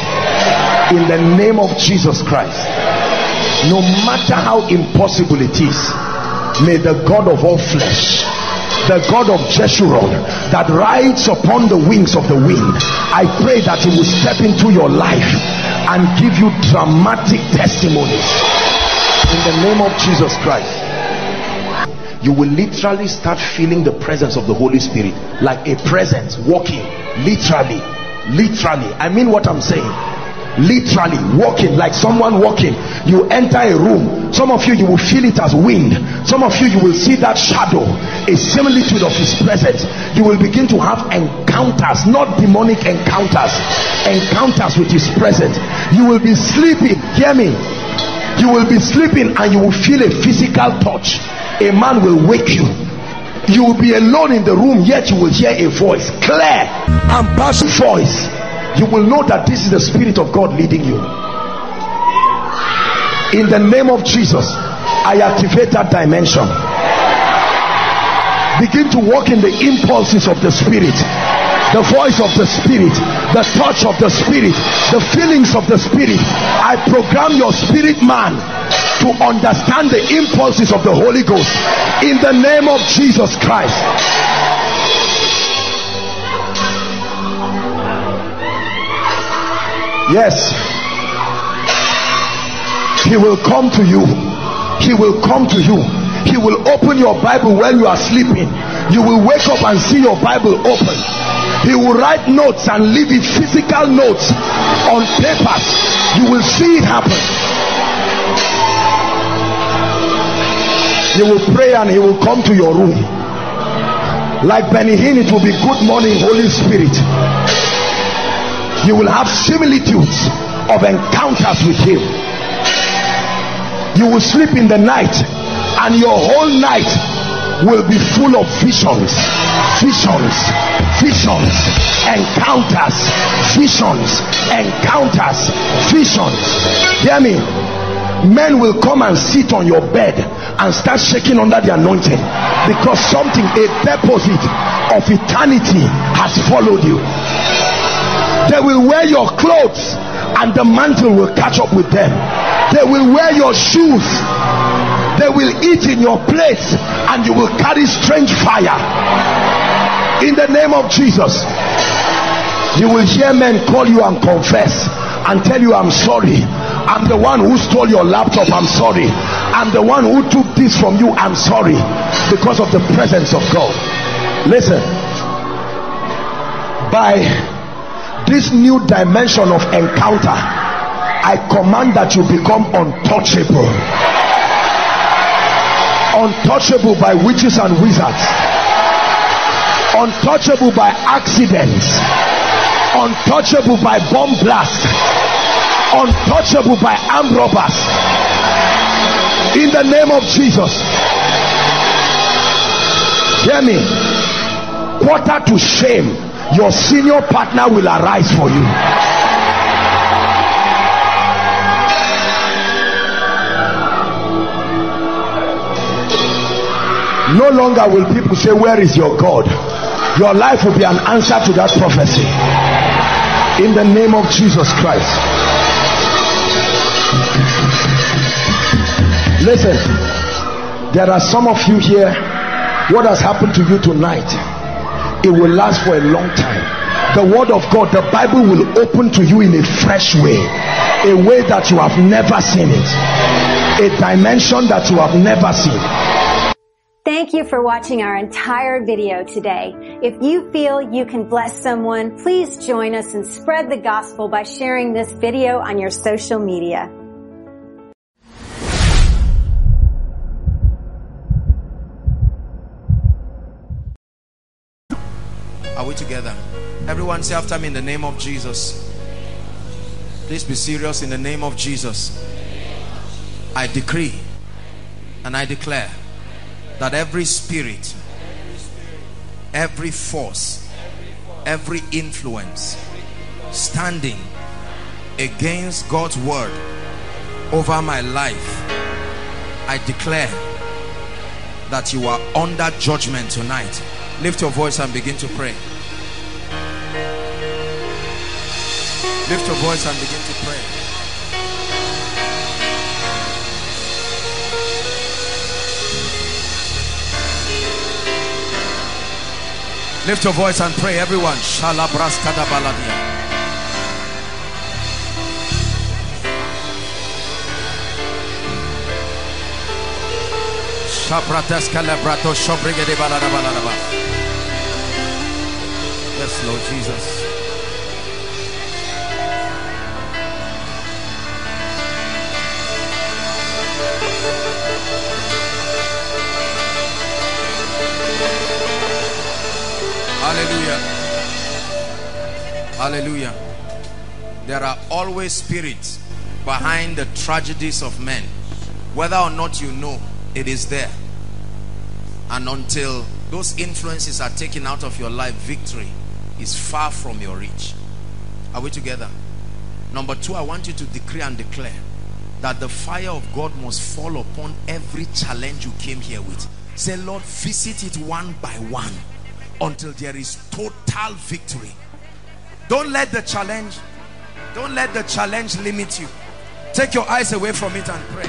[SPEAKER 1] in the name of Jesus Christ no matter how impossible it is may the God of all flesh the God of Jeshurun that rides upon the wings of the wind. I pray that he will step into your life and give you dramatic testimonies in the name of Jesus Christ. You will literally start feeling the presence of the Holy Spirit like a presence walking literally literally I mean what I'm saying literally walking like someone walking you enter a room some of you you will feel it as wind some of you you will see that shadow a similitude of his presence you will begin to have encounters not demonic encounters encounters with his presence you will be sleeping hear me you will be sleeping and you will feel a physical touch a man will wake you you will be alone in the room yet you will hear a voice clear and passionate voice you will know that this is the spirit of God leading you in the name of Jesus I activate that dimension begin to walk in the impulses of the spirit the voice of the spirit the touch of the spirit the feelings of the spirit I program your spirit man to understand the impulses of the Holy Ghost in the name of Jesus Christ Yes. He will come to you. He will come to you. He will open your Bible while you are sleeping. You will wake up and see your Bible open. He will write notes and leave it physical notes on papers. You will see it happen. You will pray and he will come to your room. Like Benny Hinn, it will be good morning, Holy Spirit you will have similitudes of encounters with him you will sleep in the night and your whole night will be full of visions visions visions encounters visions encounters visions hear me men will come and sit on your bed and start shaking under the anointing because something a deposit of eternity has followed you they will wear your clothes and the mantle will catch up with them. They will wear your shoes. They will eat in your place and you will carry strange fire. In the name of Jesus, you will hear men call you and confess and tell you, I'm sorry. I'm the one who stole your laptop. I'm sorry. I'm the one who took this from you. I'm sorry. Because of the presence of God. Listen. By this new dimension of encounter, I command that you become untouchable. Untouchable by witches and wizards, untouchable by accidents, untouchable by bomb blasts, untouchable by armed robbers. In the name of Jesus. Hear me. Quarter to shame your senior partner will arise for you. No longer will people say, Where is your God? Your life will be an answer to that prophecy. In the name of Jesus Christ. Listen, there are some of you here. What has happened to you tonight? it will last for a long time the word of god the bible will open to you in a fresh way a way that you have never seen it a dimension that you have never seen
[SPEAKER 4] Thank you for watching our entire video today.
[SPEAKER 5] If you feel you can bless someone, please join us and spread the gospel by sharing this video on your social media.
[SPEAKER 1] we together? Everyone say after me in the name of Jesus. Please be serious in the name of Jesus. I decree and I declare that every spirit, every force, every influence standing against God's word over my life, I declare that you are under judgment tonight. Lift your voice and begin to pray. Lift your voice and begin to pray. Lift your voice and pray, everyone. Shalabraskada baladia. Yes, Lord Jesus. Hallelujah. Hallelujah. There are always spirits behind the tragedies of men. Whether or not you know, it is there. And until those influences are taken out of your life, victory is far from your reach. Are we together? Number two, I want you to decree and declare that the fire of God must fall upon every challenge you came here with. Say, Lord, visit it one by one until there is total victory don't let the challenge don't let the challenge limit you take your eyes away from it and pray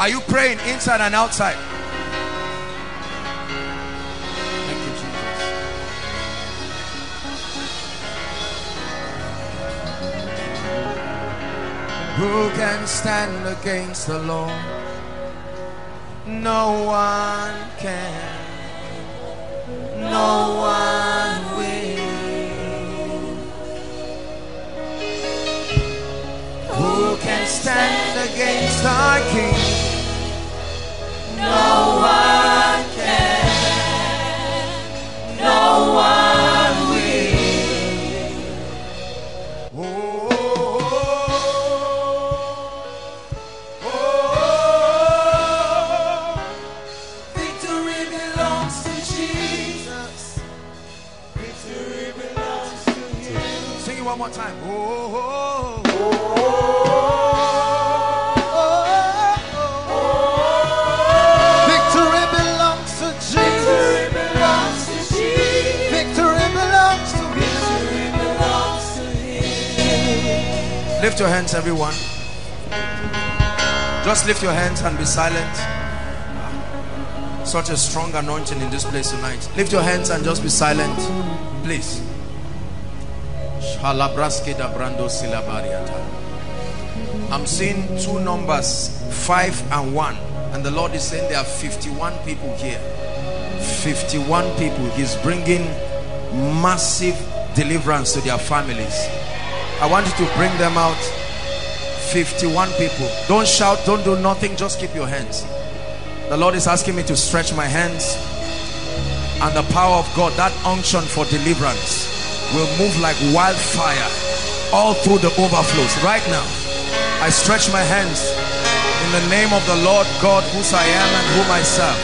[SPEAKER 1] Are you praying inside and outside? Who can stand against the Lord? No one can. No one will.
[SPEAKER 3] Who can stand
[SPEAKER 1] against our King? No one. Lift your hands, everyone. Just lift your hands and be silent. Such a strong anointing in this place tonight. Lift your hands and just be silent, please. I'm seeing two numbers, five and one. And the Lord is saying there are 51 people here. 51 people. He's bringing massive deliverance to their families. I want you to bring them out. 51 people. Don't shout, don't do nothing, just keep your hands. The Lord is asking me to stretch my hands and the power of God, that unction for deliverance will move like wildfire all through the overflows. Right now, I stretch my hands in the name of the Lord God, whose I am and whom I serve.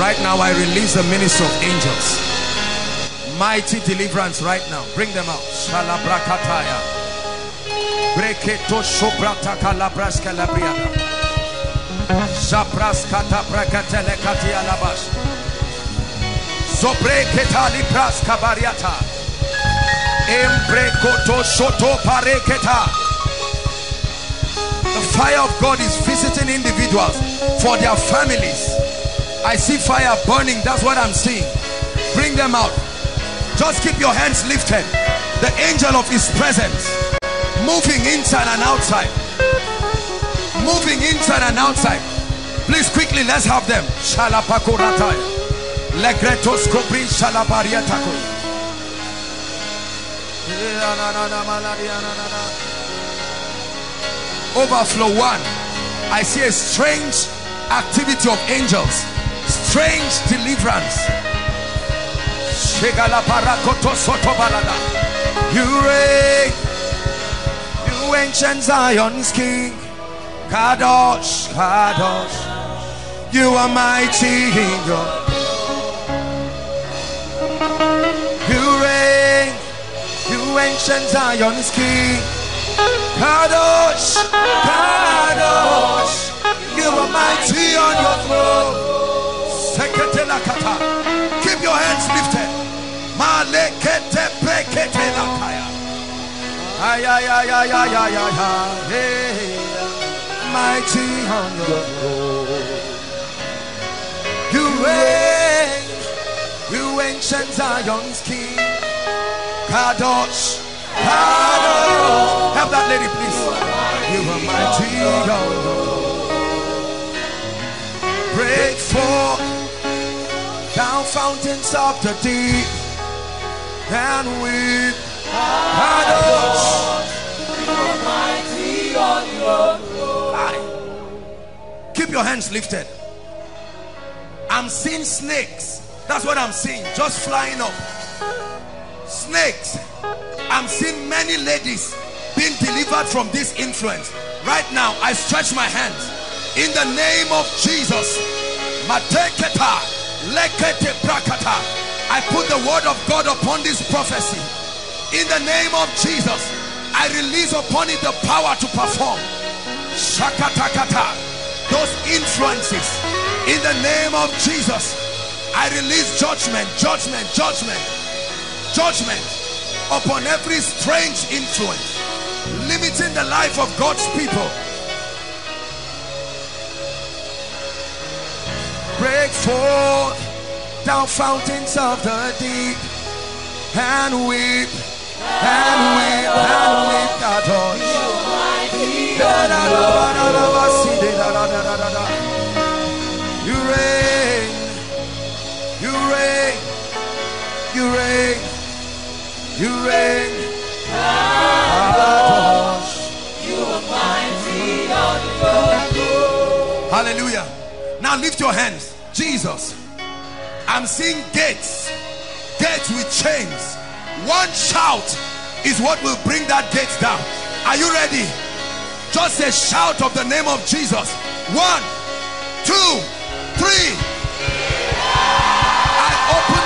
[SPEAKER 1] Right now, I release the ministry of angels mighty deliverance right now. Bring them out. Shalabrakataya. shoto pareketa. The fire of God is visiting individuals for their families. I see fire burning. That's what I'm seeing. Bring them out just keep your hands lifted the angel of his presence moving inside and outside moving inside and outside please quickly let's have them overflow one i see a strange activity of angels strange deliverance parakoto soto balada. You reign. You ancient Zion's king. Kadosh, Kadosh. You are mighty in God. You reign. You ancient Zion's king. Kadosh, Kadosh. You are mighty on your throne. Keep your hands lifted. Malekete prekete lakaya. Ay, hey, mighty on the road. You reign, you ancient Zion's king. Kadosh, Kadosh. Help that lady, please. You are mighty on the road. Break forth, down fountains of the deep and with paddles. Keep your hands lifted. I'm seeing snakes. That's what I'm seeing. Just flying up. Snakes. I'm seeing many ladies being delivered from this influence. Right now, I stretch my hands in the name of Jesus. Mateketa, lekete prakata, I put the word of God upon this prophecy. In the name of Jesus, I release upon it the power to perform. Shakatakata. Those influences. In the name of Jesus, I release judgment, judgment, judgment, judgment upon every strange influence limiting the life of God's people. Break forth Thou fountains of the deep and weep and weep and weep at us. You reign, you reign, you reign, you reign. Hallelujah. Now lift your hands. Jesus. I'm seeing gates, gates with chains. One shout is what will bring that gate down. Are you ready? Just a shout of the name of Jesus. One, two, three. I open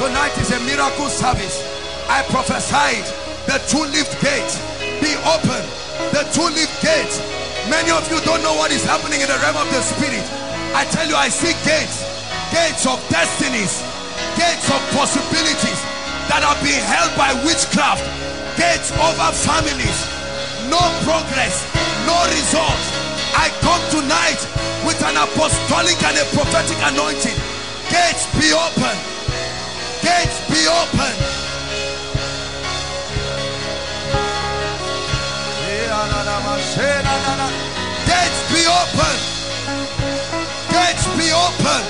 [SPEAKER 1] Tonight is a miracle service. I prophesied the two lift gates be open. The two lift gates. Many of you don't know what is happening in the realm of the spirit. I tell you, I see gates, gates of destinies, gates of possibilities that are being held by witchcraft, gates over families, no progress, no results. I come tonight with an apostolic and a prophetic anointing. Gates be open gates be open. Gates be open. Gates be open.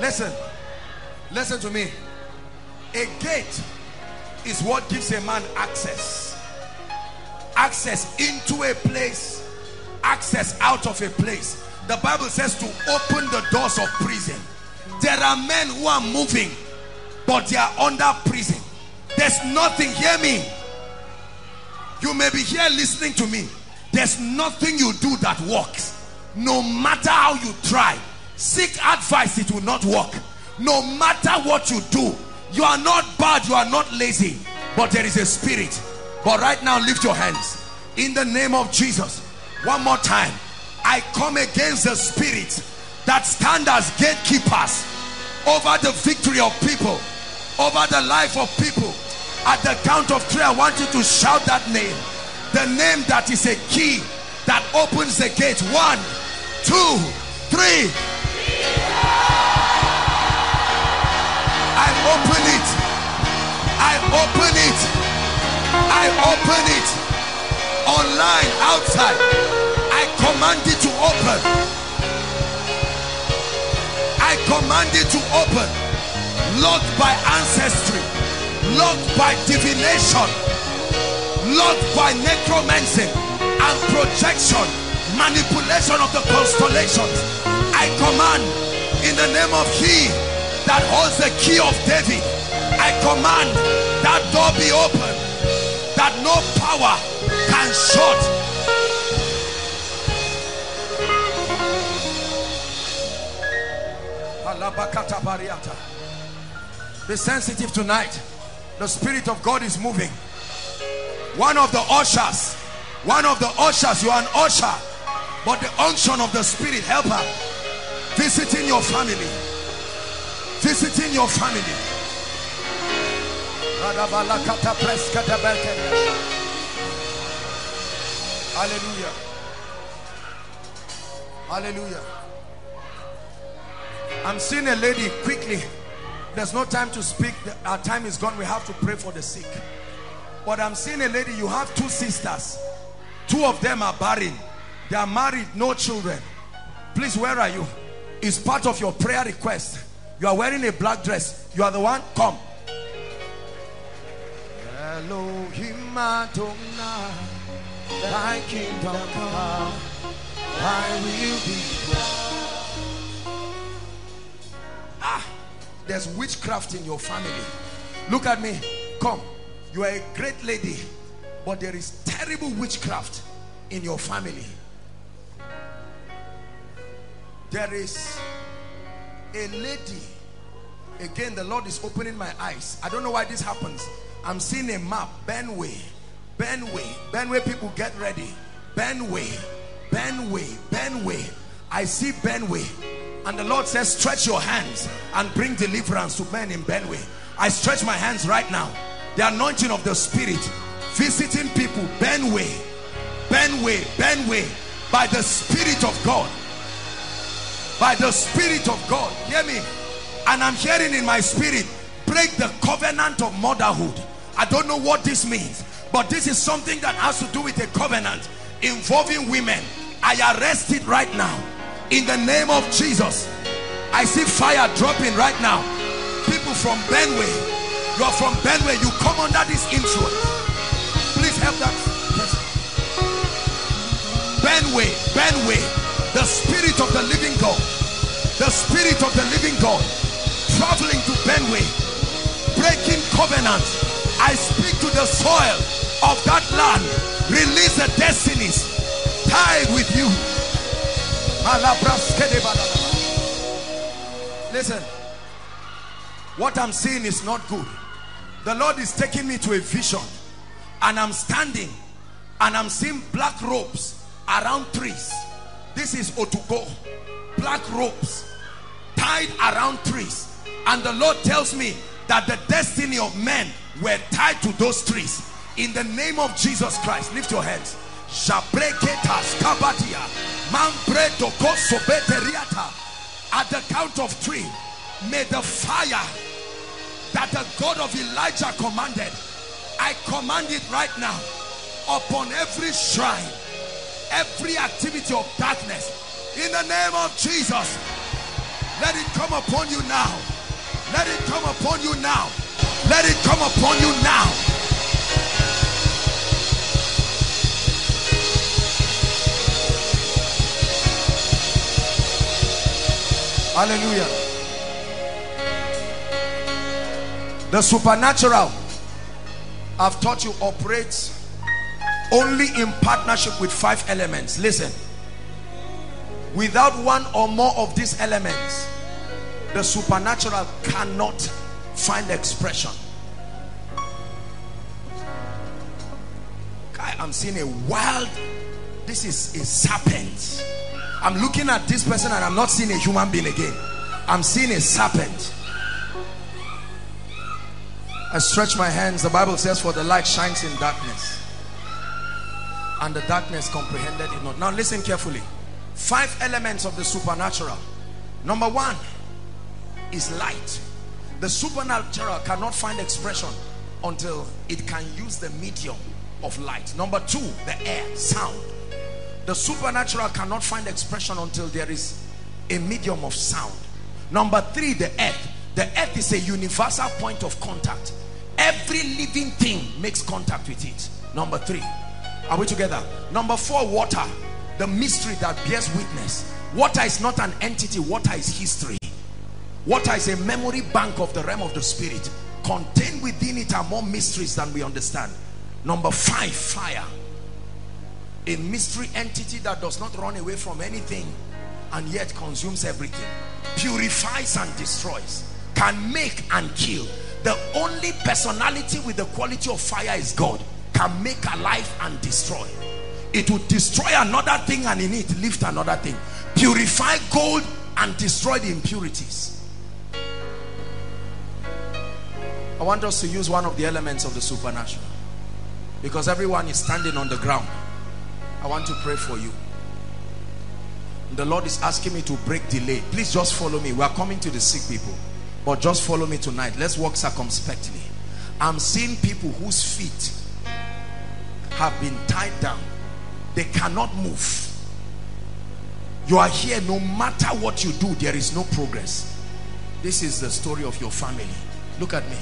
[SPEAKER 1] Listen. Listen to me. A gate is what gives a man access. Access into a place access out of a place the Bible says to open the doors of prison. There are men who are moving, but they are under prison. There's nothing, hear me. You may be here listening to me. There's nothing you do that works. No matter how you try, seek advice, it will not work. No matter what you do, you are not bad, you are not lazy, but there is a spirit. But right now, lift your hands in the name of Jesus. One more time. I come against the spirit that stand as gatekeepers over the victory of people, over the life of people. At the count of three, I want you to shout that name. The name that is a key that opens the gate. One, two, three. I open it. I open it. I open it. Online, outside. I command it to open. I command it to open. Not by ancestry, not by divination, not by necromancy and projection, manipulation of the constellations. I command in the name of he that holds the key of David. I command that door be open, that no power can shut Be sensitive tonight. The Spirit of God is moving. One of the ushers, one of the ushers, you are an usher, but the unction of the Spirit, help her. Visiting your family. Visiting your family. Hallelujah. Hallelujah. I'm seeing a lady quickly. There's no time to speak. Our time is gone. We have to pray for the sick. But I'm seeing a lady, you have two sisters. Two of them are barren. They are married, no children. Please, where are you? It's part of your prayer request. You are wearing a black dress. You are the one. Come. thy kingdom come, will be ah there's witchcraft in your family look at me come you are a great lady but there is terrible witchcraft in your family there is a lady again the Lord is opening my eyes I don't know why this happens I'm seeing a map Benue Benue Benue people get ready Benue Benue Benue I see Benue and the Lord says, stretch your hands and bring deliverance to men in Benue. I stretch my hands right now. The anointing of the Spirit visiting people, Benue, Benue, Benue, by the Spirit of God. By the Spirit of God. Hear me? And I'm hearing in my spirit, break the covenant of motherhood. I don't know what this means, but this is something that has to do with a covenant involving women. I arrest it right now in the name of Jesus I see fire dropping right now people from Benue you are from Benue you come under this influence please help that Benue Benue the spirit of the living God the spirit of the living God traveling to Benue breaking covenant I speak to the soil of that land release the destinies tied with you Listen, what I'm seeing is not good. The Lord is taking me to a vision and I'm standing and I'm seeing black ropes around trees. This is Otukpo. Black ropes tied around trees. And the Lord tells me that the destiny of men were tied to those trees. In the name of Jesus Christ, lift your hands kabatia. kosobeteriata. At the count of three, may the fire that the God of Elijah commanded, I command it right now upon every shrine, every activity of darkness. In the name of Jesus, let it come upon you now. Let it come upon you now. Let it come upon you now. Hallelujah. The supernatural, I've taught you, operates only in partnership with five elements. Listen, without one or more of these elements, the supernatural cannot find expression. I'm seeing a wild, this is a serpent I'm looking at this person and I'm not seeing a human being again. I'm seeing a serpent. I stretch my hands. The Bible says, for the light shines in darkness. And the darkness comprehended it not. Now listen carefully. Five elements of the supernatural. Number one is light. The supernatural cannot find expression until it can use the medium of light. Number two, the air, sound. The supernatural cannot find expression until there is a medium of sound. Number three, the earth. The earth is a universal point of contact. Every living thing makes contact with it. Number three. Are we together? Number four, water. The mystery that bears witness. Water is not an entity. Water is history. Water is a memory bank of the realm of the spirit. Contained within it are more mysteries than we understand. Number five, fire a mystery entity that does not run away from anything and yet consumes everything purifies and destroys can make and kill the only personality with the quality of fire is God can make alive and destroy it will destroy another thing and in it lift another thing purify gold and destroy the impurities I want us to use one of the elements of the supernatural because everyone is standing on the ground I want to pray for you. The Lord is asking me to break delay. Please just follow me. We are coming to the sick people. But just follow me tonight. Let's walk circumspectly. I'm seeing people whose feet have been tied down. They cannot move. You are here no matter what you do, there is no progress. This is the story of your family. Look at me.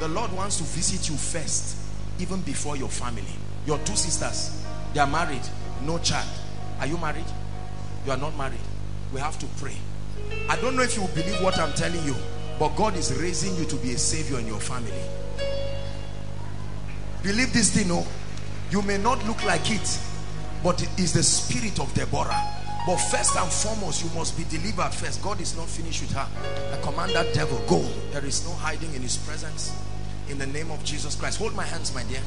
[SPEAKER 1] The Lord wants to visit you first, even before your family. Your two sisters, they are married, no child. Are you married? You are not married. We have to pray. I don't know if you believe what I'm telling you, but God is raising you to be a savior in your family. Believe this thing, no? You may not look like it, but it is the spirit of Deborah. But first and foremost, you must be delivered first. God is not finished with her. I command that devil, go. There is no hiding in his presence. In the name of Jesus Christ. Hold my hands, my dear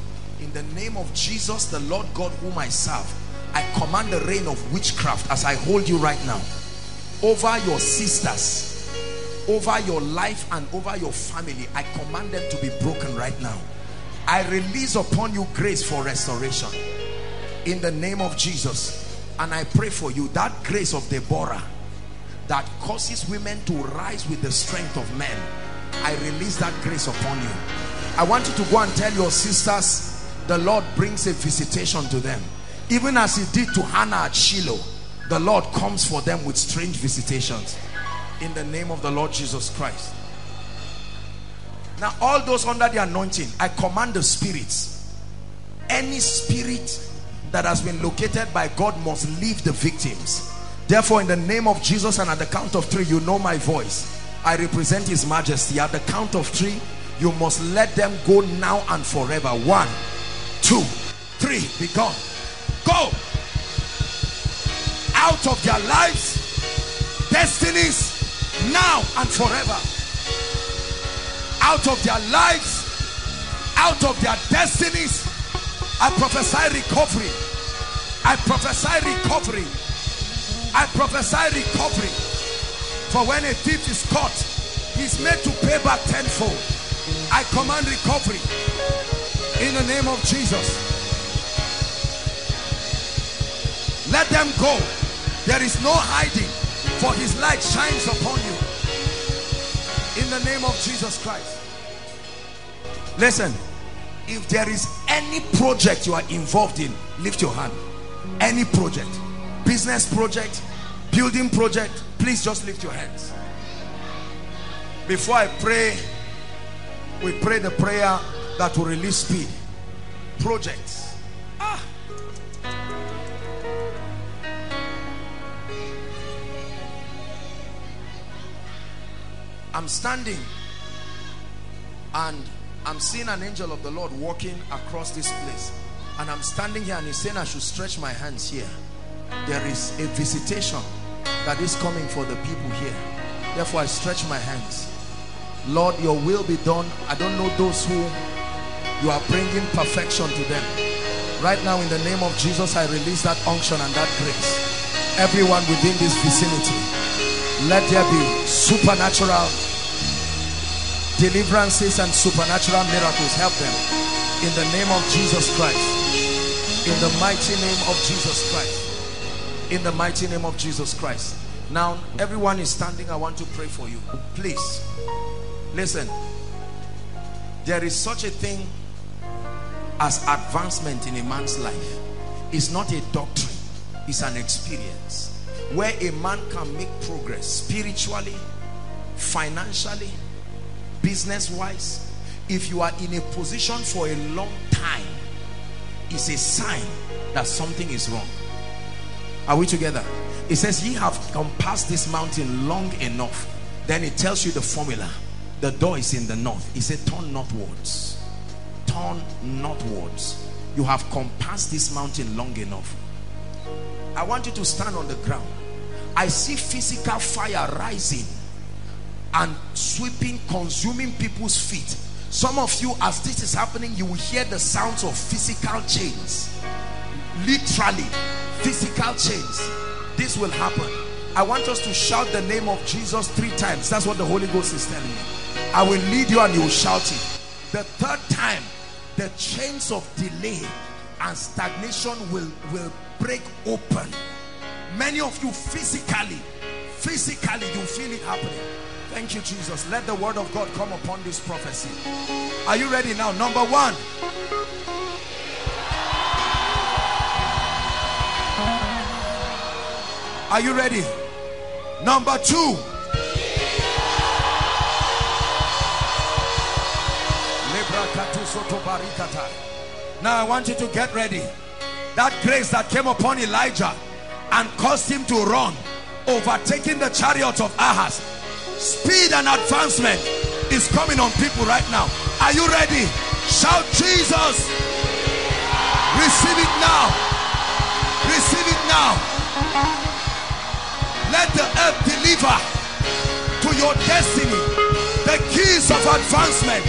[SPEAKER 1] in the name of Jesus the Lord God whom I serve I command the reign of witchcraft as I hold you right now over your sisters over your life and over your family I command them to be broken right now I release upon you grace for restoration in the name of Jesus and I pray for you that grace of Deborah that causes women to rise with the strength of men I release that grace upon you I want you to go and tell your sisters the Lord brings a visitation to them. Even as he did to Hannah at Shiloh, the Lord comes for them with strange visitations. In the name of the Lord Jesus Christ. Now all those under the anointing, I command the spirits. Any spirit that has been located by God must leave the victims. Therefore, in the name of Jesus and at the count of three, you know my voice. I represent his majesty. At the count of three, you must let them go now and forever. One, two, three, be gone. Go out of their lives, destinies, now and forever. Out of their lives, out of their destinies. I prophesy recovery. I prophesy recovery. I prophesy recovery. For when a thief is caught, he's made to pay back tenfold. I command recovery in the name of Jesus. Let them go. There is no hiding, for his light shines upon you. In the name of Jesus Christ. Listen, if there is any project you are involved in, lift your hand. Any project, business project, building project, please just lift your hands. Before I pray, we pray the prayer that will release speed projects ah. I'm standing and I'm seeing an angel of the Lord walking across this place and I'm standing here and he's saying I should stretch my hands here there is a visitation that is coming for the people here therefore I stretch my hands Lord, your will be done. I don't know those who you are bringing perfection to them. Right now, in the name of Jesus, I release that unction and that grace. Everyone within this vicinity, let there be supernatural deliverances and supernatural miracles. Help them. In the name of Jesus Christ. In the mighty name of Jesus Christ. In the mighty name of Jesus Christ. Now, everyone is standing. I want to pray for you. Please Listen, there is such a thing as advancement in a man's life. It's not a doctrine, it's an experience where a man can make progress spiritually, financially, business-wise. If you are in a position for a long time, it's a sign that something is wrong. Are we together? It says, ye have come past this mountain long enough. Then it tells you the formula the door is in the north. He said, turn northwards. Turn northwards. You have compassed this mountain long enough. I want you to stand on the ground. I see physical fire rising and sweeping, consuming people's feet. Some of you, as this is happening, you will hear the sounds of physical chains. Literally, physical chains. This will happen. I want us to shout the name of Jesus three times. That's what the Holy Ghost is telling me. I will lead you and you will shout it. The third time, the chains of delay and stagnation will, will break open. Many of you physically, physically, you feel it happening. Thank you, Jesus. Let the word of God come upon this prophecy. Are you ready now? Number one. Are you ready? Number two. Now I want you to get ready. That grace that came upon Elijah and caused him to run, overtaking the chariot of Ahab. Speed and advancement is coming on people right now. Are you ready? Shout Jesus! Receive it now! Receive it now! Let the earth deliver to your destiny the keys of advancement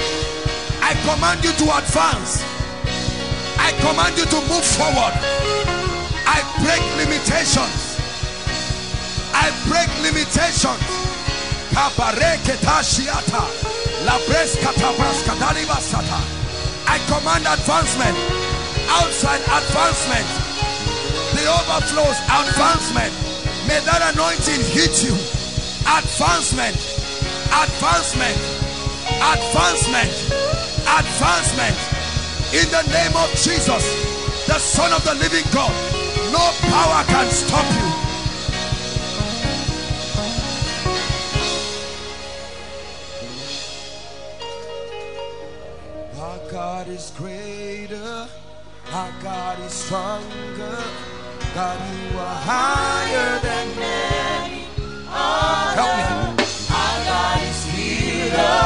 [SPEAKER 1] I command you to advance. I command you to move forward. I break limitations. I break limitations. I command advancement. Outside advancement. The overflows advancement. May that anointing hit you. Advancement. Advancement Advancement. Advancement. In the name of Jesus, the Son of the living God, no power can stop you. Our God is greater. Our God is stronger. God, you are higher than any me. Our God is healer.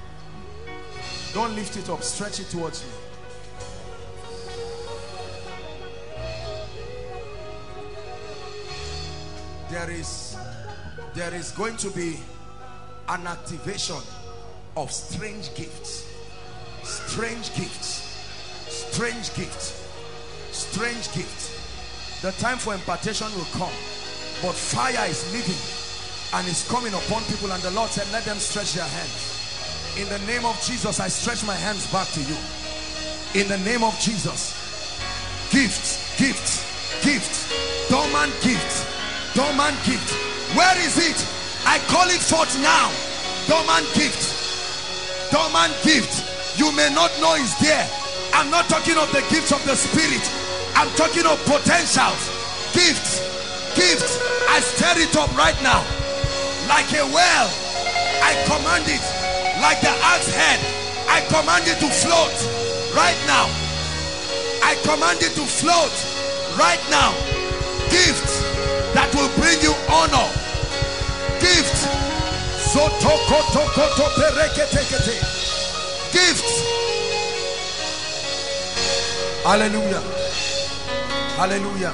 [SPEAKER 1] Don't lift it up. Stretch it towards me. There is, there is going to be an activation of strange gifts. Strange gifts. Strange gifts. Strange gifts. The time for impartation will come. But fire is living and is coming upon people. And the Lord said, let them stretch their hands. In the name of Jesus, I stretch my hands back to you. In the name of Jesus. Gifts, gifts, gifts. Dormant gifts. Dormant gift. Where is it? I call it forth now. Dormant gift. Dormant gift. You may not know is there. I'm not talking of the gifts of the spirit. I'm talking of potentials. Gifts. Gifts. I stir it up right now. Like a well. I command it like the axe head. I command it to float right now. I command it to float right now. Gifts that will bring you honor. Gifts. Gifts. Hallelujah. Hallelujah.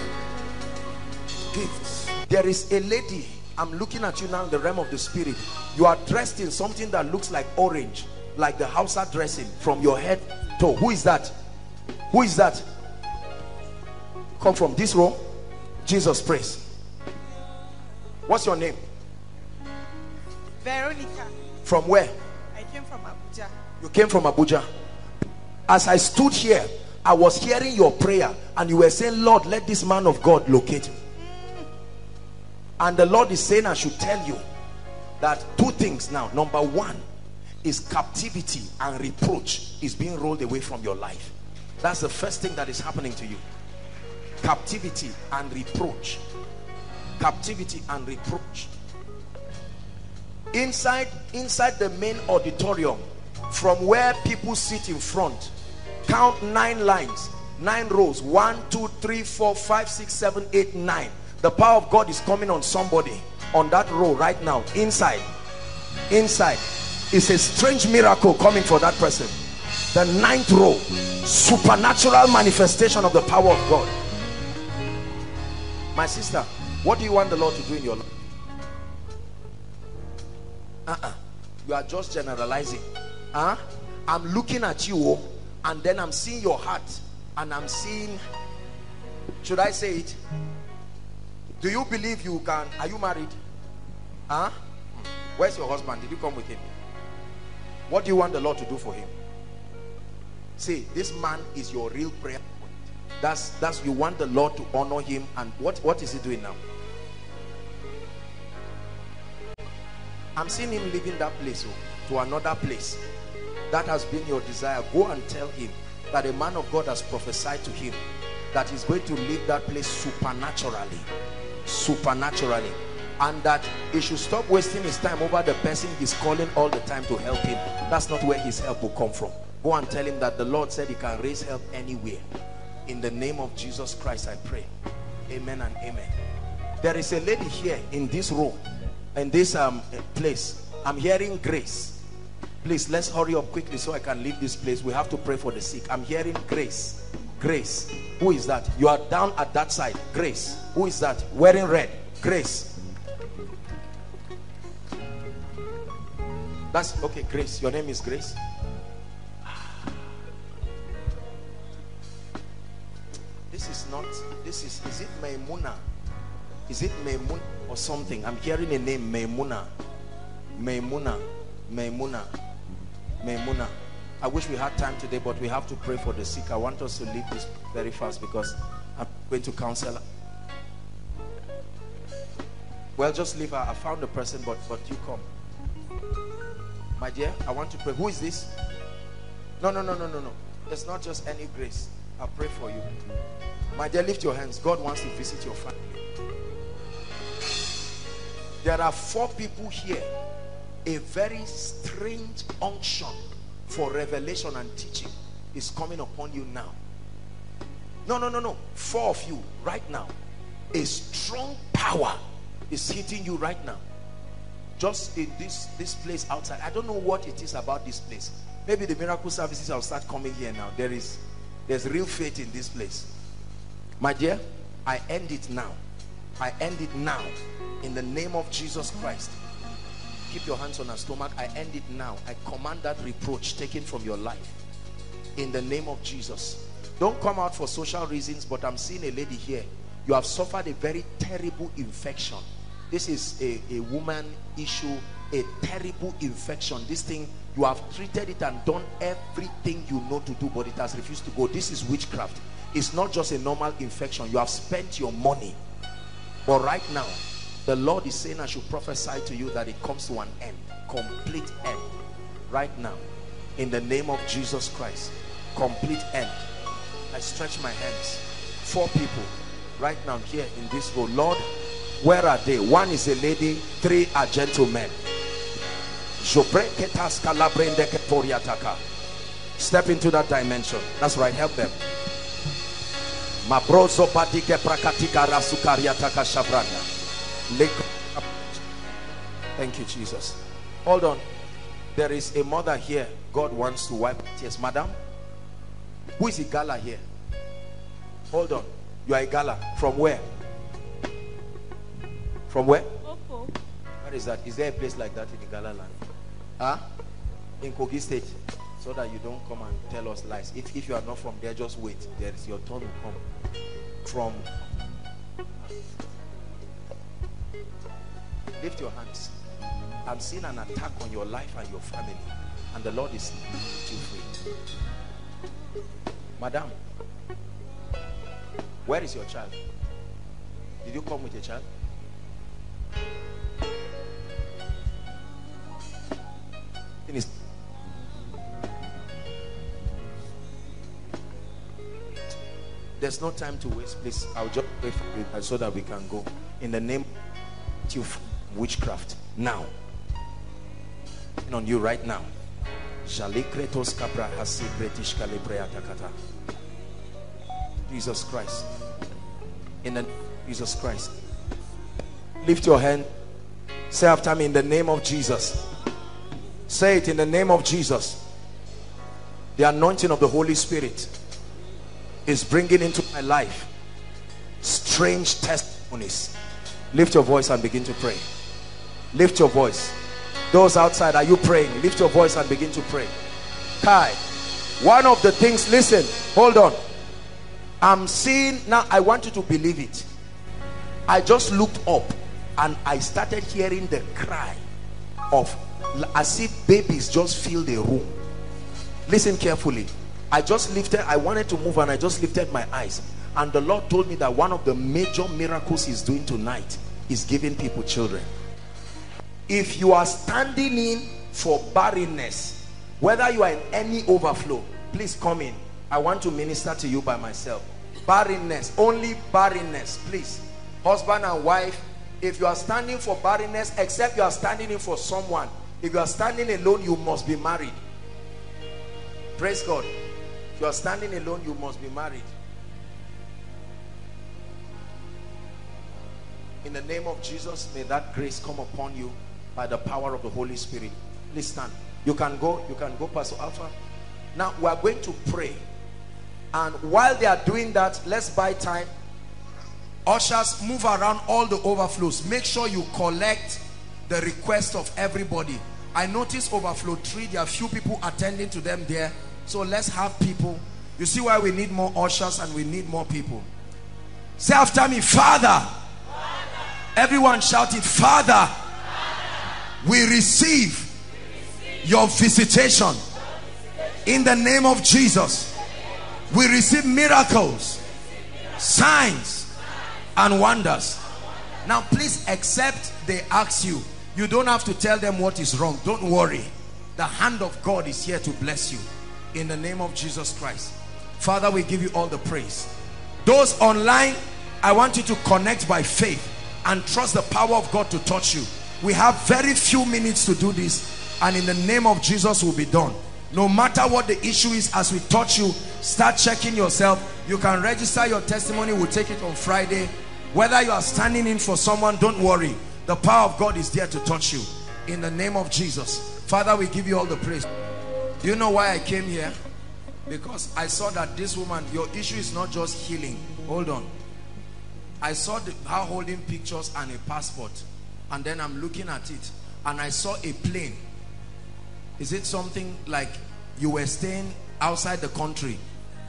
[SPEAKER 1] Gifts. There is a lady I'm looking at you now in the realm of the spirit. You are dressed in something that looks like orange, like the are dressing from your head to. Who is that? Who is that? Come from this room. Jesus, praise. What's your name?
[SPEAKER 2] Veronica. From where? I came from Abuja.
[SPEAKER 1] You came from Abuja. As I stood here, I was hearing your prayer and you were saying, Lord, let this man of God locate me. And the Lord is saying, I should tell you that two things now. Number one is captivity and reproach is being rolled away from your life. That's the first thing that is happening to you. Captivity and reproach. Captivity and reproach. Inside, inside the main auditorium, from where people sit in front, count nine lines, nine rows. One, two, three, four, five, six, seven, eight, nine the power of God is coming on somebody on that row right now inside inside it's a strange miracle coming for that person the ninth row supernatural manifestation of the power of God my sister what do you want the Lord to do in your life uh -uh. you are just generalizing huh? I'm looking at you oh, and then I'm seeing your heart and I'm seeing should I say it do you believe you can? Are you married? Huh? Where's your husband? Did you come with him? What do you want the Lord to do for him? See, this man is your real prayer point. That's that's you want the Lord to honor him. And what what is he doing now? I'm seeing him leaving that place oh, to another place. That has been your desire. Go and tell him that a man of God has prophesied to him that he's going to leave that place supernaturally supernaturally and that he should stop wasting his time over the person he's calling all the time to help him that's not where his help will come from go and tell him that the lord said he can raise help anywhere in the name of jesus christ i pray amen and amen there is a lady here in this room in this um place i'm hearing grace please let's hurry up quickly so i can leave this place we have to pray for the sick i'm hearing grace Grace. Who is that? You are down at that side. Grace. Who is that? Wearing red. Grace. That's okay. Grace. Your name is Grace. This is not. This is. Is it Maimuna? Is it maimuna or something? I'm hearing a name. Maimuna. Maimuna. Maimuna. Maimuna. I wish we had time today, but we have to pray for the sick. I want us to leave this very fast because I'm going to counsel. Well, just leave I found the person, but but you come. My dear, I want to pray. Who is this? No, no, no, no, no, no. It's not just any grace. I pray for you. My dear, lift your hands. God wants to visit your family. There are four people here. A very strange unction for revelation and teaching is coming upon you now no no no no four of you right now a strong power is hitting you right now just in this this place outside i don't know what it is about this place maybe the miracle services will start coming here now there is there's real faith in this place my dear i end it now i end it now in the name of jesus christ Keep your hands on her stomach. I end it now. I command that reproach taken from your life. In the name of Jesus. Don't come out for social reasons, but I'm seeing a lady here. You have suffered a very terrible infection. This is a, a woman issue, a terrible infection. This thing, you have treated it and done everything you know to do, but it has refused to go. This is witchcraft. It's not just a normal infection. You have spent your money. But right now, the Lord is saying I should prophesy to you that it comes to an end. Complete end. Right now. In the name of Jesus Christ. Complete end. I stretch my hands. Four people. Right now here in this room. Lord, where are they? One is a lady. Three are gentlemen. Step into that dimension. That's right. Help them. Mabrozo patike prakatika rasukariataka shabranda. Thank you, Jesus. Hold on. There is a mother here. God wants to wipe tears. Madam, who is Igala here? Hold on. You are Igala. From where? From where? Opo. Where is that? Is there a place like that in the Igala land? Huh? In Kogi State. So that you don't come and tell us lies. If, if you are not from there, just wait. There is your turn to come. From Lift your hands. I'm seeing an attack on your life and your family. And the Lord is you free. Madam, where is your child? Did you come with your child? Finish. There's no time to waste, please. I'll just pray for you so that we can go. In the name of you witchcraft now on you right now Jesus Christ. In the Jesus Christ. Lift your hand. Say after me in the name of Jesus. Say it in the name of Jesus. The anointing of the Holy Spirit is bringing into my life strange testimonies. Lift your voice and begin to pray. Lift your voice. Those outside, are you praying? Lift your voice and begin to pray. Kai, one of the things, listen, hold on. I'm seeing, now I want you to believe it. I just looked up and I started hearing the cry of as if babies just fill the room. Listen carefully. I just lifted, I wanted to move and I just lifted my eyes. And the Lord told me that one of the major miracles he's doing tonight is giving people children if you are standing in for barrenness whether you are in any overflow please come in i want to minister to you by myself barrenness only barrenness please husband and wife if you are standing for barrenness except you are standing in for someone if you are standing alone you must be married praise god if you are standing alone you must be married in the name of jesus may that grace come upon you by the power of the Holy Spirit. Please stand. You can go. You can go, Pastor Alpha. Now, we are going to pray. And while they are doing that, let's buy time. Ushers, move around all the overflows. Make sure you collect the request of everybody. I notice overflow three. There are few people attending to them there. So let's have people. You see why we need more ushers and we need more people. Say after me, Father. Father. Everyone shouted, Father we receive your visitation in the name of Jesus. We receive miracles, signs, and wonders. Now, please accept they ask you. You don't have to tell them what is wrong. Don't worry. The hand of God is here to bless you in the name of Jesus Christ. Father, we give you all the praise. Those online, I want you to connect by faith and trust the power of God to touch you. We have very few minutes to do this and in the name of Jesus will be done. No matter what the issue is, as we touch you, start checking yourself. You can register your testimony. We'll take it on Friday. Whether you are standing in for someone, don't worry. The power of God is there to touch you. In the name of Jesus. Father, we give you all the praise. Do you know why I came here? Because I saw that this woman, your issue is not just healing. Hold on. I saw the, her holding pictures and a passport and then I'm looking at it and I saw a plane. Is it something like you were staying outside the country?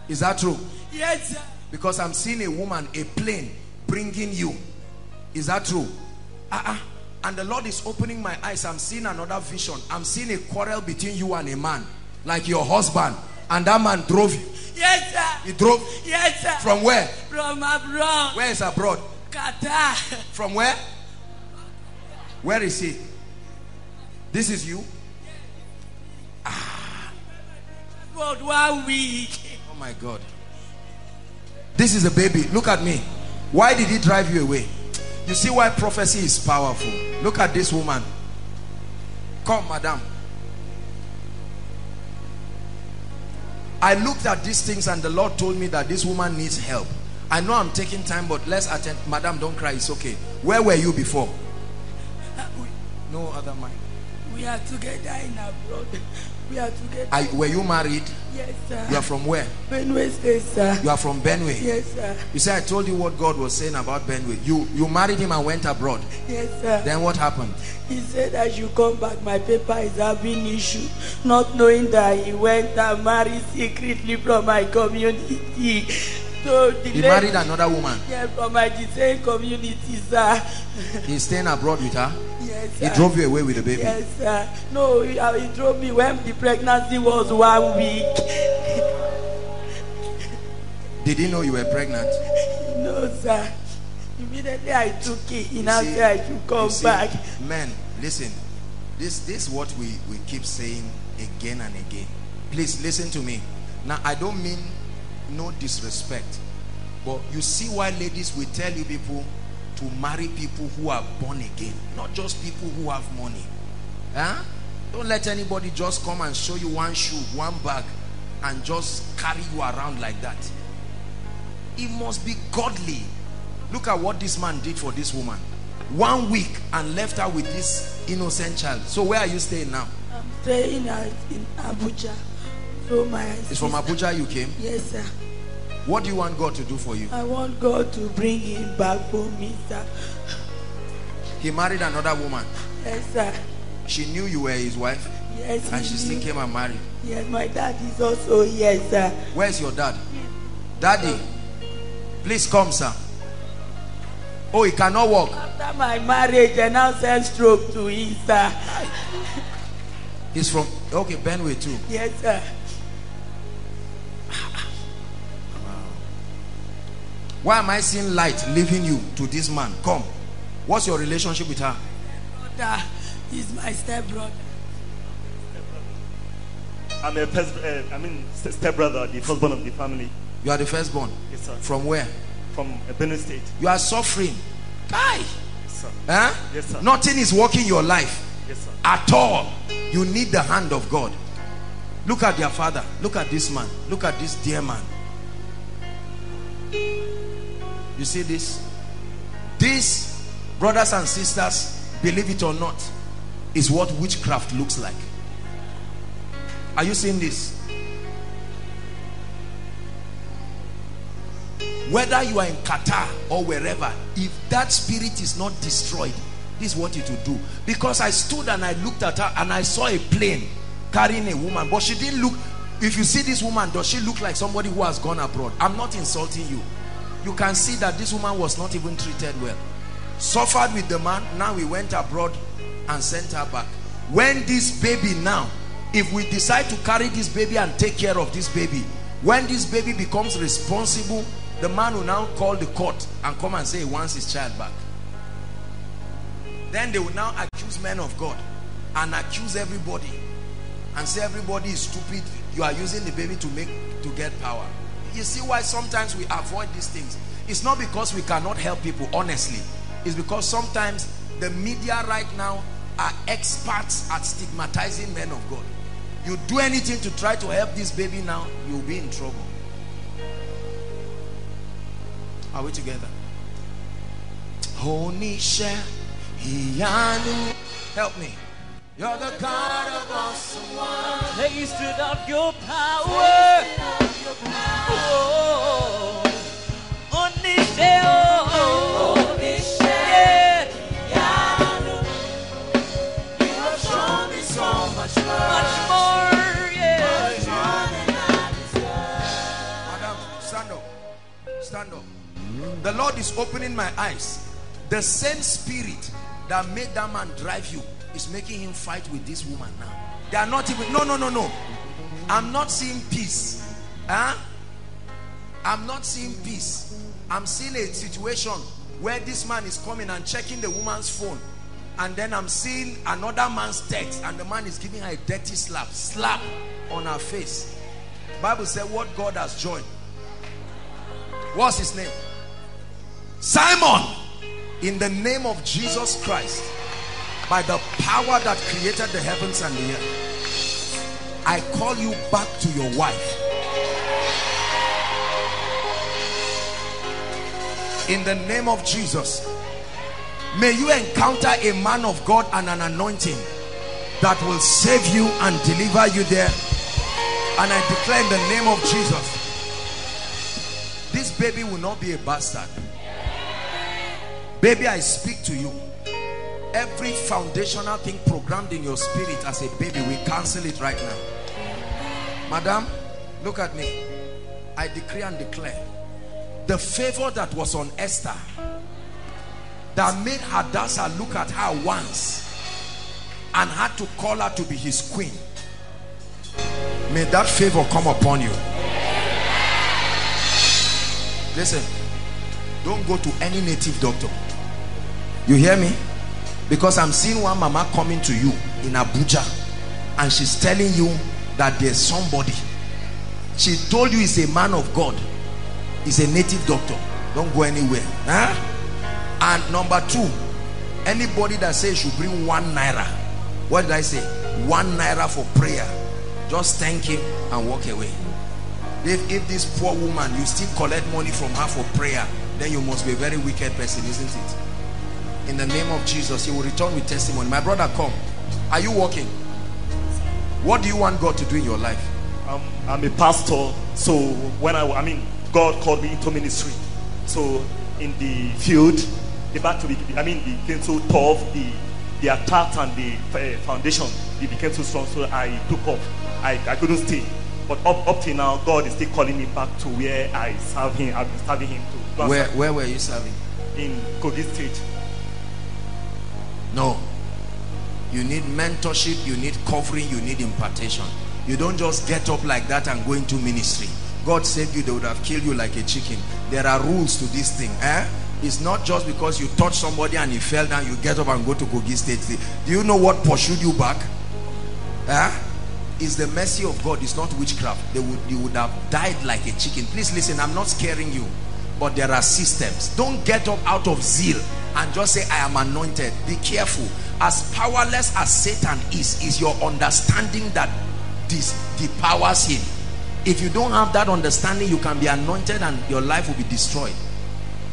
[SPEAKER 1] Is that true? Yes. Sir. Because I'm seeing a woman, a plane bringing you. Is that true? Uh -uh. And the Lord is opening my eyes. I'm seeing another vision. I'm seeing a quarrel between you and a man, like your husband. And that man drove you. Yes, sir. He drove? Yes, sir. From where? From abroad. Where is abroad? Qatar. From where? Where is he? This is you? Ah.
[SPEAKER 4] God, why we?
[SPEAKER 1] Oh my God. This is a baby. Look at me. Why did he drive you away? You see why prophecy is powerful. Look at this woman. Come, madam. I looked at these things and the Lord told me that this woman needs help. I know I'm taking time, but let's attend. Madam, don't cry. It's okay. Where were you before? No other man.
[SPEAKER 4] We are together in abroad. We are together. were you married?
[SPEAKER 3] Yes, sir. You are
[SPEAKER 1] from where? Benue State, sir. You are from Benue? Yes, sir. You said I told you what God was saying about Benue. You you married him and went abroad? Yes, sir. Then what happened?
[SPEAKER 4] He said as you come back. My paper is having issue. Not knowing that he went and
[SPEAKER 1] married secretly from my community. So he married another woman?
[SPEAKER 4] Yeah, from my Ghanaian
[SPEAKER 1] community, sir. He's staying abroad with her? he drove you away with the baby. Yes,
[SPEAKER 4] sir. No, he, uh, he drove me when the pregnancy was one week.
[SPEAKER 1] Did he know you were pregnant? No, sir. Immediately I took it. He now said I should come see, back. Man, listen. This this what we, we keep saying again and again. Please listen to me. Now I don't mean no disrespect. But you see why ladies will tell you people to marry people who are born again, not just people who have money. Huh? Don't let anybody just come and show you one shoe, one bag, and just carry you around like that. It must be godly. Look at what this man did for this woman. One week and left her with this innocent child. So where are you staying now?
[SPEAKER 4] I'm staying in Abuja. So my
[SPEAKER 1] it's sister. from Abuja you came? Yes, sir. What do you want God to do for you? I want God to bring him back for me, sir. He married another woman. Yes, sir. She knew you were his wife. Yes. And she knew. still came and married. Yes, my dad is also here, sir. Where's your dad? Daddy, please come, sir. Oh, he cannot walk. After my marriage, I now send stroke to him, sir. He's from okay, Benue too. Yes, sir. Why am I seeing light leaving you to this man? Come. What's your relationship with her?
[SPEAKER 2] Brother, he's my stepbrother.
[SPEAKER 1] I'm a first, uh, I mean stepbrother, the firstborn of the family. You are the firstborn? Yes, sir. From where? From a Benue State. You are suffering. guy, Yes, sir. Huh? Yes, sir. Nothing is working your life. Yes, sir. At all. You need the hand of God. Look at your father. Look at this man. Look at this dear man. You see this? This, brothers and sisters, believe it or not, is what witchcraft looks like. Are you seeing this? Whether you are in Qatar or wherever, if that spirit is not destroyed, this is what it will do. Because I stood and I looked at her and I saw a plane carrying a woman, but she didn't look. If you see this woman, does she look like somebody who has gone abroad? I'm not insulting you you can see that this woman was not even treated well. Suffered with the man. Now we went abroad and sent her back. When this baby now, if we decide to carry this baby and take care of this baby, when this baby becomes responsible, the man will now call the court and come and say he wants his child back. Then they will now accuse men of God and accuse everybody and say everybody is stupid. You are using the baby to make to get power. You see why sometimes we avoid these things. It's not because we cannot help people, honestly. It's because sometimes the media right now are experts at stigmatizing men of God. You do anything to try to help this baby now, you'll be in trouble. Are we together? Help me. You're the God of awesome wonder. Tasted of your power. You have shown me so much more, Much more Madam, stand up. Stand up. The Lord is opening my eyes. The same spirit that made that man drive you is making him fight with this woman now. They are not even, no, no, no, no. I'm not seeing peace. Huh? I'm not seeing peace. I'm seeing a situation where this man is coming and checking the woman's phone. And then I'm seeing another man's text and the man is giving her a dirty slap. Slap on her face. Bible said what God has joined. What's his name? Simon. In the name of Jesus Christ by the power that created the heavens and the earth, I call you back to your wife. In the name of Jesus, may you encounter a man of God and an anointing that will save you and deliver you there. And I declare in the name of Jesus, this baby will not be a bastard. Baby, I speak to you Every foundational thing programmed in your spirit as a baby, we cancel it right now. Madam, look at me. I decree and declare the favor that was on Esther that made Hadassah look at her once and had to call her to be his queen. May that favor come upon you. Listen, don't go to any native doctor. You hear me? because I'm seeing one mama coming to you in Abuja and she's telling you that there's somebody she told you is a man of God is a native doctor don't go anywhere huh? and number two anybody that says you bring one naira what did I say one naira for prayer just thank him and walk away if, if this poor woman you still collect money from her for prayer then you must be a very wicked person isn't it in the name of Jesus he will return with testimony my brother come are you walking what do you want God to do in your life um, I'm a pastor so when I I mean God called me into ministry so in the field the battle I mean it became so tough the the attack and the eh, foundation they became so strong so I took up I, I couldn't stay but up, up till now God is still calling me back to where I serve him I've been serving him to where, where were you serving in Kogi State no you need mentorship you need covering you need impartation you don't just get up like that and go into ministry God saved you they would have killed you like a chicken there are rules to this thing eh it's not just because you touch somebody and he fell down you get up and go to Kogi State do you know what pursued you back eh is the mercy of God it's not witchcraft they would you would have died like a chicken please listen I'm not scaring you but there are systems. Don't get up out of zeal and just say, I am anointed. Be careful. As powerless as Satan is, is your understanding that this depowers him. If you don't have that understanding, you can be anointed and your life will be destroyed.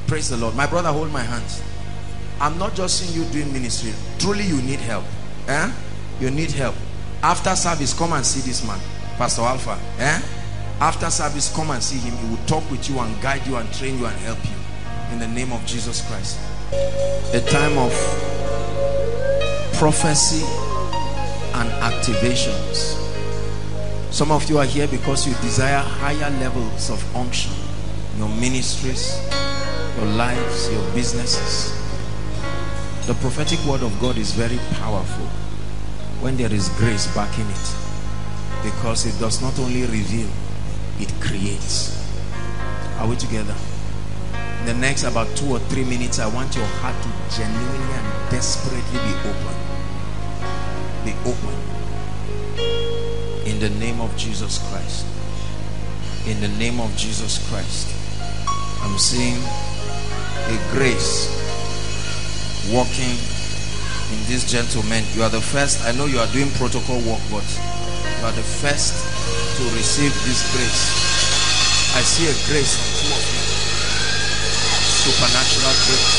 [SPEAKER 1] Praise the Lord. My brother, hold my hands. I'm not just seeing you doing ministry. Truly, you need help. Eh? You need help. After service, come and see this man, Pastor Alpha. Eh? After service, come and see him. He will talk with you and guide you and train you and help you. In the name of Jesus Christ. A time of prophecy and activations. Some of you are here because you desire higher levels of unction. Your ministries, your lives, your businesses. The prophetic word of God is very powerful when there is grace backing it because it does not only reveal it creates. Are we together? In the next about two or three minutes, I want your heart to genuinely and desperately be open. Be open. In the name of Jesus Christ. In the name of Jesus Christ. I'm seeing a grace walking in this gentleman. You are the first. I know you are doing protocol work, but you are the first to receive this grace. I see a grace on two of you. Supernatural grace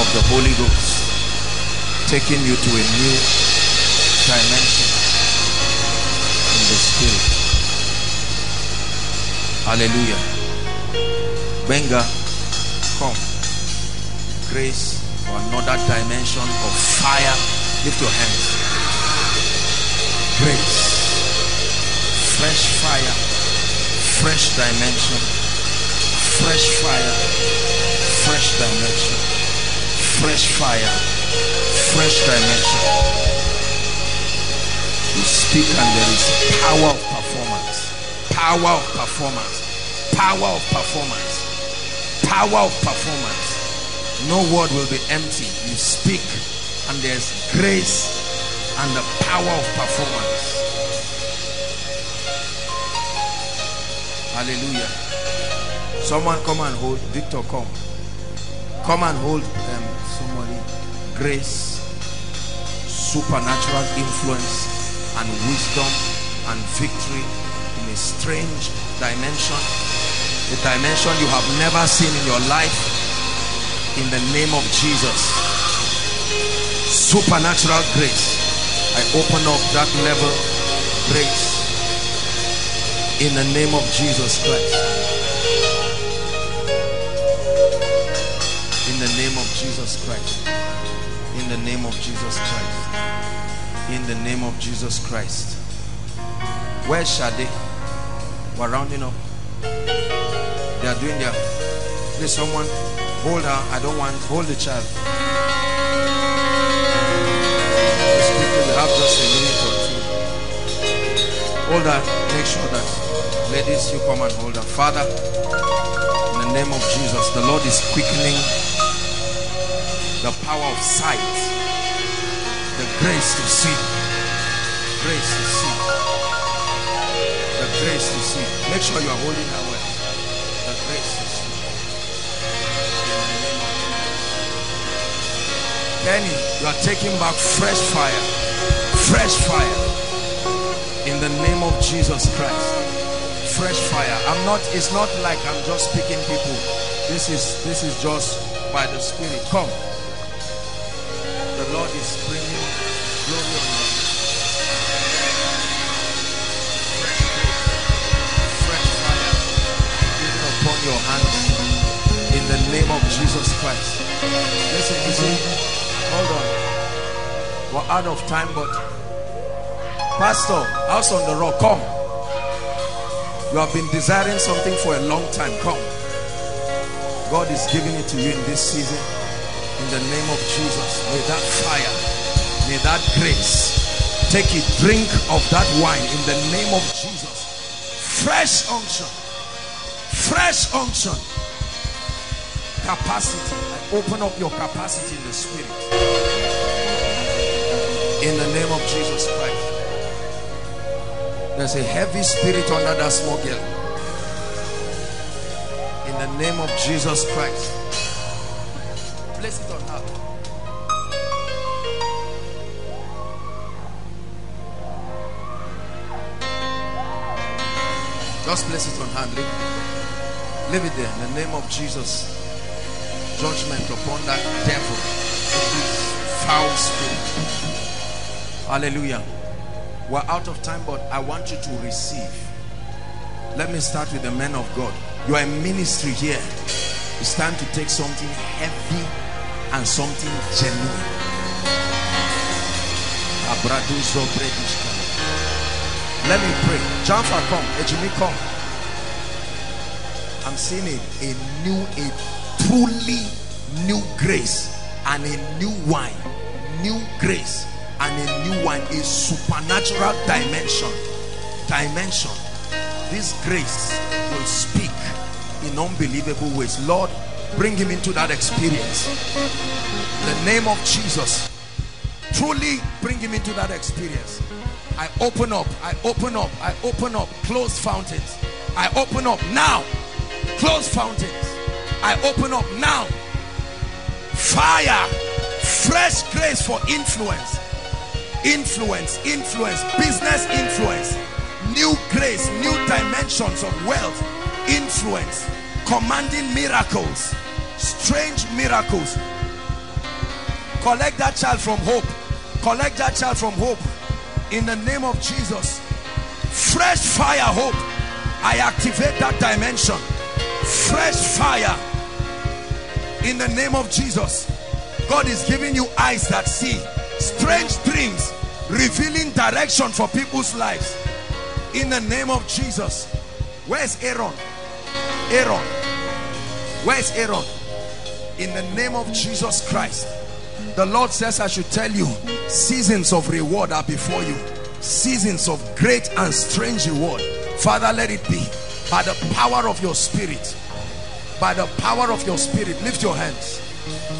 [SPEAKER 1] of the Holy Ghost taking you to a new dimension in the spirit. Hallelujah. Benga, come. Grace for another dimension of fire. Lift your hands. Grace fresh fire, fresh dimension, fresh fire, fresh dimension, fresh fire, fresh dimension. You speak and there is power of performance, power of performance, power of performance, power of performance. No word will be empty. You speak and there's grace and the power of performance. Hallelujah. Someone come and hold. Victor, come. Come and hold um, somebody. Grace, supernatural influence, and wisdom and victory in a strange dimension. A dimension you have never seen in your life. In the name of Jesus. Supernatural grace. I open up that level. Grace in the name of Jesus Christ. In the name of Jesus Christ. In the name of Jesus Christ. In the name of Jesus Christ. Where shall they? We're rounding up. They are doing their. Please, someone hold her. I don't want. Hold the child. These people have just a minute or two. Hold her. Make sure that. Ladies, you come and hold her. Father, in the name of Jesus, the Lord is quickening the power of sight, the grace to see, grace to see, the grace to see. Make sure you are holding her well. The grace to see. Penny, you are taking back fresh fire, fresh fire in the name of Jesus Christ fresh fire. I'm not, it's not like I'm just speaking people. This is, this is just by the Spirit. Come. The Lord is bringing glory on you. Fresh fire even upon your hands in the name of Jesus Christ. Listen, listen. Hold on. We're out of time, but Pastor, house on the rock, come. You have been desiring something for a long time. Come. God is giving it to you in this season. In the name of Jesus. May that fire, may that grace take a drink of that wine in the name of Jesus. Fresh unction. Fresh unction. Capacity. Open up your capacity in the spirit. In the name of Jesus Christ. There's a heavy spirit under that small girl. In the name of Jesus Christ. Place it on her. Just place it on her. Leave it. leave it there. In the name of Jesus. Judgment upon that devil. Foul spirit. Hallelujah. We're out of time, but I want you to receive. Let me start with the men of God. You are a ministry here. It's time to take something heavy and something genuine. Let me pray. Jamfa, come. Ejimi, come. I'm seeing a, a new, a truly new grace and a new wine. New grace and a new one, a supernatural dimension. Dimension. This grace will speak in unbelievable ways. Lord, bring him into that experience. In the name of Jesus. Truly bring him into that experience. I open up, I open up, I open up. Close fountains. I open up now. Close fountains. I open up now. Fire. Fresh grace for influence influence influence business influence new grace new dimensions of wealth influence commanding miracles strange miracles collect that child from hope collect that child from hope in the name of Jesus fresh fire hope I activate that dimension fresh fire in the name of Jesus God is giving you eyes that see strange things revealing direction for people's lives in the name of Jesus where's Aaron Aaron where's Aaron in the name of Jesus Christ the Lord says I should tell you seasons of reward are before you seasons of great and strange reward father let it be by the power of your spirit by the power of your spirit lift your hands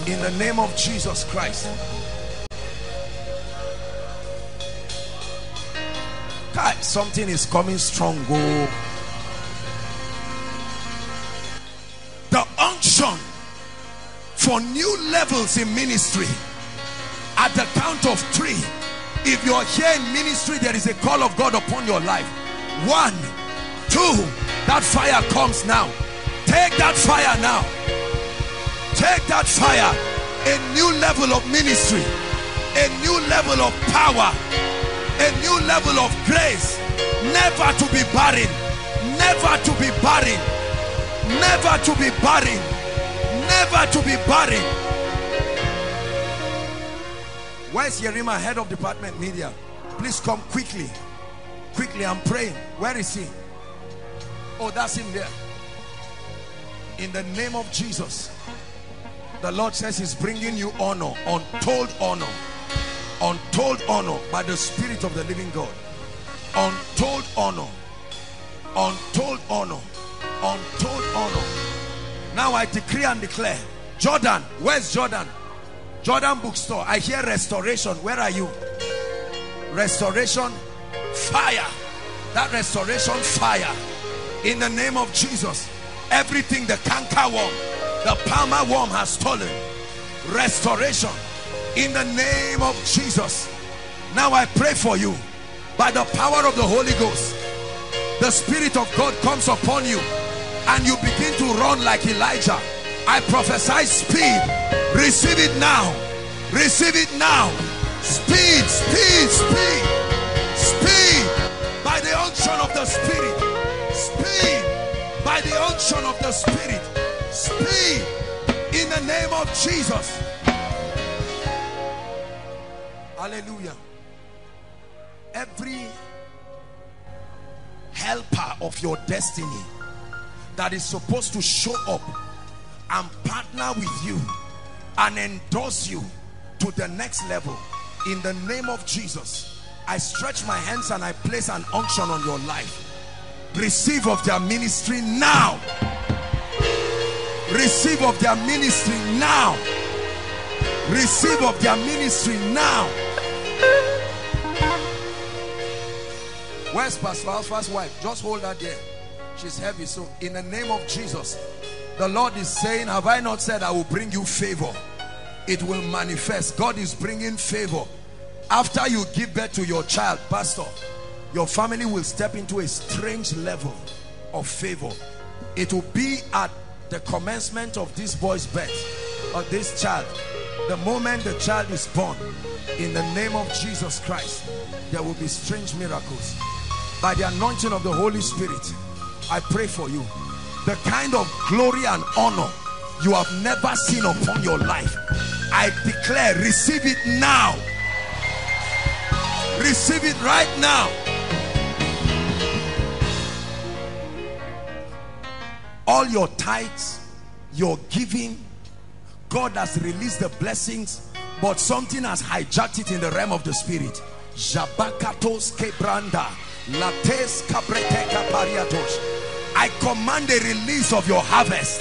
[SPEAKER 1] in the name of Jesus Christ something is coming strong. Oh. The unction for new levels in ministry at the count of three. If you're here in ministry, there is a call of God upon your life. One, two, that fire comes now. Take that fire now. Take that fire. A new level of ministry, a new level of power, a new level of grace never to be barren never to be barren never to be barren never to be barren where's Yerima head of department media please come quickly quickly I'm praying where is he oh that's him there in the name of Jesus the Lord says he's bringing you honor untold honor Untold honor by the Spirit of the living God. Untold honor. Untold honor. Untold honor. Now I decree and declare. Jordan, where's Jordan? Jordan bookstore. I hear restoration. Where are you? Restoration fire. That restoration fire. In the name of Jesus. Everything the canker worm, the palmer worm has stolen. Restoration in the name of Jesus now I pray for you by the power of the Holy Ghost the Spirit of God comes upon you and you begin to run like Elijah I prophesy speed receive it now receive it now speed speed speed speed by the unction of the Spirit speed by the unction of the Spirit speed in the name of Jesus Hallelujah. Every helper of your destiny that is supposed to show up and partner with you and endorse you to the next level in the name of Jesus I stretch my hands and I place an unction on your life receive of their ministry now receive of their ministry now receive of their ministry now Where's Pastor Alpha's wife? Just hold her there. She's heavy. So in the name of Jesus, the Lord is saying, have I not said I will bring you favor? It will manifest. God is bringing favor. After you give birth to your child, pastor, your family will step into a strange level of favor. It will be at the commencement of this boy's birth, or this child the moment the child is born in the name of Jesus Christ there will be strange miracles by the anointing of the Holy Spirit I pray for you the kind of glory and honor you have never seen upon your life I declare receive it now receive it right now all your tithes your giving God has released the blessings, but something has hijacked it in the realm of the spirit. Jabakatos kebranda, lates kabreteka pariatos. I command a release of your harvest.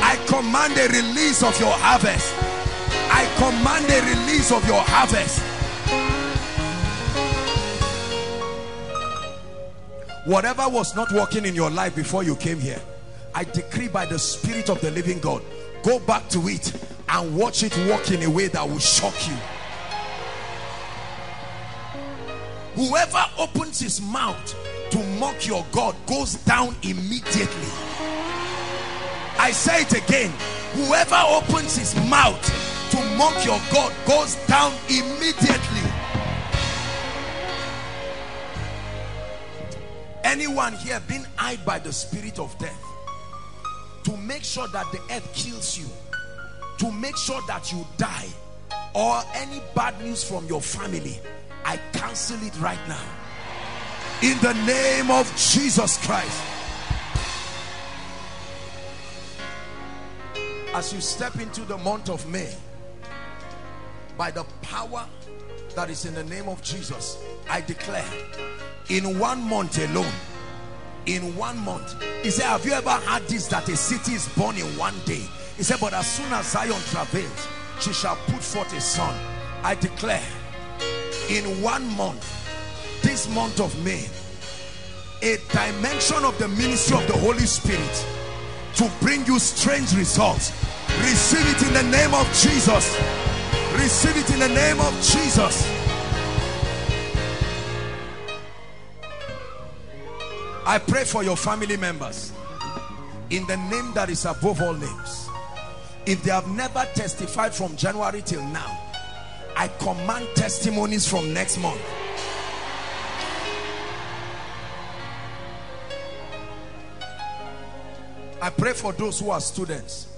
[SPEAKER 1] I command a release of your harvest. I command a release of your harvest. Whatever was not working in your life before you came here, I decree by the Spirit of the living God, go back to it and watch it work in a way that will shock you whoever opens his mouth to mock your God goes down immediately I say it again whoever opens his mouth to mock your God goes down immediately anyone here being eyed by the spirit of death to make sure that the earth kills you to make sure that you die or any bad news from your family I cancel it right now in the name of Jesus Christ as you step into the month of May by the power that is in the name of Jesus I declare in one month alone in one month. He said, have you ever had this, that a city is born in one day? He said, but as soon as Zion travails, she shall put forth a son. I declare, in one month, this month of May, a dimension of the ministry of the Holy Spirit to bring you strange results. Receive it in the name of Jesus. Receive it in the name of Jesus. I pray for your family members in the name that is above all names. If they have never testified from January till now, I command testimonies from next month. I pray for those who are students.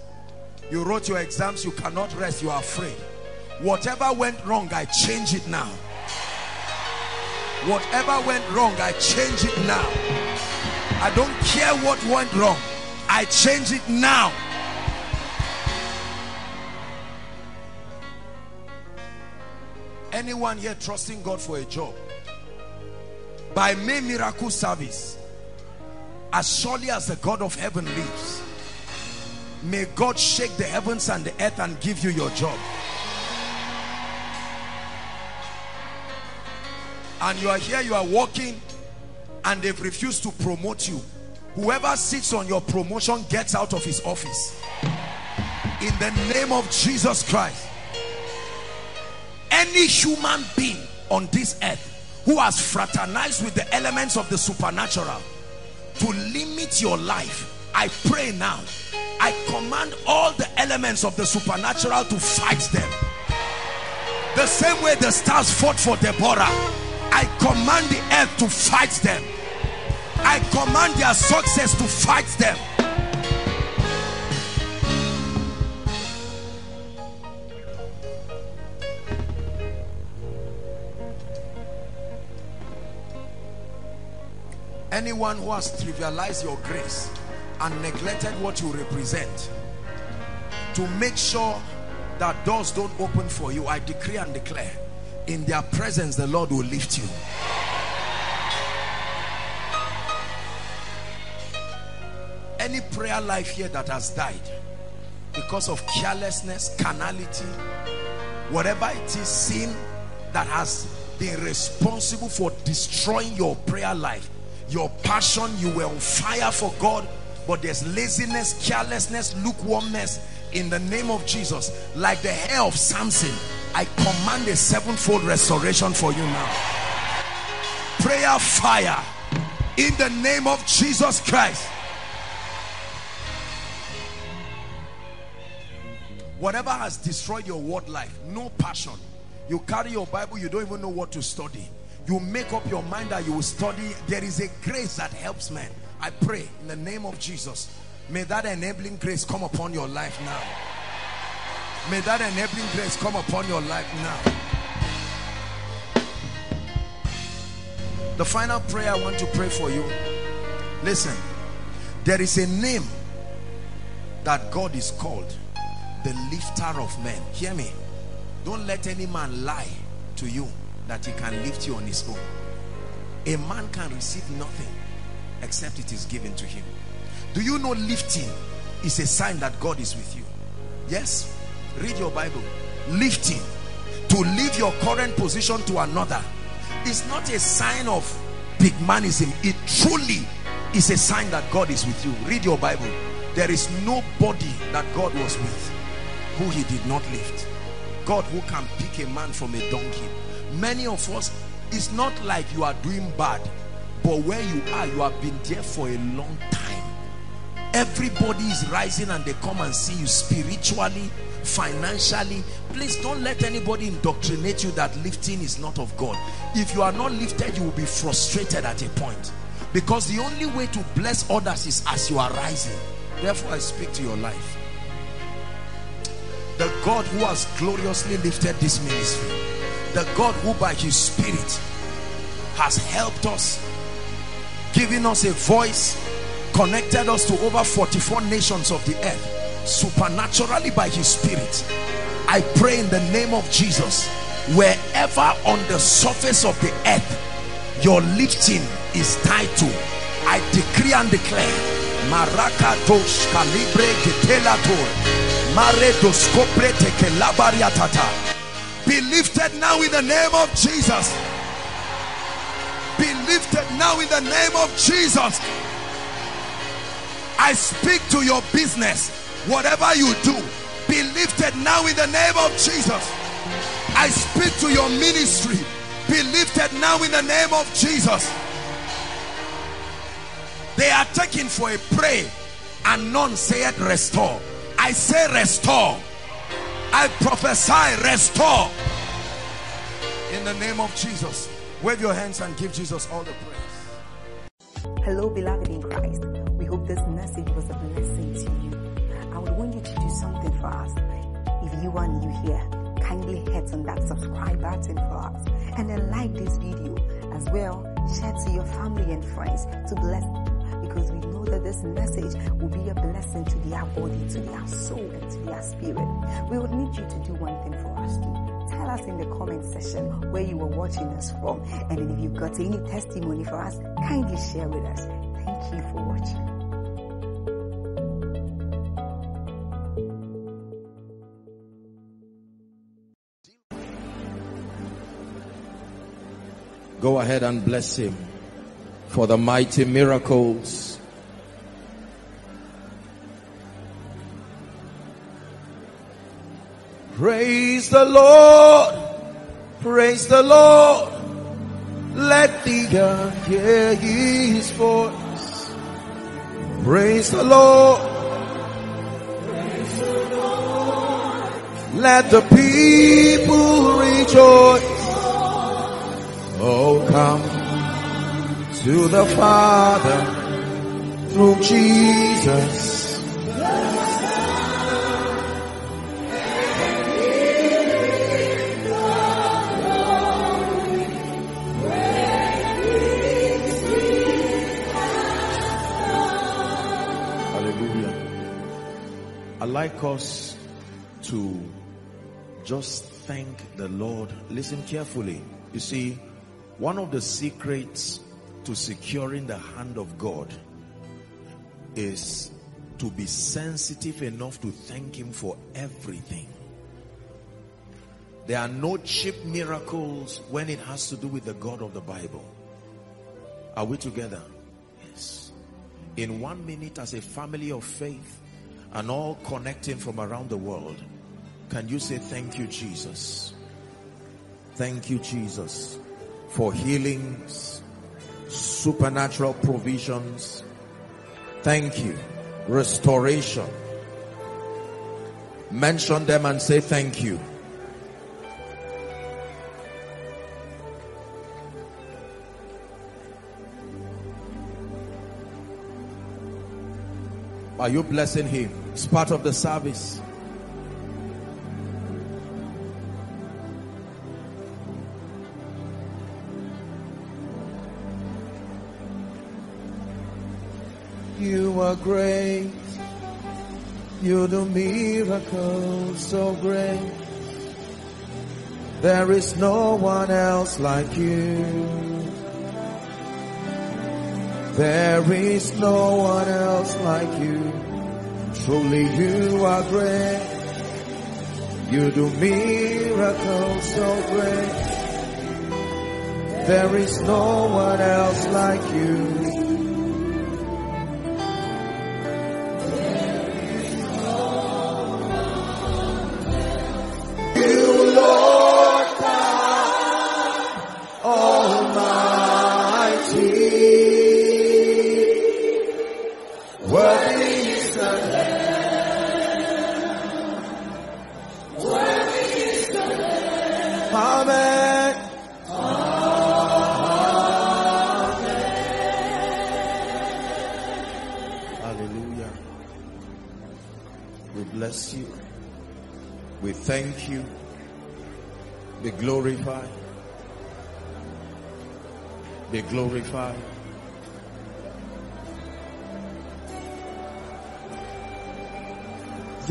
[SPEAKER 1] You wrote your exams, you cannot rest, you are afraid. Whatever went wrong, I change it now. Whatever went wrong, I change it now. I don't care what went wrong. I change it now. Anyone here trusting God for a job? By May miracle service, as surely as the God of heaven lives, may God shake the heavens and the earth and give you your job. And you are here, you are walking, and they've refused to promote you whoever sits on your promotion gets out of his office in the name of Jesus Christ any human being on this earth who has fraternized with the elements of the supernatural to limit your life I pray now I command all the elements of the supernatural to fight them the same way the stars fought for Deborah I command the earth to fight them. I command their success to fight them. Anyone who has trivialized your grace and neglected what you represent to make sure that doors don't open for you, I decree and declare in their presence the Lord will lift you any prayer life here that has died because of carelessness carnality whatever it is sin that has been responsible for destroying your prayer life your passion you were on fire for God but there's laziness carelessness lukewarmness in the name of Jesus like the hair of Samson I command a sevenfold restoration for you now. Prayer fire in the name of Jesus Christ. Whatever has destroyed your word life, no passion. You carry your Bible, you don't even know what to study. You make up your mind that you will study. There is a grace that helps men. I pray in the name of Jesus. May that enabling grace come upon your life now. May that enabling grace come upon your life now. The final prayer I want to pray for you. Listen, there is a name that God is called the lifter of men. Hear me. Don't let any man lie to you that he can lift you on his own. A man can receive nothing except it is given to him. Do you know lifting is a sign that God is with you? Yes read your bible lifting to leave your current position to another is not a sign of manism. it truly is a sign that God is with you read your bible there is nobody that God was with who he did not lift God who can pick a man from a donkey many of us it's not like you are doing bad but where you are you have been there for a long time everybody is rising and they come and see you spiritually financially. Please don't let anybody indoctrinate you that lifting is not of God. If you are not lifted, you will be frustrated at a point. Because the only way to bless others is as you are rising. Therefore, I speak to your life. The God who has gloriously lifted this ministry, the God who by his spirit has helped us, giving us a voice, connected us to over 44 nations of the earth supernaturally by his spirit i pray in the name of jesus wherever on the surface of the earth your lifting is tied to i decree and declare marakatos calibre getelator maredoscopre tata be lifted now in the name of jesus be lifted now in the name of jesus i speak to your business Whatever you do, be lifted now in the name of Jesus. I speak to your ministry. Be lifted now in the name of Jesus. They are taken for a prayer and none said restore. I say restore. I prophesy restore. In the name of Jesus. Wave your hands and give Jesus all the praise. Hello beloved in Christ.
[SPEAKER 5] We hope this message for us. If you are new here, kindly hit on that subscribe button for us and then like this video as well. Share to your family and friends to bless them because we know that this message will be a blessing to their body, to their soul, and to their spirit. We would need you to do one thing for us too tell us in the comment section where you were watching us from. And if you've got any testimony for us, kindly share with us. Thank you for watching.
[SPEAKER 1] Go ahead and bless him for the mighty miracles. Praise the Lord. Praise the Lord. Let the earth hear his voice. Praise the Lord. Let the people rejoice. Oh, come to the Father through Jesus. i like us to just thank the Lord. Listen carefully. You see, one of the secrets to securing the hand of God is to be sensitive enough to thank him for everything. There are no cheap miracles when it has to do with the God of the Bible. Are we together? Yes. In one minute as a family of faith and all connecting from around the world, can you say thank you Jesus? Thank you Jesus for healings, supernatural provisions. Thank you. Restoration. Mention them and say thank you. Are you blessing him? It's part of the service. You are great. You do miracles so great. There is no one else like you. There is no one else like you. Truly you are great. You do miracles so great.
[SPEAKER 3] There is no one else like you.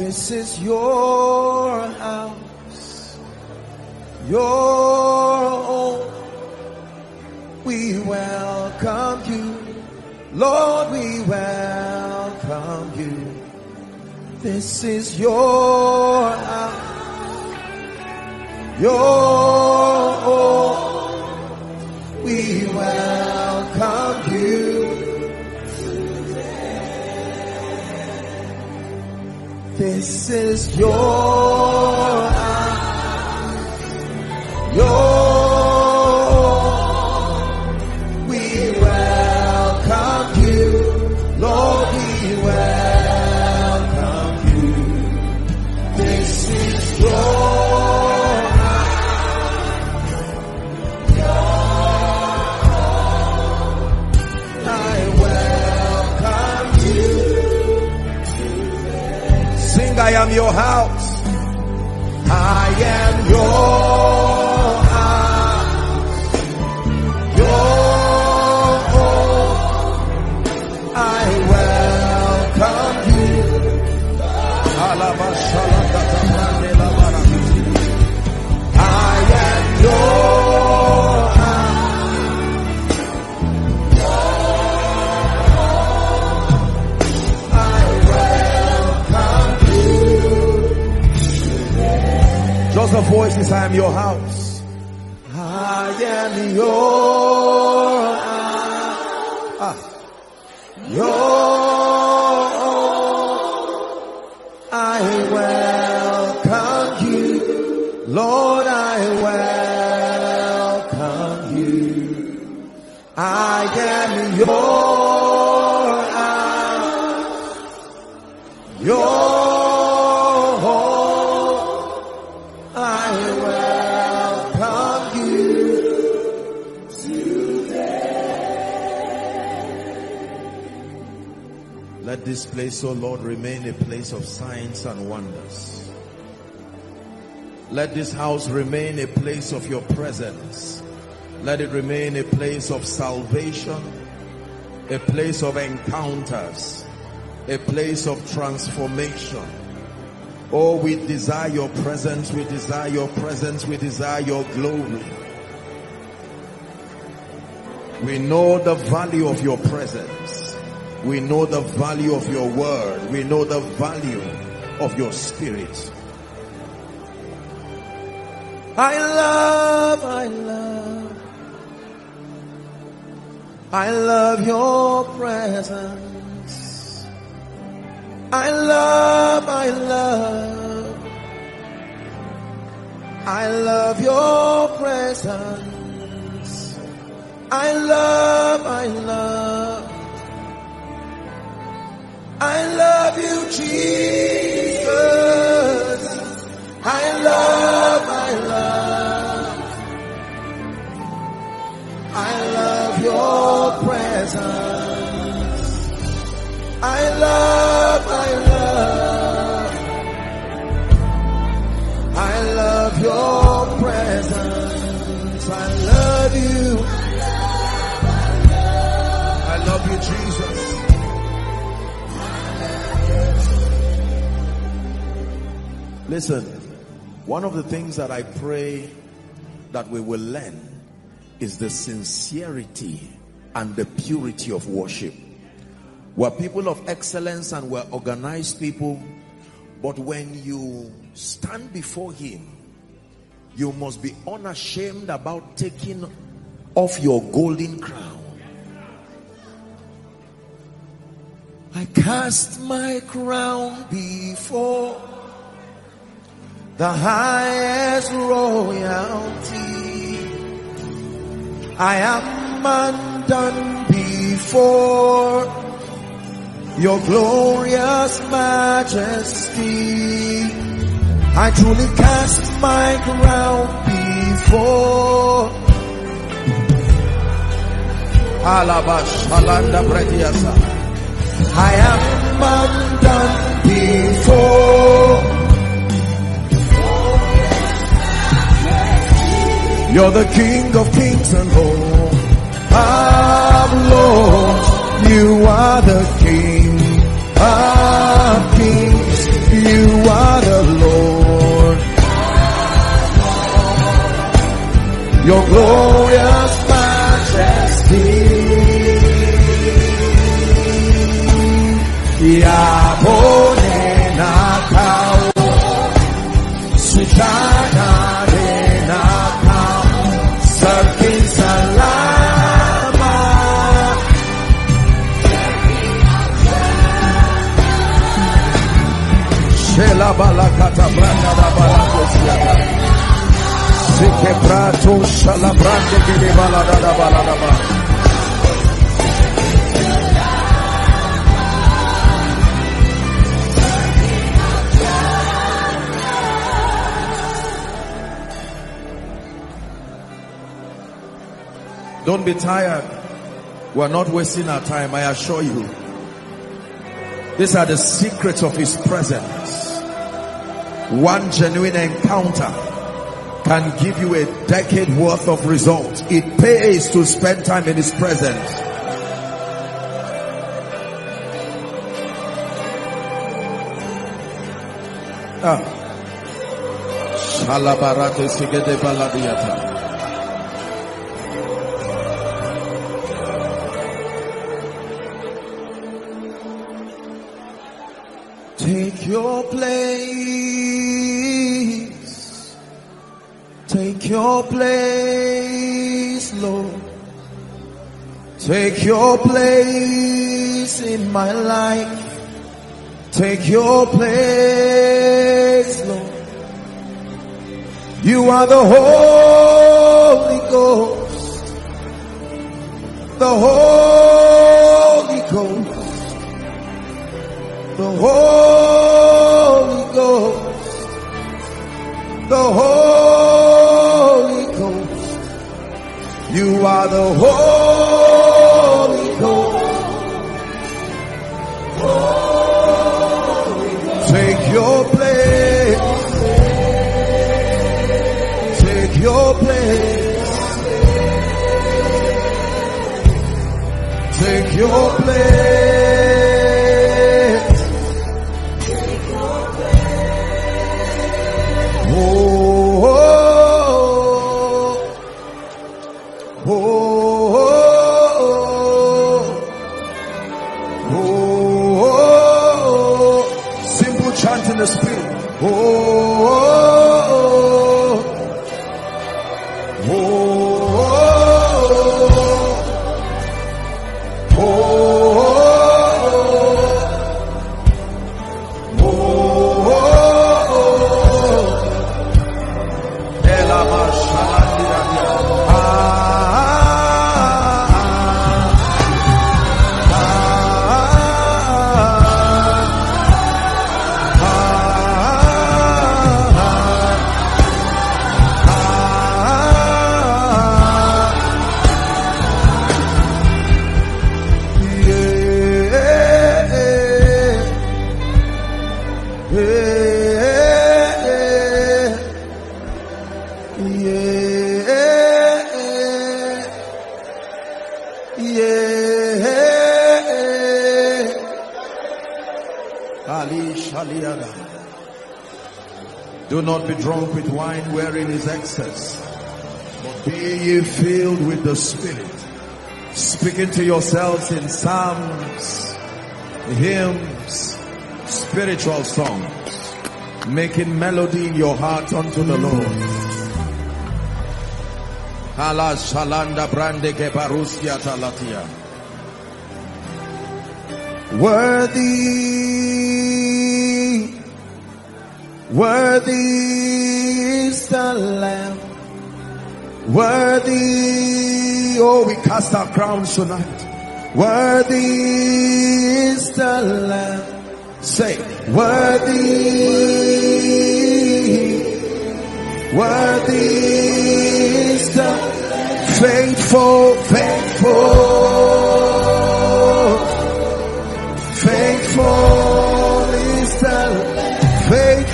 [SPEAKER 1] This is your house, your own. We welcome you, Lord, we welcome you. This is your es place, O Lord, remain a place of signs and wonders. Let this house remain a place of your presence. Let it remain a place of salvation, a place of encounters, a place of transformation. Oh, we desire your presence, we desire your presence, we desire your glory. We know the value of your presence. We know the value of your word. We know the value of your spirit. I love, I love, I love your presence. that I pray that we will learn is the sincerity and the purity of worship. We're people of excellence and we're organized people, but when you stand before Him, you must be unashamed about taking off your golden crown. I cast my crown before the highest royalty. I am undone before your glorious majesty. I truly cast my crown before. Alabashalanda Brediasa. I am undone before You're the King of kings and Lord of lords. You are the
[SPEAKER 3] King of kings. You are the Lord. Your glorious
[SPEAKER 1] Don't be tired. We are not wasting our time, I assure you. These are the secrets of His presence. One genuine encounter can give you a decade worth of results. It pays to spend time in His presence. Ah. your place, Lord. Take your place in my life. Take your place, Lord. You are the Holy Ghost.
[SPEAKER 3] The Holy Ghost. The Holy Ghost. The Holy
[SPEAKER 1] are the hope. be drunk with wine wherein is excess, but be ye filled with the Spirit, speaking to yourselves in psalms, hymns, spiritual songs, making melody in your heart unto the Lord. Hala shalanda brande ke talatia. Worthy Worthy is the Lamb. Worthy. Oh, we cast our crowns tonight. Worthy is the Lamb. Say, worthy. Worthy is the
[SPEAKER 3] faithful, faithful, faithful.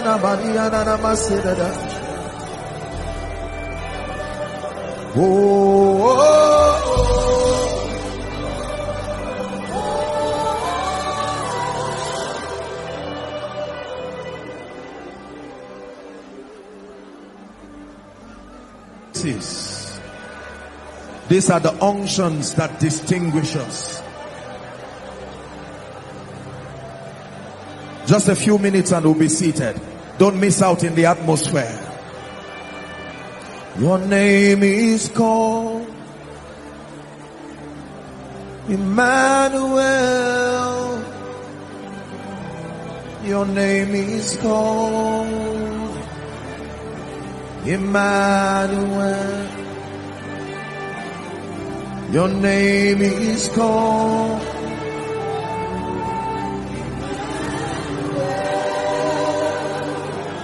[SPEAKER 3] Oh, oh, oh.
[SPEAKER 1] These are the unctions that distinguish us. Just a few minutes and we'll be seated. Don't miss out in the atmosphere. Your name is called Emmanuel. Your name is called Emmanuel. Your name is called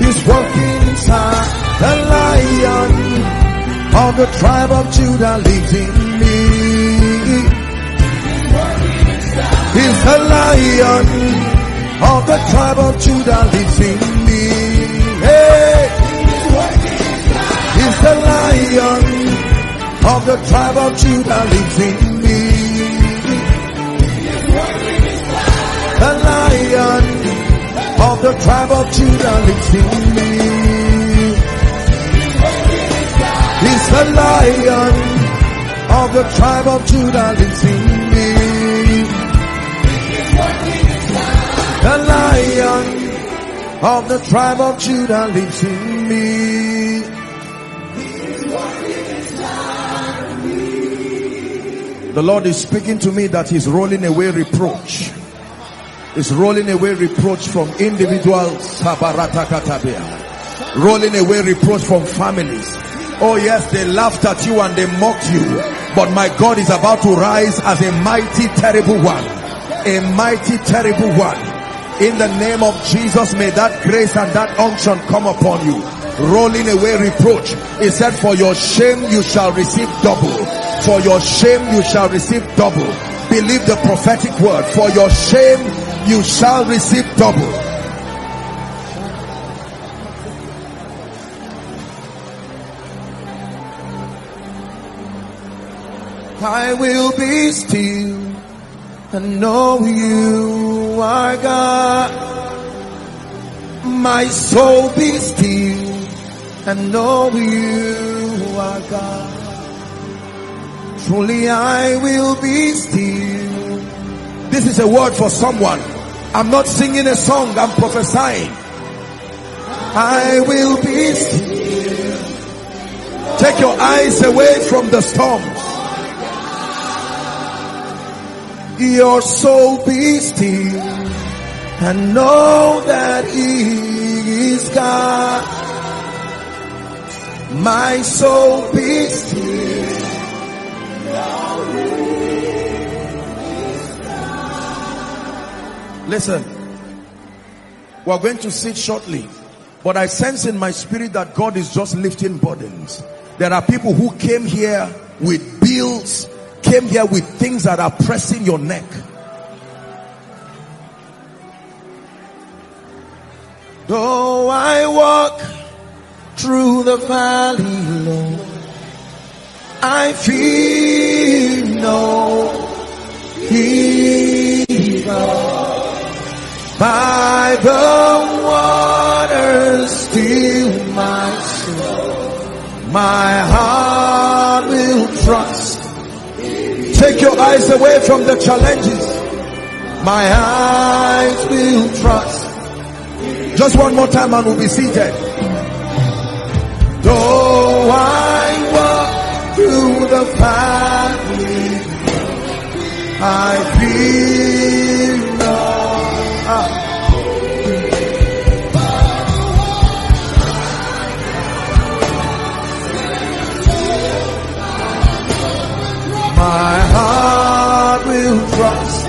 [SPEAKER 1] Is walking inside the lion of the tribe of Judah lives in me. He's the lion of the tribe of Judah lives in me. Hey. He's the lion of the tribe of Judah lives in me. The
[SPEAKER 3] lion
[SPEAKER 1] of the tribe of Judah lives in me. He's the lion of the tribe of Judah lives in me. The lion of the tribe of Judah lives in me. The Lord is speaking to me that He's rolling away reproach is rolling away reproach from individuals. Rolling away reproach from families. Oh yes, they laughed at you and they mocked you. But my God is about to rise as a mighty, terrible one. A mighty, terrible one. In the name of Jesus, may that grace and that unction come upon you. Rolling away reproach. He said, for your shame you shall receive double. For your shame you shall receive double. Believe the prophetic word. For your shame you shall receive double. I will be still and know you are God. My soul be still and know you are God. Truly I will be still. This is a word for someone. I'm not singing a song, I'm prophesying. I will be still. Take your eyes away from the storm. Your soul be still and know that He is God. My soul be still Listen, we're going to sit shortly, but I sense in my spirit that God is just lifting burdens. There are people who came here with bills, came here with things that are pressing your neck. Though I walk through the valley, Lord, I fear
[SPEAKER 3] no evil
[SPEAKER 1] by the waters still my soul. My heart will trust. Take your eyes away from the challenges. My eyes will trust. Just one more time and we'll be seated. Though I walk through the valley,
[SPEAKER 3] I feel My heart will trust.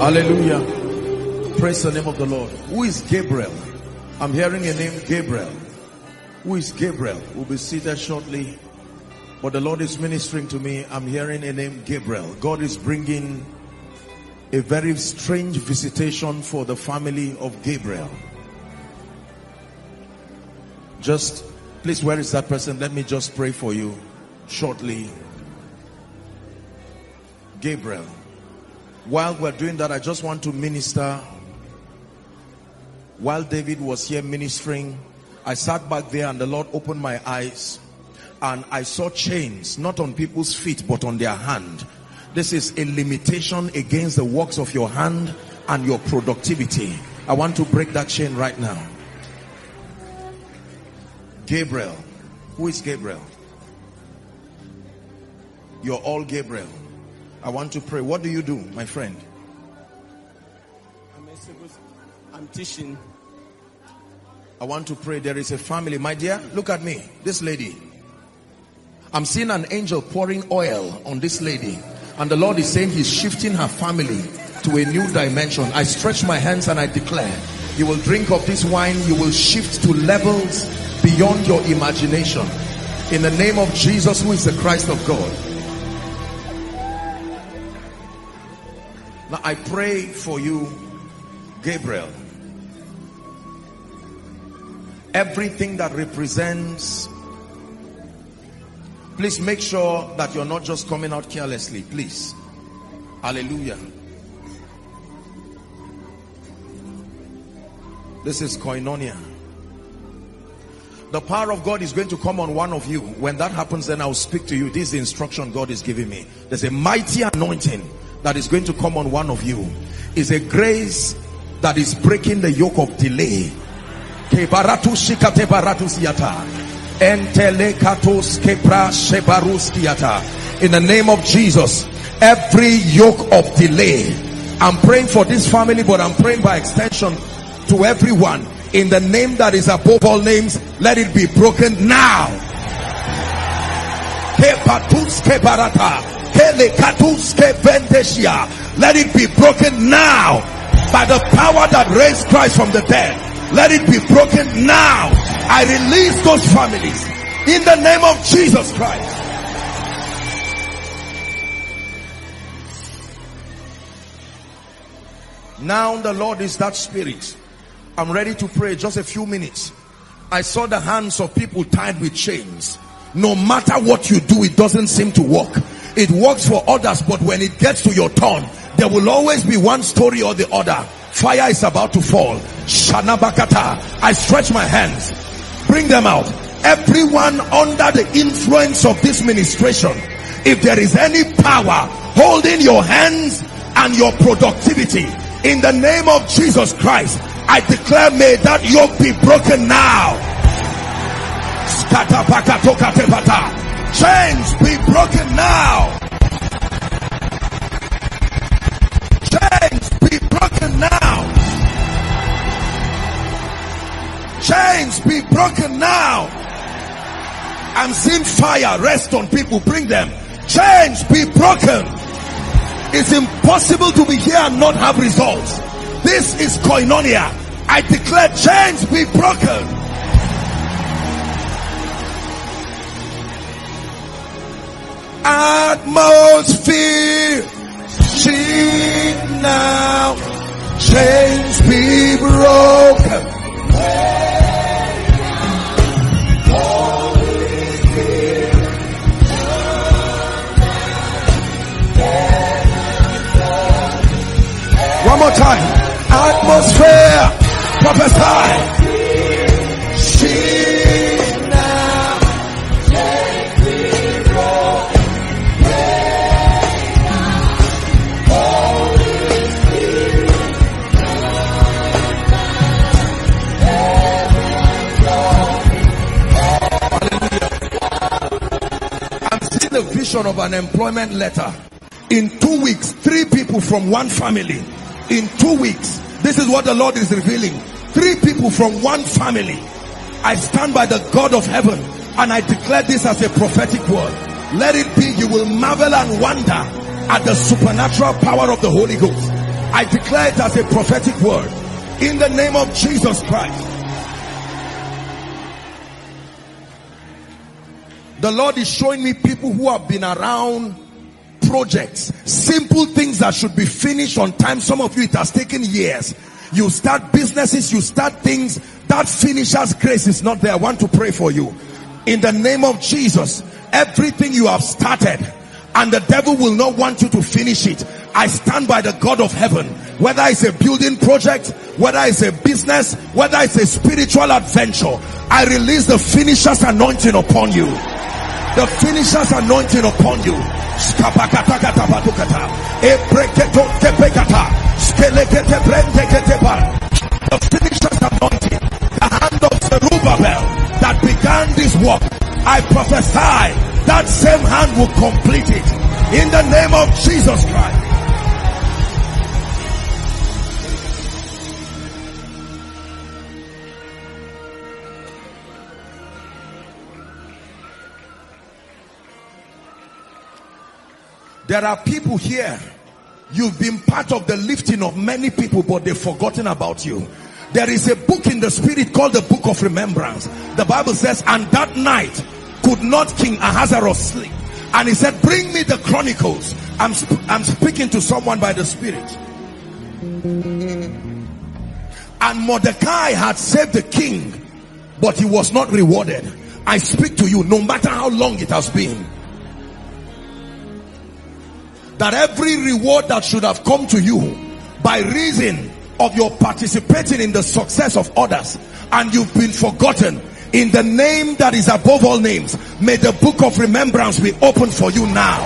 [SPEAKER 1] Hallelujah. Praise the name of the Lord. Who is Gabriel? I'm hearing a name, Gabriel. Who is Gabriel? We'll be seated shortly. But the Lord is ministering to me. I'm hearing a name, Gabriel. God is bringing a very strange visitation for the family of Gabriel. Just, please, where is that person? Let me just pray for you shortly. Gabriel. While we're doing that, I just want to minister. While David was here ministering, I sat back there and the Lord opened my eyes and I saw chains, not on people's feet, but on their hand. This is a limitation against the works of your hand and your productivity. I want to break that chain right now. Gabriel. Who is Gabriel? You're all Gabriel. I want to pray. What do you do, my friend? I'm teaching. I want to pray. There is a family. My dear, look at me. This lady. I'm seeing an angel pouring oil on this lady. And the Lord is saying he's shifting her family to a new dimension. I stretch my hands and I declare, you will drink of this wine. You will shift to levels beyond your imagination. In the name of Jesus, who is the Christ of God. Now I pray for you, Gabriel. Everything that represents, please make sure that you're not just coming out carelessly, please. Hallelujah. This is koinonia. The power of God is going to come on one of you. When that happens, then I'll speak to you. This is the instruction God is giving me. There's a mighty anointing that is going to come on one of you. It's a grace that is breaking the yoke of delay. In the name of Jesus, every yoke of delay, I'm praying for this family, but I'm praying by extension to everyone in the name that is above all names, let it be broken now. Let it be broken now by the power that raised Christ from the dead. Let it be broken now. I release those families in the name of Jesus Christ. Now the Lord is that spirit I'm ready to pray just a few minutes. I saw the hands of people tied with chains. No matter what you do, it doesn't seem to work. It works for others, but when it gets to your turn, there will always be one story or the other. Fire is about to fall. Shanabakata. I stretch my hands. Bring them out. Everyone under the influence of this ministration, if there is any power holding your hands and your productivity, in the name of Jesus Christ, I declare may that yoke be broken now. Chains be broken now. Chains be broken now. Chains be broken now. I'm seeing fire rest on people. Bring them. Chains be broken. It's impossible to be here and not have results. This is koinonia. I declare chains be broken. Atmosphere, see now, chains be broken. One more time. Atmosphere. Prophesy. the vision of an employment letter. In two weeks, three people from one family in two weeks, this is what the Lord is revealing. Three people from one family. I stand by the God of heaven and I declare this as a prophetic word. Let it be you will marvel and wonder at the supernatural power of the Holy Ghost. I declare it as a prophetic word in the name of Jesus Christ. The Lord is showing me people who have been around projects, simple things that should be finished on time. Some of you, it has taken years. You start businesses, you start things. That finisher's grace is not there. I want to pray for you. In the name of Jesus, everything you have started, and the devil will not want you to finish it. I stand by the God of heaven. Whether it's a building project, whether it's a business, whether it's a spiritual adventure, I release the finisher's anointing upon you the finisher's anointing upon you. The finisher's anointing, the hand of Zerubbabel that began this work, I prophesy that same hand will complete it in the name of Jesus Christ. There are people here. You've been part of the lifting of many people, but they've forgotten about you. There is a book in the spirit called the book of remembrance. The Bible says, and that night could not King Ahasuerus sleep. And he said, bring me the chronicles. I'm, sp I'm speaking to someone by the spirit. And Mordecai had saved the king, but he was not rewarded. I speak to you, no matter how long it has been, that every reward that should have come to you by reason of your participating in the success of others and you've been forgotten in the name that is above all names may the book of remembrance be open for you now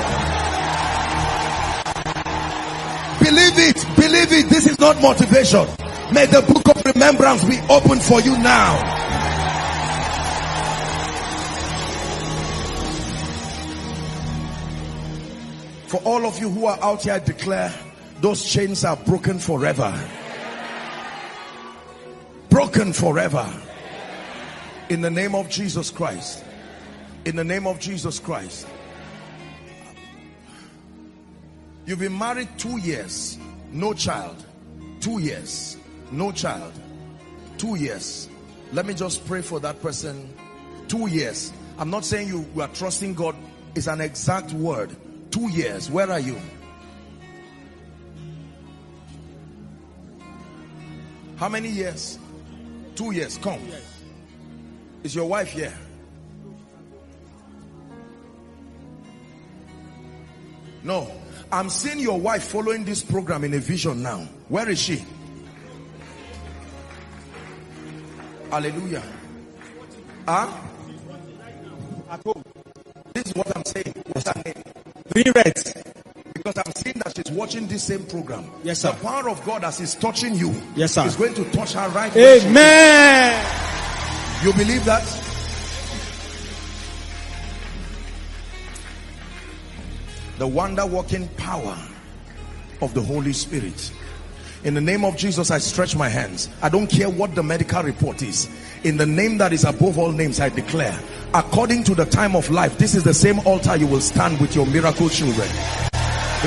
[SPEAKER 1] believe it believe it this is not motivation may the book of remembrance be open for you now For all of you who are out here, I declare those chains are broken forever. Broken forever. In the name of Jesus Christ. In the name of Jesus Christ. You've been married two years, no child. Two years, no child. Two years. Let me just pray for that person. Two years. I'm not saying you, you are trusting God. It's an exact word. Two years. Where are you? How many years? Two years. Come. Is your wife here? No. I'm seeing your wife following this program in a vision now. Where is she? Hallelujah. Huh? At home. This is what I'm saying. What's her name? Doing right. Because I'm seeing that she's watching this same program. Yes, sir. The power of God as He's touching you. Yes, sir. Is going to touch her right. Amen. You believe that? The wonder working power of the Holy Spirit. In the name of Jesus, I stretch my hands. I don't care what the medical report is in the name that is above all names I declare according to the time of life this is the same altar you will stand with your miracle children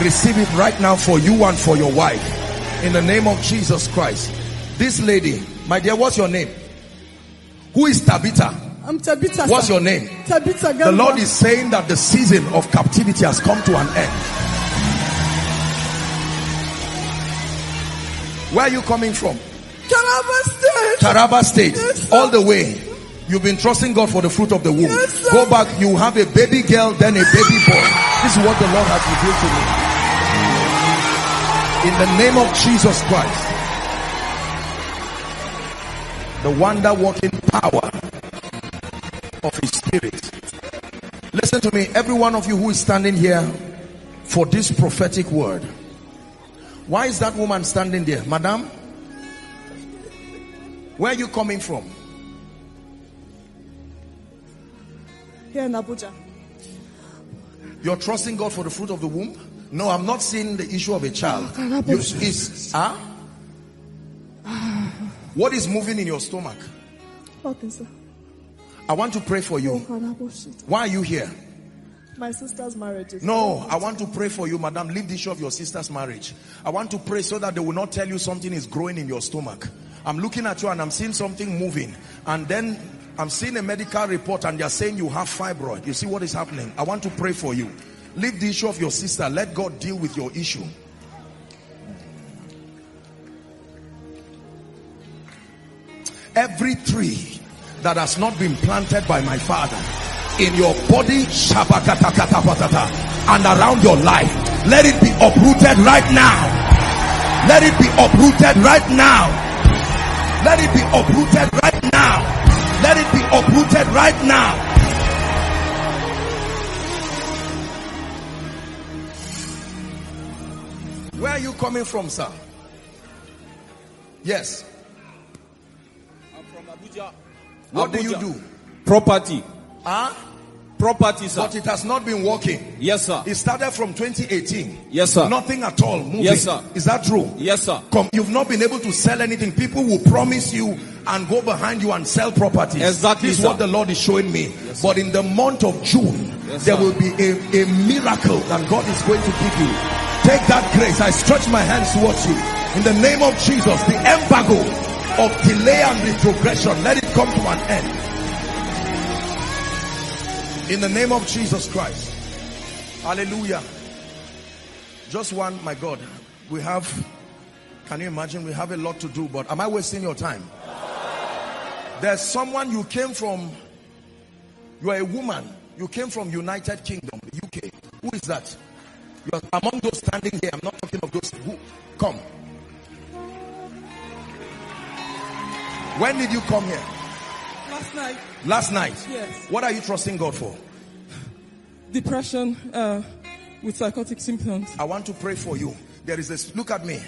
[SPEAKER 1] receive it right now for you and for your wife in the name of Jesus Christ this lady my dear what's your name who is Tabitha I'm Tabitha what's your name Tabitha Gamba. the Lord is saying that the season of captivity has come to an end where are you coming from Taraba State. Taraba State. Yes, all the way. You've been trusting God for the fruit of the womb. Yes, Go back. You have a baby girl, then a baby boy. This is what the Lord has revealed to me. In the name of Jesus Christ, the wonder working power of His Spirit. Listen to me, every one of you who is standing here for this prophetic word. Why is that woman standing there? Madam, where are you coming from?
[SPEAKER 2] Here in Abuja.
[SPEAKER 1] You're trusting God for the fruit of the womb? No, I'm not seeing the issue of a child. Oh, you, is, huh? What is moving in your stomach? Nothing, sir. I want to pray for you. Oh, Why are you here?
[SPEAKER 2] My sister's marriage. no,
[SPEAKER 1] I want to pray for you, madam. Leave the issue of your sister's marriage. I want to pray so that they will not tell you something is growing in your stomach. I'm looking at you and I'm seeing something moving. And then I'm seeing a medical report and they're saying you have fibroid. You see what is happening? I want to pray for you. Leave the issue of your sister. Let God deal with your issue. Every tree that has not been planted by my father in your body and around your life, let it be uprooted right now. Let it be uprooted right now let it be uprooted right now. Let it be uprooted right now. Where are you coming from, sir? Yes. I'm from Abuja. What Abuja. do you do? Property. Huh? property, sir. But it has not been working. Yes, sir. It started from 2018. Yes, sir. Nothing at all moving. Yes, sir. Is that true? Yes, sir. Come, you've not been able to sell anything. People will promise you and go behind you and sell properties. Exactly. This is what the Lord is showing me. Yes, but in the month of June, yes, there will be a, a miracle that God is going to give you. Take that grace. I stretch my hands towards you. In the name of Jesus, the embargo of delay and retrogression, let it come to an end. In the name of Jesus Christ. Hallelujah. Just one, my God. We have, can you imagine? We have a lot to do, but am I wasting your time? There's someone you came from, you are a woman, you came from United Kingdom, UK. Who is that? You are among those standing here. I'm not talking of those who come. When did you come here? Last night. Last night? Yes. What are you trusting God for? Depression uh, with psychotic symptoms. I want to pray for you. There is this. Look at me.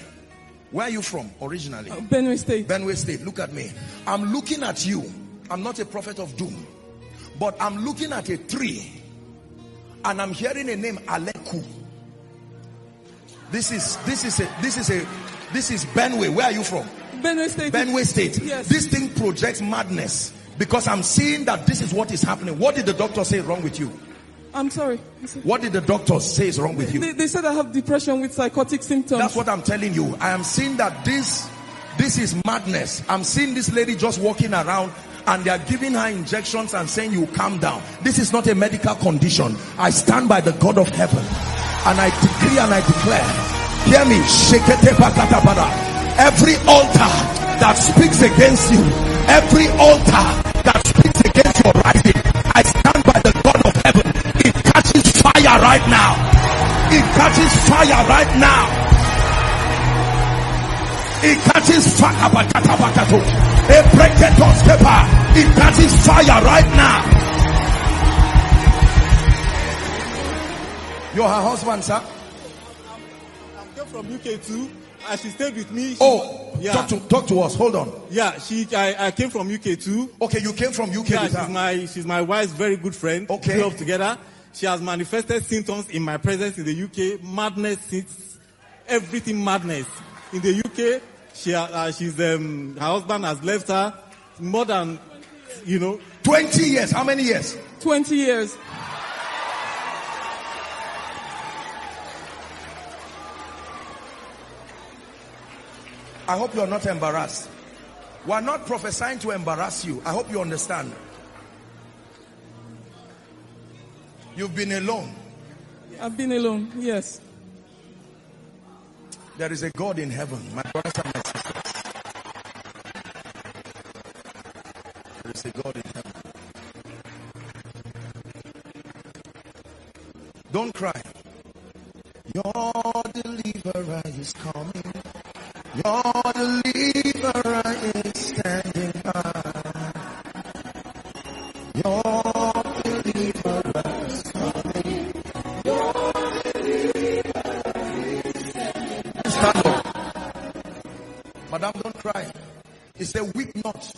[SPEAKER 1] Where are you from originally? Uh, Benue State. Benue State. Look at me. I'm looking at you. I'm not a prophet of doom, but I'm looking at a tree and I'm hearing a name Aleku. This is this is a this is a this is Benue. Where are you from? Benue State. Benue State. Yes. This thing projects madness. Because I'm seeing that this is what is happening. What did the doctor say wrong with you? I'm sorry. What did the doctor say is wrong with you? They, they, said I have depression with psychotic symptoms. That's what I'm telling you. I am seeing that this, this is madness. I'm seeing this lady just walking around and they are giving her injections and saying you calm down. This is not a medical condition. I stand by the God of heaven and I decree and I declare. Hear me. Every altar that speaks against you Every altar that speaks against your rising, I stand by the God of heaven. It catches fire right now. It catches fire right now. It catches fire. It catches fire right now. You're her husband, sir? I'm, i from UK too uh, she stayed with me. She, oh, yeah. Talk to, talk to us. Hold on. Yeah, she. I, I came from UK too. Okay, you came from UK. Yeah, she's her. my she's my wife's very good friend. Okay, we grew up together. She has manifested symptoms in my presence in the UK. Madness, since everything madness in the UK. She uh, uh, she's um, her husband has left her more than you know. Twenty years. How many years? Twenty years. I hope you're not embarrassed. We're not prophesying to embarrass you. I hope you understand. You've been alone. I've been alone, yes. There is a God in heaven, my brothers and my sisters. There is a God in heaven. Don't cry. Your deliverer is coming. Your deliverer is standing by. Your
[SPEAKER 3] deliverer is coming.
[SPEAKER 1] Your deliverer
[SPEAKER 3] is standing by. Stand up.
[SPEAKER 1] Madam, don't cry. He said, weep not.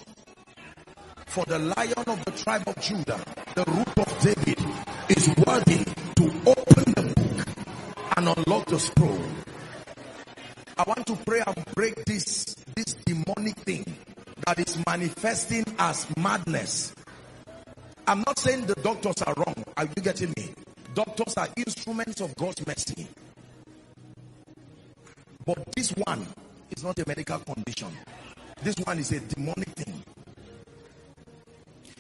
[SPEAKER 1] For the lion of the tribe of Judah, the root of David, is worthy to open the book and unlock the scroll. I want to pray and break this, this demonic thing that is manifesting as madness. I'm not saying the doctors are wrong. Are you getting me? Doctors are instruments of God's mercy. But this one is not a medical condition. This one is a demonic thing.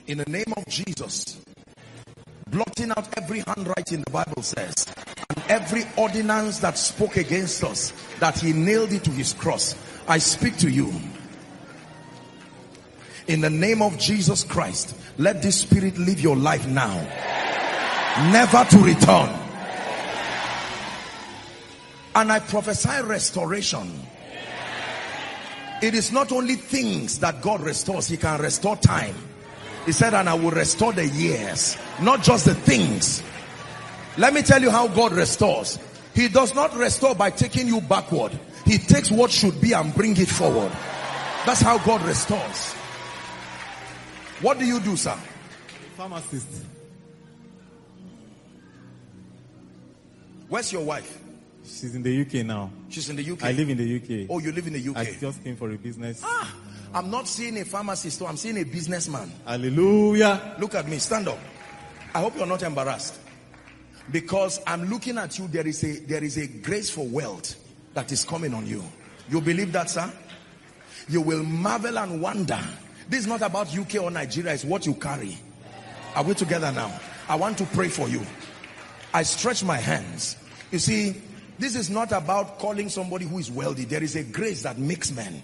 [SPEAKER 1] In the name of Jesus, blotting out every handwriting, the Bible says, and every ordinance that spoke against us, that he nailed it to his cross. I speak to you. In the name of Jesus Christ, let this spirit live your life now. Never to return. And I prophesy restoration. It is not only things that God restores, he can restore time. He said, and I will restore the years, not just the things. Let me tell you how God restores. He does not restore by taking you backward. He takes what should be and bring it forward. That's how God restores. What do you do, sir? Pharmacist. Where's your wife? She's in the UK now. She's in the UK. I live in the UK. Oh, you live in the UK. I just came for a business. Ah. I'm not seeing a pharmacist, I'm seeing a businessman. Hallelujah. Look at me. Stand up. I hope you're not embarrassed. Because I'm looking at you, there is a there is a grace for wealth that is coming on you. You believe that, sir? You will marvel and wonder. This is not about UK or Nigeria, it's what you carry. Are we together now? I want to pray for you. I stretch my hands. You see, this is not about calling somebody who is wealthy. There is a grace that makes men.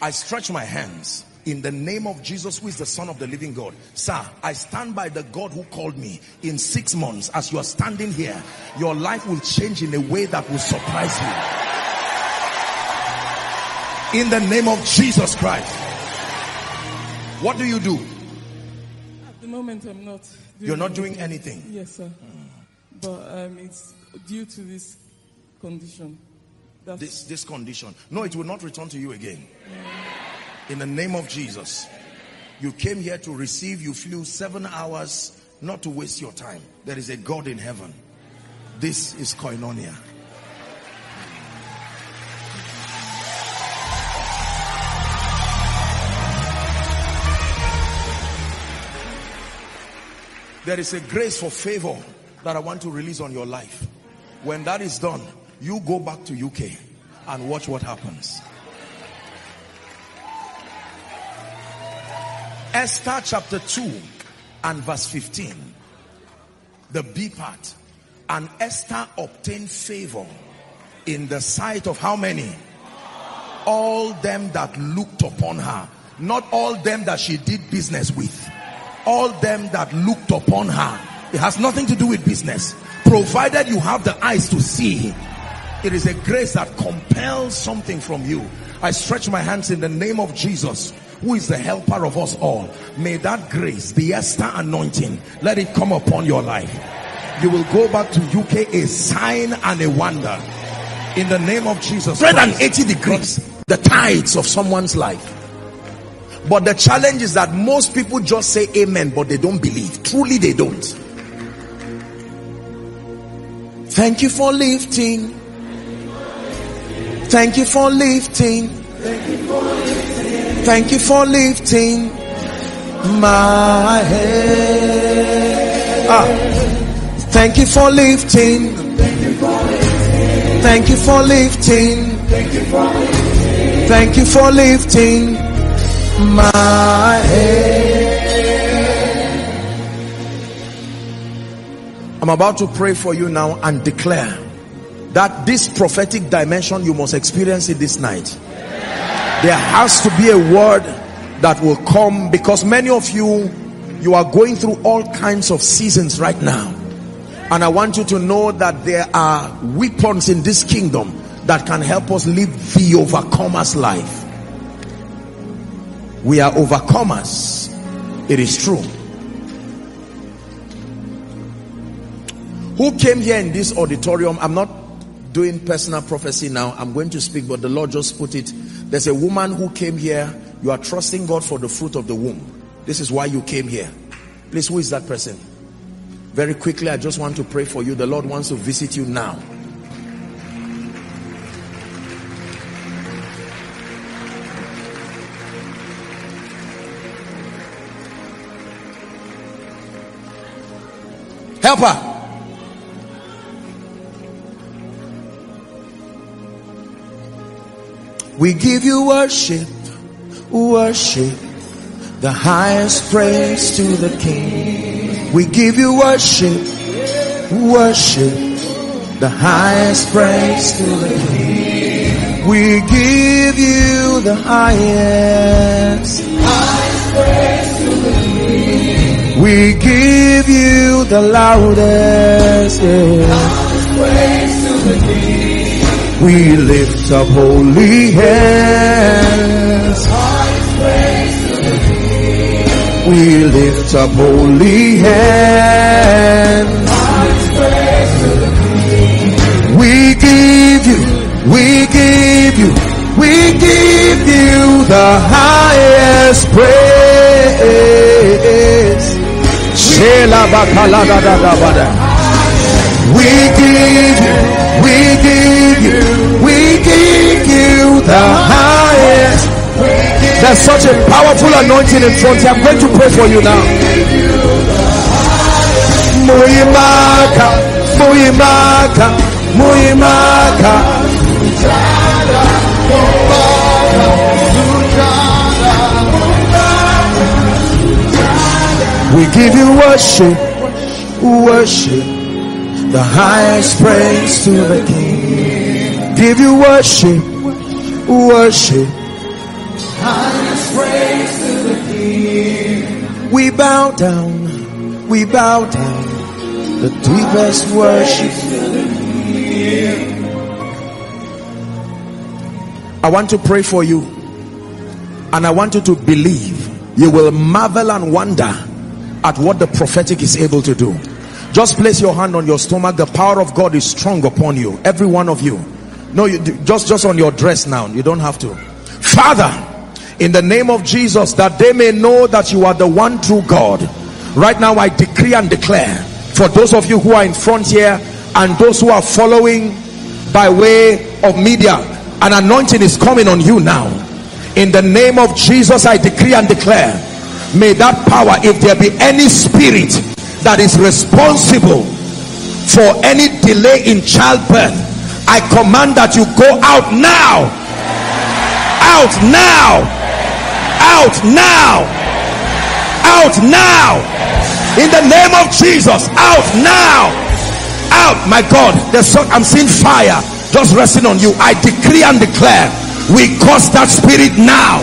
[SPEAKER 1] I stretch my hands in the name of Jesus, who is the Son of the living God. Sir, I stand by the God who called me. In six months, as you are standing here, your life will change in a way that will surprise you. In the name of Jesus Christ. What do you do?
[SPEAKER 4] At the moment, I'm not.
[SPEAKER 1] You're not anything. doing anything?
[SPEAKER 4] Yes, sir. Mm. But um, it's due to this condition
[SPEAKER 1] this, this condition. No, it will not return to you again. In the name of Jesus. You came here to receive, you flew seven hours not to waste your time. There is a God in heaven. This is koinonia. There is a grace for favor that I want to release on your life. When that is done, you go back to UK and watch what happens. Esther chapter 2 and verse 15. The B part. And Esther obtained favor in the sight of how many? All them that looked upon her. Not all them that she did business with. All them that looked upon her. It has nothing to do with business. Provided you have the eyes to see it is a grace that compels something from you. I stretch my hands in the name of Jesus who is the helper of us all. May that grace, the Esther anointing, let it come upon your life. You will go back to UK a sign and a wonder. In the name of Jesus. 180 degrees, the tides of someone's life. But the challenge is that most people just say amen, but they don't believe. Truly, they don't. Thank you for lifting Thank you for lifting. Thank you for lifting my head. Ah. Thank you for lifting. Thank you for lifting. Thank you for lifting my head. I'm about to pray for you now and declare that this prophetic dimension you must experience it this night there has to be a word that will come because many of you you are going through all kinds of seasons right now and I want you to know that there are weapons in this kingdom that can help us live the overcomer's life we are overcomers it is true who came here in this auditorium i'm not doing personal prophecy now. I'm going to speak, but the Lord just put it. There's a woman who came here. You are trusting God for the fruit of the womb. This is why you came here. Please, who is that person? Very quickly, I just want to pray for you. The Lord wants to visit you now. Help her. We give you worship, worship, the highest praise to the King. We give you worship, worship, the highest praise to the King. We give you the highest, highest praise to the King. We give you the loudest, yeah.
[SPEAKER 3] praise to the King.
[SPEAKER 1] We lift up holy hands. We lift up holy hands. We give you, we give you, we give you the highest praise. We give you, we the highest. There's such a powerful anointing in front. I'm going to pray for you now. Muimaka, Muimaka, Muimaka. We give you worship, worship the highest praise to the King. Give you worship, worship.
[SPEAKER 3] Highest praise to the King.
[SPEAKER 1] We bow down, we bow down. The deepest worship worship. The I want to pray for you. And I want you to believe. You will marvel and wonder at what the prophetic is able to do. Just place your hand on your stomach. The power of God is strong upon you. Every one of you. No, you just just on your dress now. You don't have to. Father, in the name of Jesus, that they may know that you are the one true God. Right now, I decree and declare for those of you who are in front here and those who are following by way of media, an anointing is coming on you now. In the name of Jesus, I decree and declare, may that power, if there be any spirit that is responsible for any delay in childbirth, I command that you go out now. Out now. Out now. Out now. In the name of Jesus. Out now. Out. My God. There's so, I'm seeing fire just resting on you. I decree and declare. We cause that spirit now.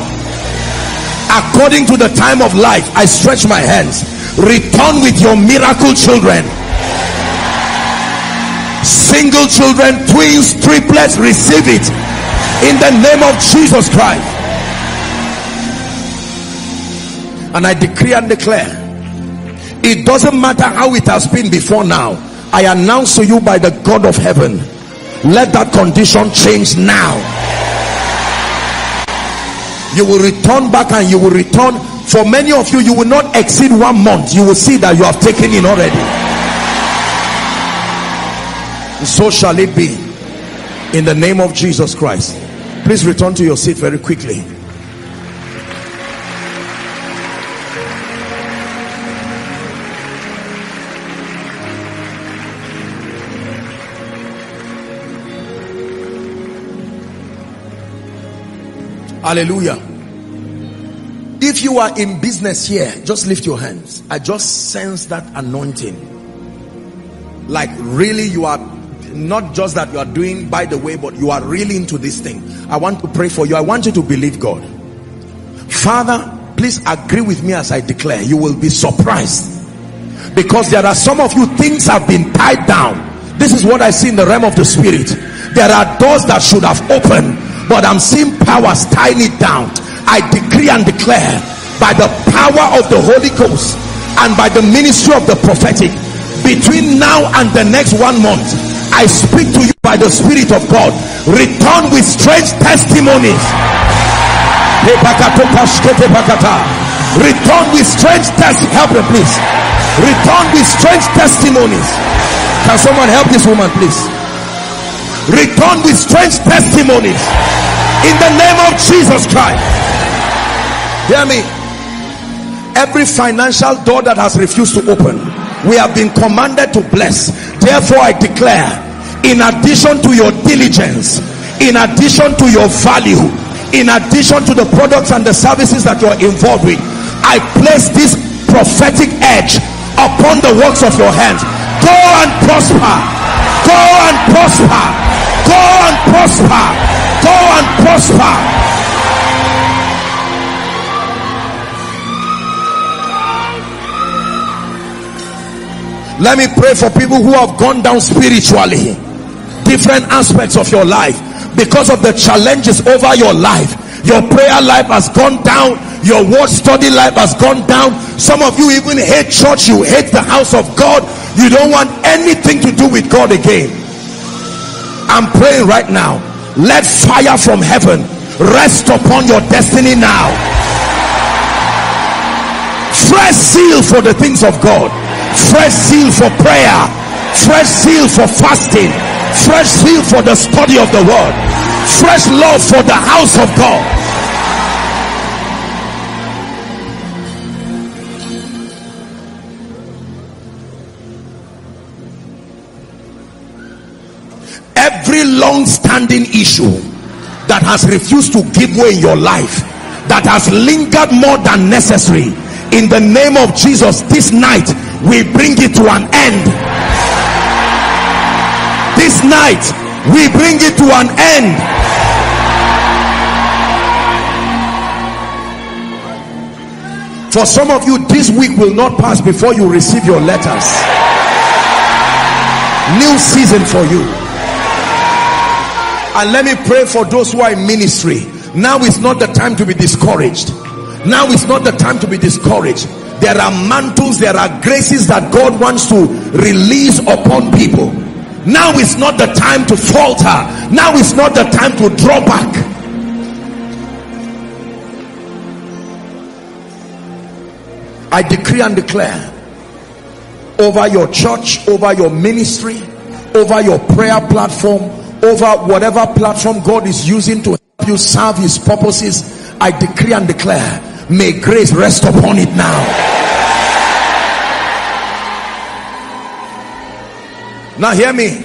[SPEAKER 1] According to the time of life, I stretch my hands. Return with your miracle children single children, twins, triplets, receive it in the name of Jesus Christ. And I decree and declare it doesn't matter how it has been before now. I announce to you by the God of heaven, let that condition change now. You will return back and you will return. For many of you, you will not exceed one month. You will see that you have taken in already so shall it be in the name of Jesus Christ please return to your seat very quickly Hallelujah. If you are in business here, just lift your hands. I just sense that anointing. Like really you are not just that you are doing by the way, but you are really into this thing. I want to pray for you. I want you to believe God. Father, please agree with me as I declare. You will be surprised. Because there are some of you, things have been tied down. This is what I see in the realm of the spirit. There are doors that should have opened, but I'm seeing powers tying it down. I decree and declare by the power of the Holy Ghost and by the ministry of the prophetic between now and the next one month I speak to you by the Spirit of God return with strange testimonies return with strange test help me please return with strange testimonies can someone help this woman please return with strange testimonies in the name of Jesus Christ hear me every financial door that has refused to open we have been commanded to bless therefore i declare in addition to your diligence in addition to your value in addition to the products and the services that you are involved with i place this prophetic edge upon the works of your hands go and prosper go and prosper go and prosper go and prosper Let me pray for people who have gone down spiritually. Different aspects of your life. Because of the challenges over your life. Your prayer life has gone down. Your word study life has gone down. Some of you even hate church. You hate the house of God. You don't want anything to do with God again. I'm praying right now. Let fire from heaven rest upon your destiny now. Fresh seal for the things of God fresh zeal for prayer, fresh zeal for fasting, fresh zeal for the study of the word, fresh love for the house of God. Every long standing issue that has refused to give way in your life, that has lingered more than necessary, in the name of Jesus this night we bring it to an end this night we bring it to an end for some of you this week will not pass before you receive your letters new season for you and let me pray for those who are in ministry now is not the time to be discouraged now is not the time to be discouraged. There are mantles, there are graces that God wants to release upon people. Now is not the time to falter. Now is not the time to draw back. I decree and declare over your church, over your ministry, over your prayer platform, over whatever platform God is using to help you serve his purposes. I decree and declare May grace rest upon it now. Now, hear me.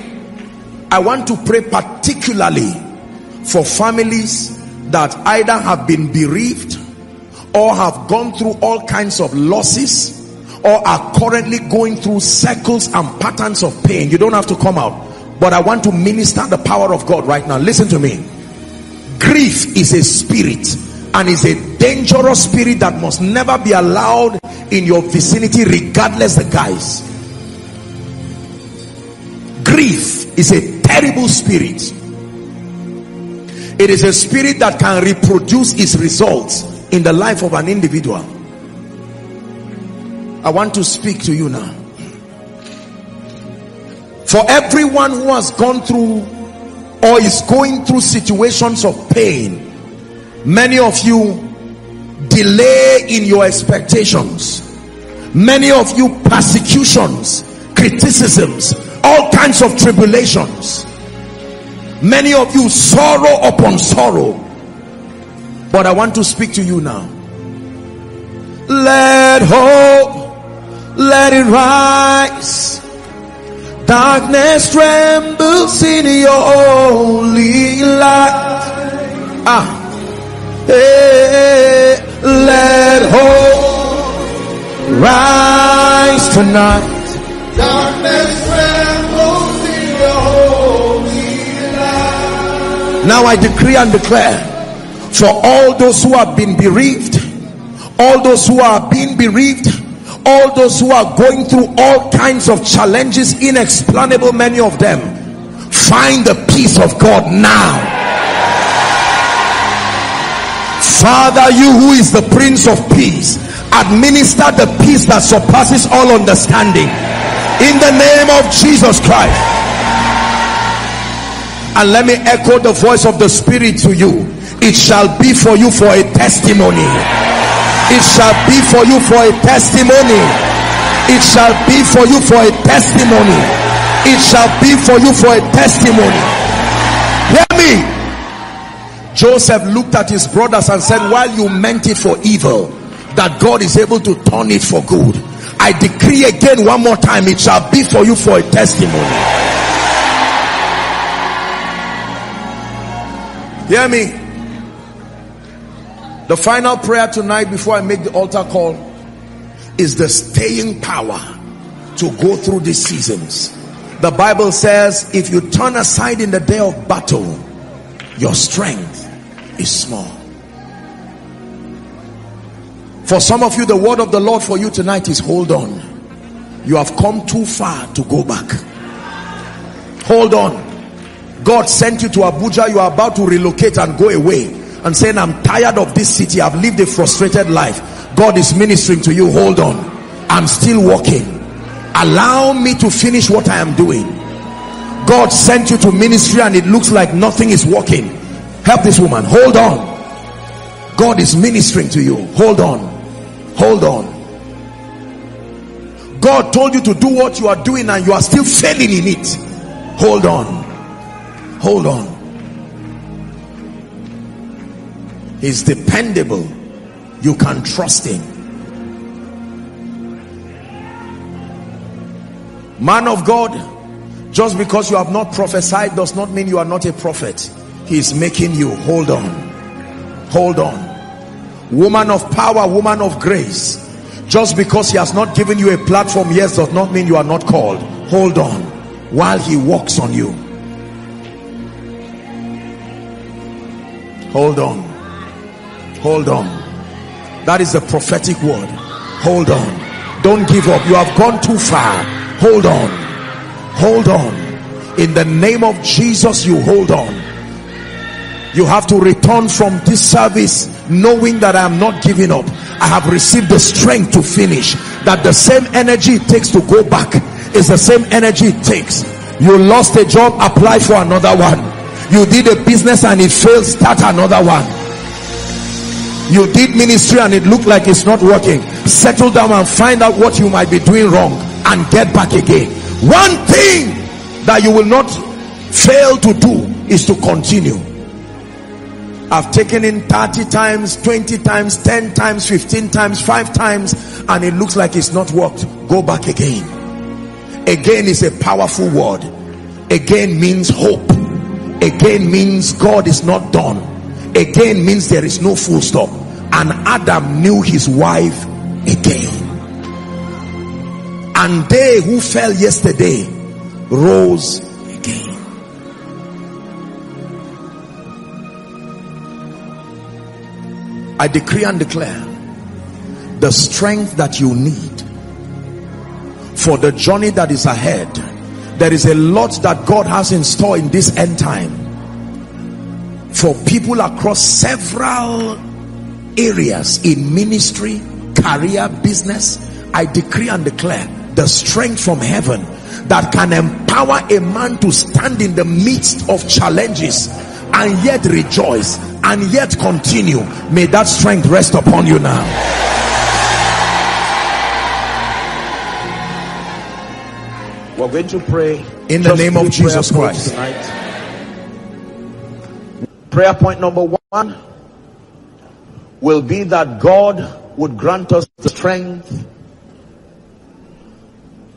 [SPEAKER 1] I want to pray particularly for families that either have been bereaved or have gone through all kinds of losses or are currently going through circles and patterns of pain. You don't have to come out, but I want to minister the power of God right now. Listen to me. Grief is a spirit and is a dangerous spirit that must never be allowed in your vicinity regardless the grief is a terrible spirit it is a spirit that can reproduce its results in the life of an individual i want to speak to you now for everyone who has gone through or is going through situations of pain Many of you delay in your expectations. Many of you persecutions, criticisms, all kinds of tribulations. Many of you sorrow upon sorrow. But I want to speak to you now. Let hope, let it rise. Darkness trembles in your holy light. Ah let hope rise tonight. Darkness trembles in your holy light. Now I decree and declare for all those who have been bereaved, all those who are being bereaved, all those who are going through all kinds of challenges, inexplicable, many of them, find the peace of God now. Father, you who is the Prince of Peace, administer the peace that surpasses all understanding. In the name of Jesus Christ. And let me echo the voice of the Spirit to you. It shall be for you for a testimony. It shall be for you for a testimony. It shall be for you for a testimony. It shall be for you for a testimony. Hear me. Joseph looked at his brothers and said, while you meant it for evil, that God is able to turn it for good. I decree again one more time, it shall be for you for a testimony. Hear me. The final prayer tonight before I make the altar call is the staying power to go through these seasons. The Bible says, if you turn aside in the day of battle, your strength is small. For some of you, the word of the Lord for you tonight is hold on. You have come too far to go back. Hold on. God sent you to Abuja. You are about to relocate and go away. And saying, I'm tired of this city. I've lived a frustrated life. God is ministering to you. Hold on. I'm still walking. Allow me to finish what I am doing. God sent you to ministry and it looks like nothing is working. Help this woman. Hold on. God is ministering to you. Hold on. Hold on. God told you to do what you are doing and you are still failing in it. Hold on. Hold on. He's dependable. You can trust him. Man of God, just because you have not prophesied does not mean you are not a prophet he's making you hold on hold on woman of power woman of grace just because he has not given you a platform yes does not mean you are not called hold on while he walks on you hold on hold on that is the prophetic word hold on don't give up you have gone too far hold on hold on in the name of jesus you hold on you have to return from this service knowing that I am not giving up. I have received the strength to finish. That the same energy it takes to go back is the same energy it takes. You lost a job, apply for another one. You did a business and it failed, start another one. You did ministry and it looked like it's not working. Settle down and find out what you might be doing wrong and get back again. One thing that you will not fail to do is to continue I've taken in 30 times, 20 times, 10 times, 15 times, 5 times, and it looks like it's not worked. Go back again. Again is a powerful word. Again means hope. Again means God is not done. Again means there is no full stop. And Adam knew his wife again. And they who fell yesterday rose I decree and declare the strength that you need for the journey that is ahead. There is a lot that God has in store in this end time for people across several areas in ministry, career, business. I decree and declare the strength from heaven that can empower a man to stand in the midst of challenges and yet rejoice and yet continue. May that strength rest upon you now. We're going to pray
[SPEAKER 3] in the name of Jesus Christ.
[SPEAKER 1] Tonight. Prayer point number one will be that God would grant us the strength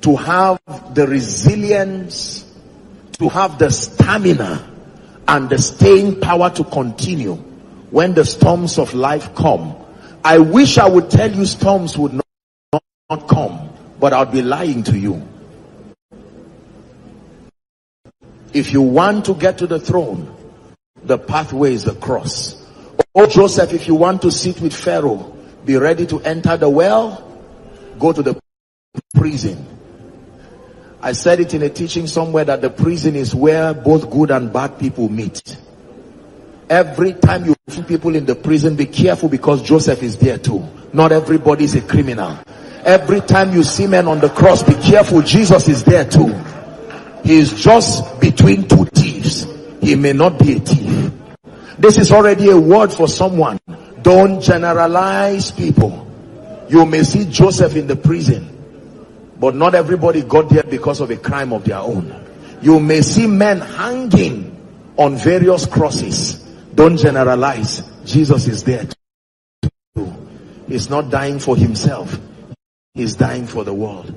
[SPEAKER 1] to have the resilience, to have the stamina and the staying power to continue when the storms of life come. I wish I would tell you storms would not, not, not come, but I'll be lying to you. If you want to get to the throne, the pathway is the cross. Oh, Joseph, if you want to sit with Pharaoh, be ready to enter the well, go to the prison. I said it in a teaching somewhere that the prison is where both good and bad people meet. Every time you see people in the prison, be careful because Joseph is there too. Not everybody is a criminal. Every time you see men on the cross, be careful. Jesus is there too. He is just between two thieves. He may not be a thief. This is already a word for someone. Don't generalize people. You may see Joseph in the prison but not everybody got there because of a crime of their own. You may see men hanging on various crosses. Don't generalize. Jesus is there too. He's not dying for himself. He's dying for the world.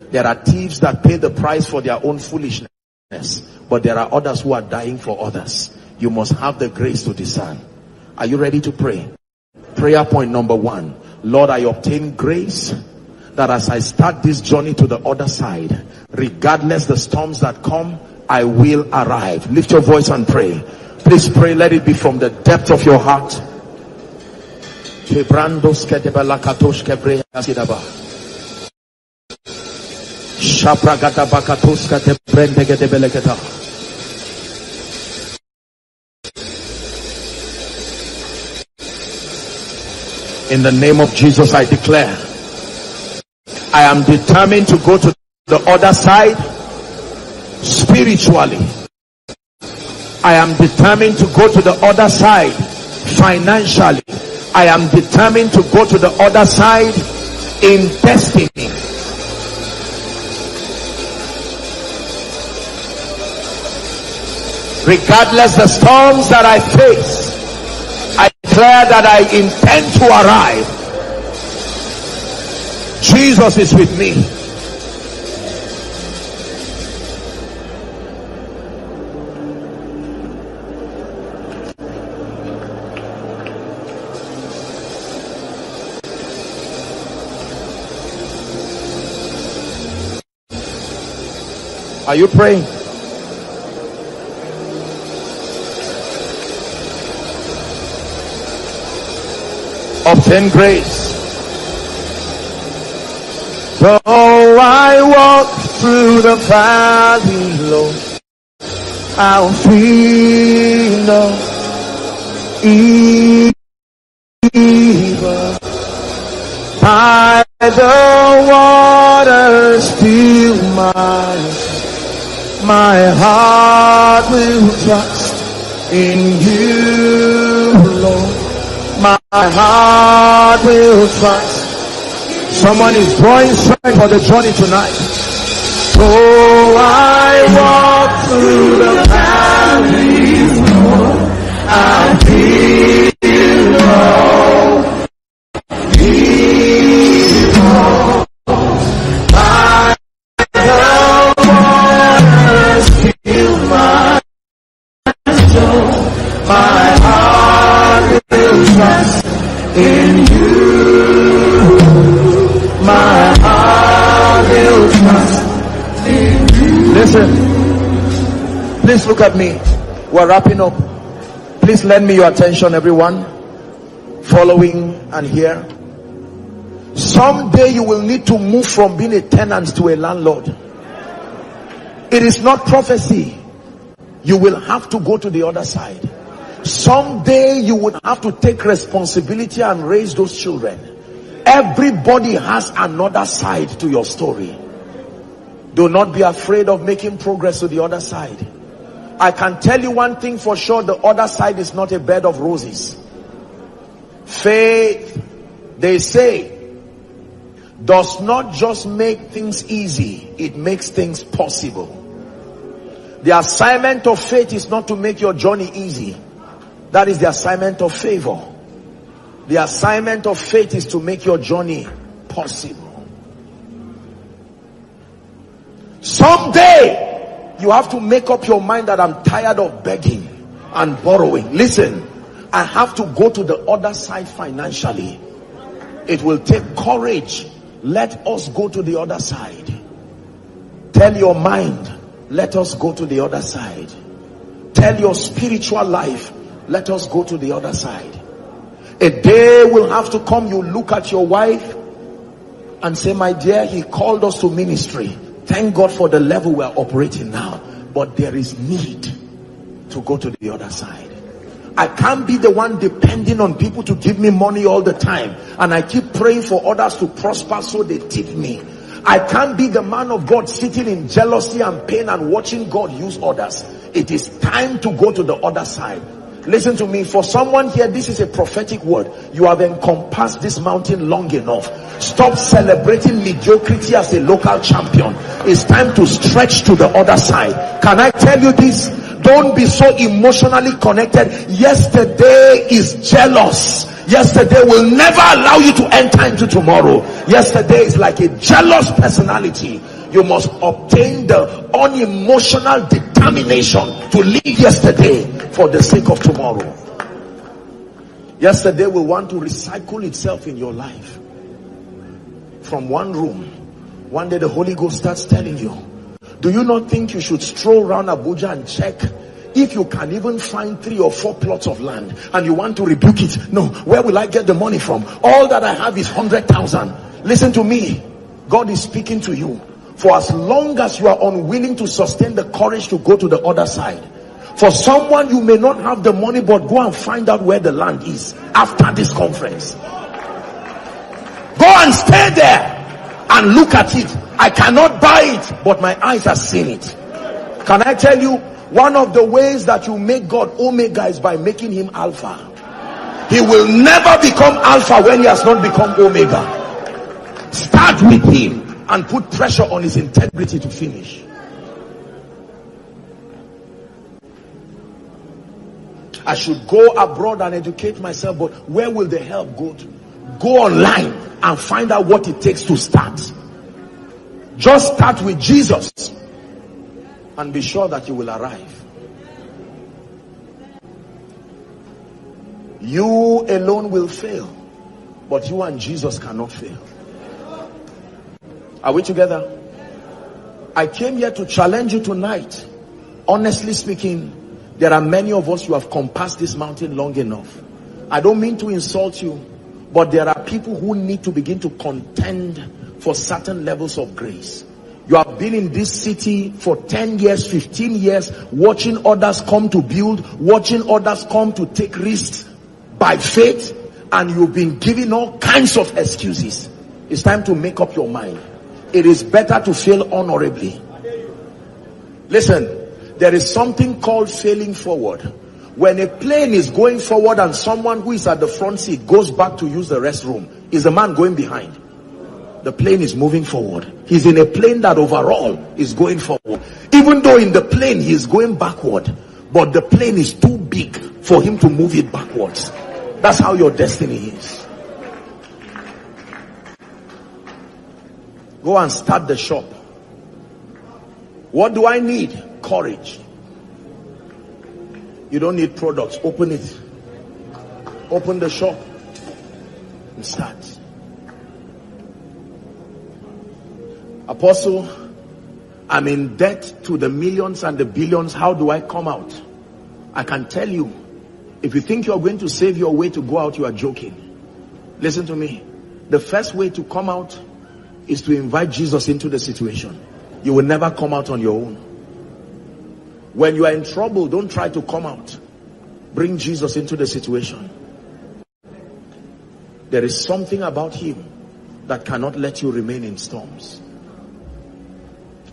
[SPEAKER 1] There are thieves that pay the price for their own foolishness. But there are others who are dying for others. You must have the grace to discern. Are you ready to pray? Prayer point number one. Lord, I obtain grace that as I start this journey to the other side, regardless the storms that come, I will arrive. Lift your voice and pray. Please pray. Let it be from the depth of your heart. In the name of Jesus, I declare I am determined to go to the other side spiritually. I am determined to go to the other side financially. I am determined to go to the other side in destiny. Regardless the storms that I face, I declare that I intend to arrive Jesus is with me. Are you praying? Obtain grace. Though I walk through the valley
[SPEAKER 3] Lord, I'll fear no evil. By the waters still my my heart will trust in you,
[SPEAKER 1] Lord. My heart will trust Someone is drawing strength for the journey tonight. Oh, I walk through the valley, Lord.
[SPEAKER 3] I feel Lord.
[SPEAKER 1] look at me. We're wrapping up. Please lend me your attention, everyone. Following and here. Someday you will need to move from being a tenant to a landlord. It is not prophecy. You will have to go to the other side. Someday you would have to take responsibility and raise those children. Everybody has another side to your story. Do not be afraid of making progress to the other side. I can tell you one thing for sure, the other side is not a bed of roses. Faith, they say, does not just make things easy, it makes things possible. The assignment of faith is not to make your journey easy. That is the assignment of favor. The assignment of faith is to make your journey possible. Someday, you have to make up your mind that I'm tired of begging and borrowing. Listen, I have to go to the other side financially. It will take courage. Let us go to the other side. Tell your mind, let us go to the other side. Tell your spiritual life, let us go to the other side. A day will have to come, you look at your wife and say, my dear, he called us to ministry. Thank God for the level we are operating now. But there is need to go to the other side. I can't be the one depending on people to give me money all the time. And I keep praying for others to prosper so they tip me. I can't be the man of God sitting in jealousy and pain and watching God use others. It is time to go to the other side. Listen to me. For someone here, this is a prophetic word. You have encompassed this mountain long enough. Stop celebrating mediocrity as a local champion. It's time to stretch to the other side. Can I tell you this? Don't be so emotionally connected. Yesterday is jealous. Yesterday will never allow you to enter into tomorrow. Yesterday is like a jealous personality you must obtain the unemotional determination to leave yesterday for the sake of tomorrow. Yesterday will want to recycle itself in your life. From one room, one day the Holy Ghost starts telling you, do you not think you should stroll around Abuja and check if you can even find three or four plots of land and you want to rebuke it? No, where will I get the money from? All that I have is 100,000. Listen to me. God is speaking to you. For as long as you are unwilling to sustain the courage to go to the other side, for someone you may not have the money, but go and find out where the land is after this conference. Go and stay there and look at it. I cannot buy it, but my eyes have seen it. Can I tell you, one of the ways that you make God Omega is by making him Alpha. He will never become Alpha when he has not become Omega. Start with him and put pressure on his integrity to finish. I should go abroad and educate myself, but where will the help go to? Go online and find out what it takes to start. Just start with Jesus and be sure that you will arrive. You alone will fail, but you and Jesus cannot fail. Are we together? I came here to challenge you tonight. Honestly speaking, there are many of us who have compassed this mountain long enough. I don't mean to insult you, but there are people who need to begin to contend for certain levels of grace. You have been in this city for 10 years, 15 years, watching others come to build, watching others come to take risks by faith, and you've been giving all kinds of excuses. It's time to make up your mind. It is better to fail honorably. Listen, there is something called failing forward. When a plane is going forward and someone who is at the front seat goes back to use the restroom, is the man going behind? The plane is moving forward. He's in a plane that overall is going forward. Even though in the plane he is going backward, but the plane is too big for him to move it backwards. That's how your destiny is. Go and start the shop. What do I need? Courage. You don't need products. Open it. Open the shop and start. Apostle, I'm in debt to the millions and the billions. How do I come out? I can tell you, if you think you're going to save your way to go out, you are joking. Listen to me. The first way to come out is to invite Jesus into the situation. You will never come out on your own. When you are in trouble, don't try to come out. Bring Jesus into the situation. There is something about him that cannot let you remain in storms.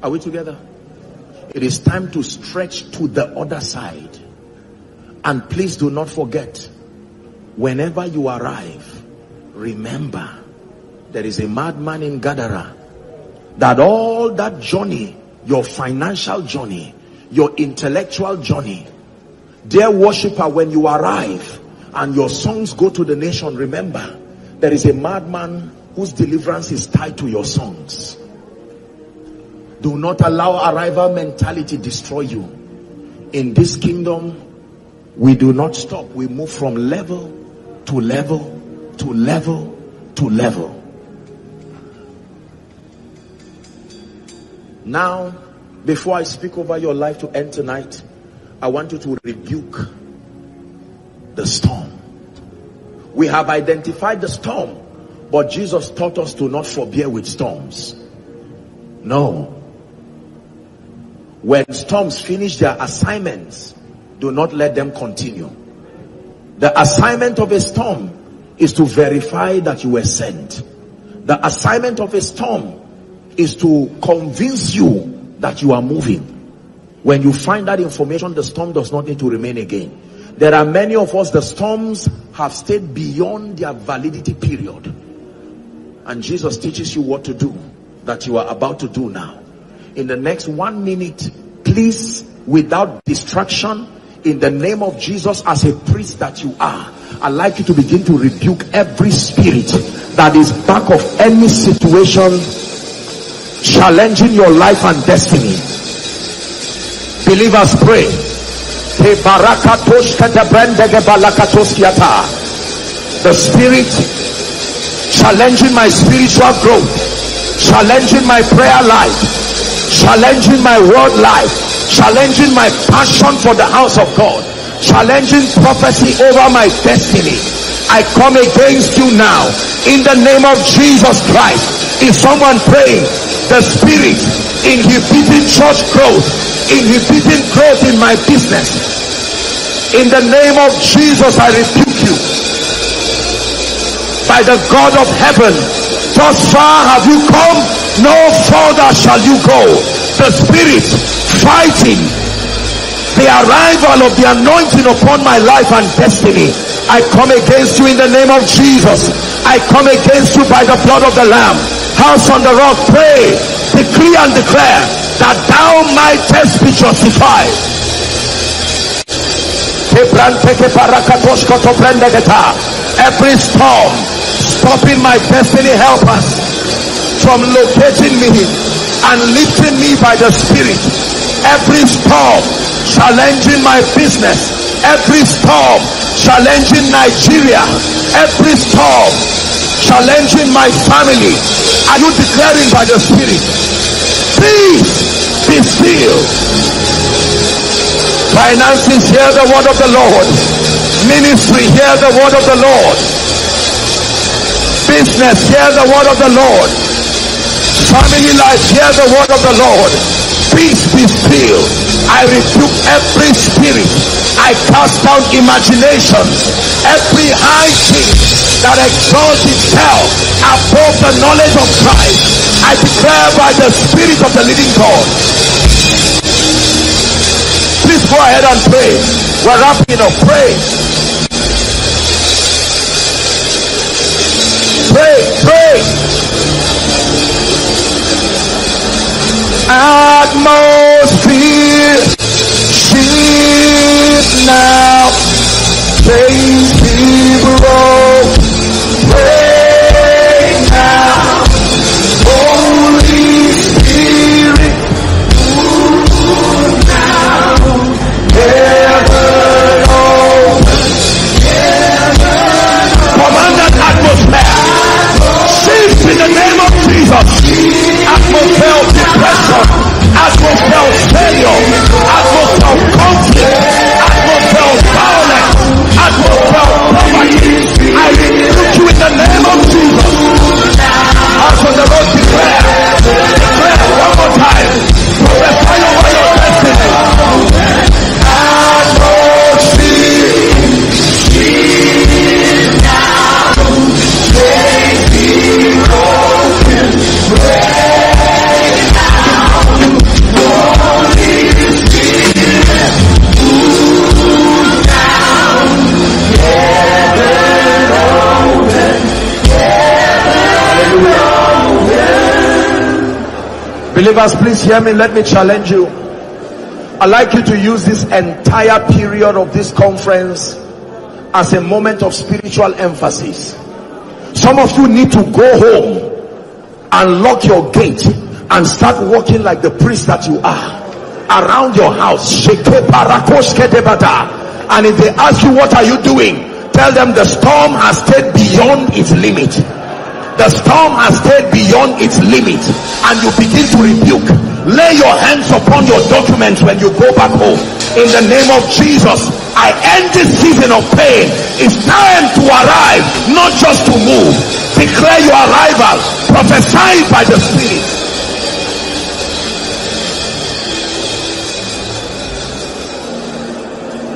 [SPEAKER 1] Are we together? It is time to stretch to the other side. And please do not forget, whenever you arrive, remember there is a madman in Gadara that all that journey, your financial journey, your intellectual journey, dear worshiper, when you arrive and your songs go to the nation, remember, there is a madman whose deliverance is tied to your songs. Do not allow arrival mentality destroy you. In this kingdom, we do not stop. We move from level to level to level to level. Now, before I speak over your life to end tonight, I want you to rebuke the storm. We have identified the storm, but Jesus taught us to not forbear with storms. No. When storms finish their assignments, do not let them continue. The assignment of a storm is to verify that you were sent. The assignment of a storm is to convince you that you are moving. When you find that information, the storm does not need to remain again. There are many of us, the storms have stayed beyond their validity period. And Jesus teaches you what to do, that you are about to do now. In the next one minute, please, without distraction, in the name of Jesus, as a priest that you are, I'd like you to begin to rebuke every spirit that is back of any situation challenging your life and destiny. Believers pray. The spirit challenging my spiritual growth, challenging my prayer life, challenging my word life, challenging my passion for the house of God, challenging prophecy over my destiny. I come against you now in the name of Jesus Christ. Is someone praying? the spirit inhibiting church growth, inhibiting growth in my business. In the name of Jesus, I rebuke you. By the God of heaven, thus far have you come, no further shall you go. The spirit fighting the arrival of the anointing upon my life and destiny. I come against you in the name of Jesus. I come against you by the blood of the Lamb house on the rock, pray, decree and declare that thou mightest be justified. Every storm stopping my destiny, help us from locating me and lifting me by the Spirit. Every storm challenging my business, every storm challenging Nigeria, every storm challenging my family. Are you declaring by the Spirit? Peace be still. Finances, hear the word of the Lord. Ministry, hear the word of the Lord. Business, hear the word of the Lord. Family life, hear the word of the Lord. Peace be still. I rebuke every spirit I cast down imaginations, every high thing that exalts itself above the knowledge of Christ. I declare by the Spirit of the living God. Please go ahead and pray. We're wrapping up. Pray. Pray, pray.
[SPEAKER 3] Atmosphere. Receive now. Praise be broke. now. Holy Spirit, move now. Heaven open.
[SPEAKER 1] Command that atmosphere. Shift in the name of Jesus. Atmosphere of depression. Believers, please hear me. Let me challenge you. I'd like you to use this entire period of this conference as a moment of spiritual emphasis. Some of you need to go home and lock your gate and start walking like the priest that you are around your house. And if they ask you, what are you doing? Tell them the storm has stayed beyond its limit the storm has stayed beyond its limit and you begin to rebuke lay your hands upon your documents when you go back home in the name of jesus i end this season of pain it's time to arrive not just to move declare your arrival prophesy by the spirit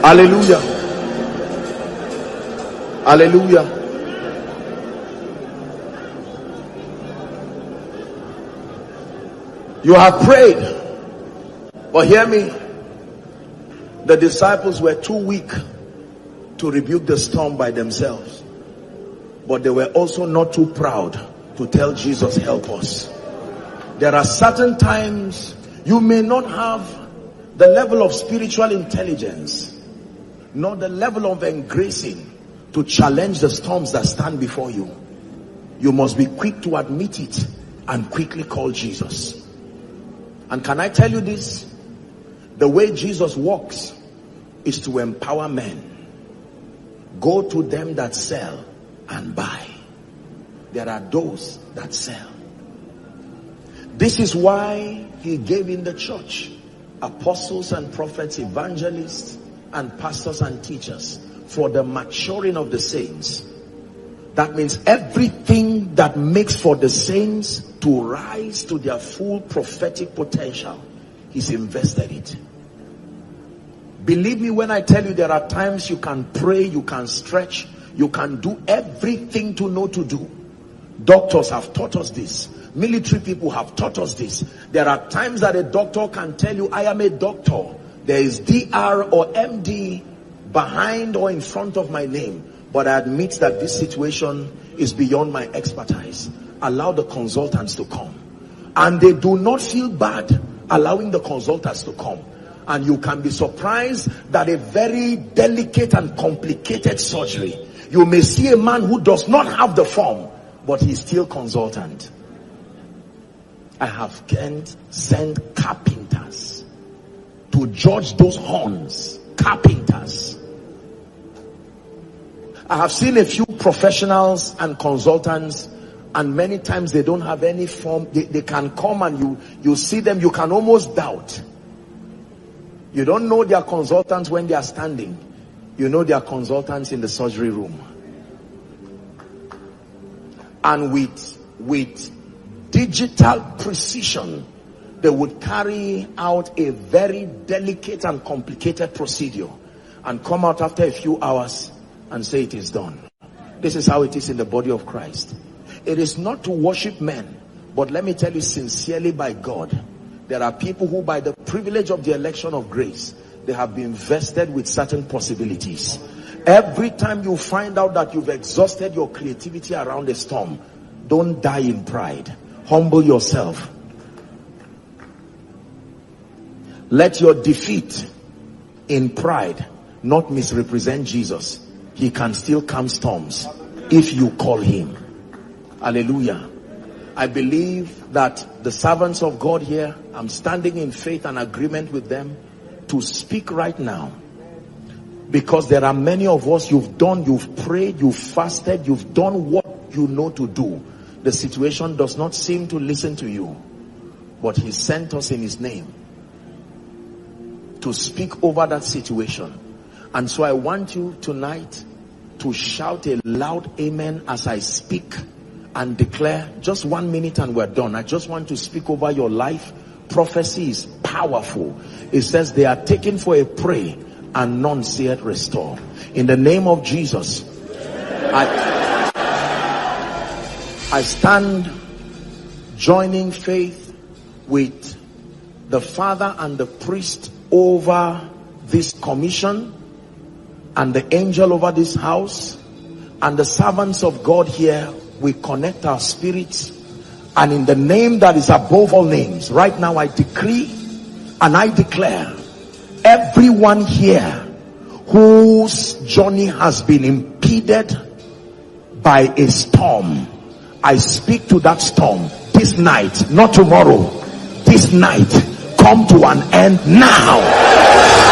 [SPEAKER 1] hallelujah hallelujah You have prayed. But hear me. The disciples were too weak to rebuke the storm by themselves. But they were also not too proud to tell Jesus, help us. There are certain times you may not have the level of spiritual intelligence, nor the level of engracing to challenge the storms that stand before you. You must be quick to admit it and quickly call Jesus. And can I tell you this? The way Jesus walks is to empower men. Go to them that sell and buy. There are those that sell. This is why he gave in the church apostles and prophets, evangelists and pastors and teachers for the maturing of the saints that means everything that makes for the saints to rise to their full prophetic potential, he's invested it. Believe me when I tell you there are times you can pray, you can stretch, you can do everything to know to do. Doctors have taught us this. Military people have taught us this. There are times that a doctor can tell you, I am a doctor. There is DR or MD behind or in front of my name. But I admit that this situation is beyond my expertise. Allow the consultants to come. And they do not feel bad allowing the consultants to come. And you can be surprised that a very delicate and complicated surgery. You may see a man who does not have the form, but he's still consultant. I have sent carpenters to judge those horns. Carpenters I have seen a few professionals and consultants and many times they don't have any form. They, they can come and you, you see them, you can almost doubt. You don't know their consultants when they are standing. You know their consultants in the surgery room. And with, with digital precision, they would carry out a very delicate and complicated procedure and come out after a few hours and say it is done. This is how it is in the body of Christ. It is not to worship men, but let me tell you sincerely by God, there are people who by the privilege of the election of grace, they have been vested with certain possibilities. Every time you find out that you've exhausted your creativity around a storm, don't die in pride. Humble yourself. Let your defeat in pride not misrepresent Jesus he can still calm storms if you call him. Hallelujah. I believe that the servants of God here, I'm standing in faith and agreement with them to speak right now. Because there are many of us, you've done, you've prayed, you've fasted, you've done what you know to do. The situation does not seem to listen to you. But he sent us in his name to speak over that situation. And so I want you tonight to shout a loud amen as I speak and declare just one minute and we're done. I just want to speak over your life. Prophecy is powerful. It says they are taken for a prey and none see it restored. In the name of Jesus, I, I stand joining faith with the father and the priest over this commission and the angel over this house and the servants of God here, we connect our spirits and in the name that is above all names, right now I decree and I declare everyone here whose journey has been impeded by a storm. I speak to that storm this night, not tomorrow, this night, come to an end now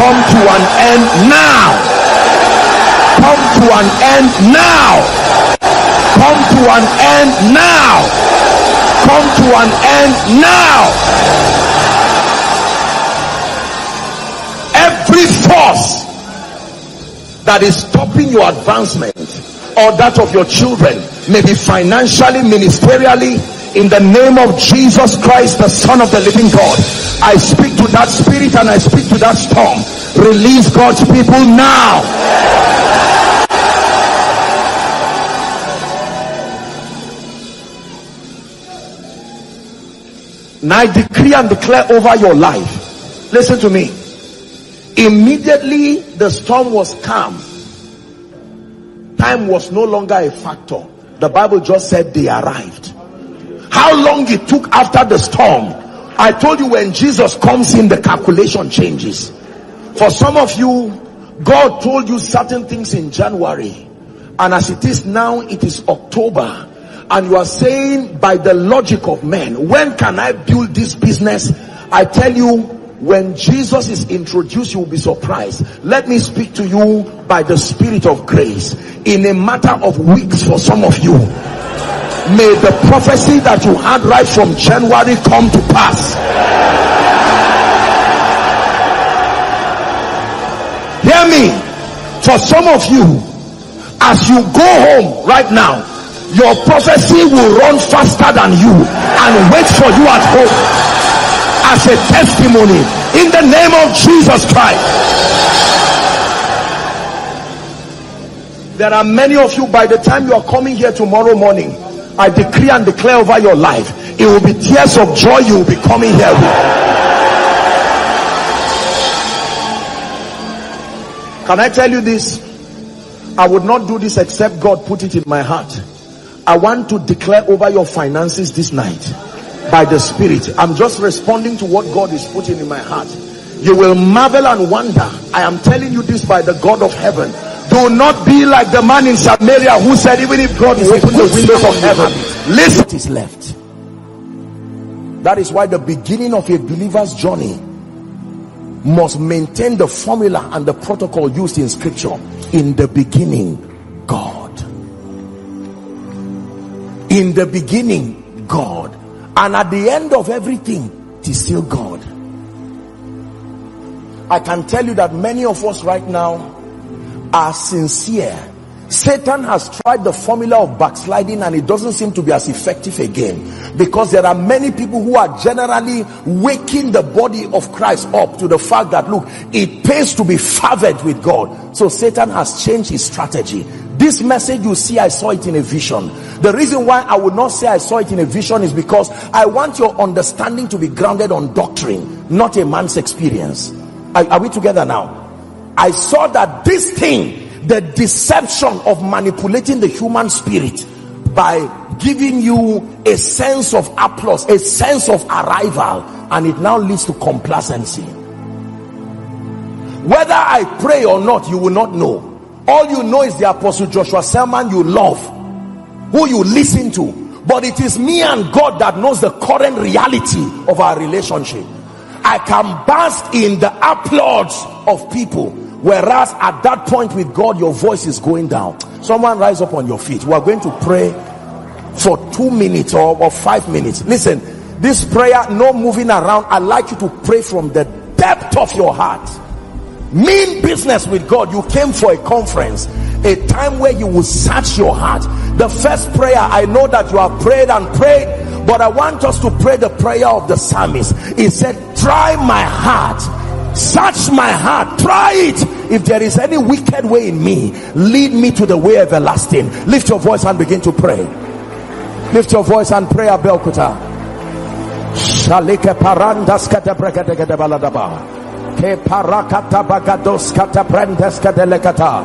[SPEAKER 1] come to an end now. Come to an end now. Come to an end now. Come to an end now. Every force that is stopping your advancement or that of your children, maybe financially, ministerially, in the name of Jesus Christ, the Son of the living God. I speak to that spirit and I speak to that storm. Release God's people now. And I decree and declare over your life. Listen to me. Immediately the storm was calm. Time was no longer a factor. The Bible just said they arrived how long it took after the storm i told you when jesus comes in the calculation changes for some of you god told you certain things in january and as it is now it is october and you are saying by the logic of men when can i build this business i tell you when Jesus is introduced, you will be surprised. Let me speak to you by the Spirit of grace in a matter of weeks for some of you may the prophecy that you had right from January come to pass. Hear me. For some of you, as you go home right now, your prophecy will run faster than you and wait for you at home as a testimony in the name of Jesus Christ. There are many of you by the time you are coming here tomorrow morning, I decree and declare over your life, it will be tears of joy you will be coming here with. Can I tell you this? I would not do this except God put it in my heart. I want to declare over your finances this night by the Spirit. I'm just responding to what God is putting in my heart. You will marvel and wonder. I am telling you this by the God of heaven do not be like the man in Samaria who said, even if God will open the windows of heaven, listen. is left? That is why the beginning of a believer's journey must maintain the formula and the protocol used in scripture. In the beginning, God. In the beginning, God. And at the end of everything, it is still God. I can tell you that many of us right now are sincere. Satan has tried the formula of backsliding and it doesn't seem to be as effective again because there are many people who are generally waking the body of Christ up to the fact that look, it pays to be fervent with God. So Satan has changed his strategy. This message you see, I saw it in a vision. The reason why I would not say I saw it in a vision is because I want your understanding to be grounded on doctrine, not a man's experience. Are, are we together now? I saw that this thing, the deception of manipulating the human spirit by giving you a sense of applause, a sense of arrival, and it now leads to complacency. Whether I pray or not, you will not know. All you know is the apostle Joshua Selman you love, who you listen to. But it is me and God that knows the current reality of our relationship. I can bask in the applause of people. Whereas at that point with God, your voice is going down. Someone rise up on your feet. We are going to pray for two minutes or, or five minutes. Listen, this prayer, no moving around. i like you to pray from the depth of your heart. Mean business with God. You came for a conference, a time where you will search your heart. The first prayer, I know that you have prayed and prayed, but I want us to pray the prayer of the psalmist. He said, Try my heart. Search my heart. Try it. If there is any wicked way in me, lead me to the way everlasting. Lift your voice and begin to pray. Lift your voice and pray, Abeokuta. Shalike parandas kata brekete kete baladaba. Ke parakata bagados kata prendes kete lekata.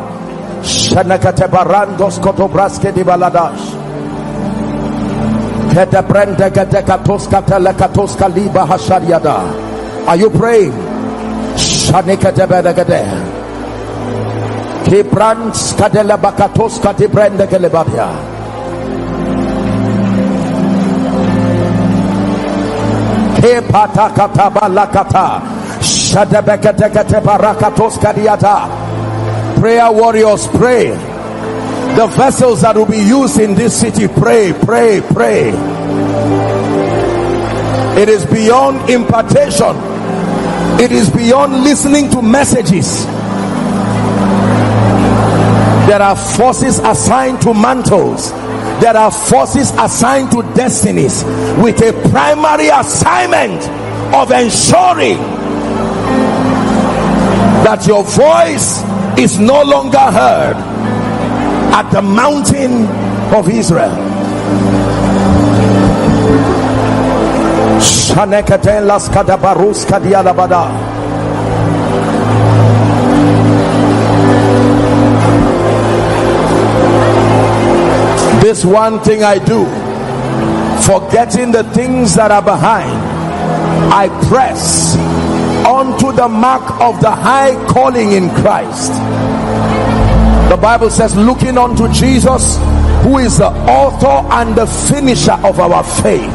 [SPEAKER 1] Shenekete barandos koto braske di baladash. Kete prende kete katos kate lekatos kaliba hashariada. Are you praying? Kibrans kadela bakatos katibrende kelebabia. Kepata katabala kata. Shadebekete kete barakatos kadiata. Prayer warriors pray. The vessels that will be used in this city pray, pray, pray. It is beyond impartation. It is beyond listening to messages. There are forces assigned to mantles. There are forces assigned to destinies with a primary assignment of ensuring that your voice is no longer heard at the mountain of Israel. This one thing I do, forgetting the things that are behind, I press onto the mark of the high calling in Christ. The Bible says, looking unto Jesus, who is the author and the finisher of our faith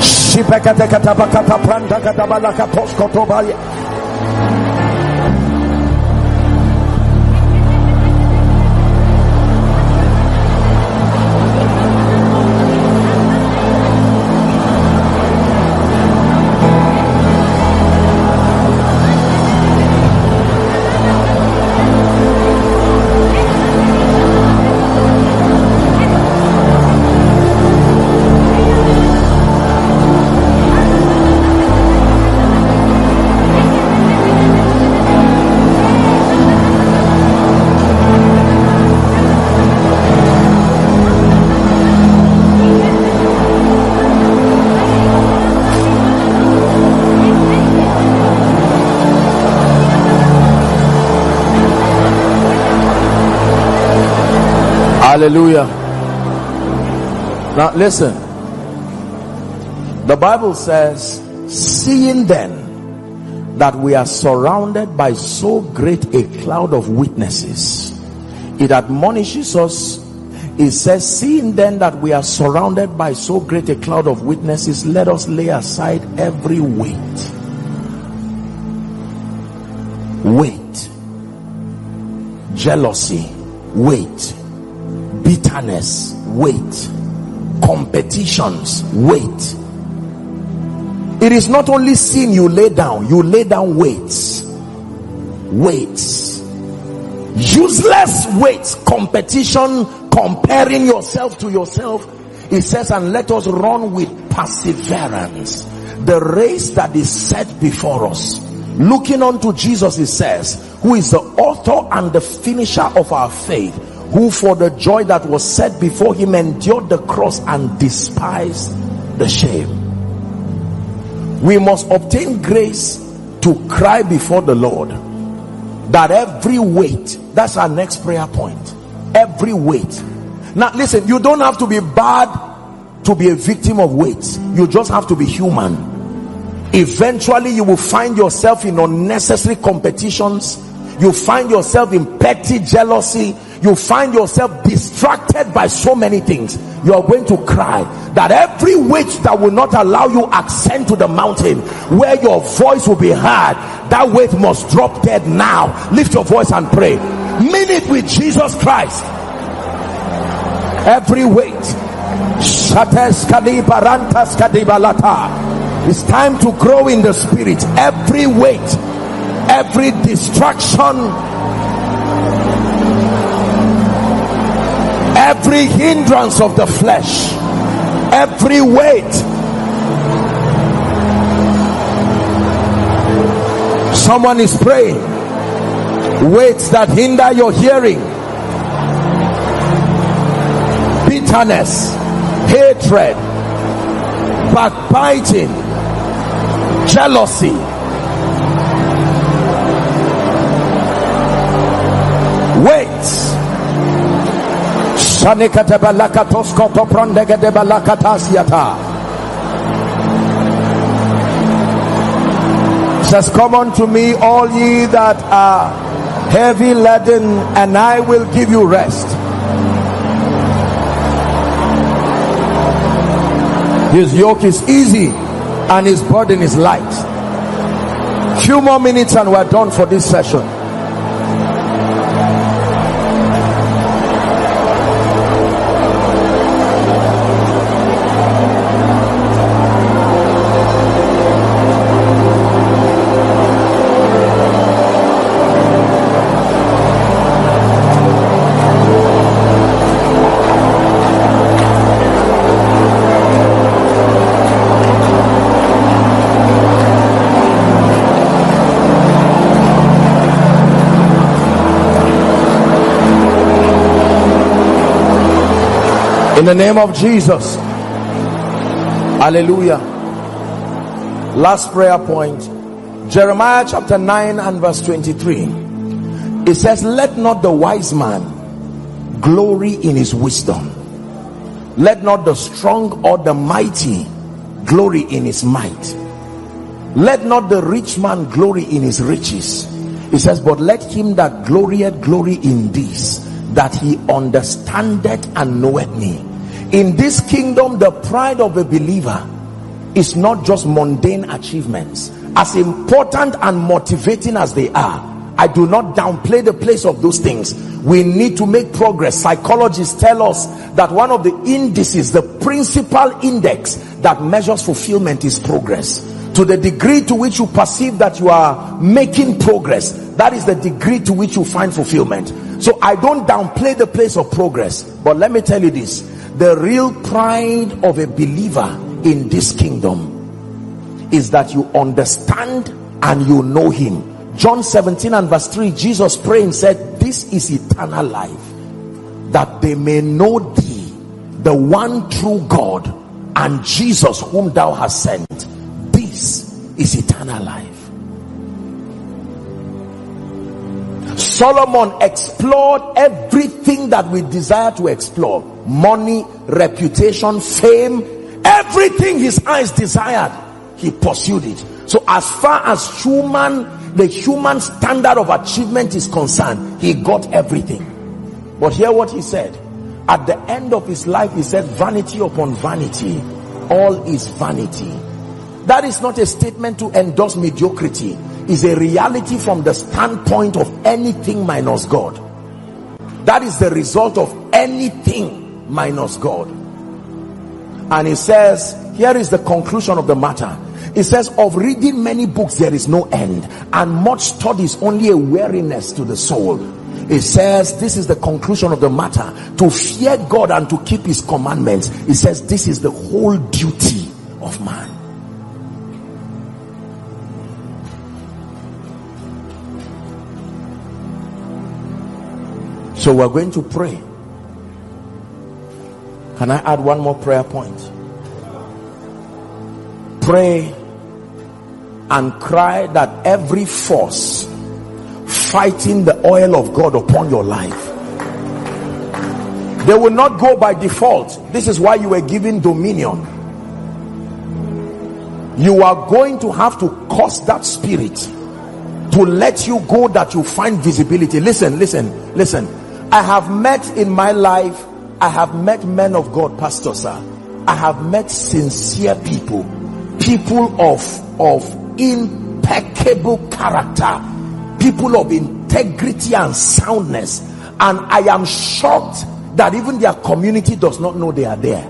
[SPEAKER 1] Shibekatekatabakata prandakatabala katoskotobaya. Hallelujah. Now listen. The Bible says, seeing then that we are surrounded by so great a cloud of witnesses, it admonishes us. It says, seeing then that we are surrounded by so great a cloud of witnesses, let us lay aside every weight. Weight. Jealousy. Weight bitterness wait competitions wait it is not only sin you lay down you lay down weights weights useless weights competition comparing yourself to yourself it says and let us run with perseverance the race that is set before us looking unto jesus it says who is the author and the finisher of our faith who for the joy that was set before him endured the cross and despised the shame. We must obtain grace to cry before the Lord that every weight, that's our next prayer point. Every weight. Now, listen, you don't have to be bad to be a victim of weights, you just have to be human. Eventually, you will find yourself in unnecessary competitions, you find yourself in petty jealousy, you find yourself distracted by so many things you are going to cry that every witch that will not allow you ascend to the mountain where your voice will be heard that weight must drop dead now lift your voice and pray mean it with jesus christ every weight it's time to grow in the spirit every weight every distraction every hindrance of the flesh, every weight. Someone is praying. Weights that hinder your hearing, bitterness, hatred, backbiting, jealousy Shaneka de Balakatas Yata. Says, Come unto me, all ye that are heavy laden, and I will give you rest. His yoke is easy and his burden is light. Few more minutes and we're done for this session. in the name of Jesus hallelujah last prayer point Jeremiah chapter 9 and verse 23 it says let not the wise man glory in his wisdom let not the strong or the mighty glory in his might let not the rich man glory in his riches It says but let him that glorieth glory in this that he understandeth and knoweth me in this kingdom the pride of a believer is not just mundane achievements as important and motivating as they are I do not downplay the place of those things. We need to make progress. Psychologists tell us that one of the indices, the principal index that measures fulfillment is progress. To the degree to which you perceive that you are making progress, that is the degree to which you find fulfillment. So I don't downplay the place of progress. But let me tell you this the real pride of a believer in this kingdom is that you understand and you know him john 17 and verse 3 jesus praying said this is eternal life that they may know thee the one true god and jesus whom thou hast sent this is eternal life solomon explored everything that we desire to explore money, reputation, fame, everything his eyes desired, he pursued it. So as far as human, the human standard of achievement is concerned, he got everything. But hear what he said. At the end of his life, he said, vanity upon vanity. All is vanity. That is not a statement to endorse mediocrity. It's a reality from the standpoint of anything minus God. That is the result of anything minus God. And he says, here is the conclusion of the matter. He says, of reading many books, there is no end. And much study is only a weariness to the soul. He says, this is the conclusion of the matter. To fear God and to keep his commandments. He says, this is the whole duty of man. So we're going to pray. Can I add one more prayer point? Pray and cry that every force fighting the oil of God upon your life they will not go by default. This is why you were given dominion. You are going to have to cause that spirit to let you go that you find visibility. Listen, listen, listen. I have met in my life I have met men of God, Pastor Sir. I have met sincere people, people of, of impeccable character, people of integrity and soundness. And I am shocked that even their community does not know they are there.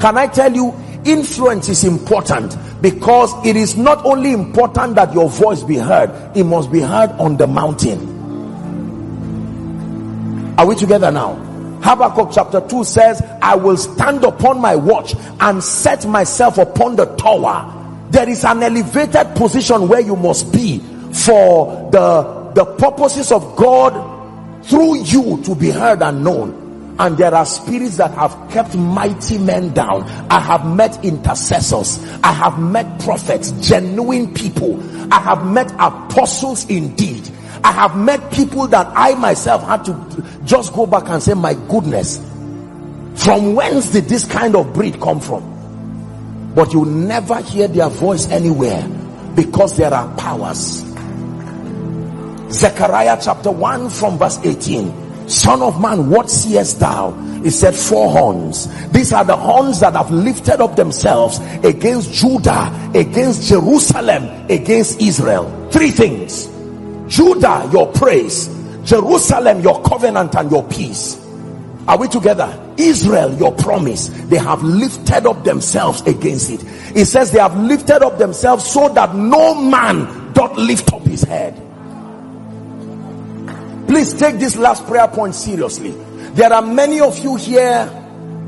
[SPEAKER 1] Can I tell you, influence is important because it is not only important that your voice be heard, it must be heard on the mountain. Are we together now? Habakkuk chapter 2 says, I will stand upon my watch and set myself upon the tower. There is an elevated position where you must be for the, the purposes of God through you to be heard and known and there are spirits that have kept mighty men down. I have met intercessors, I have met prophets, genuine people, I have met apostles indeed I have met people that I myself had to just go back and say, My goodness, from whence did this kind of breed come from? But you never hear their voice anywhere because there are powers. Zechariah chapter 1 from verse 18. Son of man, what seest thou? He said, Four horns. These are the horns that have lifted up themselves against Judah, against Jerusalem, against Israel. Three things Judah, your praise. Jerusalem, your covenant and your peace. Are we together? Israel, your promise. They have lifted up themselves against it. It says they have lifted up themselves so that no man doth lift up his head. Please take this last prayer point seriously. There are many of you here.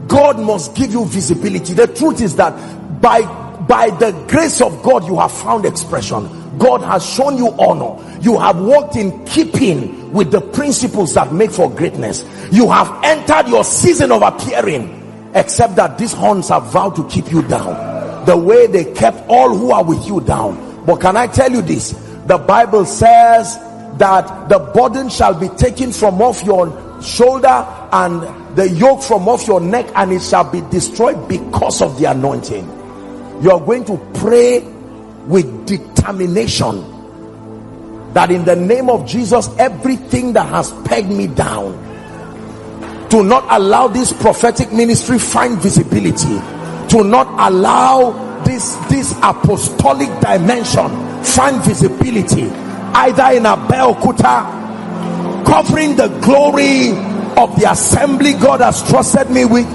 [SPEAKER 1] God must give you visibility. The truth is that by by the grace of God, you have found expression God has shown you honor. You have walked in keeping with the principles that make for greatness. You have entered your season of appearing, except that these horns have vowed to keep you down the way they kept all who are with you down. But can I tell you this? The Bible says that the burden shall be taken from off your shoulder and the yoke from off your neck and it shall be destroyed because of the anointing. You are going to pray with determination that in the name of Jesus, everything that has pegged me down to not allow this prophetic ministry find visibility, to not allow this, this apostolic dimension find visibility, either in Abeokuta, covering the glory of the assembly God has trusted me with,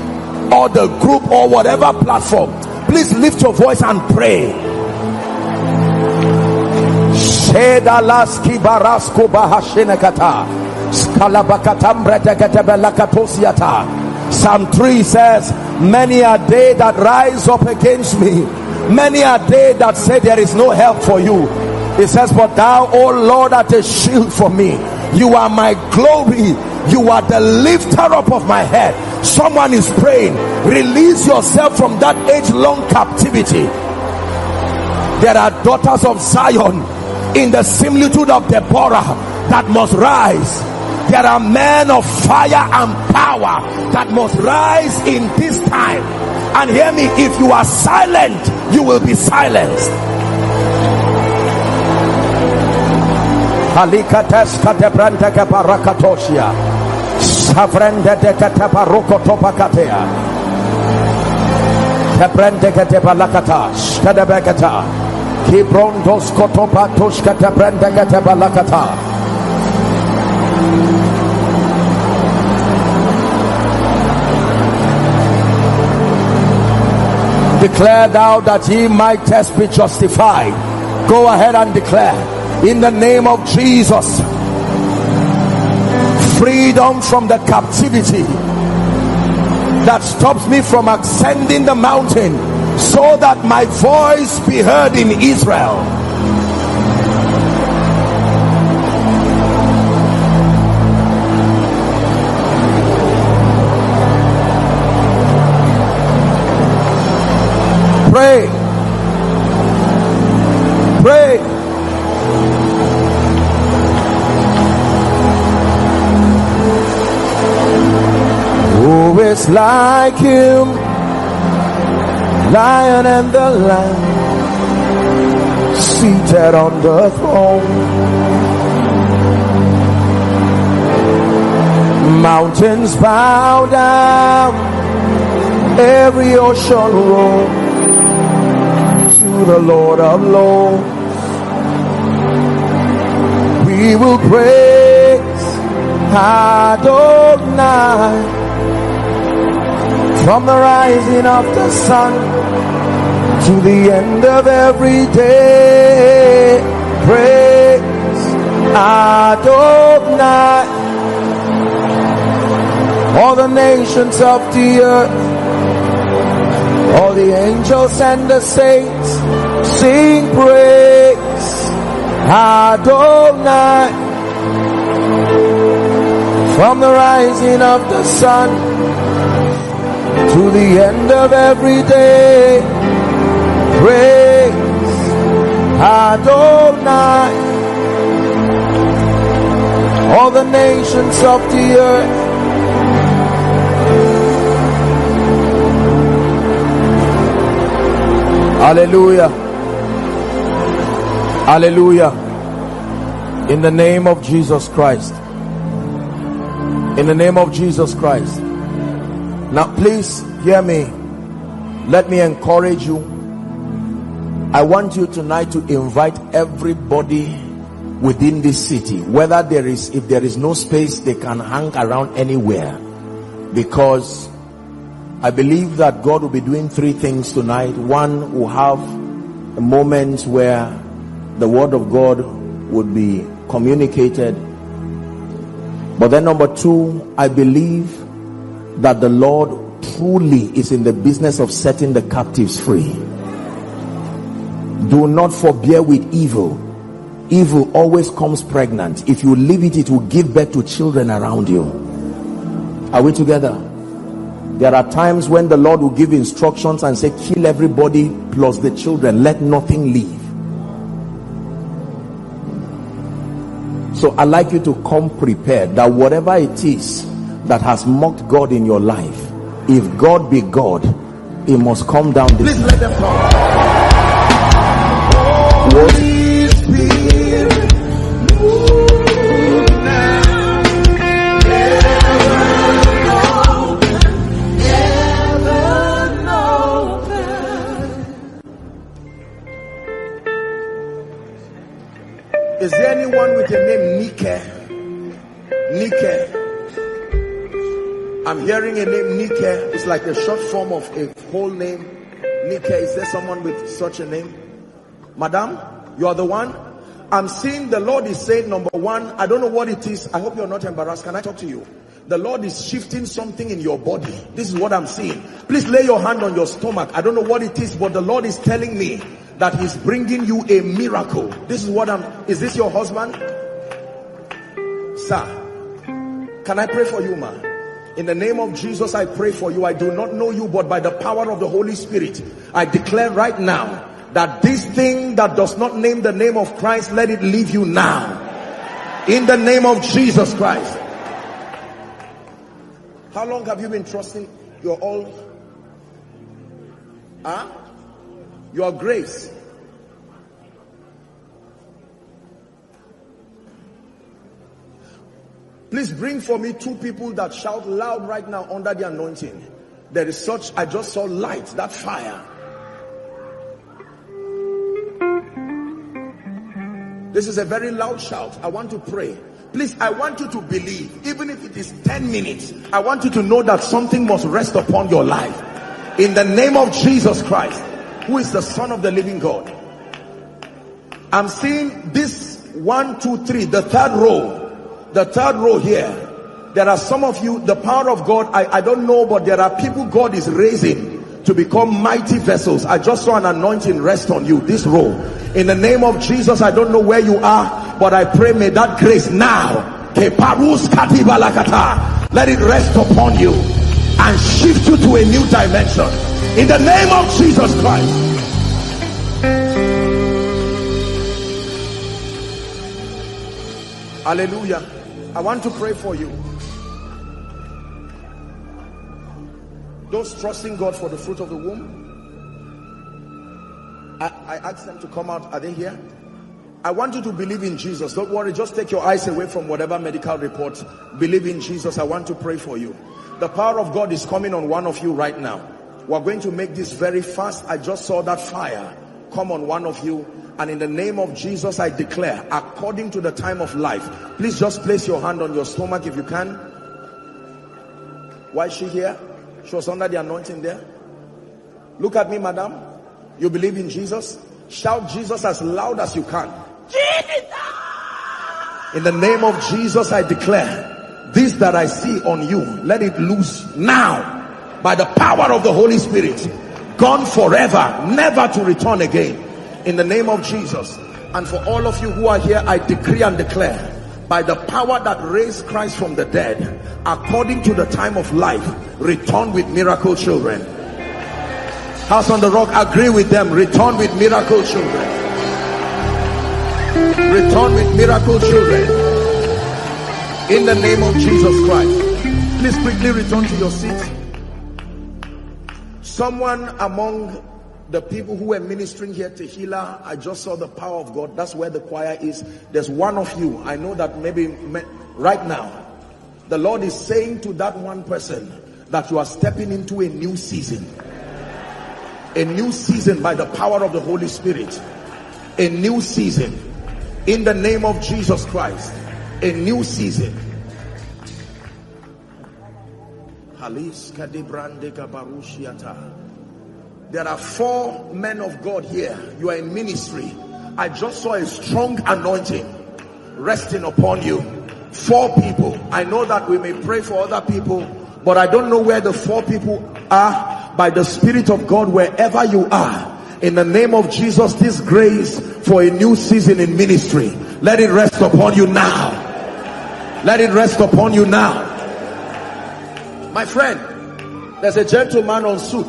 [SPEAKER 1] or the group, or whatever platform. Please lift your voice and pray Seda laski barasko bahashenekata. Psalm 3 says, Many are they that rise up against me. Many are they that say there is no help for you. It says, But thou, O Lord, art a shield for me. You are my glory. You are the lifter up of my head. Someone is praying. Release yourself from that age long captivity. There are daughters of Zion in the similitude of Deborah that must rise. There are men of fire and power that must rise in this time. And hear me, if you are silent, you will be silenced. Kibrondos Kotopatos Katabranda Katabalakata. Declare thou that ye might test be justified. Go ahead and declare in the name of Jesus freedom from the captivity that stops me from ascending the mountain so that my voice be heard in Israel. Pray. Pray. Who is like him? lion and the lamb seated on the throne. Mountains bow down, every ocean roll to the Lord of Lords. We will praise Adonai from the rising of the sun to the end of every day. Praise Adonai. All the nations of the earth, all the angels and the saints, sing praise Adonai. From the rising of the sun to the end of every day praise Adonai. All the nations of the earth. Hallelujah. Hallelujah. In the name of Jesus Christ. In the name of Jesus Christ. Now, please hear me. Let me encourage you I want you tonight to invite everybody within this city. Whether there is, if there is no space, they can hang around anywhere. Because I believe that God will be doing three things tonight. One will have a moment where the word of God would be communicated. But then number two, I believe that the Lord truly is in the business of setting the captives free do not forbear with evil evil always comes pregnant if you leave it it will give birth to children around you are we together there are times when the lord will give instructions and say kill everybody plus the children let nothing leave so i like you to come prepared that whatever it is that has mocked god in your life if god be god it must come down this please let them come is there anyone with the name Nike? Nike. I'm hearing a name Nike. It's like a short form of a whole name. Nike. Is there someone with such a name? Madam, you are the one. I'm seeing the Lord is saying, number one, I don't know what it is. I hope you're not embarrassed. Can I talk to you? The Lord is shifting something in your body. This is what I'm seeing. Please lay your hand on your stomach. I don't know what it is, but the Lord is telling me that he's bringing you a miracle. This is what I'm, is this your husband? Sir, can I pray for you, ma? In the name of Jesus, I pray for you. I do not know you, but by the power of the Holy Spirit, I declare right now that this thing that does not name the name of Christ, let it leave you now. In the name of Jesus Christ. How long have you been trusting your all? Huh? Your grace. Please bring for me two people that shout loud right now under the anointing. There is such, I just saw light, that fire. This is a very loud shout. I want to pray. Please, I want you to believe, even if it is 10 minutes, I want you to know that something must rest upon your life. In the name of Jesus Christ, who is the Son of the living God. I'm seeing this one, two, three, the third row, the third row here. There are some of you, the power of God, I, I don't know, but there are people God is raising to become mighty vessels. I just saw an anointing rest on you, this role. In the name of Jesus, I don't know where you are, but I pray may that grace now, let it rest upon you and shift you to a new dimension. In the name of Jesus Christ. Hallelujah. I want to pray for you. Those trusting God for the fruit of the womb, I, I asked them to come out. Are they here? I want you to believe in Jesus. Don't worry, just take your eyes away from whatever medical report. Believe in Jesus. I want to pray for you. The power of God is coming on one of you right now. We're going to make this very fast. I just saw that fire come on one of you. And in the name of Jesus, I declare, according to the time of life, please just place your hand on your stomach if you can. Why is she here? She was under the anointing there. Look at me, madam. You believe in Jesus? Shout Jesus as loud as you can. Jesus! In the name of Jesus, I declare this that I see on you, let it loose now by the power of the Holy Spirit. Gone forever, never to return again. In the name of Jesus. And for all of you who are here, I decree and declare by the power that raised Christ from the dead, according to the time of life, return with miracle children. House on the rock, agree with them. Return with miracle children. Return with miracle children. In the name of Jesus Christ. Please quickly return to your seat. Someone among the people who were ministering here, to Tehila, I just saw the power of God. That's where the choir is. There's one of you. I know that maybe right now, the Lord is saying to that one person that you are stepping into a new season. A new season by the power of the Holy Spirit. A new season. In the name of Jesus Christ. A new season. Halis Kadibrandeka Barushiata. There are four men of God here. You are in ministry. I just saw a strong anointing resting upon you. Four people. I know that we may pray for other people, but I don't know where the four people are by the Spirit of God, wherever you are. In the name of Jesus, this grace for a new season in ministry, let it rest upon you now. Let it rest upon you now. My friend, there's a gentleman on suit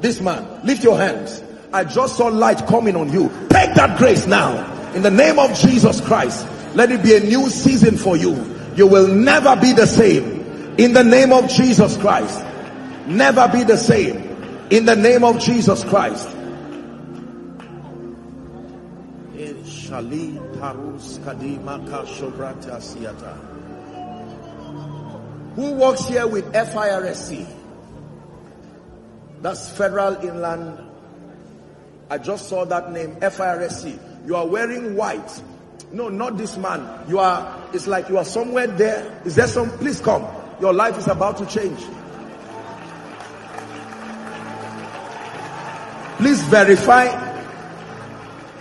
[SPEAKER 1] this man, lift your hands. I just saw light coming on you. Take that grace now. In the name of Jesus Christ, let it be a new season for you. You will never be the same. In the name of Jesus Christ. Never be the same. In the name of Jesus Christ. Who works here with FRSC? That's Federal Inland. I just saw that name, FIRSC. You are wearing white. No, not this man. You are, it's like you are somewhere there. Is there some, please come. Your life is about to change. Please verify.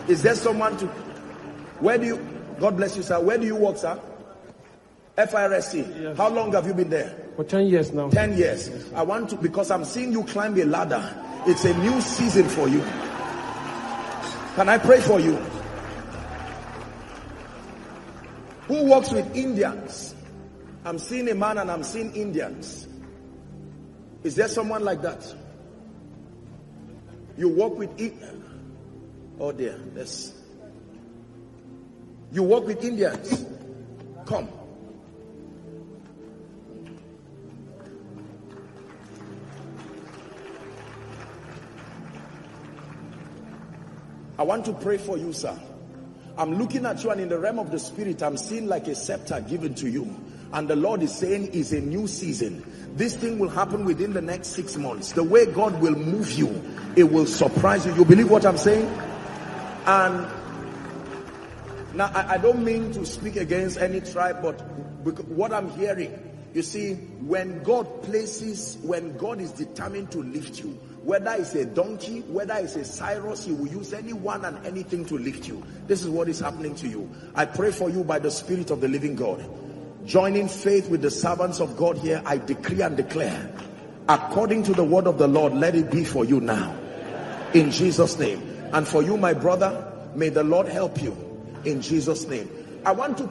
[SPEAKER 1] Is there someone to, where do you, God bless you, sir. Where do you work, sir? FIRSC. Yes. How long have you been there? For 10 years now. 10 years. Yes, I want to, because I'm seeing you climb a ladder. It's a new season for you. Can I pray for you? Who works with Indians? I'm seeing a man and I'm seeing Indians. Is there someone like that? You work with it. Oh dear, yes. You work with Indians. Come. I want to pray for you, sir. I'm looking at you and in the realm of the spirit, I'm seeing like a scepter given to you. And the Lord is saying is a new season. This thing will happen within the next six months. The way God will move you, it will surprise you. You believe what I'm saying? And now I, I don't mean to speak against any tribe, but what I'm hearing, you see, when God places, when God is determined to lift you, whether it's a donkey, whether it's a Cyrus, he will use anyone and anything to lift you. This is what is happening to you. I pray for you by the Spirit of the living God. Joining faith with the servants of God here, I decree and declare, according to the word of the Lord, let it be for you now. In Jesus' name. And for you, my brother, may the Lord help you. In Jesus' name. I want to